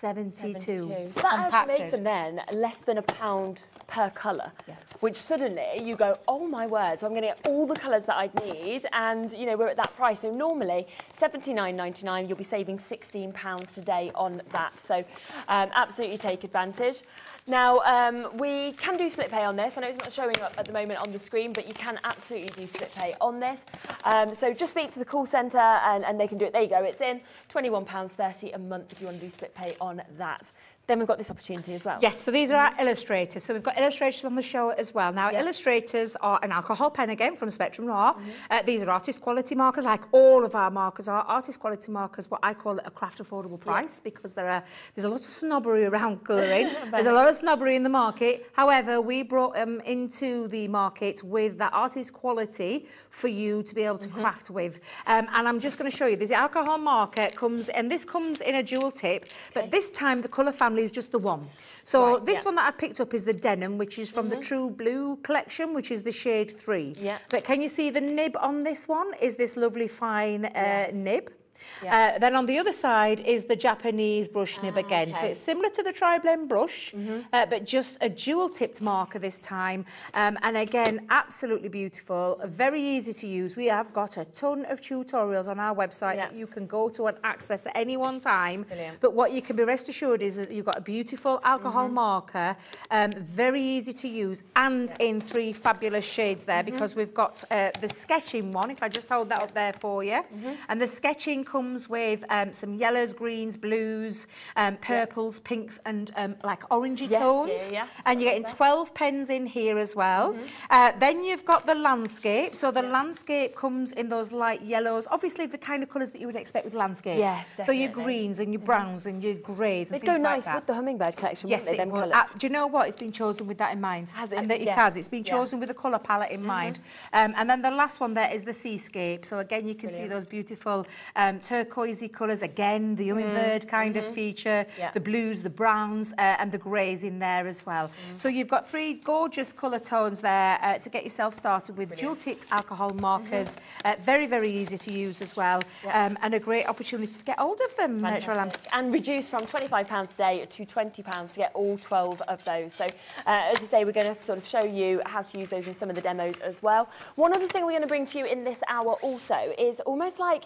72. 72. So that actually makes them then less than a pound per colour, Yeah. which suddenly you go, oh my word, so I'm going to get all the colours that I'd need, and you know we're at that price. So normally 79.99, you'll be saving 16 pounds today on that. So um, absolutely take advantage. Now um, we can do split pay on this. I know it's not showing up at the moment on the screen, but you can absolutely do split pay on this. Um, so just speak to the call centre and, and they can do it. There you go. It's in £21.30 a month if you want to do split pay on that. Then we've got this opportunity as well. Yes, so these are our illustrators. So we've got illustrators on the show as well. Now, Yeah. illustrators are an alcohol pen again from Spectrum Noir. Uh, these are artist quality markers, like all of our markers are. Artist quality markers, what I call it a craft affordable price, because there are there's a lot of snobbery around colouring. there's a lot of snobbery in the market. However, we brought them into the market with that artist quality for you to be able to craft with. Um, and I'm just going to show you. This alcohol marker comes, and this comes in a dual tip, but this time the colour family is just the one. So Right, this yeah. one that I've picked up is the denim, which is from the True Blue collection, which is the shade three. Yeah. But can you see the nib on this one is this lovely fine uh, Yes. nib. Yeah. Uh, then on the other side is the Japanese brush nib again. So it's similar to the tri-blend brush, uh, but just a dual-tipped marker this time. Um, and again, absolutely beautiful, very easy to use. We have got a ton of tutorials on our website Yeah. that you can go to and access at any one time. Brilliant. But what you can be rest assured is that you've got a beautiful alcohol Mm-hmm. marker, um, very easy to use, and in three fabulous shades there Mm-hmm. because we've got uh, the sketching one, if I just hold that up there for you. Mm-hmm. And the sketching comes with um, some yellows, greens, blues, um, purples, pinks, and um, like orangey Yes, tones. yeah, yeah. And you're getting 12 pens in here as well. Mm-hmm. Uh, then you've got the landscape. So the landscape comes in those light yellows, obviously the kind of colours that you would expect with landscapes. Yes, So your. Mm-hmm. greens and your browns and your greys and They'd go like nice with the hummingbird collection, Yes, wouldn't they, them colours? Uh, do you know what? It's been chosen with that in mind. Has it? And that it has. It's been. Mm-hmm. chosen with a colour palette in mind. Um, and then the last one there is the seascape. So again, you can see those beautiful um, turquoisey colours. Again, the hummingbird kind of feature. Mm-hmm. Yeah. The blues, the browns, uh, and the greys in there as well. Mm. So you've got three gorgeous colour tones there uh, to get yourself started with dual-tipped alcohol markers. Uh, very, very easy to use as well. Mm-hmm. Yeah. Um, and a great opportunity to get hold of them, Cheryl Ann. Fantastic. And reduce from £25 today to £20 to get all 12 of those. So, uh, as I say, we're going to sort of show you how to use those in some of the demos as well. One other thing we're going to bring to you in this hour also is almost like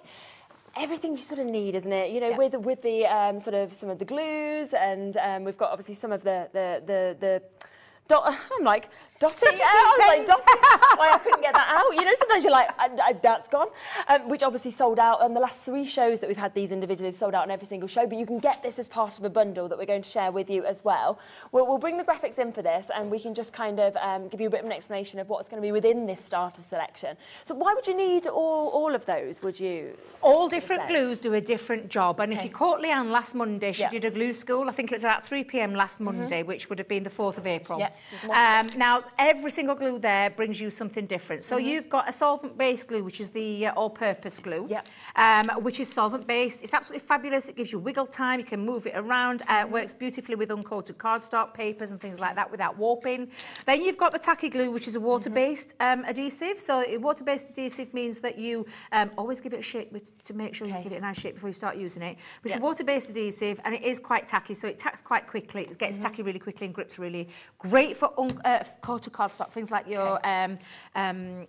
everything you sort of need, isn't it? You know, Yeah. with with the um, sort of some of the glues, and um, we've got obviously some of the the the, the dot, I'm like Dotty, yeah, I was like, Dotty. Why I couldn't get that out. You know, sometimes you're like, I, I, that's gone. Um, which obviously sold out. And the last three shows that we've had these individually sold out on every single show. But you can get this as part of a bundle that we're going to share with you as well. We'll, we'll bring the graphics in for this and we can just kind of um, give you a bit of an explanation of what's going to be within this starter selection. So why would you need all, all of those, would you? All different glues do a different job. And okay. if you caught Leanne last Monday, she yeah. did a glue school. I think it was about 3 p.m. last mm-hmm. Monday, mm -hmm. which would have been the 4th of April. Yeah. Um, now, every single glue there brings you something different. So mm -hmm. you've got a solvent-based glue, which is the uh, all-purpose glue, yep. um, which is solvent-based. It's absolutely fabulous. It gives you wiggle time. You can move it around. Uh, it mm-hmm. works beautifully with uncoated cardstock, papers and things like that without warping. Then you've got the tacky glue, which is a water-based um, adhesive. So a water-based adhesive means that you um, always give it a shake with, to make sure okay. you give it a nice shape before you start using it. But it's a water-based adhesive and it is quite tacky, so it tacks quite quickly. It gets mm -hmm. tacky really quickly and grips really great for uh, coated cardstock, things like your okay. um, um,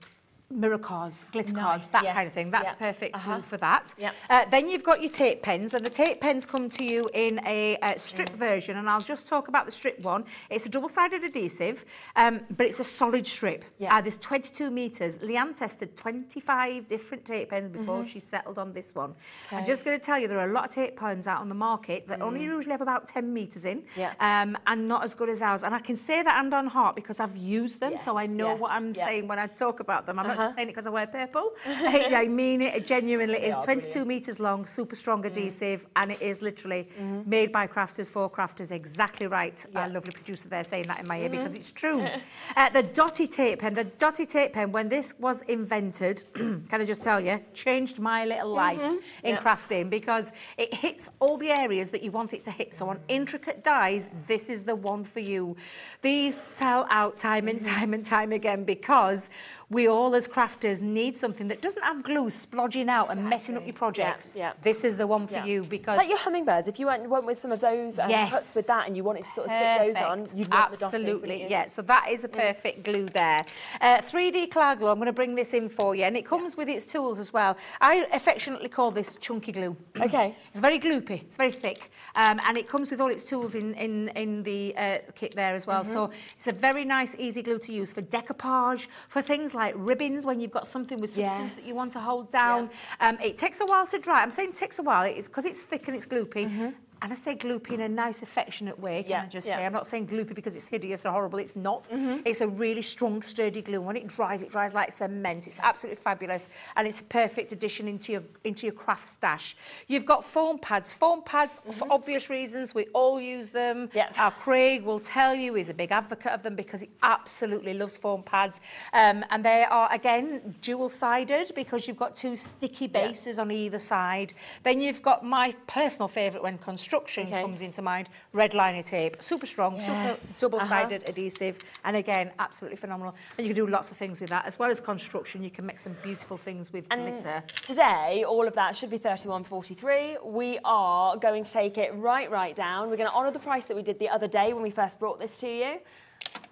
mirror cards, glitter nice, cards, that yes, kind of thing. That's yep. the perfect uh -huh. for that. Yep. Uh, then you've got your tape pens, and the tape pens come to you in a uh, strip mm. version, and I'll just talk about the strip one. It's a double-sided adhesive, um, but it's a solid strip. Yep. Uh, there's 22 metres. Leanne tested 25 different tape pens before mm -hmm. she settled on this one. Okay. I'm just going to tell you, there are a lot of tape pens out on the market that mm. only usually have about 10 metres in, yeah. um, and not as good as ours. And I can say that hand on heart because I've used them, yes. so I know yeah. what I'm yeah. saying when I talk about them. I'm. Not just saying it because I wear purple. I mean it, it genuinely is 22 metres long, super strong mm. adhesive, mm. and it is literally mm made by crafters for crafters. Exactly right. Yeah. Our lovely producer there saying that in my ear -hmm. because it's true. uh, the dotty tape pen, the dotty tape pen, when this was invented, can I just tell you, changed my little mm-hmm. life in yeah. crafting because it hits all the areas that you want it to hit. So on intricate dies, this is the one for you. These sell out time and mm-hmm. time and time again because we all as crafters need something that doesn't have glue splodging out exactly. and messing up your projects. Yeah, yeah. This is the one for yeah. you because... Like your hummingbirds, if you went, went with some of those um, yes. cuts with that and you wanted to sort of perfect. stick those on, you'd want Absolutely, the yeah. So that is a perfect glue there. Uh, 3D Cloud Glue, I'm going to bring this in for you and it comes with its tools as well. I affectionately call this chunky glue. Okay. It's very gloopy, it's very thick um, and it comes with all its tools in, in, in the uh, kit there as well. Mm -hmm. So it's a very nice, easy glue to use for decoupage, for things like ribbons when you've got something with substance yes. that you want to hold down. Yeah. Um, it takes a while to dry. I'm saying takes a while. It's because it's thick and it's gloopy. Mm -hmm. And I say gloopy in a nice, affectionate way, can yeah, I just yeah. say? I'm not saying gloopy because it's hideous or horrible. It's not. Mm -hmm. It's a really strong, sturdy glue. When it dries, it dries like cement. It's absolutely fabulous, and it's a perfect addition into your into your craft stash. You've got foam pads. Foam pads, mm -hmm. for obvious reasons, we all use them. Yeah. Our Craig will tell you he's a big advocate of them because he absolutely loves foam pads. Um, and they are, again, dual-sided because you've got two sticky bases yeah. on either side. Then you've got my personal favourite when constructing construction okay. comes into mind. Red liner tape, super strong, yes. super double-sided uh -huh. adhesive, and again, absolutely phenomenal. And you can do lots of things with that, as well as construction. You can make some beautiful things with and glitter. Today, all of that should be 31.43. We are going to take it right, right down. We're going to honour the price that we did the other day when we first brought this to you.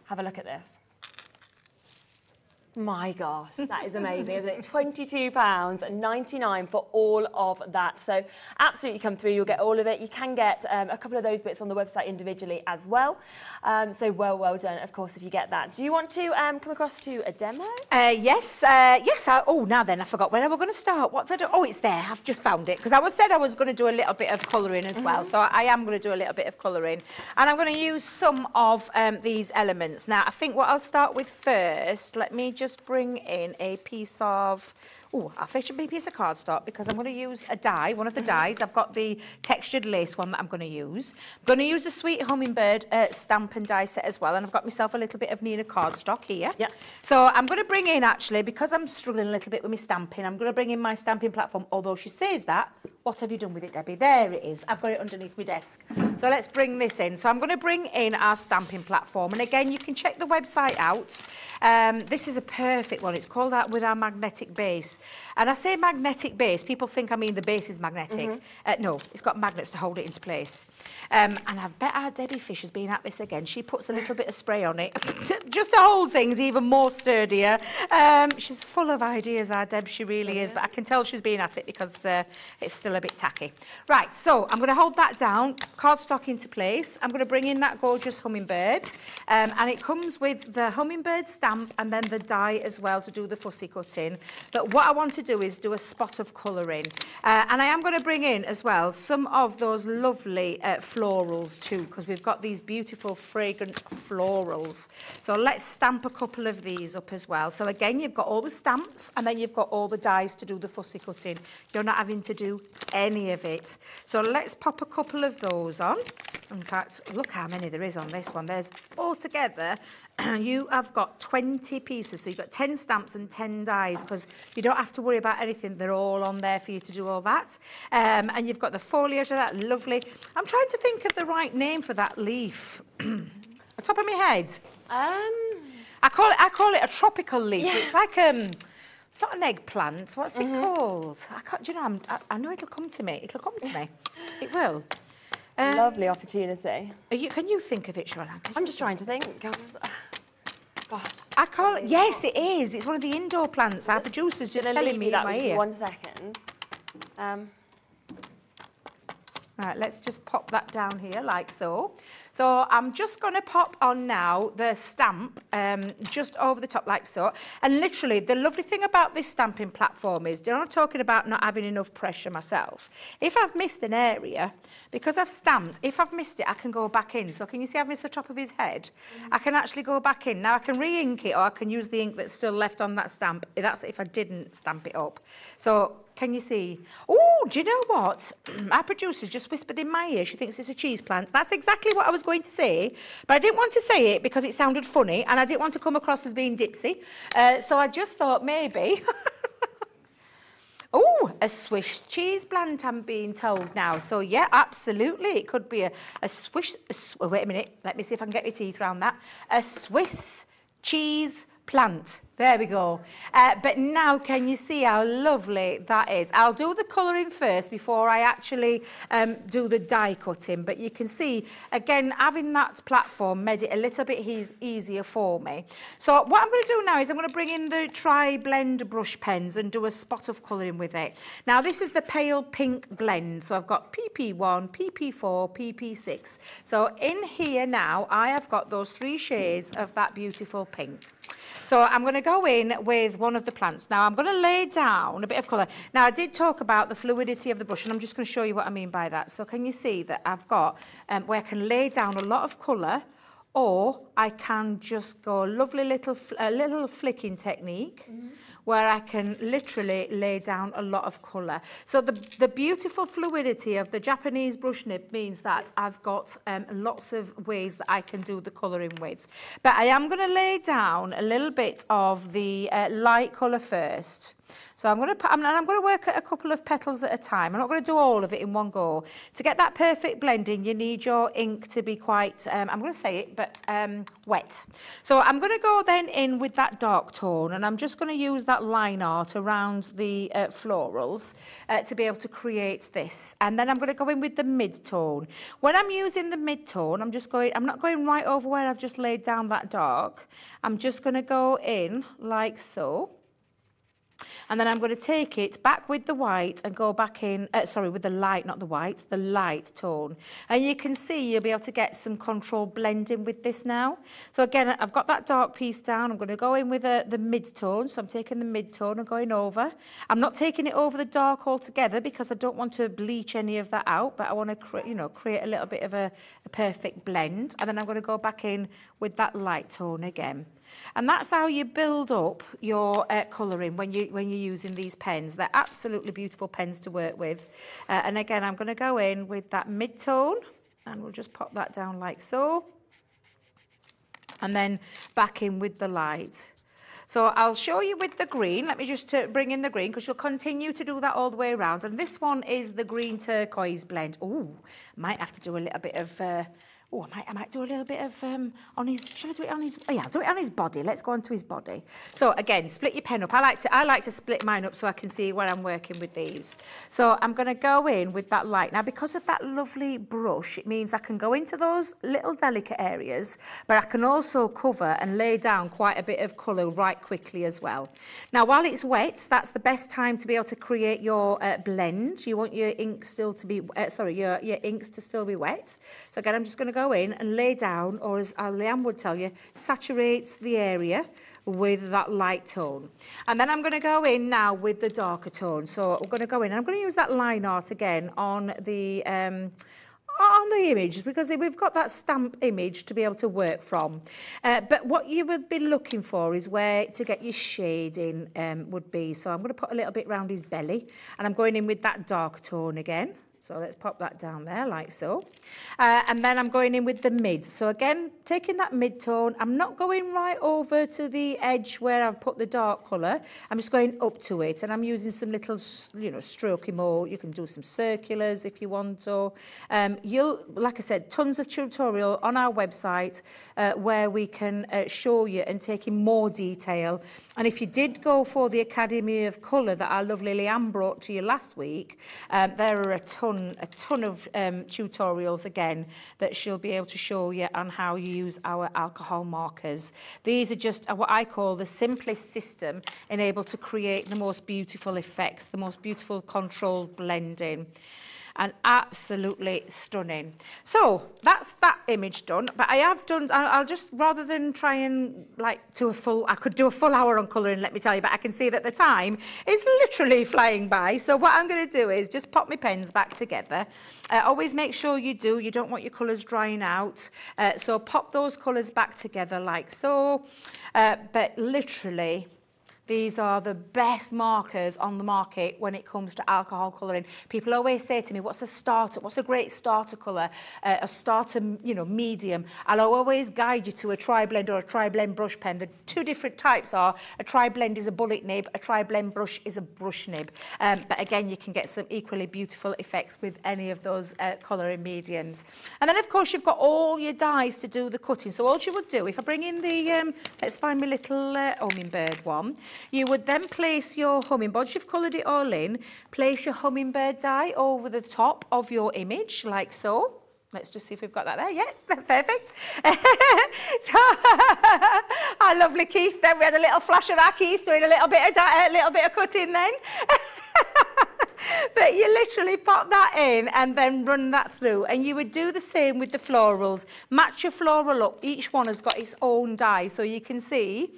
Have a look at this. My gosh, that is amazing, isn't it? £22.99 for all of that. So absolutely come through, you'll get all of it. You can get um, a couple of those bits on the website individually as well. Um, so well, well done, of course, if you get that. Do you want to um, come across to a demo? Uh, yes, uh, yes. I, oh, now then, I forgot where we're going to start. What did I, Oh, it's there. I've just found it. Because I was said I was going to do a little bit of colouring as mm -hmm. well. Mm-hmm. So I am going to do a little bit of colouring. And I'm going to use some of um, these elements. Now, I think what I'll start with first, let me just just bring in a piece of Oh, I'll fetch a piece of cardstock because I'm going to use a die, one of the mm -hmm. dies. I've got the textured lace one that I'm going to use. I'm going to use the Sweet Hummingbird uh, stamp and die set as well. And I've got myself a little bit of Neenah cardstock here. Yeah. So I'm going to bring in, actually, because I'm struggling a little bit with my stamping, I'm going to bring in my stamping platform. Although she says that, what have you done with it, Debbie? There it is. I've got it underneath my desk. So let's bring this in. So I'm going to bring in our stamping platform. And again, you can check the website out. Um, this is a perfect one. It's called out with our magnetic base. And I say magnetic base, people think I mean the base is magnetic. Mm -hmm. uh, no, it's got magnets to hold it into place. Um, and I bet our Debbie Fish has been at this again. She puts a little bit of spray on it just to hold things even more sturdier. Um, she's full of ideas, our Deb, she really is. But I can tell she's been at it because uh, it's still still a bit tacky. Right, so I'm going to hold that down, cardstock into place. I'm going to bring in that gorgeous hummingbird. Um, and it comes with the hummingbird stamp and then the die as well to do the fussy cutting. But what I want to do is do a spot of colouring. Uh, and I am going to bring in as well some of those lovely uh, florals too, because we've got these beautiful fragrant florals. So let's stamp a couple of these up as well. So again, you've got all the stamps and then you've got all the dies to do the fussy cutting. You're not having to do any of it. So let's pop a couple of those on. In fact, look how many there is on this one. There's altogether, you have got 20 pieces. So you've got 10 stamps and 10 dies because you don't have to worry about anything. They're all on there for you to do all that. Um, and you've got the foliage of that, lovely. I'm trying to think of the right name for that leaf. On top of my head. Um, I call it, I call it a tropical leaf. It's like, um, it's not an eggplant. What's it called? I can't, do you know, I'm, I, I know it'll come to me. It'll come to me. It will. Um, lovely opportunity. You, can you think of it, Charlotte? I'm just trying to think. God. I call it, yes, it is. It's one of the indoor plants. Our producer's just telling me you in that my ear. one second. Um, Right, let's just pop that down here like so. So I'm just going to pop on now the stamp um, just over the top like so. And literally, the lovely thing about this stamping platform is, know, I'm talking about not having enough pressure myself. If I've missed an area, because I've stamped, if I've missed it, I can go back in. So can you see I've missed the top of his head? I can actually go back in. Now I can re-ink it or I can use the ink that's still left on that stamp. That's if I didn't stamp it up. So can you see? Oh, do you know what? Our producer's just whispered in my ear. She thinks it's a cheese plant. That's exactly what I was going to say, but I didn't want to say it because it sounded funny and I didn't want to come across as being dipsy. Uh, so I just thought maybe. Oh, a Swiss cheese plant, I'm being told now. So, yeah, absolutely. It could be a, a Swiss... A, wait a minute. Let me see if I can get my teeth around that. A Swiss cheese plant. There we go. Uh, but now can you see how lovely that is? I'll do the colouring first before I actually um, do the die cutting. But you can see, again, having that platform made it a little bit eas easier for me. So what I'm going to do now is I'm going to bring in the tri-blend brush pens and do a spot of colouring with it. Now this is the pale pink blend. So I've got PP1, PP4, PP6. So in here now, I have got those three shades of that beautiful pink. So I'm going to go in with one of the plants. Now I'm going to lay down a bit of colour. Now I did talk about the fluidity of the brush and I'm just going to show you what I mean by that. So can you see that I've got um, where I can lay down a lot of colour or I can just go lovely little, fl- little flicking technique where I can literally lay down a lot of colour. So the, the beautiful fluidity of the Japanese brush nib means that I've got um, lots of ways that I can do the colouring with. But I am going to lay down a little bit of the uh, light colour first. So I'm going to and I'm going to work at a couple of petals at a time. I'm not going to do all of it in one go. To get that perfect blending, you need your ink to be quite, um, I'm going to say it, but um, wet. So I'm going to go then in with that dark tone, and I'm just going to use that line art around the uh, florals uh, to be able to create this. And then I'm going to go in with the mid-tone. When I'm using the mid-tone, I'm just going, I'm not going right over where I've just laid down that dark. I'm just going to go in like so. And then I'm going to take it back with the white and go back in, uh, sorry, with the light, not the white, the light tone. And you can see you'll be able to get some control blending with this now. So again, I've got that dark piece down. I'm going to go in with uh, the mid-tone. So I'm taking the mid-tone and going over. I'm not taking it over the dark altogether because I don't want to bleach any of that out, but I want to, you know, create a little bit of a, a perfect blend. And then I'm going to go back in with that light tone again. And that's how you build up your uh, colouring when, you, when you're using these pens. They're absolutely beautiful pens to work with. Uh, and again, I'm going to go in with that mid-tone and we'll just pop that down like so. And then back in with the light. So I'll show you with the green. Let me just uh, bring in the green because you'll continue to do that all the way around. And this one is the green turquoise blend. Ooh, might have to do a little bit of... Uh, Oh, I might, I might do a little bit of um, on his. Shall I do it on his? Oh yeah, I'll do it on his body. Let's go on to his body. So again, split your pen up. I like to I like to split mine up so I can see where I'm working with these. So I'm going to go in with that light now because of that lovely brush. It means I can go into those little delicate areas, but I can also cover and lay down quite a bit of colour right quickly as well. Now, while it's wet, that's the best time to be able to create your uh, blend. You want your ink still to be uh, sorry, your your inks to still be wet. So again, I'm just going to go in and lay down, or as Leanne would tell you, saturate the area with that light tone. And then I'm going to go in now with the darker tone. So I'm going to go in, and I'm going to use that line art again on the... Um, on the image because we've got that stamp image to be able to work from. Uh, but what you would be looking for is where to get your shading um, would be. So I'm going to put a little bit around his belly and I'm going in with that dark tone again. So let's pop that down there like so. Uh, and then I'm going in with the mids. So again, taking that mid tone, I'm not going right over to the edge where I've put the dark colour. I'm just going up to it and I'm using some little, you know, strokey more. You can do some circulars if you want or Um, you'll, like I said, tons of tutorial on our website uh, where we can uh, show you and take in more detail And if you did go for the Academy of Colour that our lovely Leanne brought to you last week, um, there are a ton, a ton of um, tutorials again that she'll be able to show you on how you use our alcohol markers. These are just what I call the simplest system in able to create the most beautiful effects, the most beautiful controlled blending and absolutely stunning. So that's that image done, but I have done, I'll just, rather than try and like do a full, I could do a full hour on colouring, let me tell you, but I can see that the time is literally flying by. So what I'm going to do is just pop my pens back together. Uh, always make sure you do, you don't want your colours drying out. Uh, so pop those colours back together like so. Uh, but literally, These are the best markers on the market when it comes to alcohol colouring. People always say to me, what's a starter? What's a great starter colour? Uh, a starter, you know, medium. I'll always guide you to a tri-blend or a tri-blend brush pen. The two different types are a tri-blend is a bullet nib, a tri-blend brush is a brush nib. Um, but again, you can get some equally beautiful effects with any of those uh, colouring mediums. And then, of course, you've got all your dies to do the cutting. So all you would do, if I bring in the, um, let's find my little uh, hummingbird one, You would then place your hummingbird, you've coloured it all in, place your hummingbird die over the top of your image, like so. Let's just see if we've got that there. Yeah, perfect. so, our lovely Keith then. We had a little flash of our Keith doing a little bit of, a little bit of cutting then. but you literally pop that in and then run that through. And you would do the same with the florals. Match your floral up. Each one has got its own die. So you can see,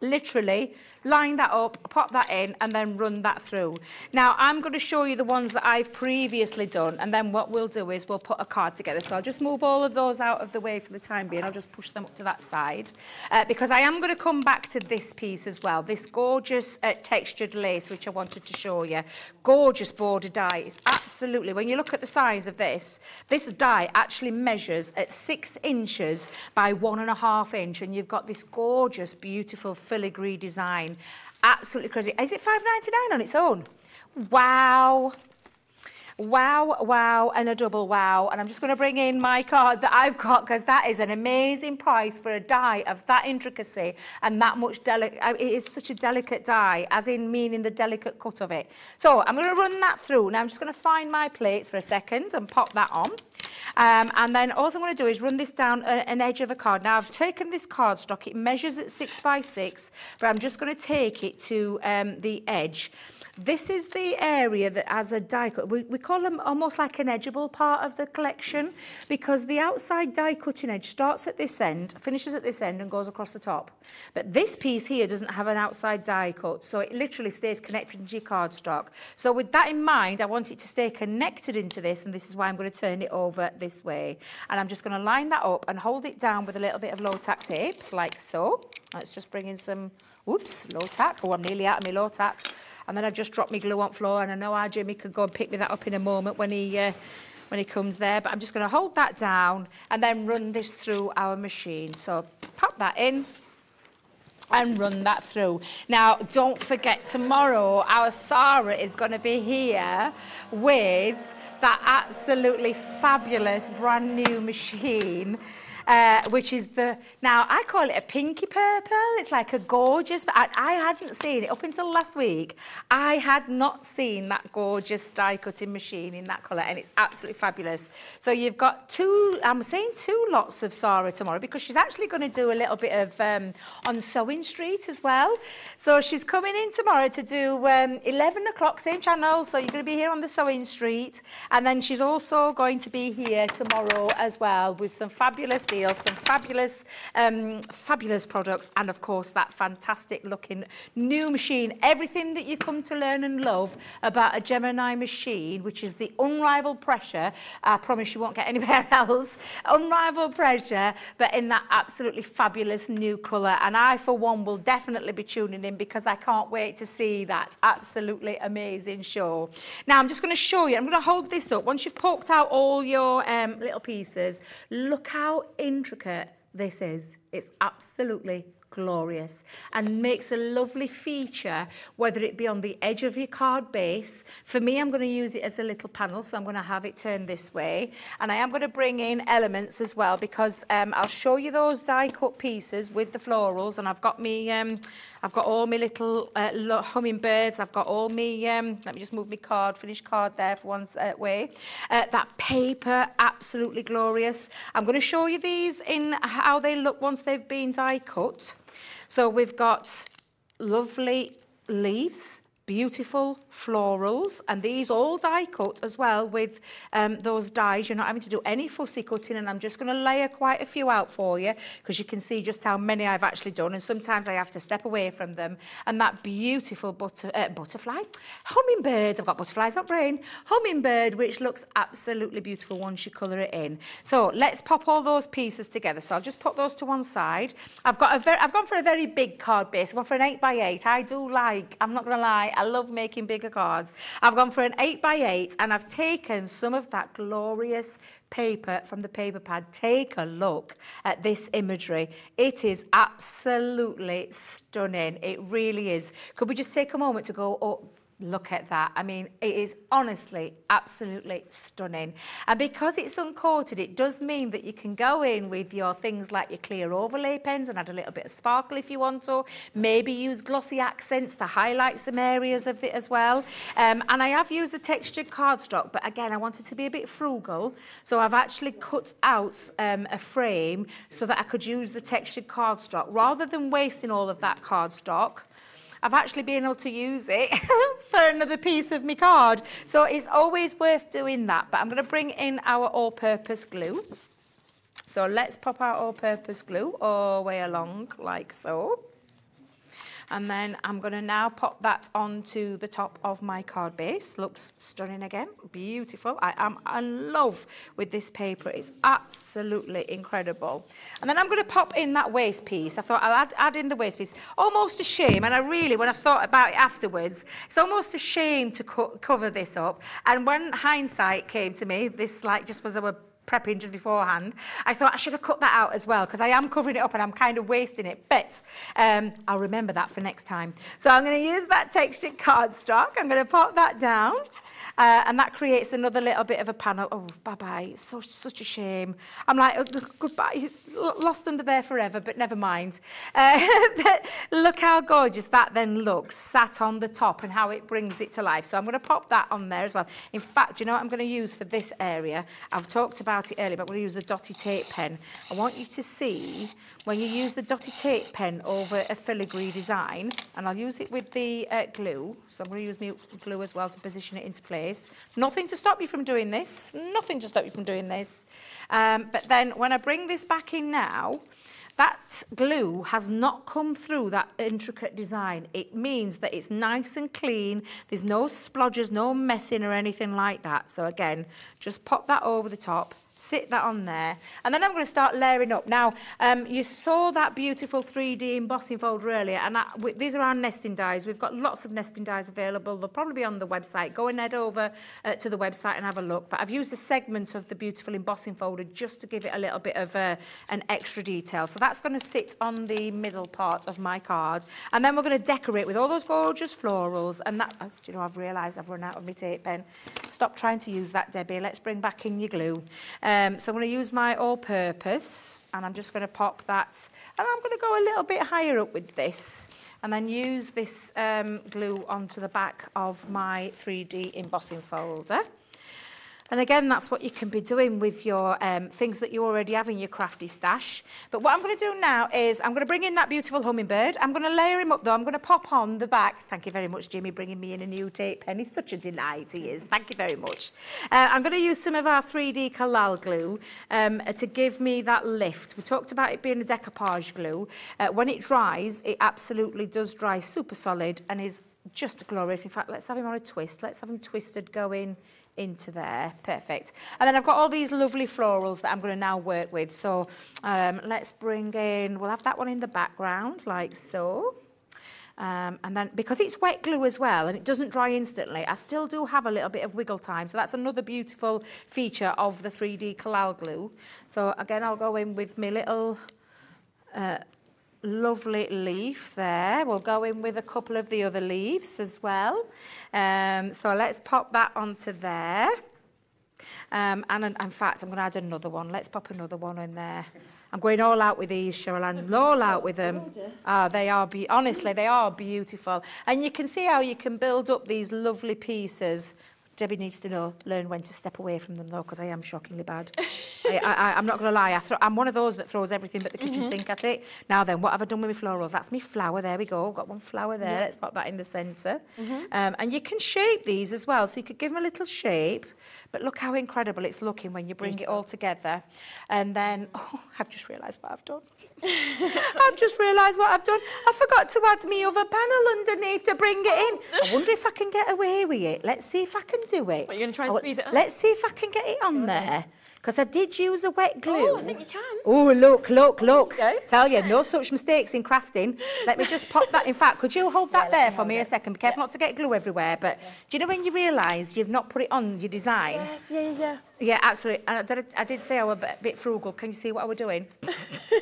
literally, line that up, pop that in, and then run that through. Now, I'm going to show you the ones that I've previously done, and then what we'll do is we'll put a card together. So I'll just move all of those out of the way for the time being. I'll just push them up to that side, uh, because I am going to come back to this piece as well, this gorgeous uh, textured lace, which I wanted to show you. Gorgeous border die. It's absolutely, when you look at the size of this, this die actually measures at six inches by one and a half inch, and you've got this gorgeous, beautiful filigree design Absolutely crazy. Is it 5.99 on its own? Wow. Wow, wow, and a double wow. And I'm just going to bring in my card that I've got because that is an amazing price for a die of that intricacy and that much delicate. It is such a delicate die, as in meaning the delicate cut of it. So I'm going to run that through. Now I'm just going to find my plates for a second and pop that on. Um, and then all I'm going to do is run this down a, an edge of a card. Now I've taken this card stock, it measures at six by six, but I'm just going to take it to um, the edge. This is the area that has a die cut. We, we call them almost like an edgeable part of the collection because the outside die cutting edge starts at this end, finishes at this end and goes across the top. But this piece here doesn't have an outside die cut, so it literally stays connected to your cardstock. So with that in mind, I want it to stay connected into this, and this is why I'm going to turn it over this way. And I'm just going to line that up and hold it down with a little bit of low-tack tape, like so. Let's just bring in some, oops, low-tack. Oh, I'm nearly out of my low-tack. And then I've just dropped my glue on floor and I know our Jimmy can go and pick me that up in a moment when he uh, when he comes there. But I'm just going to hold that down and then run this through our machine. So pop that in and run that through. Now, don't forget, tomorrow our Sarah is going to be here with that absolutely fabulous brand new machine uh, which is the, now I call it a pinky purple. It's like a gorgeous, I, I hadn't seen it up until last week. I had not seen that gorgeous die cutting machine in that colour and it's absolutely fabulous. So you've got two, I'm saying two lots of Sarah tomorrow because she's actually going to do a little bit of um, on Sewing Street as well. So she's coming in tomorrow to do um, 11 o'clock, same channel. So you're going to be here on the Sewing Street. And then she's also going to be here tomorrow as well with some fabulous some fabulous, um, fabulous products, and of course that fantastic looking new machine. Everything that you come to learn and love about a Gemini machine, which is the unrivaled pressure. I promise you won't get anywhere else. Unrivaled pressure, but in that absolutely fabulous new colour. And I, for one, will definitely be tuning in because I can't wait to see that absolutely amazing show. Now, I'm just going to show you. I'm going to hold this up. Once you've poked out all your um, little pieces, look how intricate this is. It's absolutely glorious and makes a lovely feature whether it be on the edge of your card base for me I'm going to use it as a little panel so I'm going to have it turned this way and I am going to bring in elements as well because um, I'll show you those die cut pieces with the florals and I've got me um, I've got all my little uh, hummingbirds. I've got all my, um, let me just move my card finished card there for one's uh, way. Uh, that paper absolutely glorious. I'm going to show you these in how they look once they've been die cut. So we've got lovely leaves, beautiful florals, and these all die cut as well with um, those dies. You're not having to do any fussy cutting, and I'm just going to layer quite a few out for you because you can see just how many I've actually done, and sometimes I have to step away from them. And that beautiful butter, uh, butterfly, hummingbird, I've got butterflies, not brain, hummingbird, which looks absolutely beautiful once you colour it in. So let's pop all those pieces together. So I'll just put those to one side. I've got a very, I've gone for a very big card base. I've gone for an 8 by 8 I do like, I'm not going to lie, I love making bigger cards. I've gone for an 8 by 8 and I've taken some of that glorious paper from the paper pad. Take a look at this imagery. It is absolutely stunning. It really is. Could we just take a moment to go up Look at that. I mean, it is honestly absolutely stunning. And because it's uncoated, it does mean that you can go in with your things like your clear overlay pens and add a little bit of sparkle if you want to. Maybe use glossy accents to highlight some areas of it as well. Um, and I have used the textured cardstock, but again, I wanted to be a bit frugal. So I've actually cut out um, a frame so that I could use the textured cardstock rather than wasting all of that cardstock. I've actually been able to use it for another piece of my card. So it's always worth doing that. But I'm going to bring in our all-purpose glue. So let's pop our all-purpose glue all the way along like so. And then I'm going to now pop that onto the top of my card base. Looks stunning again. Beautiful. I am in love with this paper. It's absolutely incredible. And then I'm going to pop in that waste piece. I thought I'll add, add in the waste piece. Almost a shame. And I really, when I thought about it afterwards, it's almost a shame to co cover this up. And when hindsight came to me, this like just was a prepping just beforehand, I thought I should have cut that out as well because I am covering it up and I'm kind of wasting it. But um, I'll remember that for next time. So I'm going to use that textured cardstock. I'm going to pop that down. Uh, and that creates another little bit of a panel. Oh, bye-bye. So, such a shame. I'm like, oh, goodbye. It's lost under there forever, but never mind. Uh, look how gorgeous that then looks sat on the top and how it brings it to life. So I'm going to pop that on there as well. In fact, you know what I'm going to use for this area? I've talked about it earlier, but I'm going to use a dotty tape pen. I want you to see when you use the dotted tape pen over a filigree design, and I'll use it with the uh, glue, so I'm going to use my glue as well to position it into place. Nothing to stop you from doing this, nothing to stop you from doing this. Um, but then when I bring this back in now, that glue has not come through that intricate design. It means that it's nice and clean. There's no splodges, no messing or anything like that. So again, just pop that over the top sit that on there. And then I'm going to start layering up. Now, um, you saw that beautiful 3D embossing folder earlier, and that, we, these are our nesting dies. We've got lots of nesting dies available. They'll probably be on the website. Go and head over uh, to the website and have a look. But I've used a segment of the beautiful embossing folder just to give it a little bit of uh, an extra detail. So that's going to sit on the middle part of my card. And then we're going to decorate with all those gorgeous florals. And that, oh, you know, I've realised I've run out of my tape pen. Stop trying to use that, Debbie. Let's bring back in your glue. Um, so I'm going to use my all-purpose and I'm just going to pop that. And I'm going to go a little bit higher up with this and then use this um, glue onto the back of my 3D embossing folder. And again, that's what you can be doing with your um, things that you already have in your crafty stash. But what I'm going to do now is I'm going to bring in that beautiful hummingbird. I'm going to layer him up though. I'm going to pop on the back. Thank you very much, Jimmy, bringing me in a new tape pen. He's such a delight, he is. Thank you very much. Uh, I'm going to use some of our 3D Collall glue um, to give me that lift. We talked about it being a decoupage glue. Uh, when it dries, it absolutely does dry super solid and is just glorious. In fact, let's have him on a twist. Let's have him twisted going into there. Perfect. And then I've got all these lovely florals that I'm going to now work with. So um, let's bring in, we'll have that one in the background like so. Um, and then because it's wet glue as well and it doesn't dry instantly, I still do have a little bit of wiggle time. So that's another beautiful feature of the 3D Collall glue. So again, I'll go in with my little uh, lovely leaf there. We'll go in with a couple of the other leaves as well. Um, so let's pop that onto there. Um, and in fact, I'm going to add another one. Let's pop another one in there. I'm going all out with these, Cheryl, and all out with them. Ah, they are, be honestly, they are beautiful. And you can see how you can build up these lovely pieces Debbie needs to know, learn when to step away from them though, because I am shockingly bad. I, I, I'm not going to lie, I I'm one of those that throws everything but the kitchen mm -hmm. sink at it. Now then, what have I done with my florals? That's my flower, there we go. Got one flower there, yeah. let's pop that in the centre. Mm -hmm. um, and you can shape these as well, so you could give them a little shape. But look how incredible it's looking when you bring Beautiful. it all together. And then, oh, I've just realised what I've done. I've just realised what I've done. I forgot to add my other panel underneath to bring it in. I wonder if I can get away with it. Let's see if I can do it. But you're going to try and oh, squeeze it Let's see if I can get it on there. Because I did use a wet glue. Oh, I think you can. Oh, look, look, look. You Tell you, no such mistakes in crafting. Let me just pop that. In fact, could you hold that yeah, there for me a second? Be careful yeah. not to get glue everywhere. But do you know when you realise you've not put it on your design? Yes, yeah, yeah. Yeah, absolutely. And I did, I did say I was a bit frugal. Can you see what I was doing? do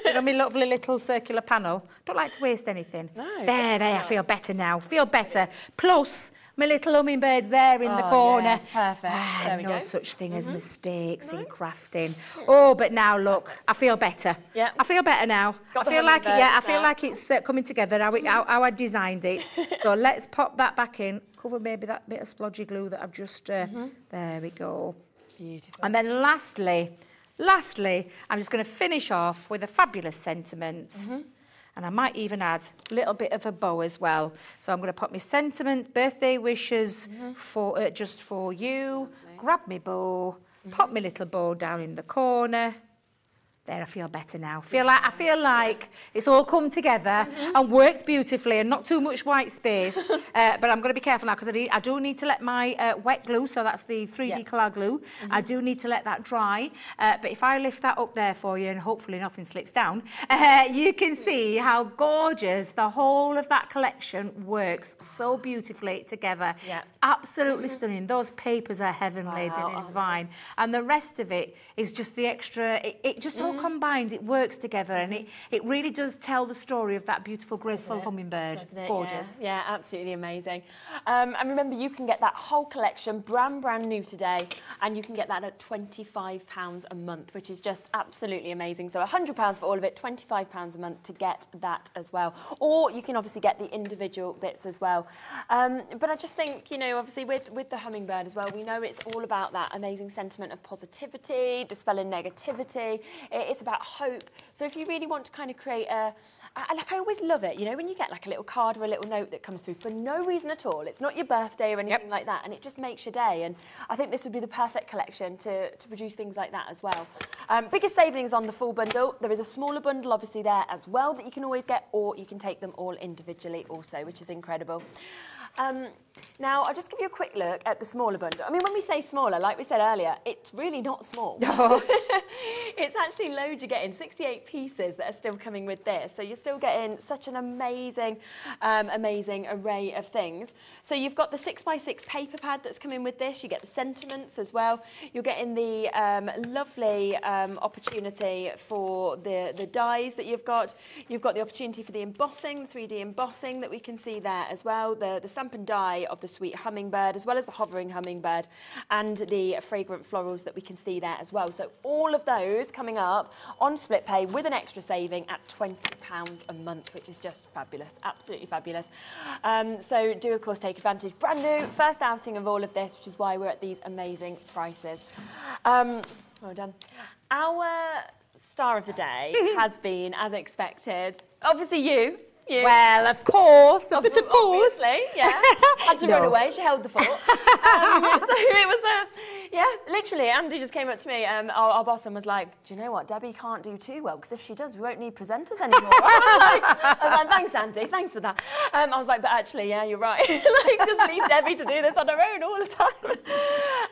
you know my lovely little circular panel? Don't like to waste anything. No. There, there, I feel better now. Feel better. Plus, my little hummingbird's there in oh, the corner. Yes, perfect. Ah, no go. such thing mm -hmm. as mm-hmm. mistakes no. in crafting. Oh, but now look, I feel better. Yeah. I feel better now. Got I feel like it, yeah, I feel like it's uh, coming together how, it, how, how I designed it. so let's pop that back in. Cover maybe that bit of splodgy glue that I've just. Uh, mm -hmm. There we go. Beautiful. And then lastly, lastly, I'm just going to finish off with a fabulous sentiment. Mm -hmm. And I might even add a little bit of a bow as well. So I'm going to put my sentiment, birthday wishes mm -hmm. for uh, just for you. Lovely. Grab my bow, mm -hmm. pop my little bow down in the corner. There, I feel better now. Feel like I feel like it's all come together mm -hmm. and worked beautifully, and not too much white space. uh, but I'm going to be careful now because I, I do need to let my uh, wet glue, so that's the 3D yep. colour glue. Mm -hmm. I do need to let that dry. Uh, but if I lift that up there for you, and hopefully nothing slips down, uh, you can see how gorgeous the whole of that collection works so beautifully together. Yep. It's absolutely mm -hmm. stunning. Those papers are heavenly, wow. they're divine, and the rest of it is just the extra. It, it just all combines, it works together, and it, it really does tell the story of that beautiful, graceful hummingbird. Gorgeous. Yeah. yeah, absolutely amazing. Um, and remember, you can get that whole collection brand, brand new today, and you can get that at £25 a month, which is just absolutely amazing. So £100 for all of it, £25 a month to get that as well. Or you can obviously get the individual bits as well. Um, but I just think, you know, obviously with, with the hummingbird as well, we know it's all about that amazing sentiment of positivity, dispelling negativity. It it's about hope. So if you really want to kind of create a, I, like I always love it, you know, when you get like a little card or a little note that comes through for no reason at all. It's not your birthday or anything yep. like that, and it just makes your day. And I think this would be the perfect collection to, to produce things like that as well. Um, biggest savings on the full bundle. There is a smaller bundle obviously there as well that you can always get, or you can take them all individually also, which is incredible. Um, now, I'll just give you a quick look at the smaller bundle. I mean, when we say smaller, like we said earlier, it's really not small. it's actually loads you're getting, 68 pieces that are still coming with this. So you're still getting such an amazing, um, amazing array of things. So you've got the 6x6 paper pad that's coming with this. You get the sentiments as well. You're getting the um, lovely um, opportunity for the, the dies that you've got. You've got the opportunity for the embossing, 3D embossing that we can see there as well. The, the and die of the sweet hummingbird, as well as the hovering hummingbird, and the fragrant florals that we can see there as well. So all of those coming up on split pay with an extra saving at £20 a month, which is just fabulous, absolutely fabulous. Um, so do, of course, take advantage. Brand new, first outing of all of this, which is why we're at these amazing prices. Um, well done. Our star of the day has been, as expected, obviously you, you. Well, of course, of, But of course. Yeah. Had to No. run away. She held the fort. um, so it was a, yeah, literally. Andy just came up to me, um, our, our boss, and was like, "Do you know what? Debbie can't do too well because if she does, we won't need presenters anymore." I, was like, I was like, "Thanks, Andy. Thanks for that." Um, I was like, "But actually, yeah, you're right. like, just leave Debbie to do this on her own all the time."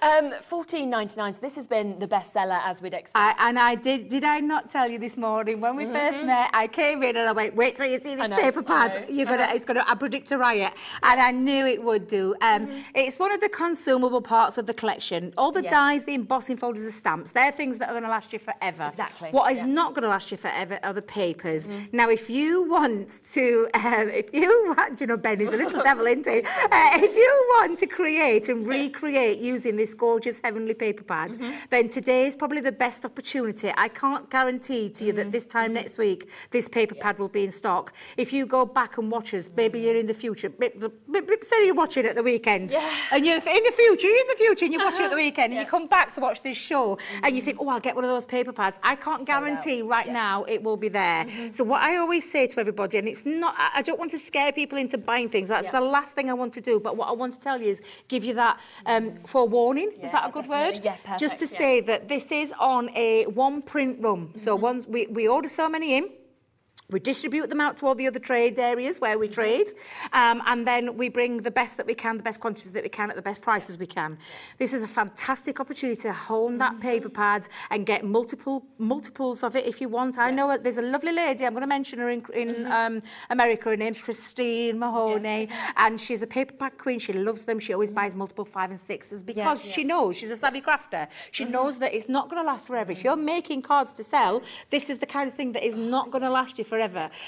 Um, Fourteen ninety nine. So this has been the bestseller as we'd expect. I, and I did, did I not tell you this morning when we first met? I came in and I went, wait till you see this know, paper pad. You're gonna, it's gonna, I predict a riot. And I knew it would do. Um, It's one of the consumable parts of the collection. All the Yes. dies, the embossing folders, the stamps, they're things that are gonna last you forever. Exactly, What is yeah. not gonna last you forever are the papers. Mm-hmm. Now, if you want to, um, if you want, you know, Ben is a little devil, isn't he? Uh, if you want to create and recreate using this gorgeous heavenly paper pad, mm-hmm. then today is probably the best opportunity. I can't guarantee to you that mm-hmm. this time next week, this paper pad will be in stock. If you go back and watch us, maybe you're in the future, say you're watching at the weekend, Yeah. and you're in the future, you're in the future, and you're watching at the weekend, and you come back to watch this show, and you think, mm. oh, I'll get one of those paper pads. I can't guarantee right now it will be there. Mm-hmm. So what I always say to everybody, and it's not, I don't want to scare people into buying things. That's Yeah. the last thing I want to do. But what I want to tell you is give you that um, forewarning. is that a good definitely. word? Yeah, perfect, Just to yeah. say that this is on a one print run. So mm-hmm. once we, we order so many in. We distribute them out to all the other trade areas where we trade, um, and then we bring the best that we can, the best quantities that we can at the best prices we can. This is a fantastic opportunity to hone that paper pad and get multiple multiples of it if you want. I know there's a lovely lady, I'm going to mention her in, in um, America, her name's Christine Mahoney, and she's a paper pad queen. She loves them. She always buys multiple five and sixes because she knows she's a savvy crafter. She knows that it's not going to last forever. If you're making cards to sell, this is the kind of thing that is not going to last you forever.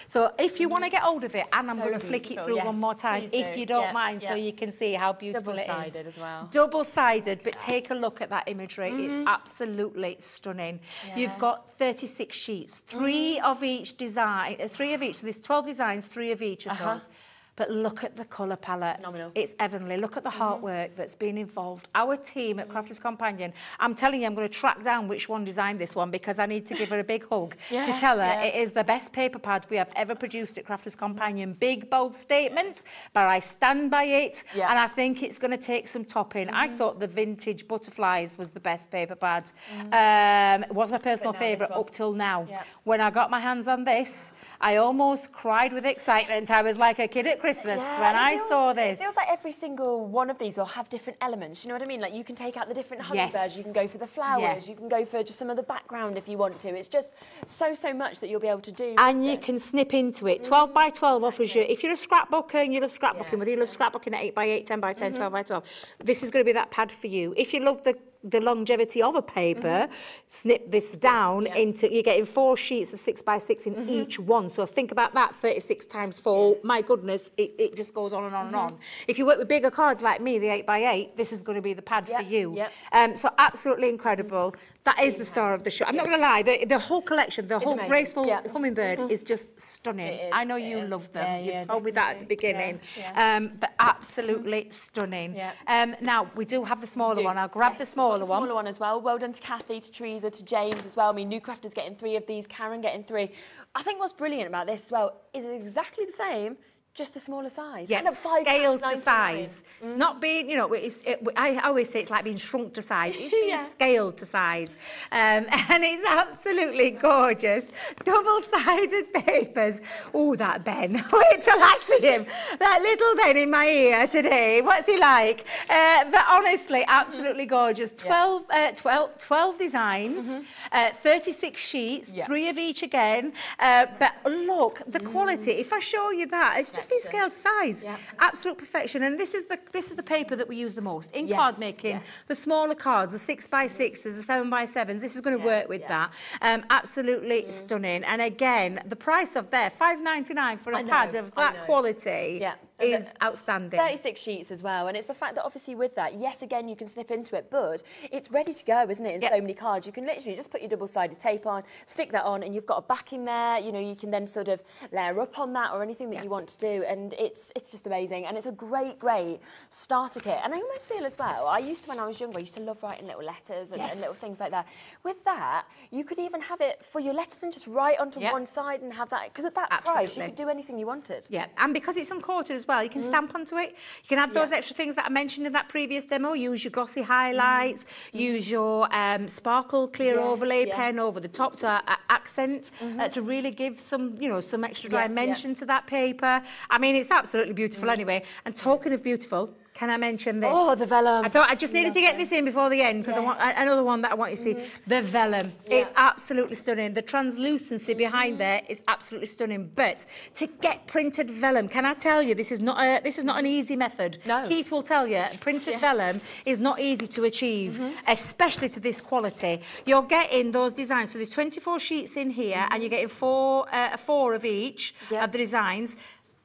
So if you want to get hold of it, and I'm So going to flick it through yes, one more time, please if do. you don't Yeah, mind, so you can see how beautiful it is. Double-sided as well. Double-sided, but take a look at that imagery. It's mm-hmm. absolutely stunning. You've got 36 sheets, three mm-hmm. of each design, uh, three of each. So there's 12 designs, three of each of uh-huh. those. But look at the colour palette. Phenomenal. It's heavenly. Look at the hard mm-hmm. work that's been involved. Our team at mm-hmm. Crafters Companion, I'm telling you, I'm going to track down which one designed this one because I need to give her a big hug. to Yes, tell her yeah. it is the best paper pad we have ever produced at Crafters Companion. Big, bold statement, but I stand by it. Yeah. And I think it's going to take some topping. I mm-hmm. thought the vintage butterflies was the best paper pad. Mm. Um, it was my personal this favourite up till now. Yeah. When I got my hands on this, I almost cried with excitement. I was like a kid at Christmas Yeah, when I feels- saw this. It feels like every single one of these will have different elements. You know what I mean? Like you can take out the different hummingbirds, Yes. you can go for the flowers, Yeah. you can go for just some of the background if you want to. It's just so so much that you'll be able to do. and you this. can snip into it. 12 by 12 offers you, if you're a scrapbooker and you love scrapbooking, Yeah. Mm-hmm. whether you love scrapbooking at 8 by 8, 10 by 10, 12 by 12, this is going to be that pad for you. If you love the the longevity of a paper, snip this down. Yeah. Into, you're getting four sheets of six by six in each one. So think about that, 36 times four. My goodness, it, it just goes on and on and Mm-hmm. on. If you work with bigger cards like me, the 8 by 8, this is going to be the pad for you. yep. Um, so absolutely incredible. That is the star of the show. I'm not going to lie, the, the whole collection, the whole amazing. graceful Yeah. hummingbird is just stunning. It is, I know you is. love them. Yeah, You've yeah, told me that at the beginning. Um, but absolutely stunning. Yeah. Um, now, we do have the smaller one. I'll grab Yes, the smaller the one. smaller one as well. Well done to Kathy, to Teresa, to James as well. I mean, Newcraft is getting three of these, Karen getting three. I think what's brilliant about this as well is it's exactly the same, Just the smaller size. Yeah, And at five scale to size. It's not being, you know, it's, it, I always say it's like being shrunk to size. It's being Yeah. scaled to size. Um, and it's absolutely gorgeous. Double-sided papers. Oh, that Ben. Wait till I see him. That little Ben in my ear today. What's he like? Uh, but honestly, absolutely gorgeous. 12, uh, 12, 12 designs, uh, 36 sheets, Yeah. three of each again. Uh, but look, the quality. If I show you that, it's just been scaled to size. Yeah. Absolute perfection. And this is the this is the paper that we use the most in Yes, card making. yes. The smaller cards, the six by sixes, the seven by sevens. This is going to Yeah, work with yeah. Mm. that. Um, absolutely stunning. And again, the price of there, five ninety nine for a know, pad of that quality Yeah. Is outstanding. 36 sheets as well. And it's the fact that obviously with that, yes, again, you can snip into it, but it's ready to go, isn't it, in Yep. so many cards. You can literally just put your double-sided tape on, stick that on, and you've got a back in there. You know, you can then sort of layer up on that or anything that Yeah. you want to do. And it's it's just amazing. And it's a great, great starter kit. And I almost feel as well, I used to, when I was younger, I used to love writing little letters and, and little things like that. With that, you could even have it for your letters and just write onto Yep. one side and have that, because at that price, you could do anything you wanted. Yeah, and because it's uncoated as well, you can stamp onto it. You can have those Mm. Yeah. extra things that I mentioned in that previous demo. Use your glossy highlights, use your um, sparkle clear Mm. Yes, overlay yes. Pen over the top to uh, accent uh, to really give some, you know, some extra Yeah, yeah. dimension to that paper. I mean, it's absolutely beautiful anyway. And talking of beautiful, can I mention this? Oh, the vellum. I thought I just needed to get this in before the end because I want another one that I want you to see. The vellum. It's absolutely stunning. The translucency behind there is absolutely stunning. But to get printed vellum, can I tell you, this is not a, this is not an easy method. No. Keith will tell you, printed vellum is not easy to achieve, Mm-hmm. especially to this quality. You're getting those designs. So there's 24 sheets in here, and you're getting four, uh, four of each Yeah. of the designs.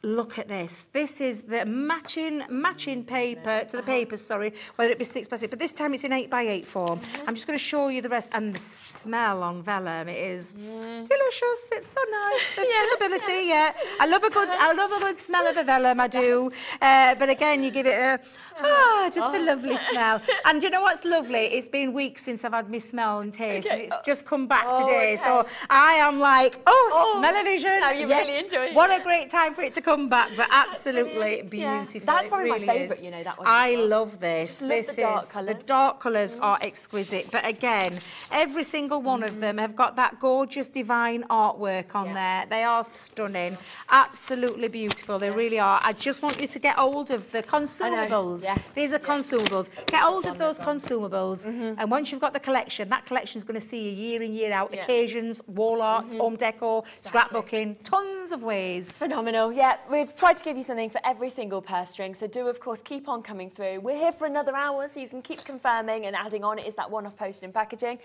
Look at this. This is the matching matching paper to the paper, sorry, whether it be six by six, but this time it's in eight by eight form. I'm just going to show you the rest and the smell on vellum. It is delicious. It's so nice. The stability, yeah. I love a good I love a good smell of the vellum. I do. Uh, but again, you give it a ah, just a lovely smell. And you know what's lovely? It's been weeks since I've had my smell and taste, and it's just come back Oh, today. okay. So I am like, oh, Oh, smell-o-vision. now you're yes. really enjoying What it. a great time for it to come back, but absolutely brilliant, yeah. beautiful. That's It probably my favourite, you know, that one I well. love this. Just love this the dark is colours. the dark colours are exquisite, but again, every single one of them have got that gorgeous divine artwork on Yeah. there. They are stunning, absolutely beautiful. They really are. I just want you to get hold of the consumables. Yeah. These are consumables. Get hold of those consumables, Mm-hmm. and once you've got the collection, that collection is going to see you year in year out. Yeah. Occasions, wall art, home decor, scrapbooking, tons of ways. Phenomenal. Yeah, we've tried to give you something for every single purse string. So do, of course, keep on coming through. We're here for another hour, so you can keep confirming and adding on. It is that one-off posted and packaging.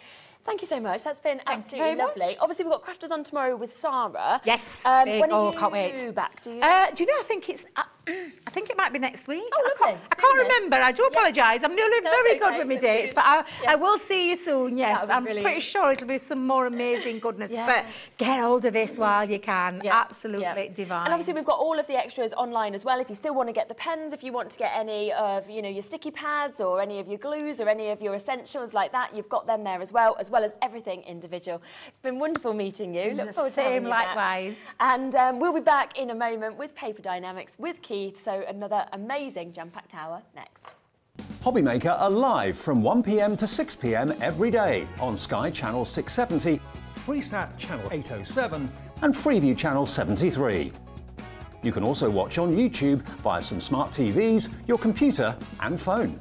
Thank you so much. That's been Thank absolutely very much. lovely. Obviously, we've got crafters on tomorrow with Sarah. Yes, Um, big. when Oh, are you can't wait. back? Do you? Uh, do you know? I think it's. Uh, I think it might be next week. Oh, I can't, I can't remember. I do apologise. I'm nearly That's very good with my dates, but I, I will see you soon. Yes, I'm brilliant. pretty sure it'll be some more amazing goodness. Yeah. But get hold of this while you can. Yeah, Absolutely yeah. divine. And obviously we've got all of the extras online as well. If you still want to get the pens, if you want to get any of you know your sticky pads or any of your glues or any of your essentials like that, you've got them there as well, as well as everything individual. It's been wonderful meeting you. Look The forward to having same you back. likewise. And um, we'll be back in a moment with Paper Dienamics with Keith. So another amazing jam-packed hour next. Hobbymaker are live from 1pm to 6pm every day on Sky Channel 670 Freesat Channel 807 and Freeview Channel 73. You can also watch on YouTube via some smart TVs, your computer and phone.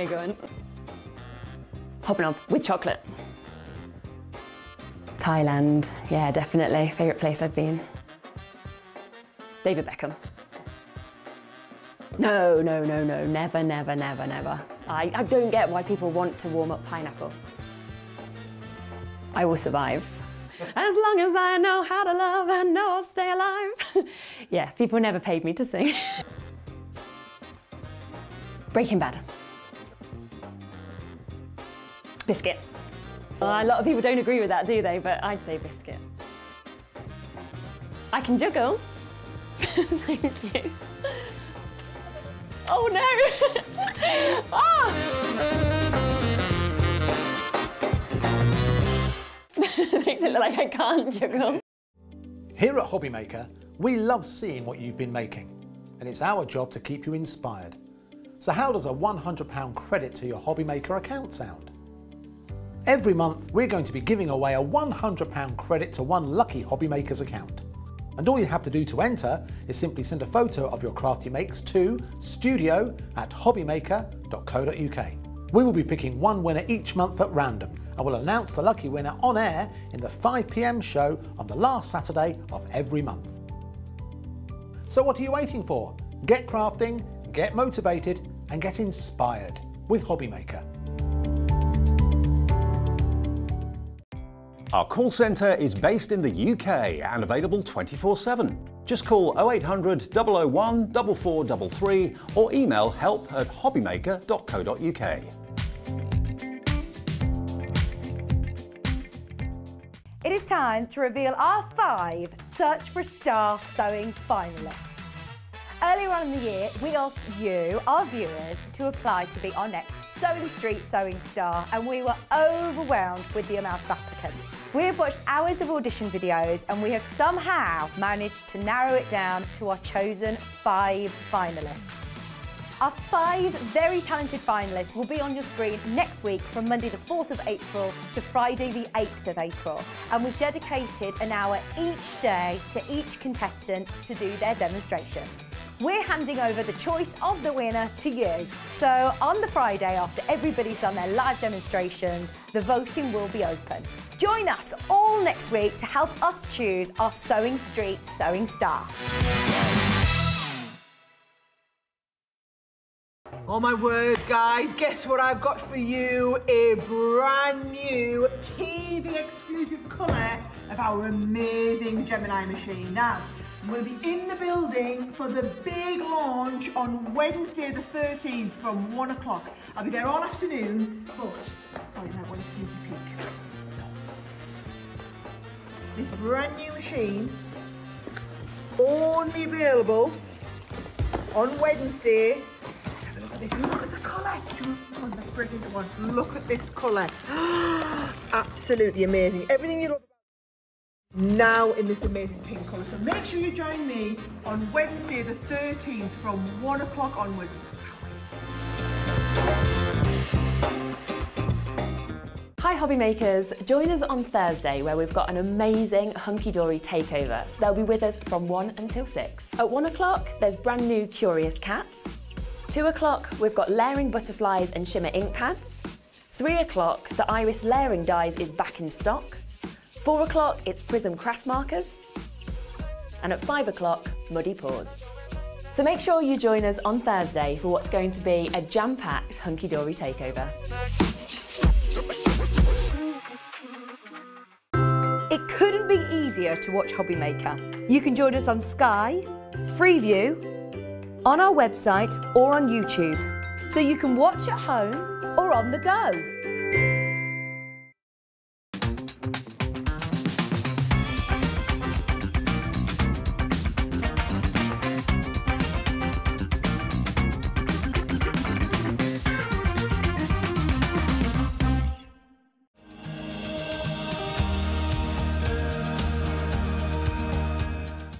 Yeah, go on. With chocolate. Thailand, yeah, definitely. Favourite place I've been. David Beckham. No, no, no, no, never, never, never, never. I, I don't get why people want to warm up pineapple. I will survive. As long as I know how to love, I know I'll stay alive. yeah, people never paid me to sing. Breaking Bad. Biscuit. A lot of people don't agree with that, do they? But I'd say biscuit. I can juggle. Thank you. Oh no! ah! it look like I can't juggle. Here at Hobbymaker, we love seeing what you've been making, and it's our job to keep you inspired. So how does a £100 credit to your Hobbymaker account sound? Every month, we're going to be giving away a £100 credit to one lucky Hobbymaker's account. And all you have to do to enter is simply send a photo of your craft you makes to studio at hobbymaker.co.uk. We will be picking one winner each month at random and will announce the lucky winner on air in the 5pm show on the last Saturday of every month. So what are you waiting for? Get crafting, get motivated and get inspired with Hobbymaker. Our call centre is based in the UK and available 24 7. Just call 0800 001 4433 or email help at hobbymaker.co.uk. It is time to reveal our five Search for Star sewing finalists. Earlier on in the year, we asked you, our viewers, to apply to be our next Sewing Street Sewing Star, and we were overwhelmed with the amount of applicants. We have watched hours of audition videos, and we have somehow managed to narrow it down to our chosen five finalists. Our five very talented finalists will be on your screen next week from Monday the 4th of April to Friday the 8th of April. And we've dedicated an hour each day to each contestant to do their demonstrations. We're handing over the choice of the winner to you. So on the Friday after everybody's done their live demonstrations, the voting will be open. Join us all next week to help us choose our Sewing Street Sewing Star. Oh my word, guys, guess what I've got for you? A brand new TV exclusive colour of our amazing Gemini machine. Now, I'm going to be in the building for the big launch on Wednesday the 13th from 1 o'clock. I'll be there all afternoon, but oh, you might want a sneaky peek. So, this brand new machine, only available on Wednesday this. Look at the colour. Come on, break into one. Look at this colour. Absolutely amazing. Everything you love now in this amazing pink colour. So make sure you join me on Wednesday the 13th from 1 o'clock onwards. Hi hobby makers, join us on Thursday where we've got an amazing hunky dory takeover. So they'll be with us from 1 until 6. At 1 o'clock there's brand new Curious Cats. Two o'clock, we've got layering butterflies and shimmer ink pads. Three o'clock, the iris layering dies is back in stock. Four o'clock, it's prism craft markers. And at five o'clock, muddy paws. So make sure you join us on Thursday for what's going to be a jam-packed hunky-dory takeover. It couldn't be easier to watch Hobby Maker. You can join us on Sky, Freeview, on our website or on YouTube, so you can watch at home or on the go.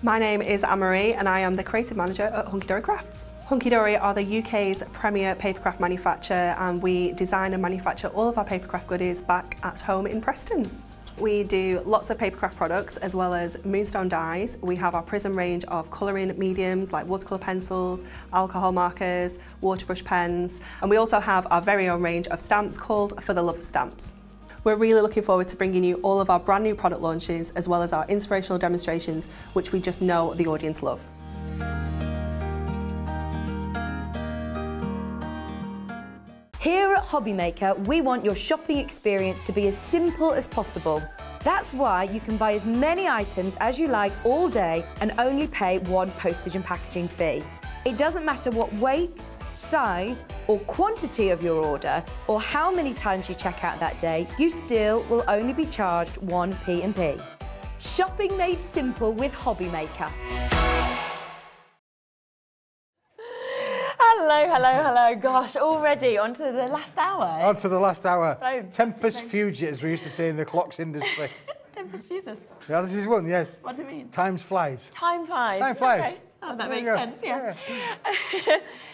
My name is Anne-Marie and I am the creative manager at Hunky Dory Crafts. Hunky Dory are the UK's premier papercraft manufacturer and we design and manufacture all of our papercraft goodies back at home in Preston. We do lots of papercraft products as well as moonstone dies. We have our prism range of colouring mediums like watercolour pencils, alcohol markers, waterbrush pens and we also have our very own range of stamps called For the Love of Stamps. We're really looking forward to bringing you all of our brand new product launches as well as our inspirational demonstrations which we just know the audience love. Here at Hobbymaker, we want your shopping experience to be as simple as possible. That's why you can buy as many items as you like all day and only pay one postage and packaging fee. It doesn't matter what weight, size or quantity of your order or how many times you check out that day, you still will only be charged one P&P. Shopping made simple with Hobbymaker. Hello, hello, hello. Gosh, already onto the last hour. On to the last hour. Oh, Tempus fugit, as we used to say in the clocks industry. Tempus fugit. Yeah, this is one, yes. What does it mean? Times flies. Time flies. Time flies. Okay. Oh, that There makes you go. sense, yeah.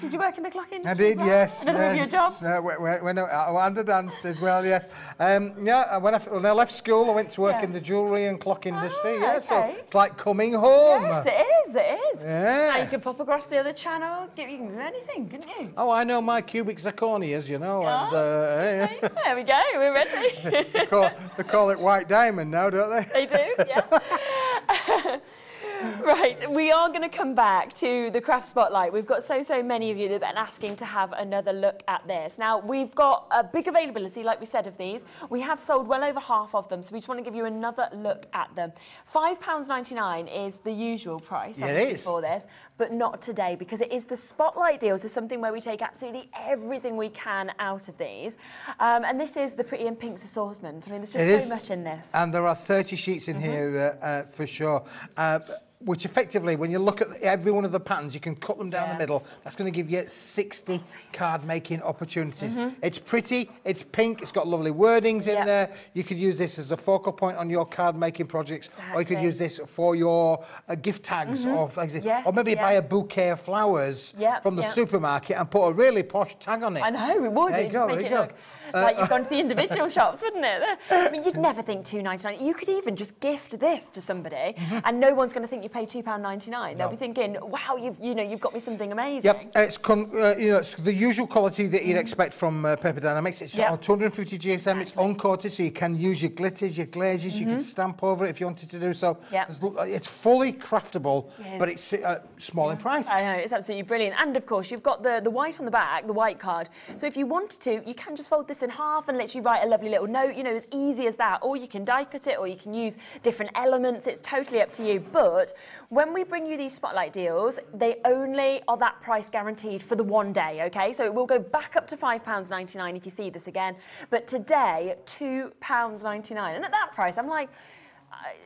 Did you work in the clock industry? I did, as well? yes. Another of uh, your jobs? Uh, when, when, when I, I underdanced as well, yes. Um, yeah, uh, when I, when I left school, I went to work Yeah. in the jewellery and clock industry. Ah, yeah, so it's like coming home. Yes, it is, it is. Yeah. Now you could pop across the other channel, you can do anything, couldn't you? Oh, I know my cubic zirconias, you know, and uh, there we go, we're ready. they, call, they call it white diamond now, don't they? They do, yeah. right, we are going to come back to the craft spotlight. We've got so, so many of you that have been asking to have another look at this. Now, we've got a big availability, like we said, of these. We have sold well over half of them, so we just want to give you another look at them. £5.99 is the usual price Yeah, it is. for this, but not today because it is the spotlight deals. It's something where we take absolutely everything we can out of these. Um, and this is the Pretty in Pinks assortment. I mean, there's just It so is. much in this. And there are 30 sheets in here uh, uh, for sure. Uh, which effectively, when you look at every one of the patterns, you can cut them down Yeah. the middle. That's going to give you 60 card making opportunities. It's pretty, it's pink, it's got lovely wordings in there. You could use this as a focal point on your card making projects, or you could use this for your uh, gift tags, or, things. Yes, or maybe yeah. buy a bouquet of flowers Yep, from the yep. supermarket and put a really posh tag on it. I know, it would. There you go, there you go. look like you've gone to the individual shops, wouldn't it? I mean, you'd never think two ninety nine. You could even just gift this to somebody, and no one's going to think you paid two pound ninety nine. They'll No. be thinking, "Wow, you've you know you've got me something amazing." Yep, it's con- uh, you know it's the usual quality that you'd expect from uh, Paper Dienamics. It's Yep. on 250 GSM. It's uncoated, so you can use your glitters, your glazes. You can stamp over it if you wanted to do so. Yep. It's fully craftable, Yes. but it's uh, small in price. I know, it's absolutely brilliant. And of course, you've got the, the white on the back, the white card. So if you wanted to, you can just fold this in half and literally write a lovely little note, you know, as easy as that. Or you can die cut it, or you can use different elements. It's totally up to you. But when we bring you these spotlight deals, they only are that price guaranteed for the one day, okay? So it will go back up to £5.99 if you see this again. But today, £2.99. And at that price, I'm like,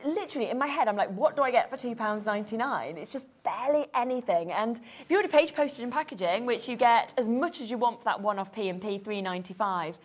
literally in my head, I'm like, what do I get for £2.99? It's just barely anything. And if you order page postage and packaging, which you get as much as you want for that one off P&P, 3.95,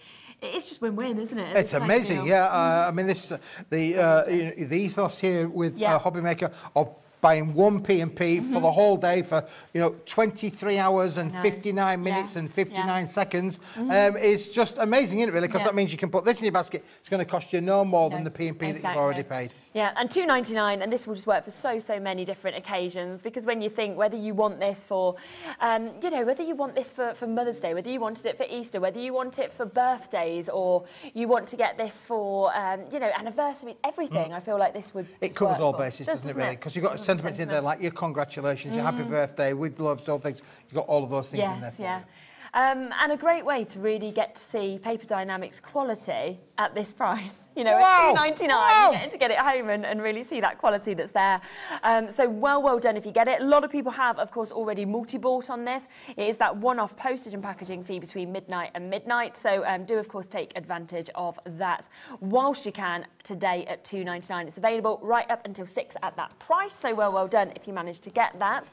it's just win-win, isn't it? It's like, amazing, you know, yeah. Uh, I mean, this uh, the uh, you know, the ethos here with Yeah. uh, Hobby Maker of buying one P and P for the whole day for you know 23 hours and know. 59 minutes Yes, and 59 yeah. seconds um, is just amazing, isn't it? Really, because Yeah. that means you can put this in your basket. It's going to cost you no more than the P and P that you've already paid. Yeah, and two ninety nine, and this will just work for so so many different occasions. Because when you think whether you want this for, um, you know, whether you want this for, for Mother's Day, whether you wanted it for Easter, whether you want it for birthdays, or you want to get this for, um, you know, anniversaries, everything. I feel like this would. Mm. It covers all for. bases, Does, doesn't it, really? Because you've got sentiments in there like your congratulations, your happy birthday, with loves, all things. You've got all of those things in there Yes, yeah. you. Um, and a great way to really get to see Paper Dienamics quality at this price. You know, Wow. at two ninety nine, Wow. you're getting to get it home and, and really see that quality that's there. Um, so well, well done if you get it. A lot of people have, of course, already multi-bought on this. It is that one-off postage and packaging fee between midnight and midnight. So um, do, of course, take advantage of that whilst you can today at two ninety nine. It's available right up until six at that price. So well, well done if you managed to get that.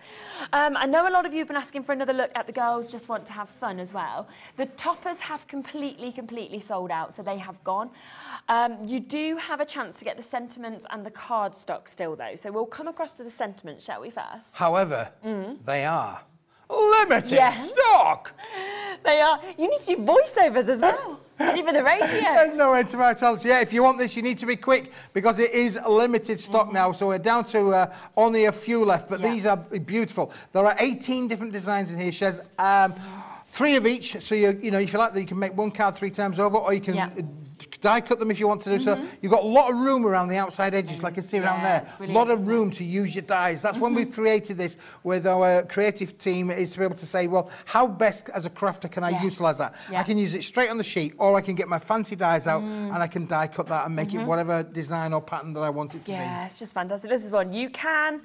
Um, I know a lot of you have been asking for another look at the girls just want to have fun as well. The toppers have completely, completely sold out, so they have gone. Um, you do have a chance to get the sentiments and the card stock still, though. So we'll come across to the sentiments, shall we first? However, they are limited Yeah. stock. They are. You need to do voiceovers as well. Ready for the radio? There's no end to my talents. Yeah, if you want this, you need to be quick because it is limited stock now. So we're down to uh, only a few left, but Yeah. these are beautiful. There are 18 different designs in here, Shez. Um, three of each. So you you know if you like that, you can make one card three times over, or you can. Yeah. uh, Die cut them if you want to do so. Mm-hmm. You've got a lot of room around the outside edges, like you see around Yeah, there. A lot of room to use your dies. That's when we've created this with our creative team, is to be able to say, well, how best as a crafter can I Yes. utilise that? Yeah. I can use it straight on the sheet, or I can get my fancy dies out mm. and I can die cut that and make it mm-hmm. whatever design or pattern that I want it to be. Yeah, it's just fantastic. This is one you can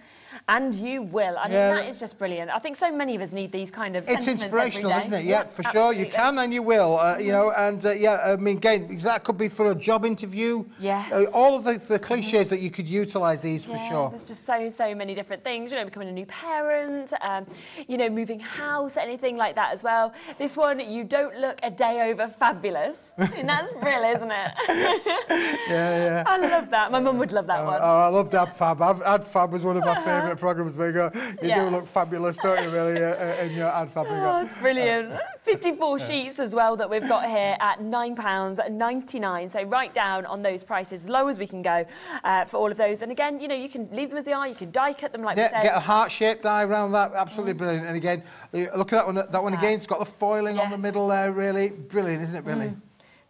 and you will. I mean, Yeah. that is just brilliant. I think so many of us need these kind of. It's inspirational, isn't it? Yeah, for sure. You can and you will, uh, you know, and uh, yeah, I mean, again, that that could be for a job interview. Yes. Uh, all of the, the cliches that you could utilise these for sure. There's just so, so many different things. You know, becoming a new parent, um, you know, moving house, anything like that as well. This one, you don't look a day over fabulous. and that's real, isn't it? Yeah, yeah. I love that. My mum would love that one. Oh, I loved Ab Fab. Ad, Ab Fab was one of my favourite programmes. Where you Yeah. do look fabulous, don't you, really, uh, uh, in your Ab Fab? you Oh, it's brilliant. 54 sheets as well that we've got here at £9.99. So right down on those prices, as low as we can go uh, for all of those. And again, you know, you can leave them as they are. You can die cut them like we Yeah, said. get a heart-shaped die around that. Mm. Absolutely brilliant. And again, uh, look at that one. That one again. It's got the foiling on the middle there. Really brilliant, isn't it? Really.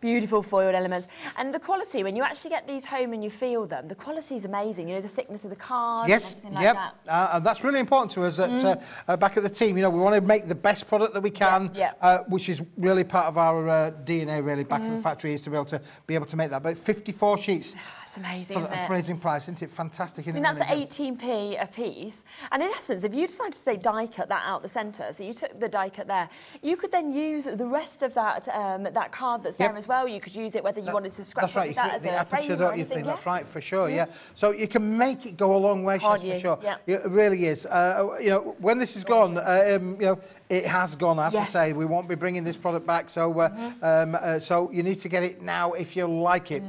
Beautiful foiled elements. And the quality, when you actually get these home and you feel them, the quality is amazing. You know, the thickness of the card Yes, and like yep. that. Uh, and that's really important to us at, uh, uh, back at the team. You know, we want to make the best product that we can, Yeah, yeah. Uh, which is really part of our uh, DNA, really, back in the factory, is to be able to be able to make that. But 54 sheets That's amazing, for the amazing price, isn't it? Fantastic, I mean, that's really? 18p a piece. And in essence, if you decided to say die cut that out the centre, so you took the die cut there, you could then use the rest of that um, that card that's Yep. there as well. You could use it whether you wanted to scratch That's right, that as the a aperture, frame don't you think? That's right, for sure, yeah. So you can make it go a long way, you? for sure. Yeah. It really is. Uh, you know, when this is gone, uh, um, you know, it has gone, I have Yes. to say. We won't be bringing this product back, so uh, um, uh, so you need to get it now if you like it.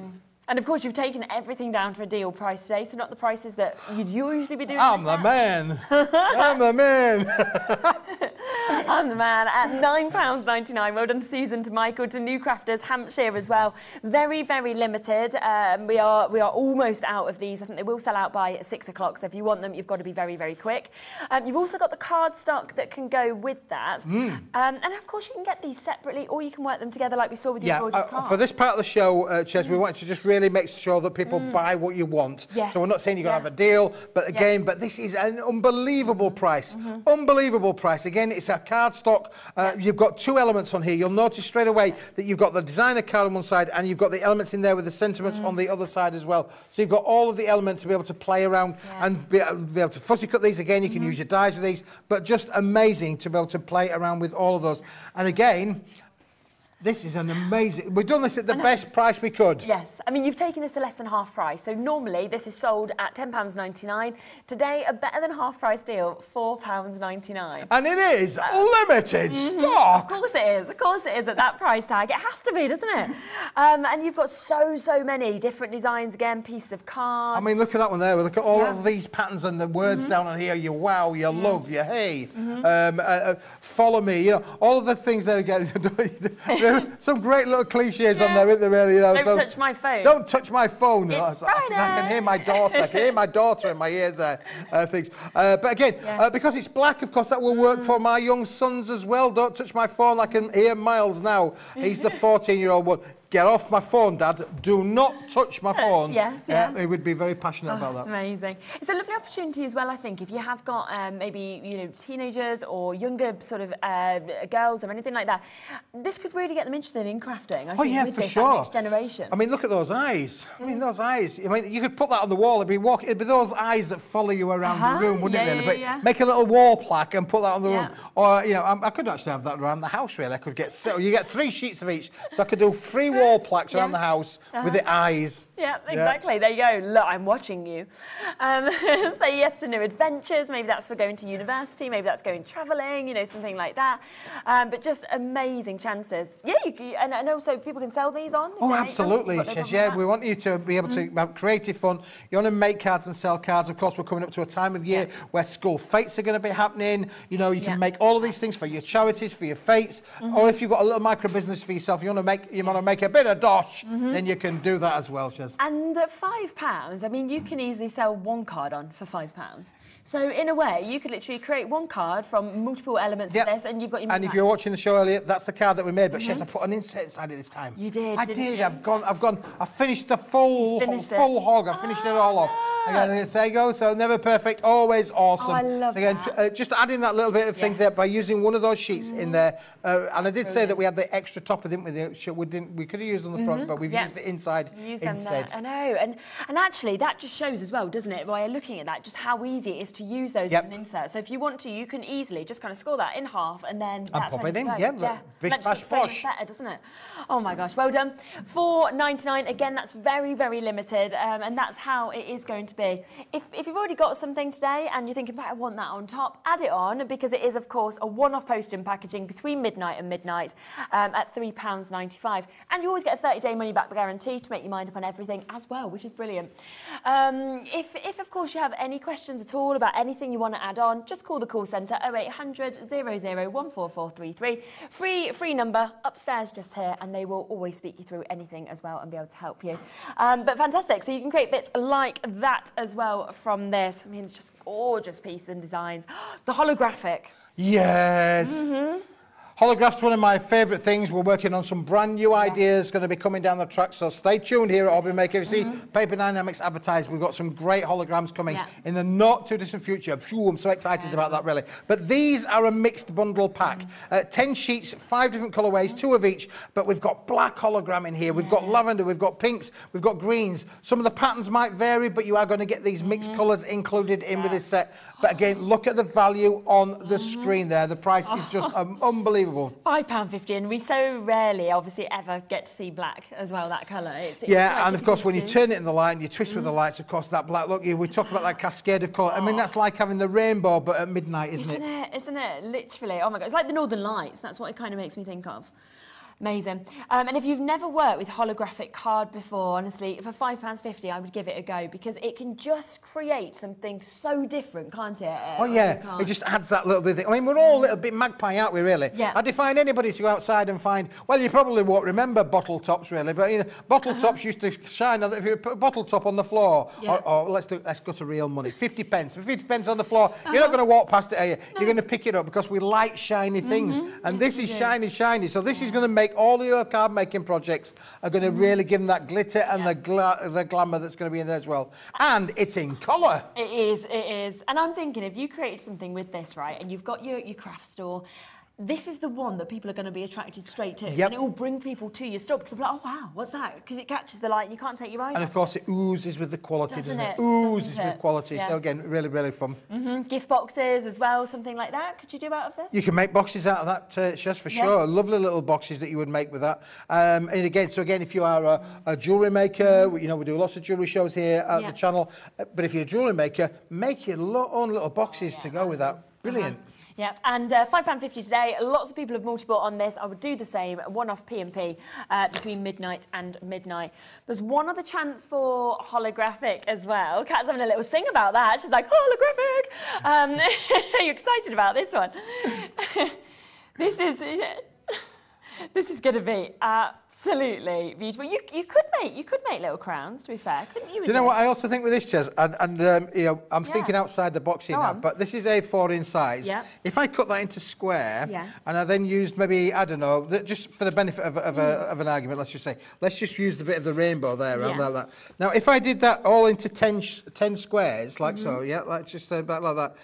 And of course, you've taken everything down for a deal price today, so not the prices that you'd usually be doing. I'm the man. I'm the man. I'm the man at £9.99. Well done to Susan, to Michael, to New Crafters, Hampshire as well. Very, very limited. Um, we are we are almost out of these. I think they will sell out by six o'clock. So if you want them, you've got to be very, very quick. Um, you've also got the card stock that can go with that. Hmm. Um, and of course, you can get these separately or you can work them together like we saw with your gorgeous uh, card. for this part of the show, uh, Shez, we wanted to just really makes sure that people mm. buy what you want. Yes. So we're not saying you're going to have a deal, but again, but this is an unbelievable mm-hmm. price. Mm-hmm. Unbelievable price. Again, it's a card stock. Uh, You've got two elements on here. You'll notice straight away that you've got the designer card on one side and you've got the elements in there with the sentiments on mm. the other side as well. So you've got all of the elements to be able to play around Yeah. and be, be able to fussy cut these again. You can mm-hmm. use your dies with these, but just amazing to be able to play around with all of those. And again, this is an amazing. We've done this at the best price we could. Yes, I mean, you've taken this to less than half price. So normally this is sold at £10.99. Today, a better than half price deal, £4.99. And it is limited Of stock. Of course it is. Of course it is at that price tag. It has to be, doesn't it? Um, and you've got so, so many different designs again, pieces of card. I mean, look at that one there. Look at all of these patterns and the words down on here. Your wow, your love, your hey, um, uh, uh, follow me. You know, all of the things there. Again, there some great little cliches on there, isn't there? Really, you know, Don't so- touch my phone. Don't touch my phone. It's Oh, I, can, I can hear my daughter. I can hear my daughter in my ears there. Uh, things. Uh, but again, Yes. uh, because it's black, of course, that will work for my young sons as well. Don't touch my phone. I can hear Miles now. He's the 14-year-old one. Get off my phone, Dad. Do not touch my phone. yes, Yeah, yes. he would be very passionate Oh, about that. amazing. It's a lovely opportunity as well, I think, if you have got um, maybe you know teenagers or younger sort of uh, girls or anything like that. This could really get them interested in crafting. I Oh think, yeah, with for this, sure. next generation. I mean, look at those eyes. I mean, those eyes. I mean, you could put that on the wall. It'd be walk. It'd be those eyes that follow you around Uh-huh, the room, wouldn't yeah, it? Really? yeah, yeah. make a little wall plaque and put that on the Yeah. room. Or you know, I, I could actually have that around the house. Really, I could get. So you get three sheets of each, so I could do three wall plaques around the house with the eyes. Yeah, exactly. There you go. Look, I'm watching you. Um, say yes to new adventures. Maybe that's for going to university. Maybe that's going travelling. You know, something like that. Um, but just amazing chances. Yeah, you, and, and also people can sell these on. Oh, make them. absolutely. Says, yeah, we want you to be able to have creative fun. You want to make cards and sell cards. Of course, we're coming up to a time of year Yeah. where school fetes are going to be happening. You know, you can Yeah. make all of these things for your charities, for your fetes, or if you've got a little micro business for yourself, you want to make you want to make a bit of dosh, mm-hmm. then you can do that as well, Shez. And at five pounds, I mean, you can easily sell one card on for five pounds. So in a way, you could literally create one card from multiple elements Yep. of this, and you've got your. And if you're watching the show earlier, that's the card that we made. But she has to put an insert inside it this time. You did, I did. you? I've gone. I've gone. I finished the full Finished it. full hog. I finished it all off. Again, there you go. So never perfect, always awesome. Oh, I love so again, that. uh, just adding that little bit of things there by using one of those sheets in there. Uh, and I did say that we had the extra topper, didn't we? The We didn't. We could have used on the front, but we've Mm-hmm. Yeah. used it inside Use them instead. I know, and and actually that just shows as well, doesn't it? By looking at that, just how easy it is to use those Yep. as an insert. So if you want to, you can easily just kind of score that in half and then that's pop it in, go. yeah, bish, bash, it so much bosh. better, doesn't it? Oh my gosh, well done. Four ninety nine. Again, that's very very limited, um, and that's how it is going to be. If if you've already got something today and you're thinking, right, I want that on top, add it on because it is of course a one off postage and packaging between midnight and midnight um, at three pounds ninety five, and you always get a thirty day money back guarantee to make your mind up on everything as well, which is brilliant. Um, if if of course you have any questions at all about anything you want to add on, just call the call centre 0800 00 14433. Free free number upstairs just here, and they will always speak you through anything as well and be able to help you. Um, but fantastic, so you can create bits like that as well from this. I mean, it's just gorgeous pieces and designs. The holographic. Yes. Holograph's one of my favourite things. We're working on some brand new ideas going to be coming down the track, so stay tuned here at Hobby Maker. You see Paper Dienamics advertised, we've got some great holograms coming Yeah. in the not too distant future. Phew, I'm so excited about that, really. But these are a mixed bundle pack. Uh, 10 sheets, five different colourways, two of each, but we've got black hologram in here. We've got lavender, we've got pinks, we've got greens. Some of the patterns might vary, but you are going to get these mixed colours included in with this set. But again, look at the value on the screen there. The price is just um, unbelievable. £5.50, and we so rarely, obviously, ever get to see black as well, that colour. It's, it's Yeah, and of course, when you turn it in the light and you twist with the mm. lights, of course, that black look, we talk about that cascade of colour. I mean, oh. that's like having the rainbow, but at midnight, isn't, Isn't it? it? Isn't it? Literally. Oh my god. It's like the Northern Lights. That's what it kind of makes me think of. Amazing. Um, and if you've never worked with holographic card before, honestly, for £5.50, I would give it a go because it can just create something so different, can't it? uh, Oh yeah, it just adds that little bit. Of, I mean, we're all a little bit magpie, aren't we? Really? Yeah. I define anybody to go outside and find. Well, you probably won't remember bottle tops, really, but you know, bottle tops used to shine. If you put a bottle top on the floor, Uh-huh. Yeah. or, or let's do, let's go to real money, fifty pence. For fifty pence on the floor, you're not going to walk past it, are you? You're going to pick it up because we like shiny things, Mm-hmm. and this is shiny, shiny. So this is going to make all of your card making projects are going to Mm-hmm. really give them that glitter and the gla- the glamour that's going to be in there as well, and it's in colour. It is, it is. And I'm thinking if you create something with this, right, and you've got your, your craft store, this is the one that people are going to be attracted straight to. Yep. And it will bring people to your store because they'll be like, oh, wow, what's that? Because it catches the light and you can't take your eyes And off. of course, it oozes with the quality, Doesn't doesn't, it? it? Oozes Doesn't with it? quality. So again, really, really fun. Mhm. Gift boxes as well, something like that. Could you do out of this? You can make boxes out of that, uh, Shez, for Yeah. sure. Lovely little boxes that you would make with that. Um, and again, so again, if you are a, a jewellery maker, we- you know, we do lots of jewellery shows here at. Yeah. the channel. Uh, But if you're a jewellery maker, make your own little boxes to go with that. Brilliant. Yeah, and uh, £5.50 today. Lots of people have multi-bought on this. I would do the same, one-off P&P uh, between midnight and midnight. There's one other chance for holographic as well. Kat's having a little sing about that. She's like, holographic! Um, are you excited about this one? this is... This is going to be absolutely beautiful. You, you could make you could make little crowns. To be fair, couldn't you? Do you know what I also think with this, Shez? And, and um, you know, I'm thinking outside the box here Go now, on. but this is A4 in size. Yeah. If I cut that into square, Yes. and I then used maybe, I don't know, just for the benefit of, of, Mm. a, of an argument, let's just say, let's just use the bit of the rainbow there, around Yeah. that. Now, if I did that all into 10, sh- 10 squares, like so, Mm-hmm. yeah, like just uh, about like that,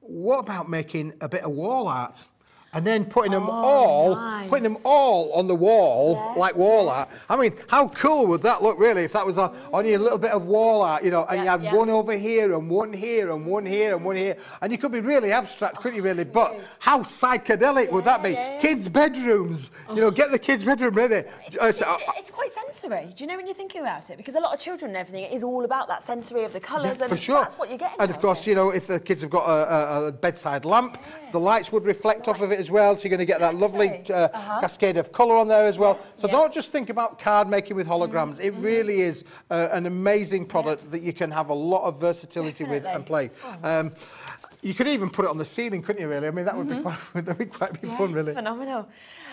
what about making a bit of wall art? And then putting them all, Oh, nice. putting them all on the wall, like wall art. I mean, how cool would that look, really, if that was on, on your little bit of wall art, you know, and you Yeah, had yeah. one over here and one here and one here and one here, and you could be really abstract, couldn't you, really? But how psychedelic would that be? yeah, yeah. Kids' bedrooms, you know, get the kids' bedroom ready. Uh, It's, it's quite sensory. Do you know when you're thinking about it? Because a lot of children and everything it is all about that sensory of the colours, and for sure. that's what you're getting. And of course, it. you know, if the kids have got a, a, a bedside lamp, the lights would reflect off of it as well. So you're going to get that lovely uh, Uh-huh. cascade of colour on there as well. So Yeah. Mm-hmm. don't just think about card making with holograms. It really is uh, an amazing product that you can have a lot of versatility with and Definitely. play. Um, you could even put it on the ceiling, couldn't you? Really? I mean, that would be quite, that'd be quite be Mm-hmm. Yeah, fun, really. phenomenal.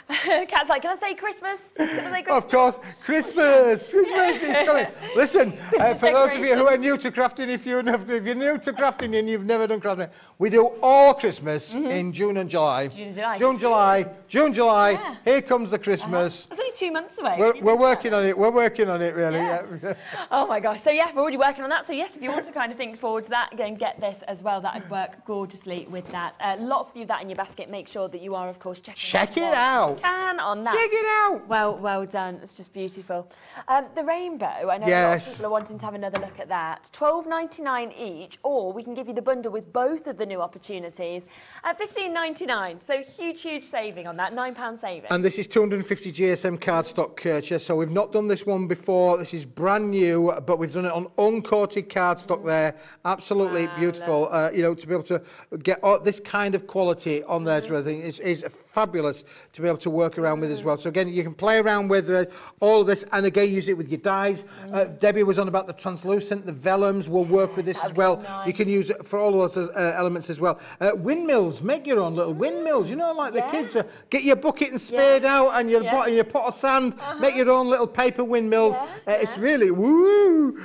Kat's like, can I say Christmas? Can I say Christmas? Of course, Christmas, Christmas is coming. Listen, uh, for those of you who are new to crafting, if you're, if you're new to crafting and you've never done crafting, we do all Christmas in June and July. June and July. June, July, June, July. Yeah. Here comes the Christmas. It's only two months away. We're, we're working on it. We're working on it, really. Yeah. yeah. Oh my gosh. So yeah, we're already working on that. So yes, if you want to kind of think forward to that, go and get this as well. That would work gorgeously with that. Uh, lots of you that in your basket. Make sure that you are, of course, checking Check out it out. Out. Can on that. Check it out. Well, well done. It's just beautiful. Um, the rainbow. I know a lot of people are wanting to have another look at that. Twelve ninety nine each, or we can give you the bundle with both of the new opportunities at fifteen ninety nine. So huge, huge saving on that. Nine pound saving. And this is 250 GSM cardstock purchase. So we've not done this one before. This is brand new, but we've done it on uncoated cardstock there. Absolutely Wow, beautiful. Uh, you know, to be able to get all, this kind of quality on there, mm I think is, is fabulous to be able to work around with as well. So again, you can play around with uh, all of this, and again, use it with your dies. Uh, Debbie was on about the translucent, the vellums will work with this as well. nice. You can use it for all of those uh, elements as well. Uh, windmills, make your own little windmills. You know, like Yeah. the kids, uh, get your bucket and spade Yeah. out and your, Yeah. pot, and your pot of sand. Make your own little paper windmills. Uh, It's really woo.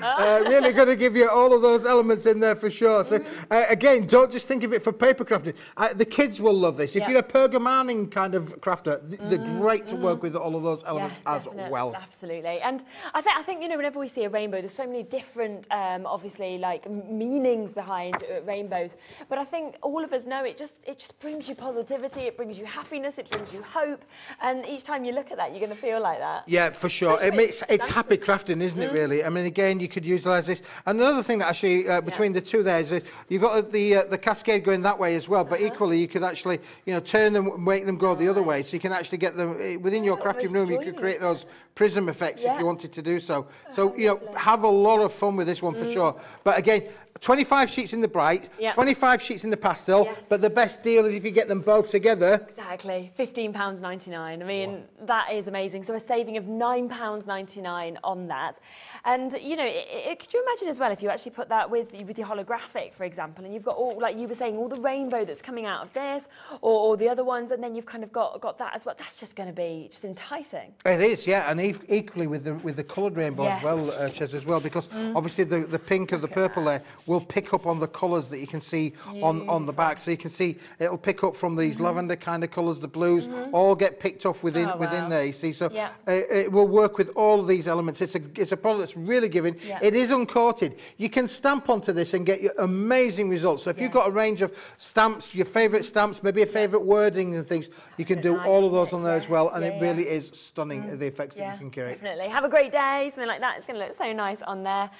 Really going to give you all of those elements in there for sure. So uh, again, don't just think of it for paper crafting. The kids will love this. If you're a pergamaning kind of crafter, th- they're great to work with all of those elements Yeah, as definite- well. Absolutely. And I think, I think, you know, whenever we see a rainbow, there's so many different, um, obviously, like meanings behind uh, rainbows. But I think all of us know it just, it just brings you positivity, it brings you happiness, it brings you hope. And each time you look at that, you're going to feel like that. Yeah, for sure. Especially It makes—it's dancing. happy crafting, isn't it, really? I mean, again, you could utilise this. And another thing that actually, uh, between the two there, is that you've got the, uh, the cascade going that way as well, but equally you could actually, you know, turn them, make them go the other way. So you can actually get them eh, within yeah, your crafting room. You could create those prism effects yeah. if you wanted to do so. So, oh, you know, have a lot of fun with this one mm. for sure. But again, 25 sheets in the bright, Yeah. 25 sheets in the pastel, Yes. but the best deal is if you get them both together. Exactly, £15.99. I mean, that is amazing. So a saving of £9.99 on that. And, you know, it, it, could you imagine as well if you actually put that with, with your holographic, for example, and you've got all, like you were saying, all the rainbow that's coming out of this or, or the other ones, and then you've kind of got, got that as well. That's just going to be just enticing. It is, yeah, and equally with the with the coloured rainbow Yes. as well, uh, Shez, as well, because obviously the, the pink and the purple there will pick up on the colours that you can see on, on the back. So you can see it'll pick up from these mm-hmm. lavender kind of colours, the blues, mm-hmm. all get picked off within Oh, within there. You see, so Yeah. uh, it will work with all of these elements. It's a it's a product that's really giving. Yeah. It is uncoated. You can stamp onto this and get your amazing results. So if you've got a range of stamps, your favourite stamps, maybe a favourite wording and things, you can do Nice, all of those it? on there as well, and yeah, it really is stunning mm. the effects that you can create. definitely. Have a great day, something like that. It's going to look so nice on there.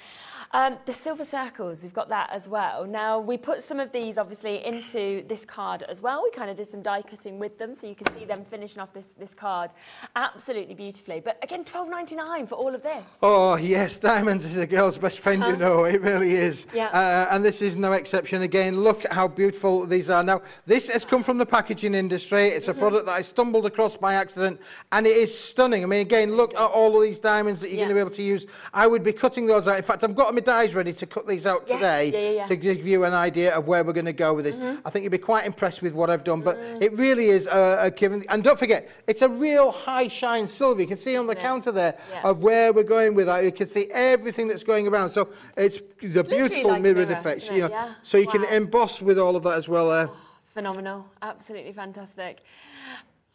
Um, the silver circles, we've got that as well. Now, we put some of these obviously into this card as well. We kind of did some die cutting with them so you can see them finishing off this, this card absolutely beautifully. But again, twelve ninety nine for all of this. Oh, yes, diamonds is a girl's best friend, you know, it really is. Yeah. Uh, and this is no exception again. Look how beautiful these are. Now, this has come from the packaging industry. It's a product that I stumbled across by accident, and it is stunning. I mean, again, look at all of these diamonds that you're Yeah. going to be able to use. I would be cutting those out. In fact, I've got my dies ready to cut these out Yes, today yeah, yeah, yeah. to give you an idea of where we're going to go with this. I think you'll be quite impressed with what I've done, but it really is a, a given. And don't forget, it's a real high shine silver. You can see on the counter there of where we're going with that. You can see everything that's going around. So it's the literally beautiful like mirrored mirror, effects, you know. So you can emboss with all of that as well. Uh, It's phenomenal. Absolutely fantastic.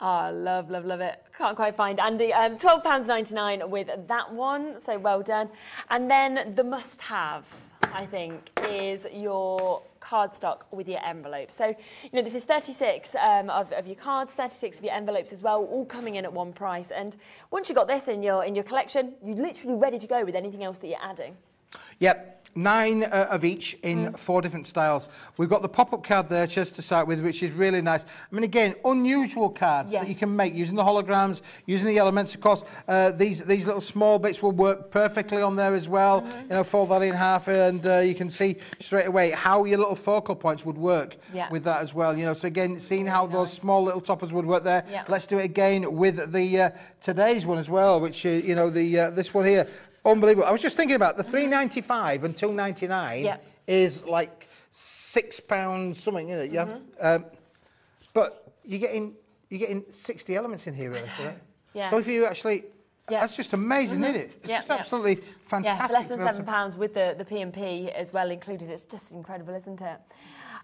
Oh, love, love, love it. Can't quite find Andy. Um, £12.99 with that one, so well done. And then the must have, I think, is your cardstock with your envelope. So, you know, this is 36 um, of, of your cards, 36 of your envelopes as well, all coming in at one price. And once you've got this in your, in your collection, you're literally ready to go with anything else that you're adding. Yep. Nine uh, of each in Mm. four different styles. We've got the pop-up card there just to start with, which is really nice. I mean, again, unusual cards that you can make using the holograms, using the elements. Of course, uh, these these little small bits will work perfectly on there as well. Mm-hmm. You know, fold that in half, and uh, you can see straight away how your little focal points would work Yeah. with that as well. You know, so again, seeing how those small little toppers would work there. Yeah. Let's do it again with the uh, today's one as well, which uh, you know the uh, this one here. Unbelievable. I was just thinking about the 395 and 299 Yeah. is like six pounds something, isn't it? Yeah. Mm-hmm. Um, but you're getting you're getting 60 elements in here, really, it. Yeah. So if you actually, Yeah. that's just amazing, isn't it? It's Yeah, just yeah. absolutely Yeah, fantastic. for less than be able seven to- pounds with the, the P&P as well included. It's just incredible, isn't it?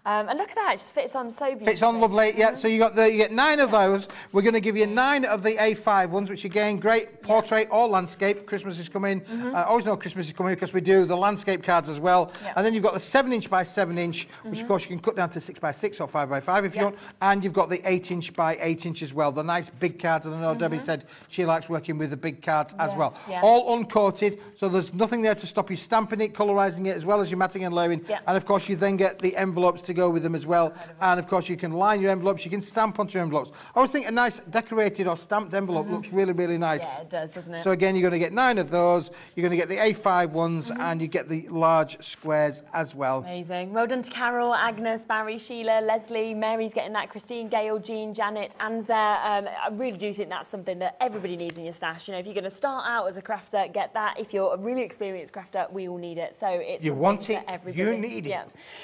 Um, and look at that, it just fits on so beautifully. Fits on lovely, yeah. So you got the you get nine of those. We're going to give you nine of the A5 ones, which again, great portrait or landscape. Christmas is coming. Uh, always know Christmas is coming because we do the landscape cards as well. Yeah. And then you've got the seven inch by seven inch, which of course you can cut down to six by six or five by five if you want. And you've got the eight inch by eight inch as well. The nice big cards. And I know Debbie said she likes working with the big cards as Yes, well. yeah. All uncoated, so there's nothing there to stop you stamping it, colorising it, as well as your matting and layering. Yeah. And of course, you then get the envelopes to go with them as well. And of course, you can line your envelopes, you can stamp onto your envelopes. I always think a nice decorated or stamped envelope looks really, really nice. Mm-hmm. Yeah, it does, doesn't it? So again, you're going to get nine of those. You're going to get the A5 ones, Mm-hmm. and you get the large squares as well. Amazing. Well done to Carol, Agnes, Barry, Sheila, Leslie, Mary's getting that, Christine, Gail, Jean, Janet, Anne's there. Um, I really do think that's something that everybody needs in your stash. You know, if you're going to start out as a crafter, get that. If you're a really experienced crafter, we all need it. So it's You want for it, everybody. you need it. Yeah,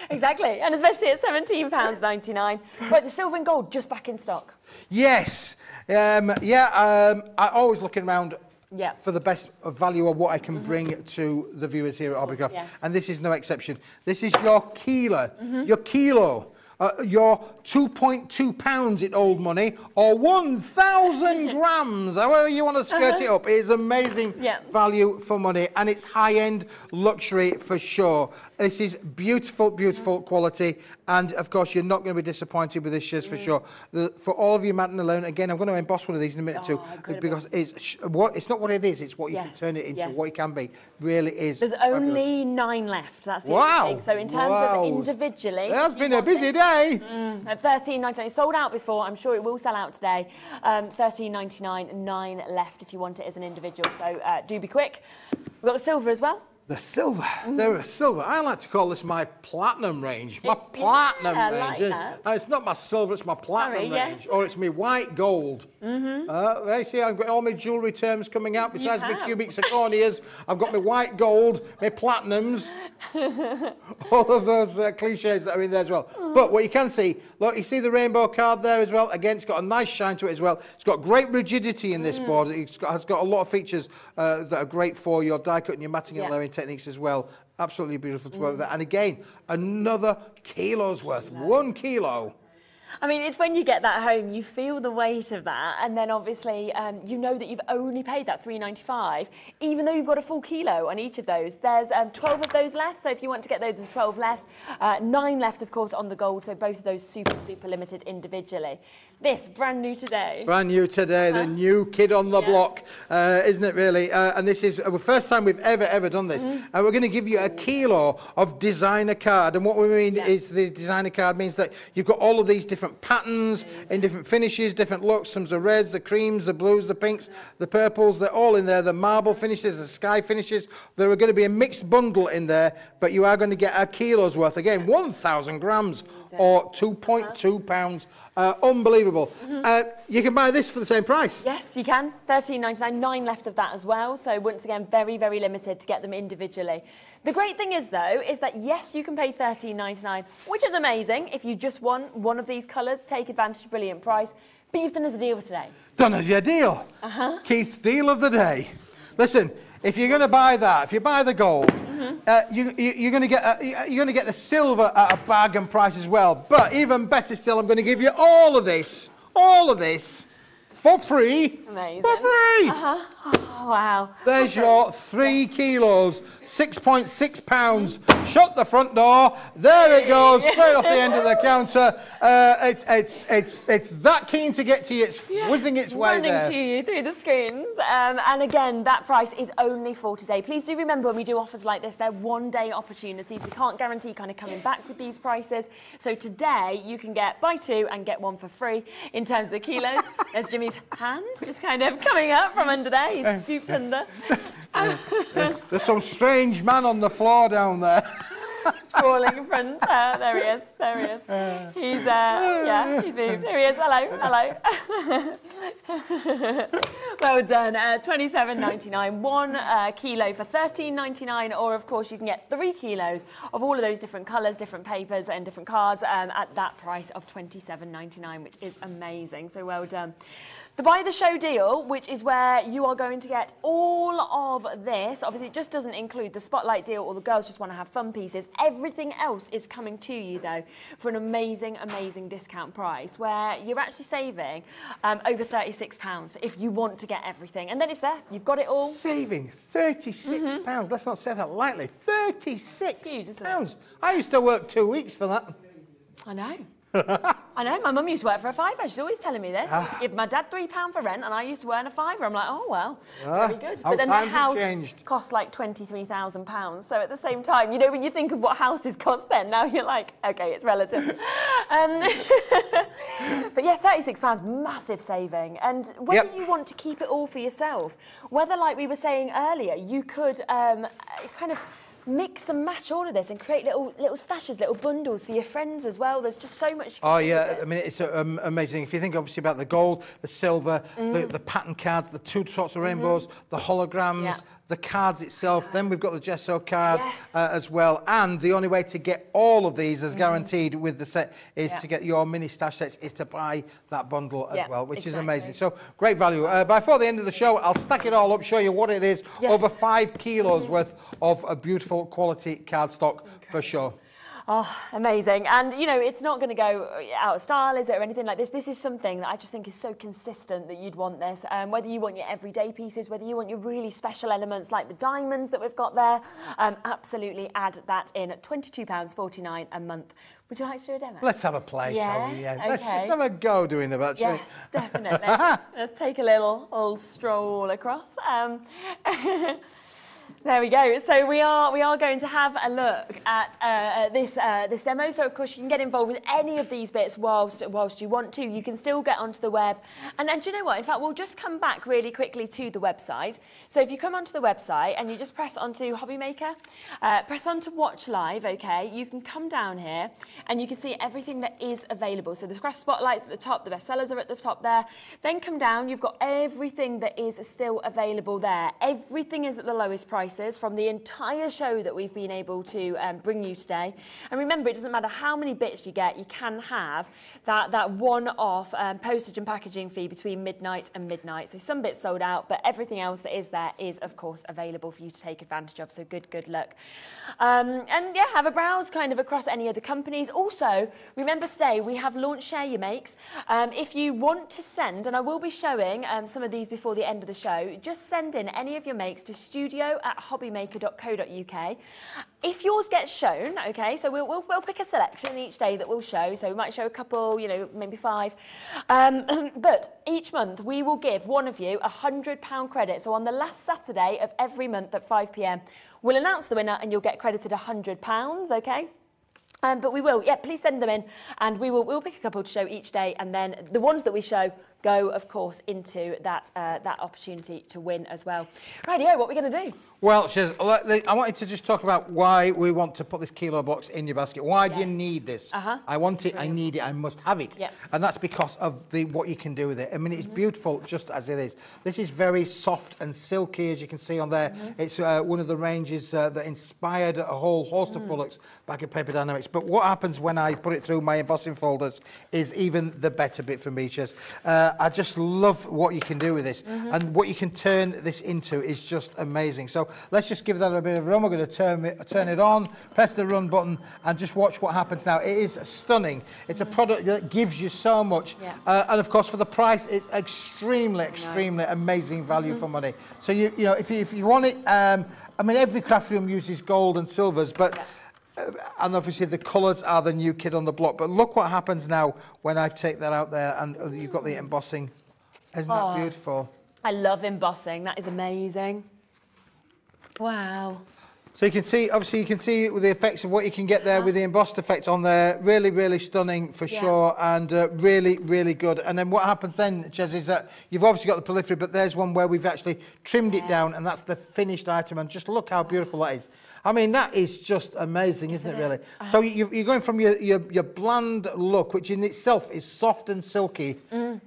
exactly. And especially at £17.99. But the silver and gold just back in stock. Yes. Um, yeah, um, I'm always looking around Yeah. for the best value of what I can bring to the viewers here at Hobbycraft. yes. And this is no exception. This is your kilo, your kilo. Uh, your 2.2 pounds in old money or 1,000 grams, however you want to skirt it up. It is amazing Yeah. value for money and it's high-end luxury for sure. This is beautiful, beautiful quality and of course you're not going to be disappointed with this shiz Mm. for sure. The, for all of you Matt and alone, again I'm going to emboss one of these in a minute too Oh, incredible. because it's what it's not what it is, it's what you can turn it into, yes. what it can be. Really is. There's fabulous. only nine left. That's the Wow. thing. So in terms Wow. of individually, that's been a busy this- day. At thirteen ninety nine, sold out before. I'm sure it will sell out today. Um, Thirteen ninety nine, nine left if you want it as an individual. So uh, do be quick. We've got the silver as well. The silver. They're a silver. I like to call this my platinum range. My Yeah, platinum I range. like that. Uh, it's not my silver, it's my platinum Sorry, range. yes. Or it's my white gold. Mm-hmm. Uh, they see I've got all my jewellery terms coming out. Besides my cubic zirconias, I've got my white gold, my platinums. all of those uh, cliches that are in there as well. But what you can see, look, you see the rainbow card there as well. Again, it's got a nice shine to it as well. It's got great rigidity in Mm. this board. It's got, has got a lot of features uh, that are great for your die cut and your matting and Yeah. Mm. layering techniques as well. Absolutely beautiful to work with that. And again, another kilo's worth. One kilo. I mean, it's when you get that home, you feel the weight of that, and then obviously um, you know that you've only paid that 3.95, even though you've got a full kilo on each of those. There's um, 12 of those left, so if you want to get those, there's 12 left. Uh, nine left, of course, on the gold, so both of those super, super limited individually. This, brand new today. Brand new today, the new kid on the Uh-huh. Yeah. block, uh, isn't it really? Uh, and this is uh, the first time we've ever, ever done this. Mm-hmm. And we're going to give you a kilo of designer card. And what we mean Yeah. is the designer card means that you've got all of these different patterns in different finishes, different looks. Some the reds, the creams, the blues, the pinks, the purples. They're all in there. The marble finishes, the sky finishes. There are going to be a mixed bundle in there, but you are going to get a kilo's worth. Again, 1,000 grams or 2.2 pounds. Uh, unbelievable. Uh, you can buy this for the same price. Yes, you can. Thirteen ninety nine, nine left of that as well. So once again, very, very limited to get them individually. The great thing is though, is that yes, you can pay thirteen ninety nine, which is amazing. If you just want one of these colours, take advantage of brilliant price. But you've done us a deal today. Done us your deal. Uh-huh. Keith's deal of the day. Listen, if you're going to buy that, if you buy the gold, Mm-hmm. uh, you, you, you're going to get uh, you're going to get the silver at a bargain price as well. But even better still, I'm going to give you all of this, all of this, for free. Amazing. For free. Oh, wow. There's your three kilos, 6.6 pounds. Shut the front door. There it goes, straight off the end of the counter. Uh, it's, it's, it's, it's that keen to get to you. It's whizzing its way running there. to you through the screens. Um, and again, that price is only for today. Please do remember when we do offers like this, they're one day opportunities. We can't guarantee kind of coming back with these prices. So today you can get buy two and get one for free in terms of the kilos. There's Jimmy's hand just kind of coming up from under there. He's scooped under. There's some strange man on the floor down there. sprawling in front. Uh, there he is. There he is. He's uh, yeah, he's moved. There he is. Hello, hello. well done. Uh, Twenty-seven ninety-nine. One uh, kilo for thirteen ninety-nine, or of course you can get three kilos of all of those different colours, different papers, and different cards um, at that price of twenty-seven ninety-nine, which is amazing. So well done. The buy the show deal, which is where you are going to get all of this. Obviously, it just doesn't include the spotlight deal or the girls just want to have fun pieces. Everything else is coming to you though for an amazing, amazing discount price where you're actually saving um, over £36 if you want to get everything. And then it's there. You've got it all. Saving 36 pounds. Let's not say that lightly. 36 It's huge, isn't it? pounds. I used to work two weeks for that. I know. I know. My mum used to work for a fiver. She's always telling me this. Ah. give my dad three pound for rent, and I used to earn a fiver. I'm like, oh well, Ah, very good. how But then the house changed. cost like twenty three thousand pounds. So at the same time, you know, when you think of what houses cost, then now you're like, okay, it's relative. um, but yeah, thirty six pounds, massive saving. And whether Yep. you want to keep it all for yourself, whether like we were saying earlier, you could um, kind of mix and match all of this and create little little stashes, little bundles for your friends as well. There's just so much. Oh yeah, I mean it's um, amazing. If you think obviously about the gold, the silver, Mm. the, the pattern cards, the two sorts of rainbows, the holograms, Mm-hmm. Yeah. The cards itself. Then we've got the gesso card Yes. uh, as well. And the only way to get all of these as guaranteed with the set is. Yeah. to get your mini stash sets is to buy that bundle as Yeah, well, which exactly. is amazing. So great value. Uh, before the end of the show, I'll stack it all up, show you what it is. Yes. Over five kilos worth of a beautiful quality cardstock for sure. Oh, amazing. And, you know, it's not going to go out of style, is it, or anything like this. This is something that I just think is so consistent that you'd want this. Um, whether you want your everyday pieces, whether you want your really special elements like the diamonds that we've got there, um, absolutely add that in at £22.49 a month. Would you like to do a demo? Let's have a play, shall we? Yeah, Yeah. Let's just have a go doing it, actually. Yes, definitely. Let's take a little, little stroll across. Um, there we go. So we are we are going to have a look at uh, this uh, this demo. So of course you can get involved with any of these bits whilst whilst you want to. You can still get onto the web. And and do you know what? In fact, we'll just come back really quickly to the website. So if you come onto the website and you just press onto Hobby Maker, uh, press onto Watch Live. Okay, you can come down here and you can see everything that is available. So the craft spotlights at the top, the bestsellers are at the top there. Then come down, you've got everything that is still available there. Everything is at the lowest prices from the entire show that we've been able to um, bring you today. And remember, it doesn't matter how many bits you get, you can have that, that one-off um, postage and packaging fee between midnight and midnight. So some bits sold out, but everything else that is there is, of course, available for you to take advantage of. So good, good luck. Um, and yeah, have a browse kind of across any other companies. Also, remember today we have launched Share Your Makes. Um, if you want to send, and I will be showing um, some of these before the end of the show, just send in any of your makes to studio at hobbymaker.co.uk. If yours gets shown, okay, so we'll, we'll, we'll pick a selection each day that we'll show. So we might show a couple, you know, maybe five. Um, but each month we will give one of you a £100 credit. So on the last Saturday of every month at 5 pm, we'll announce the winner and you'll get credited £100, okay? Um, but we will, yeah, please send them in and we will we'll pick a couple to show each day and then the ones that we show go, of course, into that uh, that opportunity to win as well. Rightio, what are we going to do? Well, Shez, I wanted to just talk about why we want to put this kilo box in your basket. Why do you need this? Uh-huh. I want it, I need it, I must have it. Yep. And that's because of the what you can do with it. I mean, it's beautiful just as it is. This is very soft and silky, as you can see on there. It's uh, one of the ranges uh, that inspired a whole host of products back at Paper Dienamics. But what happens when I put it through my embossing folders is even the better bit for me, Shez. Uh, I just love what you can do with this. And what you can turn this into is just amazing. So let's just give that a bit of run. We're going to turn it, turn it on, press the run button, and just watch what happens now. It is stunning. It's a product that gives you so much. Yeah. Uh, and of course, for the price, it's extremely, extremely amazing value for money. So you, you know, if you, if you want it, um, I mean, every craft room uses gold and silvers, but. Uh, and obviously the colours are the new kid on the block. But look what happens now when I take that out there and uh, you've got the embossing. Isn't that Oh. beautiful? I love embossing. That is amazing. Wow. So you can see, obviously you can see with the effects of what you can get there with the embossed effect on there. Really, really stunning for Yeah. sure and uh, really, really good. And then what happens then, Shez, is that you've obviously got the proliferate, but there's one where we've actually trimmed it down and that's the finished item. And just look how beautiful that is. I mean, that is just amazing, isn't, it, really? So you, you're going from your, your, your bland look, which in itself is soft and silky,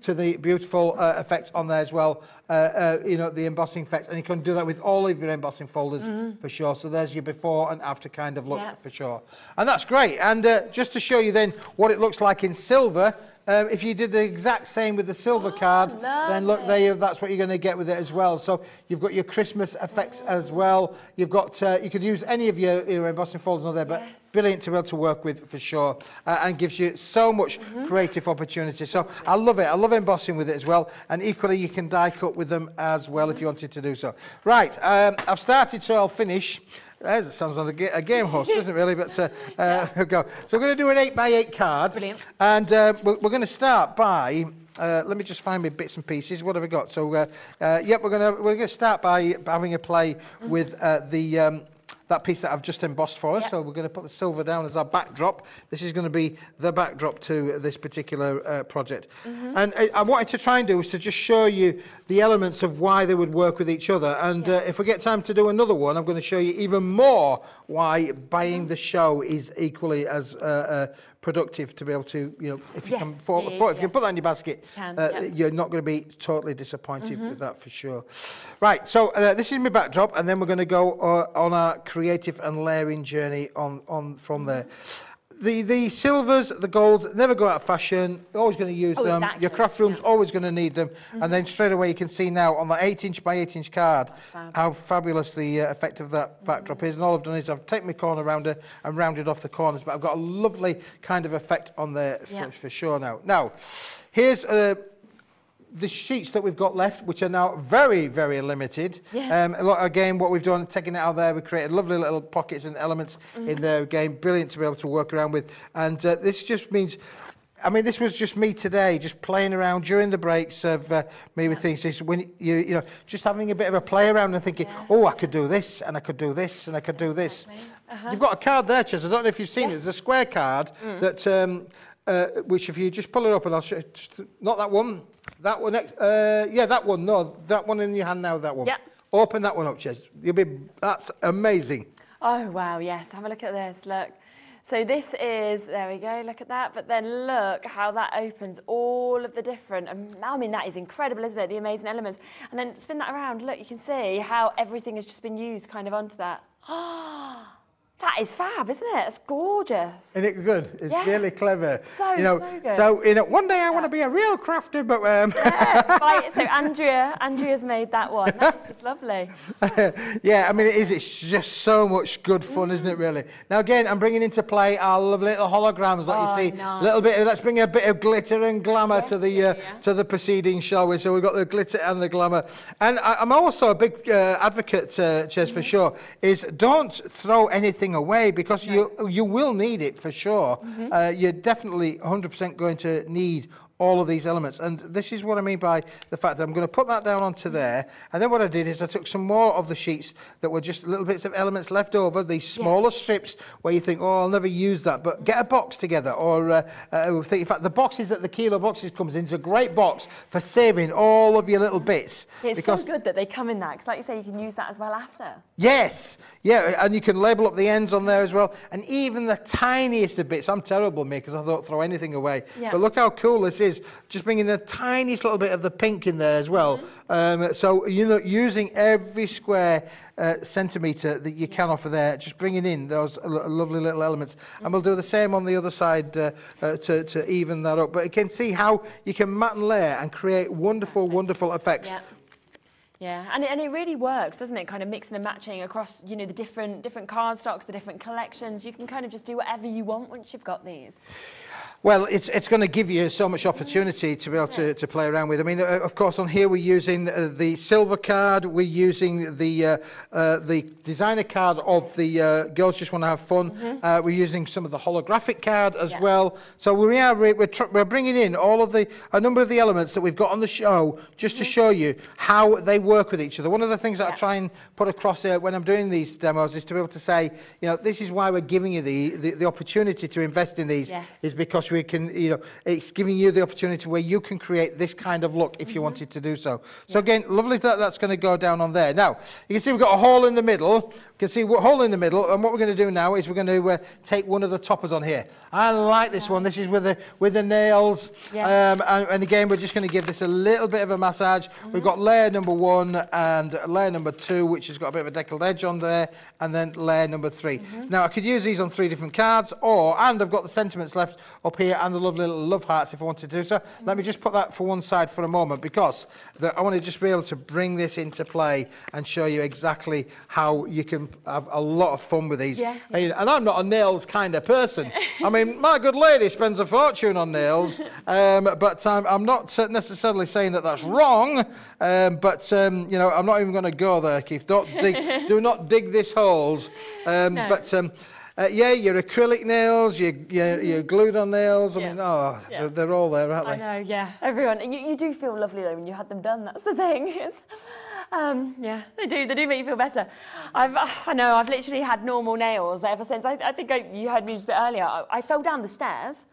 to the beautiful uh, effect on there as well. Uh, uh, you know, the embossing effects. And you can do that with all of your embossing folders for sure. So there's your before and after kind of look Yeah. for sure. And that's great. And uh, just to show you then what it looks like in silver, um, if you did the exact same with the silver card, then look, there you, that's what you're going to get with it as well. So you've got your Christmas effects as well. You've got, uh, you could use any of your, your embossing folders on there, but brilliant to be able to work with for sure uh, and gives you so much creative opportunity. So I love it. I love embossing with it as well. And equally, you can die cut with them as well if you wanted to do so. Right, um, I've started, so I'll finish. As it sounds like a, game host, doesn't it, really? But uh, uh, go. So we're going to do an 8 by 8 card. Brilliant. And uh, we're, we're going to start by. Uh, let me just find my bits and pieces. What have we got? So, uh, uh, yep, we're going to we're going to start by having a play with uh, the um, that piece that I've just embossed for us. Yep. So we're going to put the silver down as our backdrop. This is going to be the backdrop to this particular uh, project. And I, I wanted to try and do is to just show you the elements of why they would work with each other. And uh, if we get time to do another one, I'm going to show you even more why buying the show is equally as uh, uh, productive to be able to, you know, if you Yes, can afford, yeah, afford- if you can put that in your basket, Can, uh, yeah. you're not going to be totally disappointed with that for sure. Right, so uh, this is my backdrop, and then we're going to go uh, on our creative and layering journey on, on from there. The, the silvers, the golds, never go out of fashion. You're always going to use Oh, them. exactly, Your craft room's yeah. always going to need them. And then straight away you can see now on the 8 inch by 8 inch card fab. how fabulous the uh, effect of that backdrop is. And all I've done is I've taken my corner rounder and rounded off the corners, but I've got a lovely kind of effect on there for, Yeah. for sure now. Now, here's uh, the sheets that we've got left, which are now very, very limited. Yeah. Um, look, again, what we've done, taking it out there, we created lovely little pockets and elements mm. in there again. Brilliant to be able to work around with. And uh, this just means I mean, this was just me today, just playing around during the breaks of uh, me with things. Just when you, you know, just having a bit of a play around and thinking, yeah. oh, I could do this, and I could do this, and I could do this. Uh -huh. You've got a card there, Ches. I don't know if you've seen it. There's a square card mm. that, um, uh, which if you just pull it up, and I'll show, not that one. That one, next, uh, yeah, that one, no, that one in your hand now, that one. Yeah. Open that one up, Shez. You'll be, that's amazing. Oh, wow, yes. Have a look at this. Look. So this is, there we go, look at that. But then look how that opens all of the different, um, I mean, that is incredible, isn't it? The amazing elements. And then spin that around. Look, you can see how everything has just been used kind of onto that. that is fab, isn't it? It's gorgeous. Isn't it good? It's Yeah. really clever. So, you know, so good. So, you know, one day I want to be a real crafter, but um, Yeah, right, so Andrea, Andrea's made that one. That's just lovely. yeah, I mean, it is. It's just so much good fun, isn't it, really? Now, again, I'm bringing into play our lovely little holograms, like Oh, you see. nice. little bit. Of, let's bring a bit of glitter and glamour to the uh, yeah, yeah. to the proceedings, shall we? So we've got the glitter and the glamour. And I, I'm also a big uh, advocate, uh, Shez, Mm-hmm. for sure. Is don't throw anything away because you you will need it for sure. Mm-hmm. Uh, you're definitely 100% going to need all of these elements. And this is what I mean by the fact that I'm going to put that down onto there. And then what I did is I took some more of the sheets that were just little bits of elements left over, these smaller strips where you think, oh, I'll never use that. But get a box together. Or uh, uh, in fact, the boxes that the kilo boxes comes in is a great box for saving all of your little bits. It's so good that they come in that, because like you say, you can use that as well after. Yes, yeah, and you can label up the ends on there as well, and even the tiniest of bits. I'm terrible, me, because I don't throw anything away. Yeah. But look how cool this is. Just bringing the tiniest little bit of the pink in there as well. Mm-hmm. Um, so you know, using every square uh, centimetre that you can offer there, just bringing in those lo- lovely little elements, and we'll do the same on the other side uh, uh, to, to even that up. But you can see how you can mat and layer and create wonderful, wonderful effects. Yeah. Yeah, and it, and it really works, doesn't it? Kind of mixing and matching across, you know, the different different card stocks, the different collections. You can kind of just do whatever you want once you've got these. Well, it's, it's going to give you so much opportunity to be able to, to play around with. I mean, uh, of course, on here we're using uh, the silver card, we're using the uh, uh, the designer card of the uh, Girls Just Want to Have Fun. Uh, we're using some of the holographic card as Yeah. well. So we are we're, we're bringing in all of the a number of the elements that we've got on the show just to show you how they work with each other. One of the things that I try and put across here when I'm doing these demos is to be able to say, you know, this is why we're giving you the, the, the opportunity to invest in these Yes. is because we can, you know, it's giving you the opportunity where you can create this kind of look if you mm-hmm. wanted to do so. So again, lovely that that's going to go down on there. Now, you can see we've got a hole in the middle, can see what hole in the middle. And what we're going to do now is we're going to uh, take one of the toppers on here. I like this one. This is with the with the nails. Yeah. Um, and, and again, we're just going to give this a little bit of a massage. We've got layer number one and layer number two, which has got a bit of a deckled edge on there, and then layer number 3 Now I could use these on three different cards, or and I've got the sentiments left up here and the lovely little love hearts if I wanted to do so. Let me just put that for one side for a moment because the, I want to just be able to bring this into play and show you exactly how you can have a lot of fun with these. Yeah. And and I'm not a nails kind of person. I mean, my good lady spends a fortune on nails, um, but I'm, I'm not necessarily saying that that's wrong. Um, but um, you know, I'm not even going to go there, Keith. Don't dig, do not dig this holes. Um, No. But um, uh, yeah, your acrylic nails, your your, your glued on nails. I Yeah. mean, oh, Yeah. they're, they're all there, aren't they? I know, yeah. Everyone, you, you do feel lovely though when you had them done. That's the thing. Um, yeah, they do. They do make you feel better. I've, I know. I've literally had normal nails ever since. I, I think I, you heard me just a bit earlier. I, I fell down the stairs.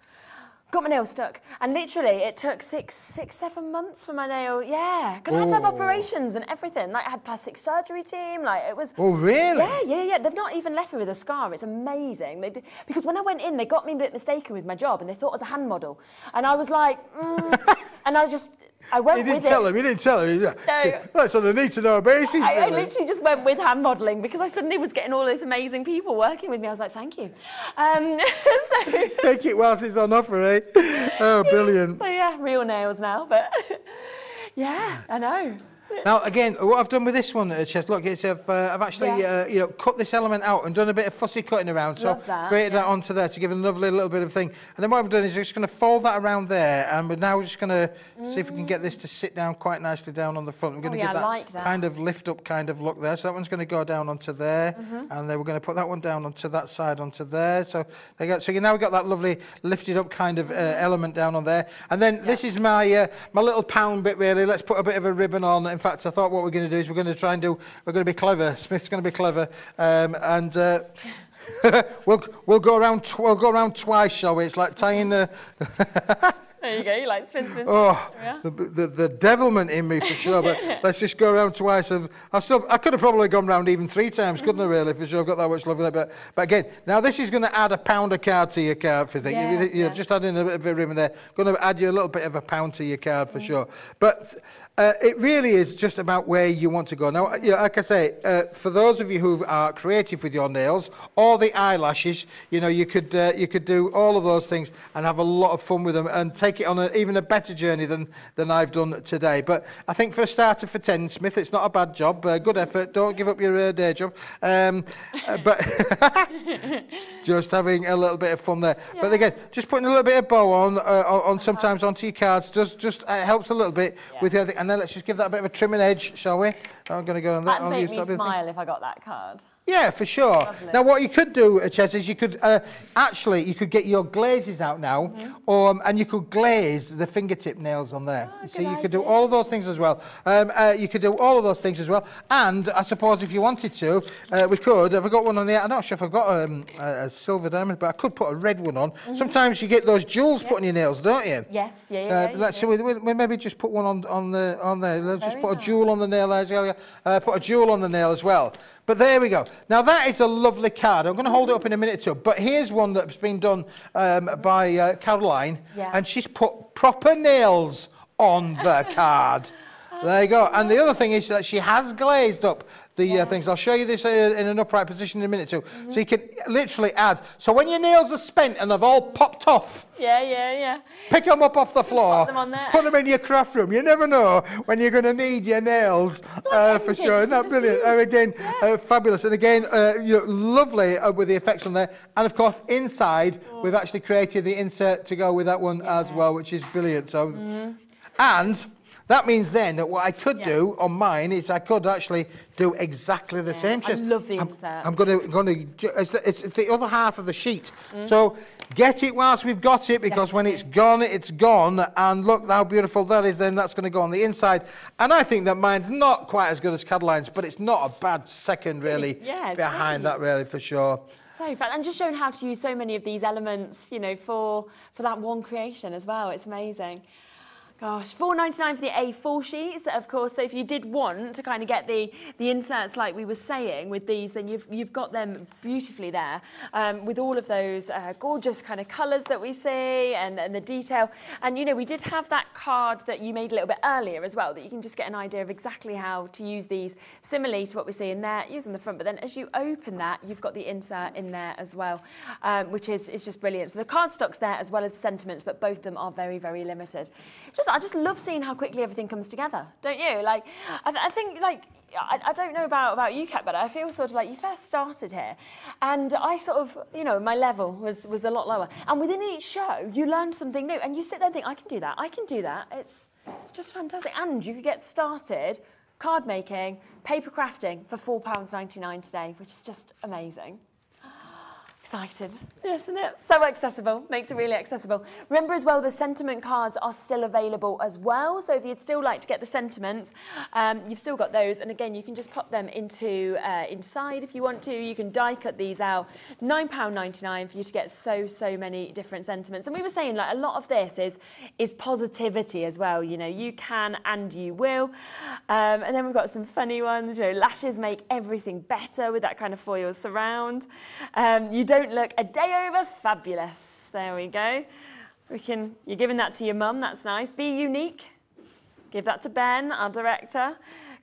Got my nail stuck, and literally it took six, six, seven months for my nail. Yeah, because I had to have Oh. operations and everything. Like I had plastic surgery team. Like it was. Oh, really? Yeah, yeah, yeah. They've not even left me with a scar. It's amazing. They did, because when I went in, they got me a bit mistaken with my job, and they thought I was a hand model, and I was like, mm, and I just, I went. You didn't tell it. him. You didn't tell him. No. That's on a need to know basis. I, I literally just went with hand modelling because I suddenly was getting all these amazing people working with me. I was like, thank you. Um, so, Take it whilst it's on offer, eh? Oh, brilliant. so yeah, real nails now, but yeah, I know. Now, again, what I've done with this one, uh, Shez, look, it's I've, uh, I've actually, Yeah. uh, you know, cut this element out and done a bit of fussy cutting around. So Love that, created that onto there to give it a lovely little bit of thing. And then what I've done is just going to fold that around there, and now we're now just going to see if we can get this to sit down quite nicely down on the front. We're going to Oh, yeah, give that, like that. kind of lift up kind of look there. So that one's going to go down onto there, Mm-hmm. and then we're going to put that one down onto that side onto there. So there you go. So you now got that lovely lifted up kind of uh, element down on there. And then this is my uh, my little pound bit really. Let's put a bit of a ribbon on. In fact, I thought what we're going to do is we're going to try and do. We're going to be clever. Smith's going to be clever, um, and. Uh, we'll we'll go around we'll go around twice, shall we? It's like tying the There you go. You like spin, spin. spin. oh Yeah. the, the the devilment in me for sure. But let's just go around twice. I've, I still I could have probably gone round even three times, couldn't I? Really, for sure. I've got that much love in it. But but again, now this is going to add a pound a card to your card for thing. Yes, you, you know, yeah. just adding a bit of a ribbon there, going to add you a little bit of a pound to your card for sure. But uh, it really is just about where you want to go. Now, you know, like I say, uh, for those of you who are creative with your nails or the eyelashes, you know, you could uh, you could do all of those things and have a lot of fun with them and take it on a, even a better journey than than I've done today. But I think for a starter for Ten Smith, it's not a bad job. Uh, good effort. Don't give up your uh, day job. Um, uh, but just having a little bit of fun there. But again, just putting a little bit of bow on, uh, on, on sometimes onto your cards just just uh, helps a little bit with the other. And then let's just give that a bit of a trimming edge, shall we? I'm going to go on that. That'd oh, I'll make use me that smile if I got that card. Yeah, for sure. Lovely. Now, what you could do, uh, Shez, is you could uh, actually you could get your glazes out now, um, and you could glaze the fingertip nails on there. so good you could do all of those things as well. Um, uh, you could do all of those things as well. And I suppose if you wanted to, uh, we could. Have I got one on there? I'm not sure if I've got um, a, a silver diamond, but I could put a red one on. Sometimes you get those jewels put on your nails, don't you? Yes, yeah, yeah. Uh, yeah, let's do. we, we, we maybe just put one on on the on there. Let's just Very put a jewel on the nail as well. Uh, put a jewel on the nail as well. But there we go. Now that is a lovely card. I'm going to hold it up in a minute or two. But here's one that's been done um, by uh, Caroline, Yeah. and she's put proper nails on the card. There you go. And the other thing is that she has glazed up the uh, things. I'll show you this uh, in an upright position in a minute too. Mm-hmm. So you can literally add. So when your nails are spent and they've all popped off, Yeah, yeah, yeah. Pick them up off the floor. them on there. Put them in your craft room. You never know when you're going to need your nails uh, for sure. Isn't that brilliant? And again, Yeah. uh, fabulous. And again, uh, you know, lovely with the effects on there. And of course, inside we've actually created the insert to go with that one as well, which is brilliant. So, and. That means then that what I could Mm-hmm. Yeah. do on mine is I could actually do exactly the same. I love the I'm- insert. I'm going to, going to, it's the, it's the other half of the sheet. Mm. So get it whilst we've got it, because when it's gone, it's gone. And look how beautiful that is. Then that's going to go on the inside. And I think that mine's not quite as good as Caroline's, but it's not a bad second, really, Yeah, behind great. that, really, for sure. So fun, and just showing how to use so many of these elements, you know, for for that one creation as well. It's amazing. Gosh, four ninety nine for the A4 sheets, of course. So if you did want to kind of get the the inserts like we were saying with these, then you've you've got them beautifully there um, with all of those uh, gorgeous kind of colours that we see and, and the detail. And you know, we did have that card that you made a little bit earlier as well, that you can just get an idea of exactly how to use these similarly to what we see in there, using the front. But then as you open that, you've got the insert in there as well, um, which is is just brilliant. So the cardstock's there as well as the sentiments, but both of them are very very limited. Just I just love seeing how quickly everything comes together, don't you? Like, I, th I think, like, I, I, don't know about, about you, Kat, but I feel sort of like you first started here, and I sort of, you know, my level was, was a lot lower. And within each show, you learn something new, and you sit there and think, I can do that, I can do that. It's, it's just fantastic. And you could get started card making, paper crafting for £4.99 today, which is just amazing excited, isn't it? So accessible, makes it really accessible. Remember as well, the sentiment cards are still available as well. So if you'd still like to get the sentiments, um, you've still got those. And again, you can just pop them into uh, inside if you want to. You can die cut these out. £9.99 for you to get so, so many different sentiments. And we were saying like a lot of this is, is positivity as well. You know, you can and you will. Um, and then we've got some funny ones. You know, lashes make everything better with that kind of foil surround. Um, you don't don't look a day over fabulous. There we go. We can, you're giving that to your mum, that's nice. Be unique. Give that to Ben, our director.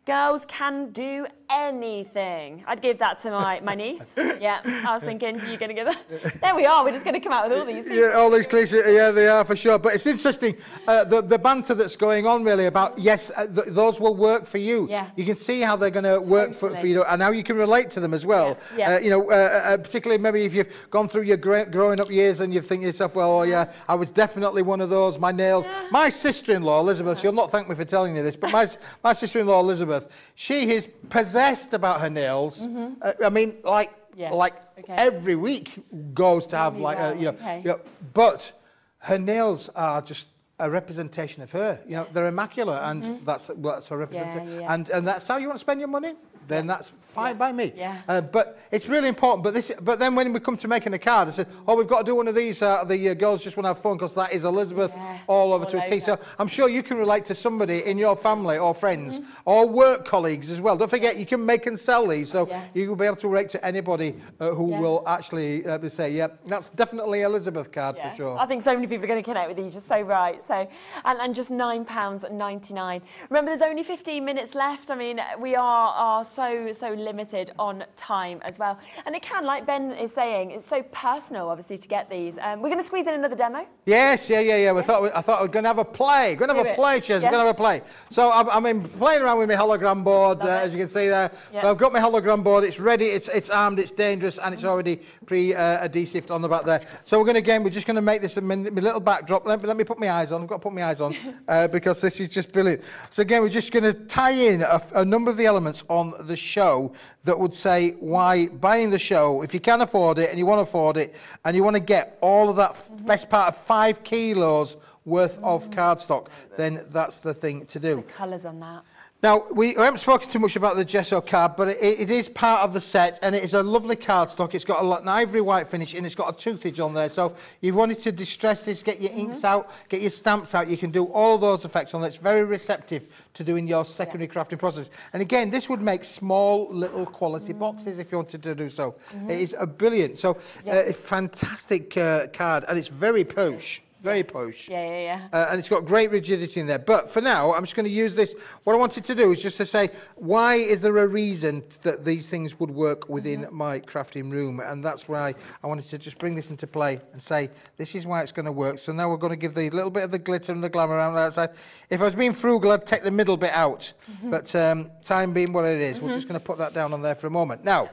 Girls can do anything. I'd give that to my, my niece. Yeah, I was thinking, are you're going to give that. There we are. We're just going to come out with all these things. Yeah, all these cliches. Yeah, they are for sure. But it's interesting, uh, the, the banter that's going on really about, yes, uh, th those will work for you. Yeah. You can see how they're going to work for, for you and how you can relate to them as well. Yeah. Yeah. Uh, you know, uh, uh, particularly maybe if you've gone through your growing up years and you think to yourself, well, oh, yeah, I was definitely one of those. My nails. Yeah. My sister-in-law, Elizabeth, she'll not thank me for telling you this, but my, my sister-in-law, Elizabeth, she is possessed about her nails. Uh, I mean, like, Yeah. like Okay. every week goes to have Really like, uh, well, a, you know, okay. you know, but her nails are just a representation of her. You know, they're immaculate, and that's well, that's a representation. Yeah, yeah. And and that's how you want to spend your money. Then that's fine by me. Yeah. Uh, but it's really important. But this, but then when we come to making the card, I said, oh, we've got to do one of these. Uh, the uh, girls just want to have fun because that is Elizabeth Yeah, all over all to a T. over. So I'm sure you can relate to somebody in your family or friends Mm-hmm. or work colleagues as well. Don't forget, you can make and sell these, so Yeah. you will be able to relate to anybody uh, who Yeah. will actually uh, say, yeah, that's definitely Elizabeth card Yeah. for sure. I think so many people are going to connect with these. You're so right. So, and, and just £9.99. Remember, there's only 15 minutes left. I mean, we are, are so, so limited on time as well. And it can, like Ben is saying, it's so personal, obviously, to get these. Um, we're going to squeeze in another demo. Yes, yeah, yeah, yeah. We thought we, I thought we were going to have a play. Going to have Do a it. play, Shez. We're going to have a play. So I'm, I'm in, playing around with my hologram board, uh, as you can see there. Yeah. So I've got my hologram board. It's ready. It's it's armed. It's dangerous, and it's already pre adhesive on the back there. So we're going to again. We're just going to make this a min- my little backdrop. Let me, let me put my eyes on. I've got to put my eyes on uh, because this is just brilliant. So again, we're just going to tie in a, a number of the elements on the show that would say why buying the show, if you can afford it and you want to afford it, and you want to get all of that f- mm-hmm. best part of five kilos worth of mm-hmm. cardstock, then that's the thing to do. Colours on that. Now, we haven't spoken too much about the gesso card, but it, it is part of the set, and it is a lovely cardstock. It's got a, an ivory white finish, and it's got a toothage on there. So if you wanted to distress this, get your inks out, get your stamps out, you can do all of those effects on there. It's very receptive to doing your secondary crafting process. And again, this would make small, little quality boxes if you wanted to do so. It is a brilliant, so uh, a fantastic uh, card, and it's very posh. Very posh. Yeah, yeah, yeah. Uh, and it's got great rigidity in there. But for now, I'm just going to use this. What I wanted to do is just to say, why is there a reason that these things would work within my crafting room? And that's why I wanted to just bring this into play and say, this is why it's going to work. So now we're going to give the little bit of the glitter and the glamour around the outside. If I was being frugal, I'd take the middle bit out. But um, time being what it is, we're just going to put that down on there for a moment. Now,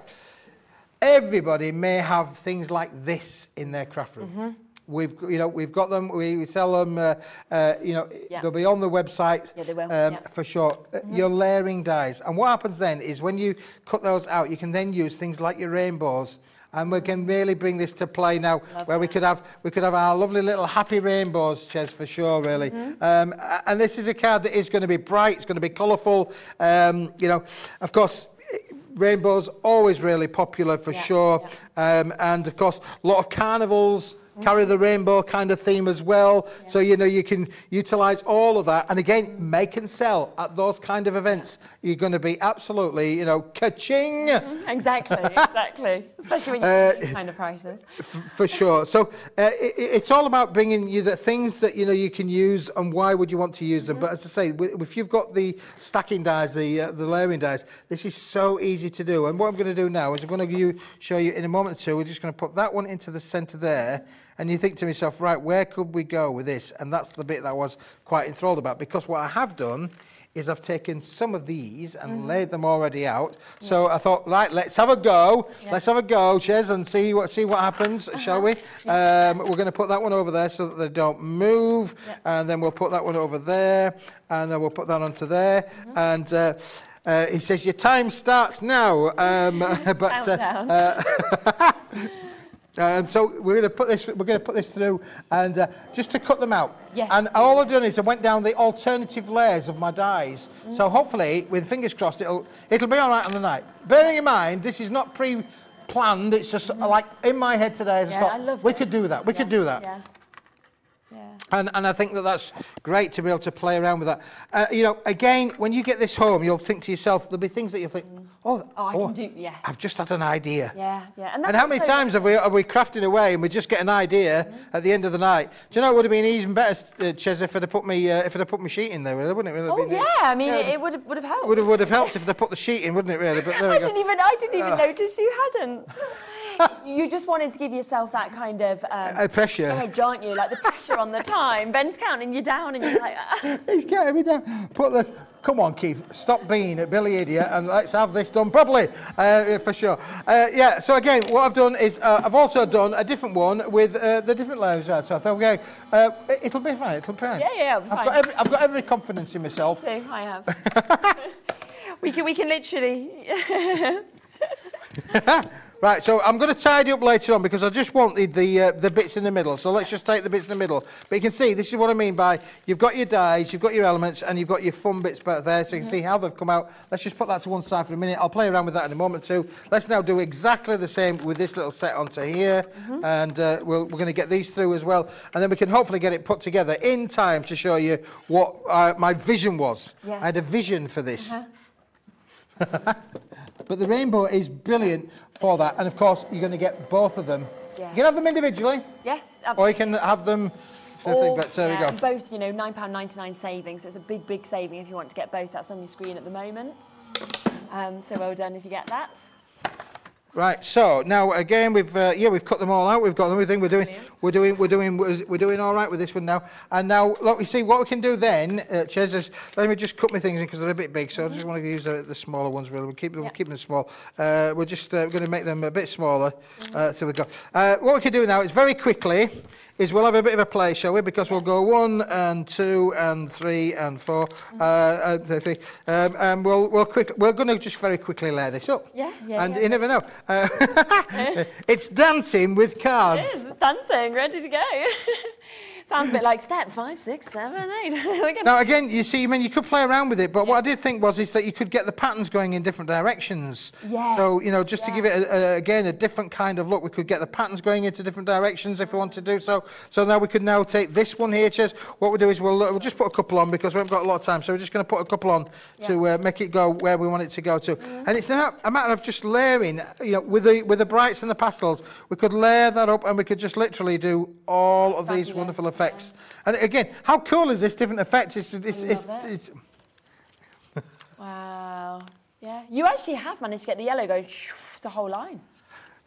everybody may have things like this in their craft room. We've, you know, we've got them. We, we sell them. Uh, uh, you know, Yeah. they'll be on the website. Yeah, they will, Um, yeah. For sure. Uh, Your layering dies, and what happens then is when you cut those out, you can then use things like your rainbows. And we can really bring this to play now, where we could have we could have our lovely little happy rainbows, Shez, for sure, really. Mm-hmm. Um, and this is a card that is going to be bright. It's going to be colourful. Um, you know, of course, Rainbows always really popular for Yeah, sure, um, and of course a lot of carnivals carry the rainbow kind of theme as well. So, you know, you can utilize all of that. And again, make and sell at those kind of events. You're going to be absolutely, you know, ka-ching. Exactly, exactly. Especially when you Uh, get these kind of prices. F- for sure. So uh, it, it's all about bringing you the things that you know you can use and why would you want to use them. But as I say, if you've got the stacking dies, the uh, the layering dies, this is so easy to do. And what I'm going to do now is I'm going to show you in a moment or two. We're just going to put that one into the centre there. And you think to yourself, right, where could we go with this? And that's the bit that I was quite enthralled about because what I have done is I've taken some of these and laid them already out. So I thought, right, let's have a go. Let's have a go, Shez, and see what see what happens, shall we? Um, we're going to put that one over there so that they don't move, and then we'll put that one over there, and then we'll put that onto there, and. Uh, uh, he says your time starts now, um, but uh. um, so we're going to put this. We're going to put this through, and uh, just to cut them out. Yeah. And all I've done is I went down the alternative layers of my dies. Mm. So hopefully, with fingers crossed, it'll it'll be all right on the night. Bearing in mind, this is not pre-planned. It's just like in my head today. I just. Yeah, thought I love we it. could do that. We could do that. Yeah. Yeah. And, and I think that that's great to be able to play around with that. Uh, you know, again, when you get this home, you'll think to yourself, there'll be things that you'll think, oh, Oh, I can do, yeah. I've just had an idea. Yeah, yeah. And that's how many also- times have we, are we crafting away and we just get an idea at the end of the night? Do you know it would have been even better, uh, Shez, if I'd have put me, uh, if I'd have put my sheet in there, wouldn't it? Have Oh, been, yeah. uh, I mean, yeah, it, it would have, would have helped. would have, would have helped if they'd put the sheet in, wouldn't it, really? But there I didn't even, I didn't even Uh. notice you hadn't. you just wanted to give yourself that kind of um, Uh, pressure. edge, aren't you? Like the pressure on the time. Ben's counting you down, and you're like, ah. He's getting me down. Put the. Come on, Keith. Stop being a Billy idiot and let's have this done properly, uh, for sure. Uh, yeah. So again, what I've done is uh, I've also done a different one with uh, the different layers. out. So I thought, okay, uh, it- it'll be fine. It'll be fine. Yeah, yeah, I've fine. got every, I've got every confidence in myself. so I have. we can, we can literally. Right, so I'm going to tidy up later on because I just wanted the uh, the bits in the middle. So let's just take the bits in the middle. But you can see this is what I mean by you've got your dies, you've got your elements, and you've got your fun bits back there. So you can see how they've come out. Let's just put that to one side for a minute. I'll play around with that in a moment too. Let's now do exactly the same with this little set onto here, and uh, we'll, we're going to get these through as well, and then we can hopefully get it put together in time to show you what uh, my vision was. Yeah. I had a vision for this. But the rainbow is brilliant for that. And of course, you're going to get both of them. Yeah. You can have them individually, yes, or you can have them. Or, but there yeah, we go. Both, you know, £9.99 savings. So it's a big, big saving if you want to get both. That's on your screen at the moment. Um, so well done if you get that. Right. So now again, we've uh, yeah, we've cut them all out. We've got everything. We're doing, we're doing, we're doing, we're, doing all right with this one now. And now, look, we see what we can do then. Uh, Shez, is, let me just cut my things in because they're a bit big. So I just want to use the, the smaller ones. Really, we'll keep them, Yep. keep them small. Uh, we're just uh, going to make them a bit smaller uh, till we go. Uh, what we can do now is very quickly. Is we'll have a bit of a play, shall we? Because we'll go one and two and three and four, uh, uh, three, um, and we'll we'll quick. We're going to just very quickly lay this up. Yeah, yeah, And yeah. you never know. Uh, it's dancing with It cards. is dancing, ready to go. Sounds a bit like steps five, six, seven, eight. Now again, you see, I mean, you could play around with it, but what I did think was is that you could get the patterns going in different directions. Yes, So you know, just to give it a, a, again a different kind of look, we could get the patterns going into different directions if we want to do so. So now we could now take this one here, Shez. What we'll do is we'll, we'll just put a couple on because we haven't got a lot of time. So we're just going to put a couple on to uh, make it go where we want it to go to. Mm-hmm. And it's a, a matter of just layering, you know, with the with the brights and the pastels, we could layer that up and we could just literally do all of these Fabulous, wonderful effects. And again, how cool is this different effect? It's, it's, it's, it. it's, Wow. Yeah. You actually have managed to get the yellow going the whole line.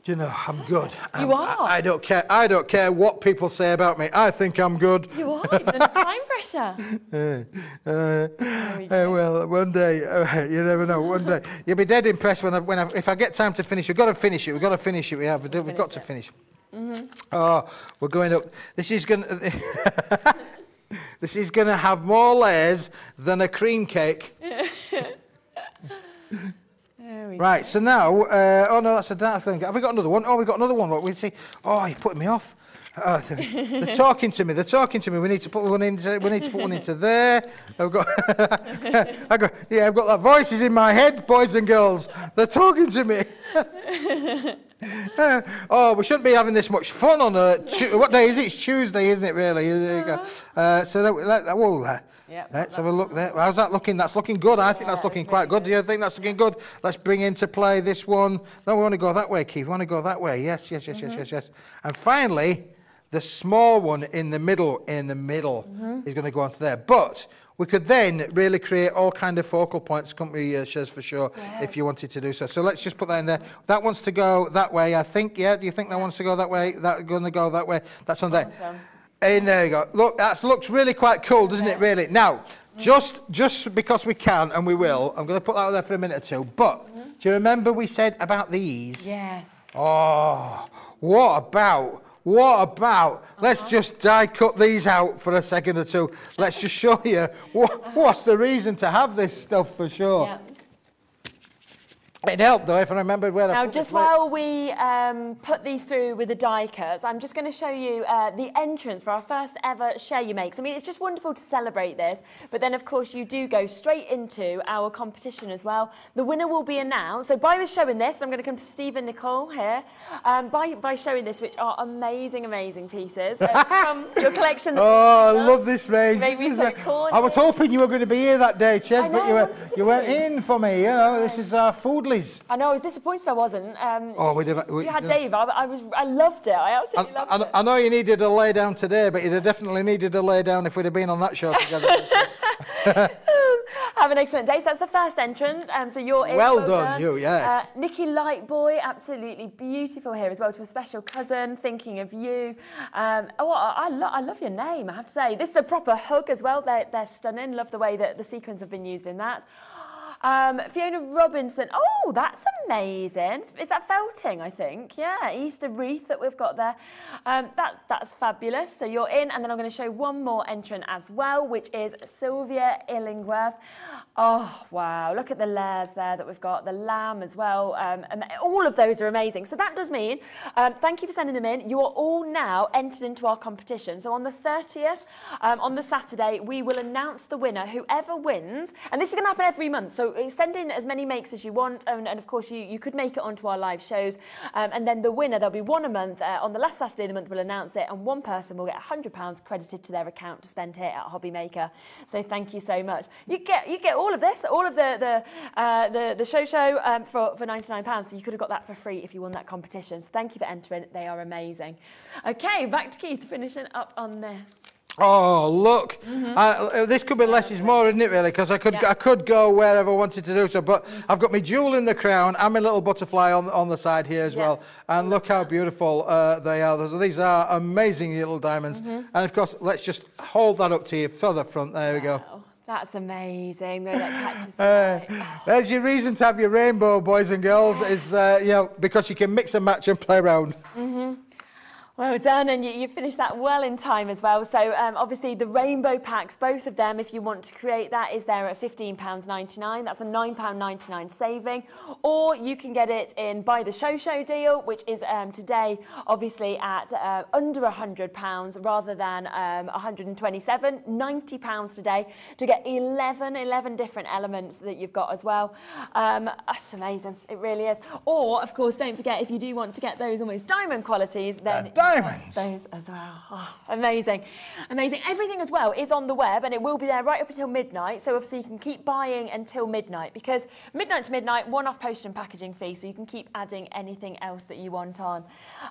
do you know, I'm good. You I'm- are. I, I don't care. I don't care what people say about me. I think I'm good. You are. You've time pressure. Uh, uh, well, one day, uh, you never know. One day, you'll be dead impressed when I, when I, if I get time to finish. We've got to finish it. We've got to finish it. We have. We've got to finish. Oh, we're going up. This is going. to This is going to have more layers than a cream cake. We Right, so now, uh, oh no, that's a dark thing. Have we got another one? Oh, we've got another one. Look, we see. Oh, you're putting me off. Oh, they're, they're talking to me. They're talking to me. We need to put one into. We need to put one into there. I've got. I got. Yeah, I've got that voices in my head, boys and girls. They're talking to me. Uh, oh, we shouldn't be having this much fun on a. Tu- what day is it? It's Tuesday, isn't it? Really? There you go. Uh, so let, let, whoa, uh, Yep, let's have a look there. How's that looking? That's looking good. I think Yeah, that's looking quite really good. Do you think that's looking good? Let's bring into play this one. No, we want to go that way, Keith. We want to go that way. Yes, yes, yes, Mm-hmm. yes, yes, yes. And finally, the small one in the middle, in the middle, Mm-hmm. is going to go onto there. But we could then really create all kind of focal points, couldn't we, uh, Shez, for sure, if you wanted to do so. So let's just put that in there. That wants to go that way, I think. Yeah, do you think that wants to go that way? That going to go that way? That's on there. Awesome. And there you go. Look, that looks really quite cool, doesn't it, really? Now, just just because we can and we will, I'm going to put that out there for a minute or two. But do you remember we said about these? Yes. Oh, what about? What about? Let's uh-huh. just die cut these out for a second or two. Let's just show you what, what's the reason to have this stuff for sure. Yeah. It helped though if I remembered where I Now, just while we um, put these through with the die cuts, I'm just going to show you uh, the entrance for our first ever Share You Makes. I mean, it's just wonderful to celebrate this, but then, of course, you do go straight into our competition as well. The winner will be announced. So, by showing this, I'm going to come to Steve and Nicole here. Um, by, by showing this, which are amazing, amazing pieces uh, from your collection. Oh, I love this range. This is so a-. I was hoping you were going to be here that day, Shez, but you were you weren't in for me. You know, this is our I know, I was disappointed I wasn't. Um, Oh, we'd have. We, you had Dave. I, I, was, I loved it. I I, absolutely loved I, it. I know you needed a lay down today, but you'd have definitely needed a lay down if we'd have been on that show together. Have an excellent day. So that's the first entrant. Um, so you're in. Well done, you, yes. Uh, Nikki Lightboy, absolutely beautiful here as well. To a special cousin, thinking of you. Um, oh, I, I, lo- I love your name. I have to say, this is a proper hug as well. They're, they're stunning. Love the way that the sequins have been used in that. Um, Fiona Robinson. Oh, that's amazing. Is that felting? I think. Yeah, Easter wreath that we've got there. Um, that that's fabulous. So you're in, and then I'm going to show one more entrant as well, which is Sylvia Illingworth. Oh wow! Look at the layers there that we've got. The lamb as well, um, and all of those are amazing. So that does mean, um, thank you for sending them in. You are all now entered into our competition. So on the 30th, um, on the Saturday, we will announce the winner. Whoever wins, and this is going to happen every month. So uh, send in as many makes as you want, and, and of course you, you could make it onto our live shows. Um, and then the winner, there'll be one a month. Uh, on the last Saturday of the month, we'll announce it, and one person will get £100 credited to their account to spend here at Hobby Maker. So thank you so much. You get you get all of this, all of the the uh, the, the show show um, for for £99. So you could have got that for free if you won that competition. So thank you for entering. They are amazing. Okay, back to Keith finishing up on this. Oh, look. Uh, this could be less is more, isn't it, really? Because I could. Yeah. I could go wherever I wanted to do so. But I've got my jewel in the crown and my little butterfly on, on the side here as Yeah. well. And look how beautiful uh, they are. Those- These are amazing little diamonds. Mm-hmm. And of course, let's just hold that up to you further front. There we go. That's amazing. That catches the Uh, there's your reason to have your rainbow, boys and girls, is, uh, you know, because you can mix and match and play around. Well done, and you, you finished that well in time as well. So um, obviously the rainbow packs, both of them, if you want to create that, is there at £15.99. That's a £9.99 saving. Or you can get it in Buy the Show Show deal, which is um, today obviously at uh, under £100 rather than um, 127 £90 today to get 11, 11 different elements that you've got as well. Um, that's amazing, it really is. Or, of course, don't forget, if you do want to get those almost diamond qualities, then diamonds. those as well. Oh, amazing. Amazing. Everything as well is on the web and it will be there right up until midnight. So obviously you can keep buying until midnight because midnight to midnight, one off postage and packaging fee. So you can keep adding anything else that you want on.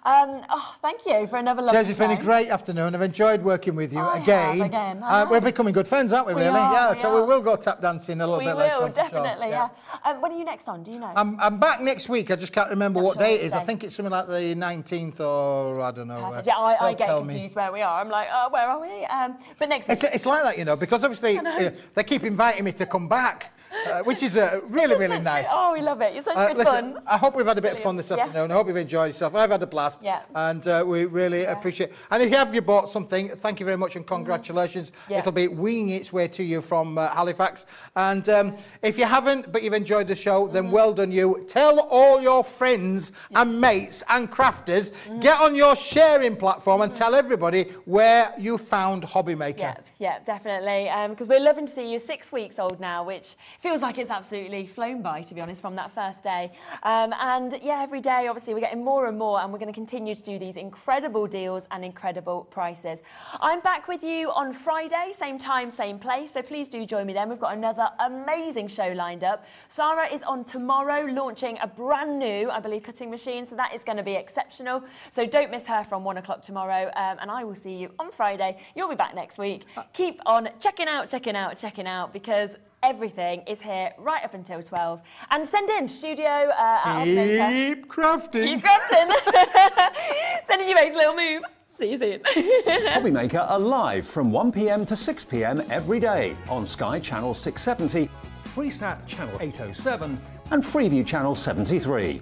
Um, oh, thank you for another lovely Shez, it's been a great afternoon. I've enjoyed working with you I again. again, Uh, we're becoming good friends, aren't we, We really? are, yeah, we so are. we will go tap dancing a little We bit later will, on for sure. definitely, yeah. Um, when are you next on? Do you know? I'm, I'm back next week. I just can't remember Not what sure day it is. I think it's something like the 19th or I don't know. Perfect. uh, Yeah, I, I get tell me. confused where we are. I'm like, oh, where are we? Um, but next week. It's, it's like that, you know, because obviously uh, they keep inviting me to come back, uh, which is uh, really, really nice. Oh, we love it. You're such Uh, good listen, fun. I hope we've had a bit of fun Brilliant. this Yes. afternoon. I hope you've enjoyed yourself. I've had a blast. Yeah. And uh, we really appreciate it. And if you have you bought something, thank you very much and congratulations. Mm-hmm. Yeah. It'll be winging its way to you from uh, Halifax. And um, if you haven't, but you've enjoyed the show, then Mm-hmm. well done you. Tell all your friends and mates and crafters, Mm-hmm. get on your sharing platform and tell everybody where you found Hobby Maker. Yeah, yeah, definitely. Because we're loving to see you. Six weeks old now, which feels like it's absolutely flown by, to be honest, from that first day. Um, and yeah, every day, obviously, we're getting more and more, and we're going to continue to do these incredible deals and incredible prices. I'm back with you on Friday, same time, same place. So please do join me then. We've got another amazing show lined up. Sarah is on tomorrow, launching a brand new, I believe, cutting machine. So that is going to be exceptional. So don't miss her from one o'clock tomorrow. Um, and I will see you on Friday. You'll be back next week. Keep on checking out, checking out, checking out because everything is here right up until 12. And send in studio uh, at Hobbymaker. Keep crafting. Keep crafting. Sending you a little move. See you soon. Hobbymaker are live from 1pm to 6pm every day on Sky Channel 670 Freesat Channel 807 and Freeview Channel 73.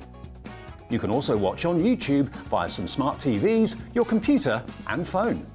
You can also watch on YouTube via some smart TVs, your computer and phone.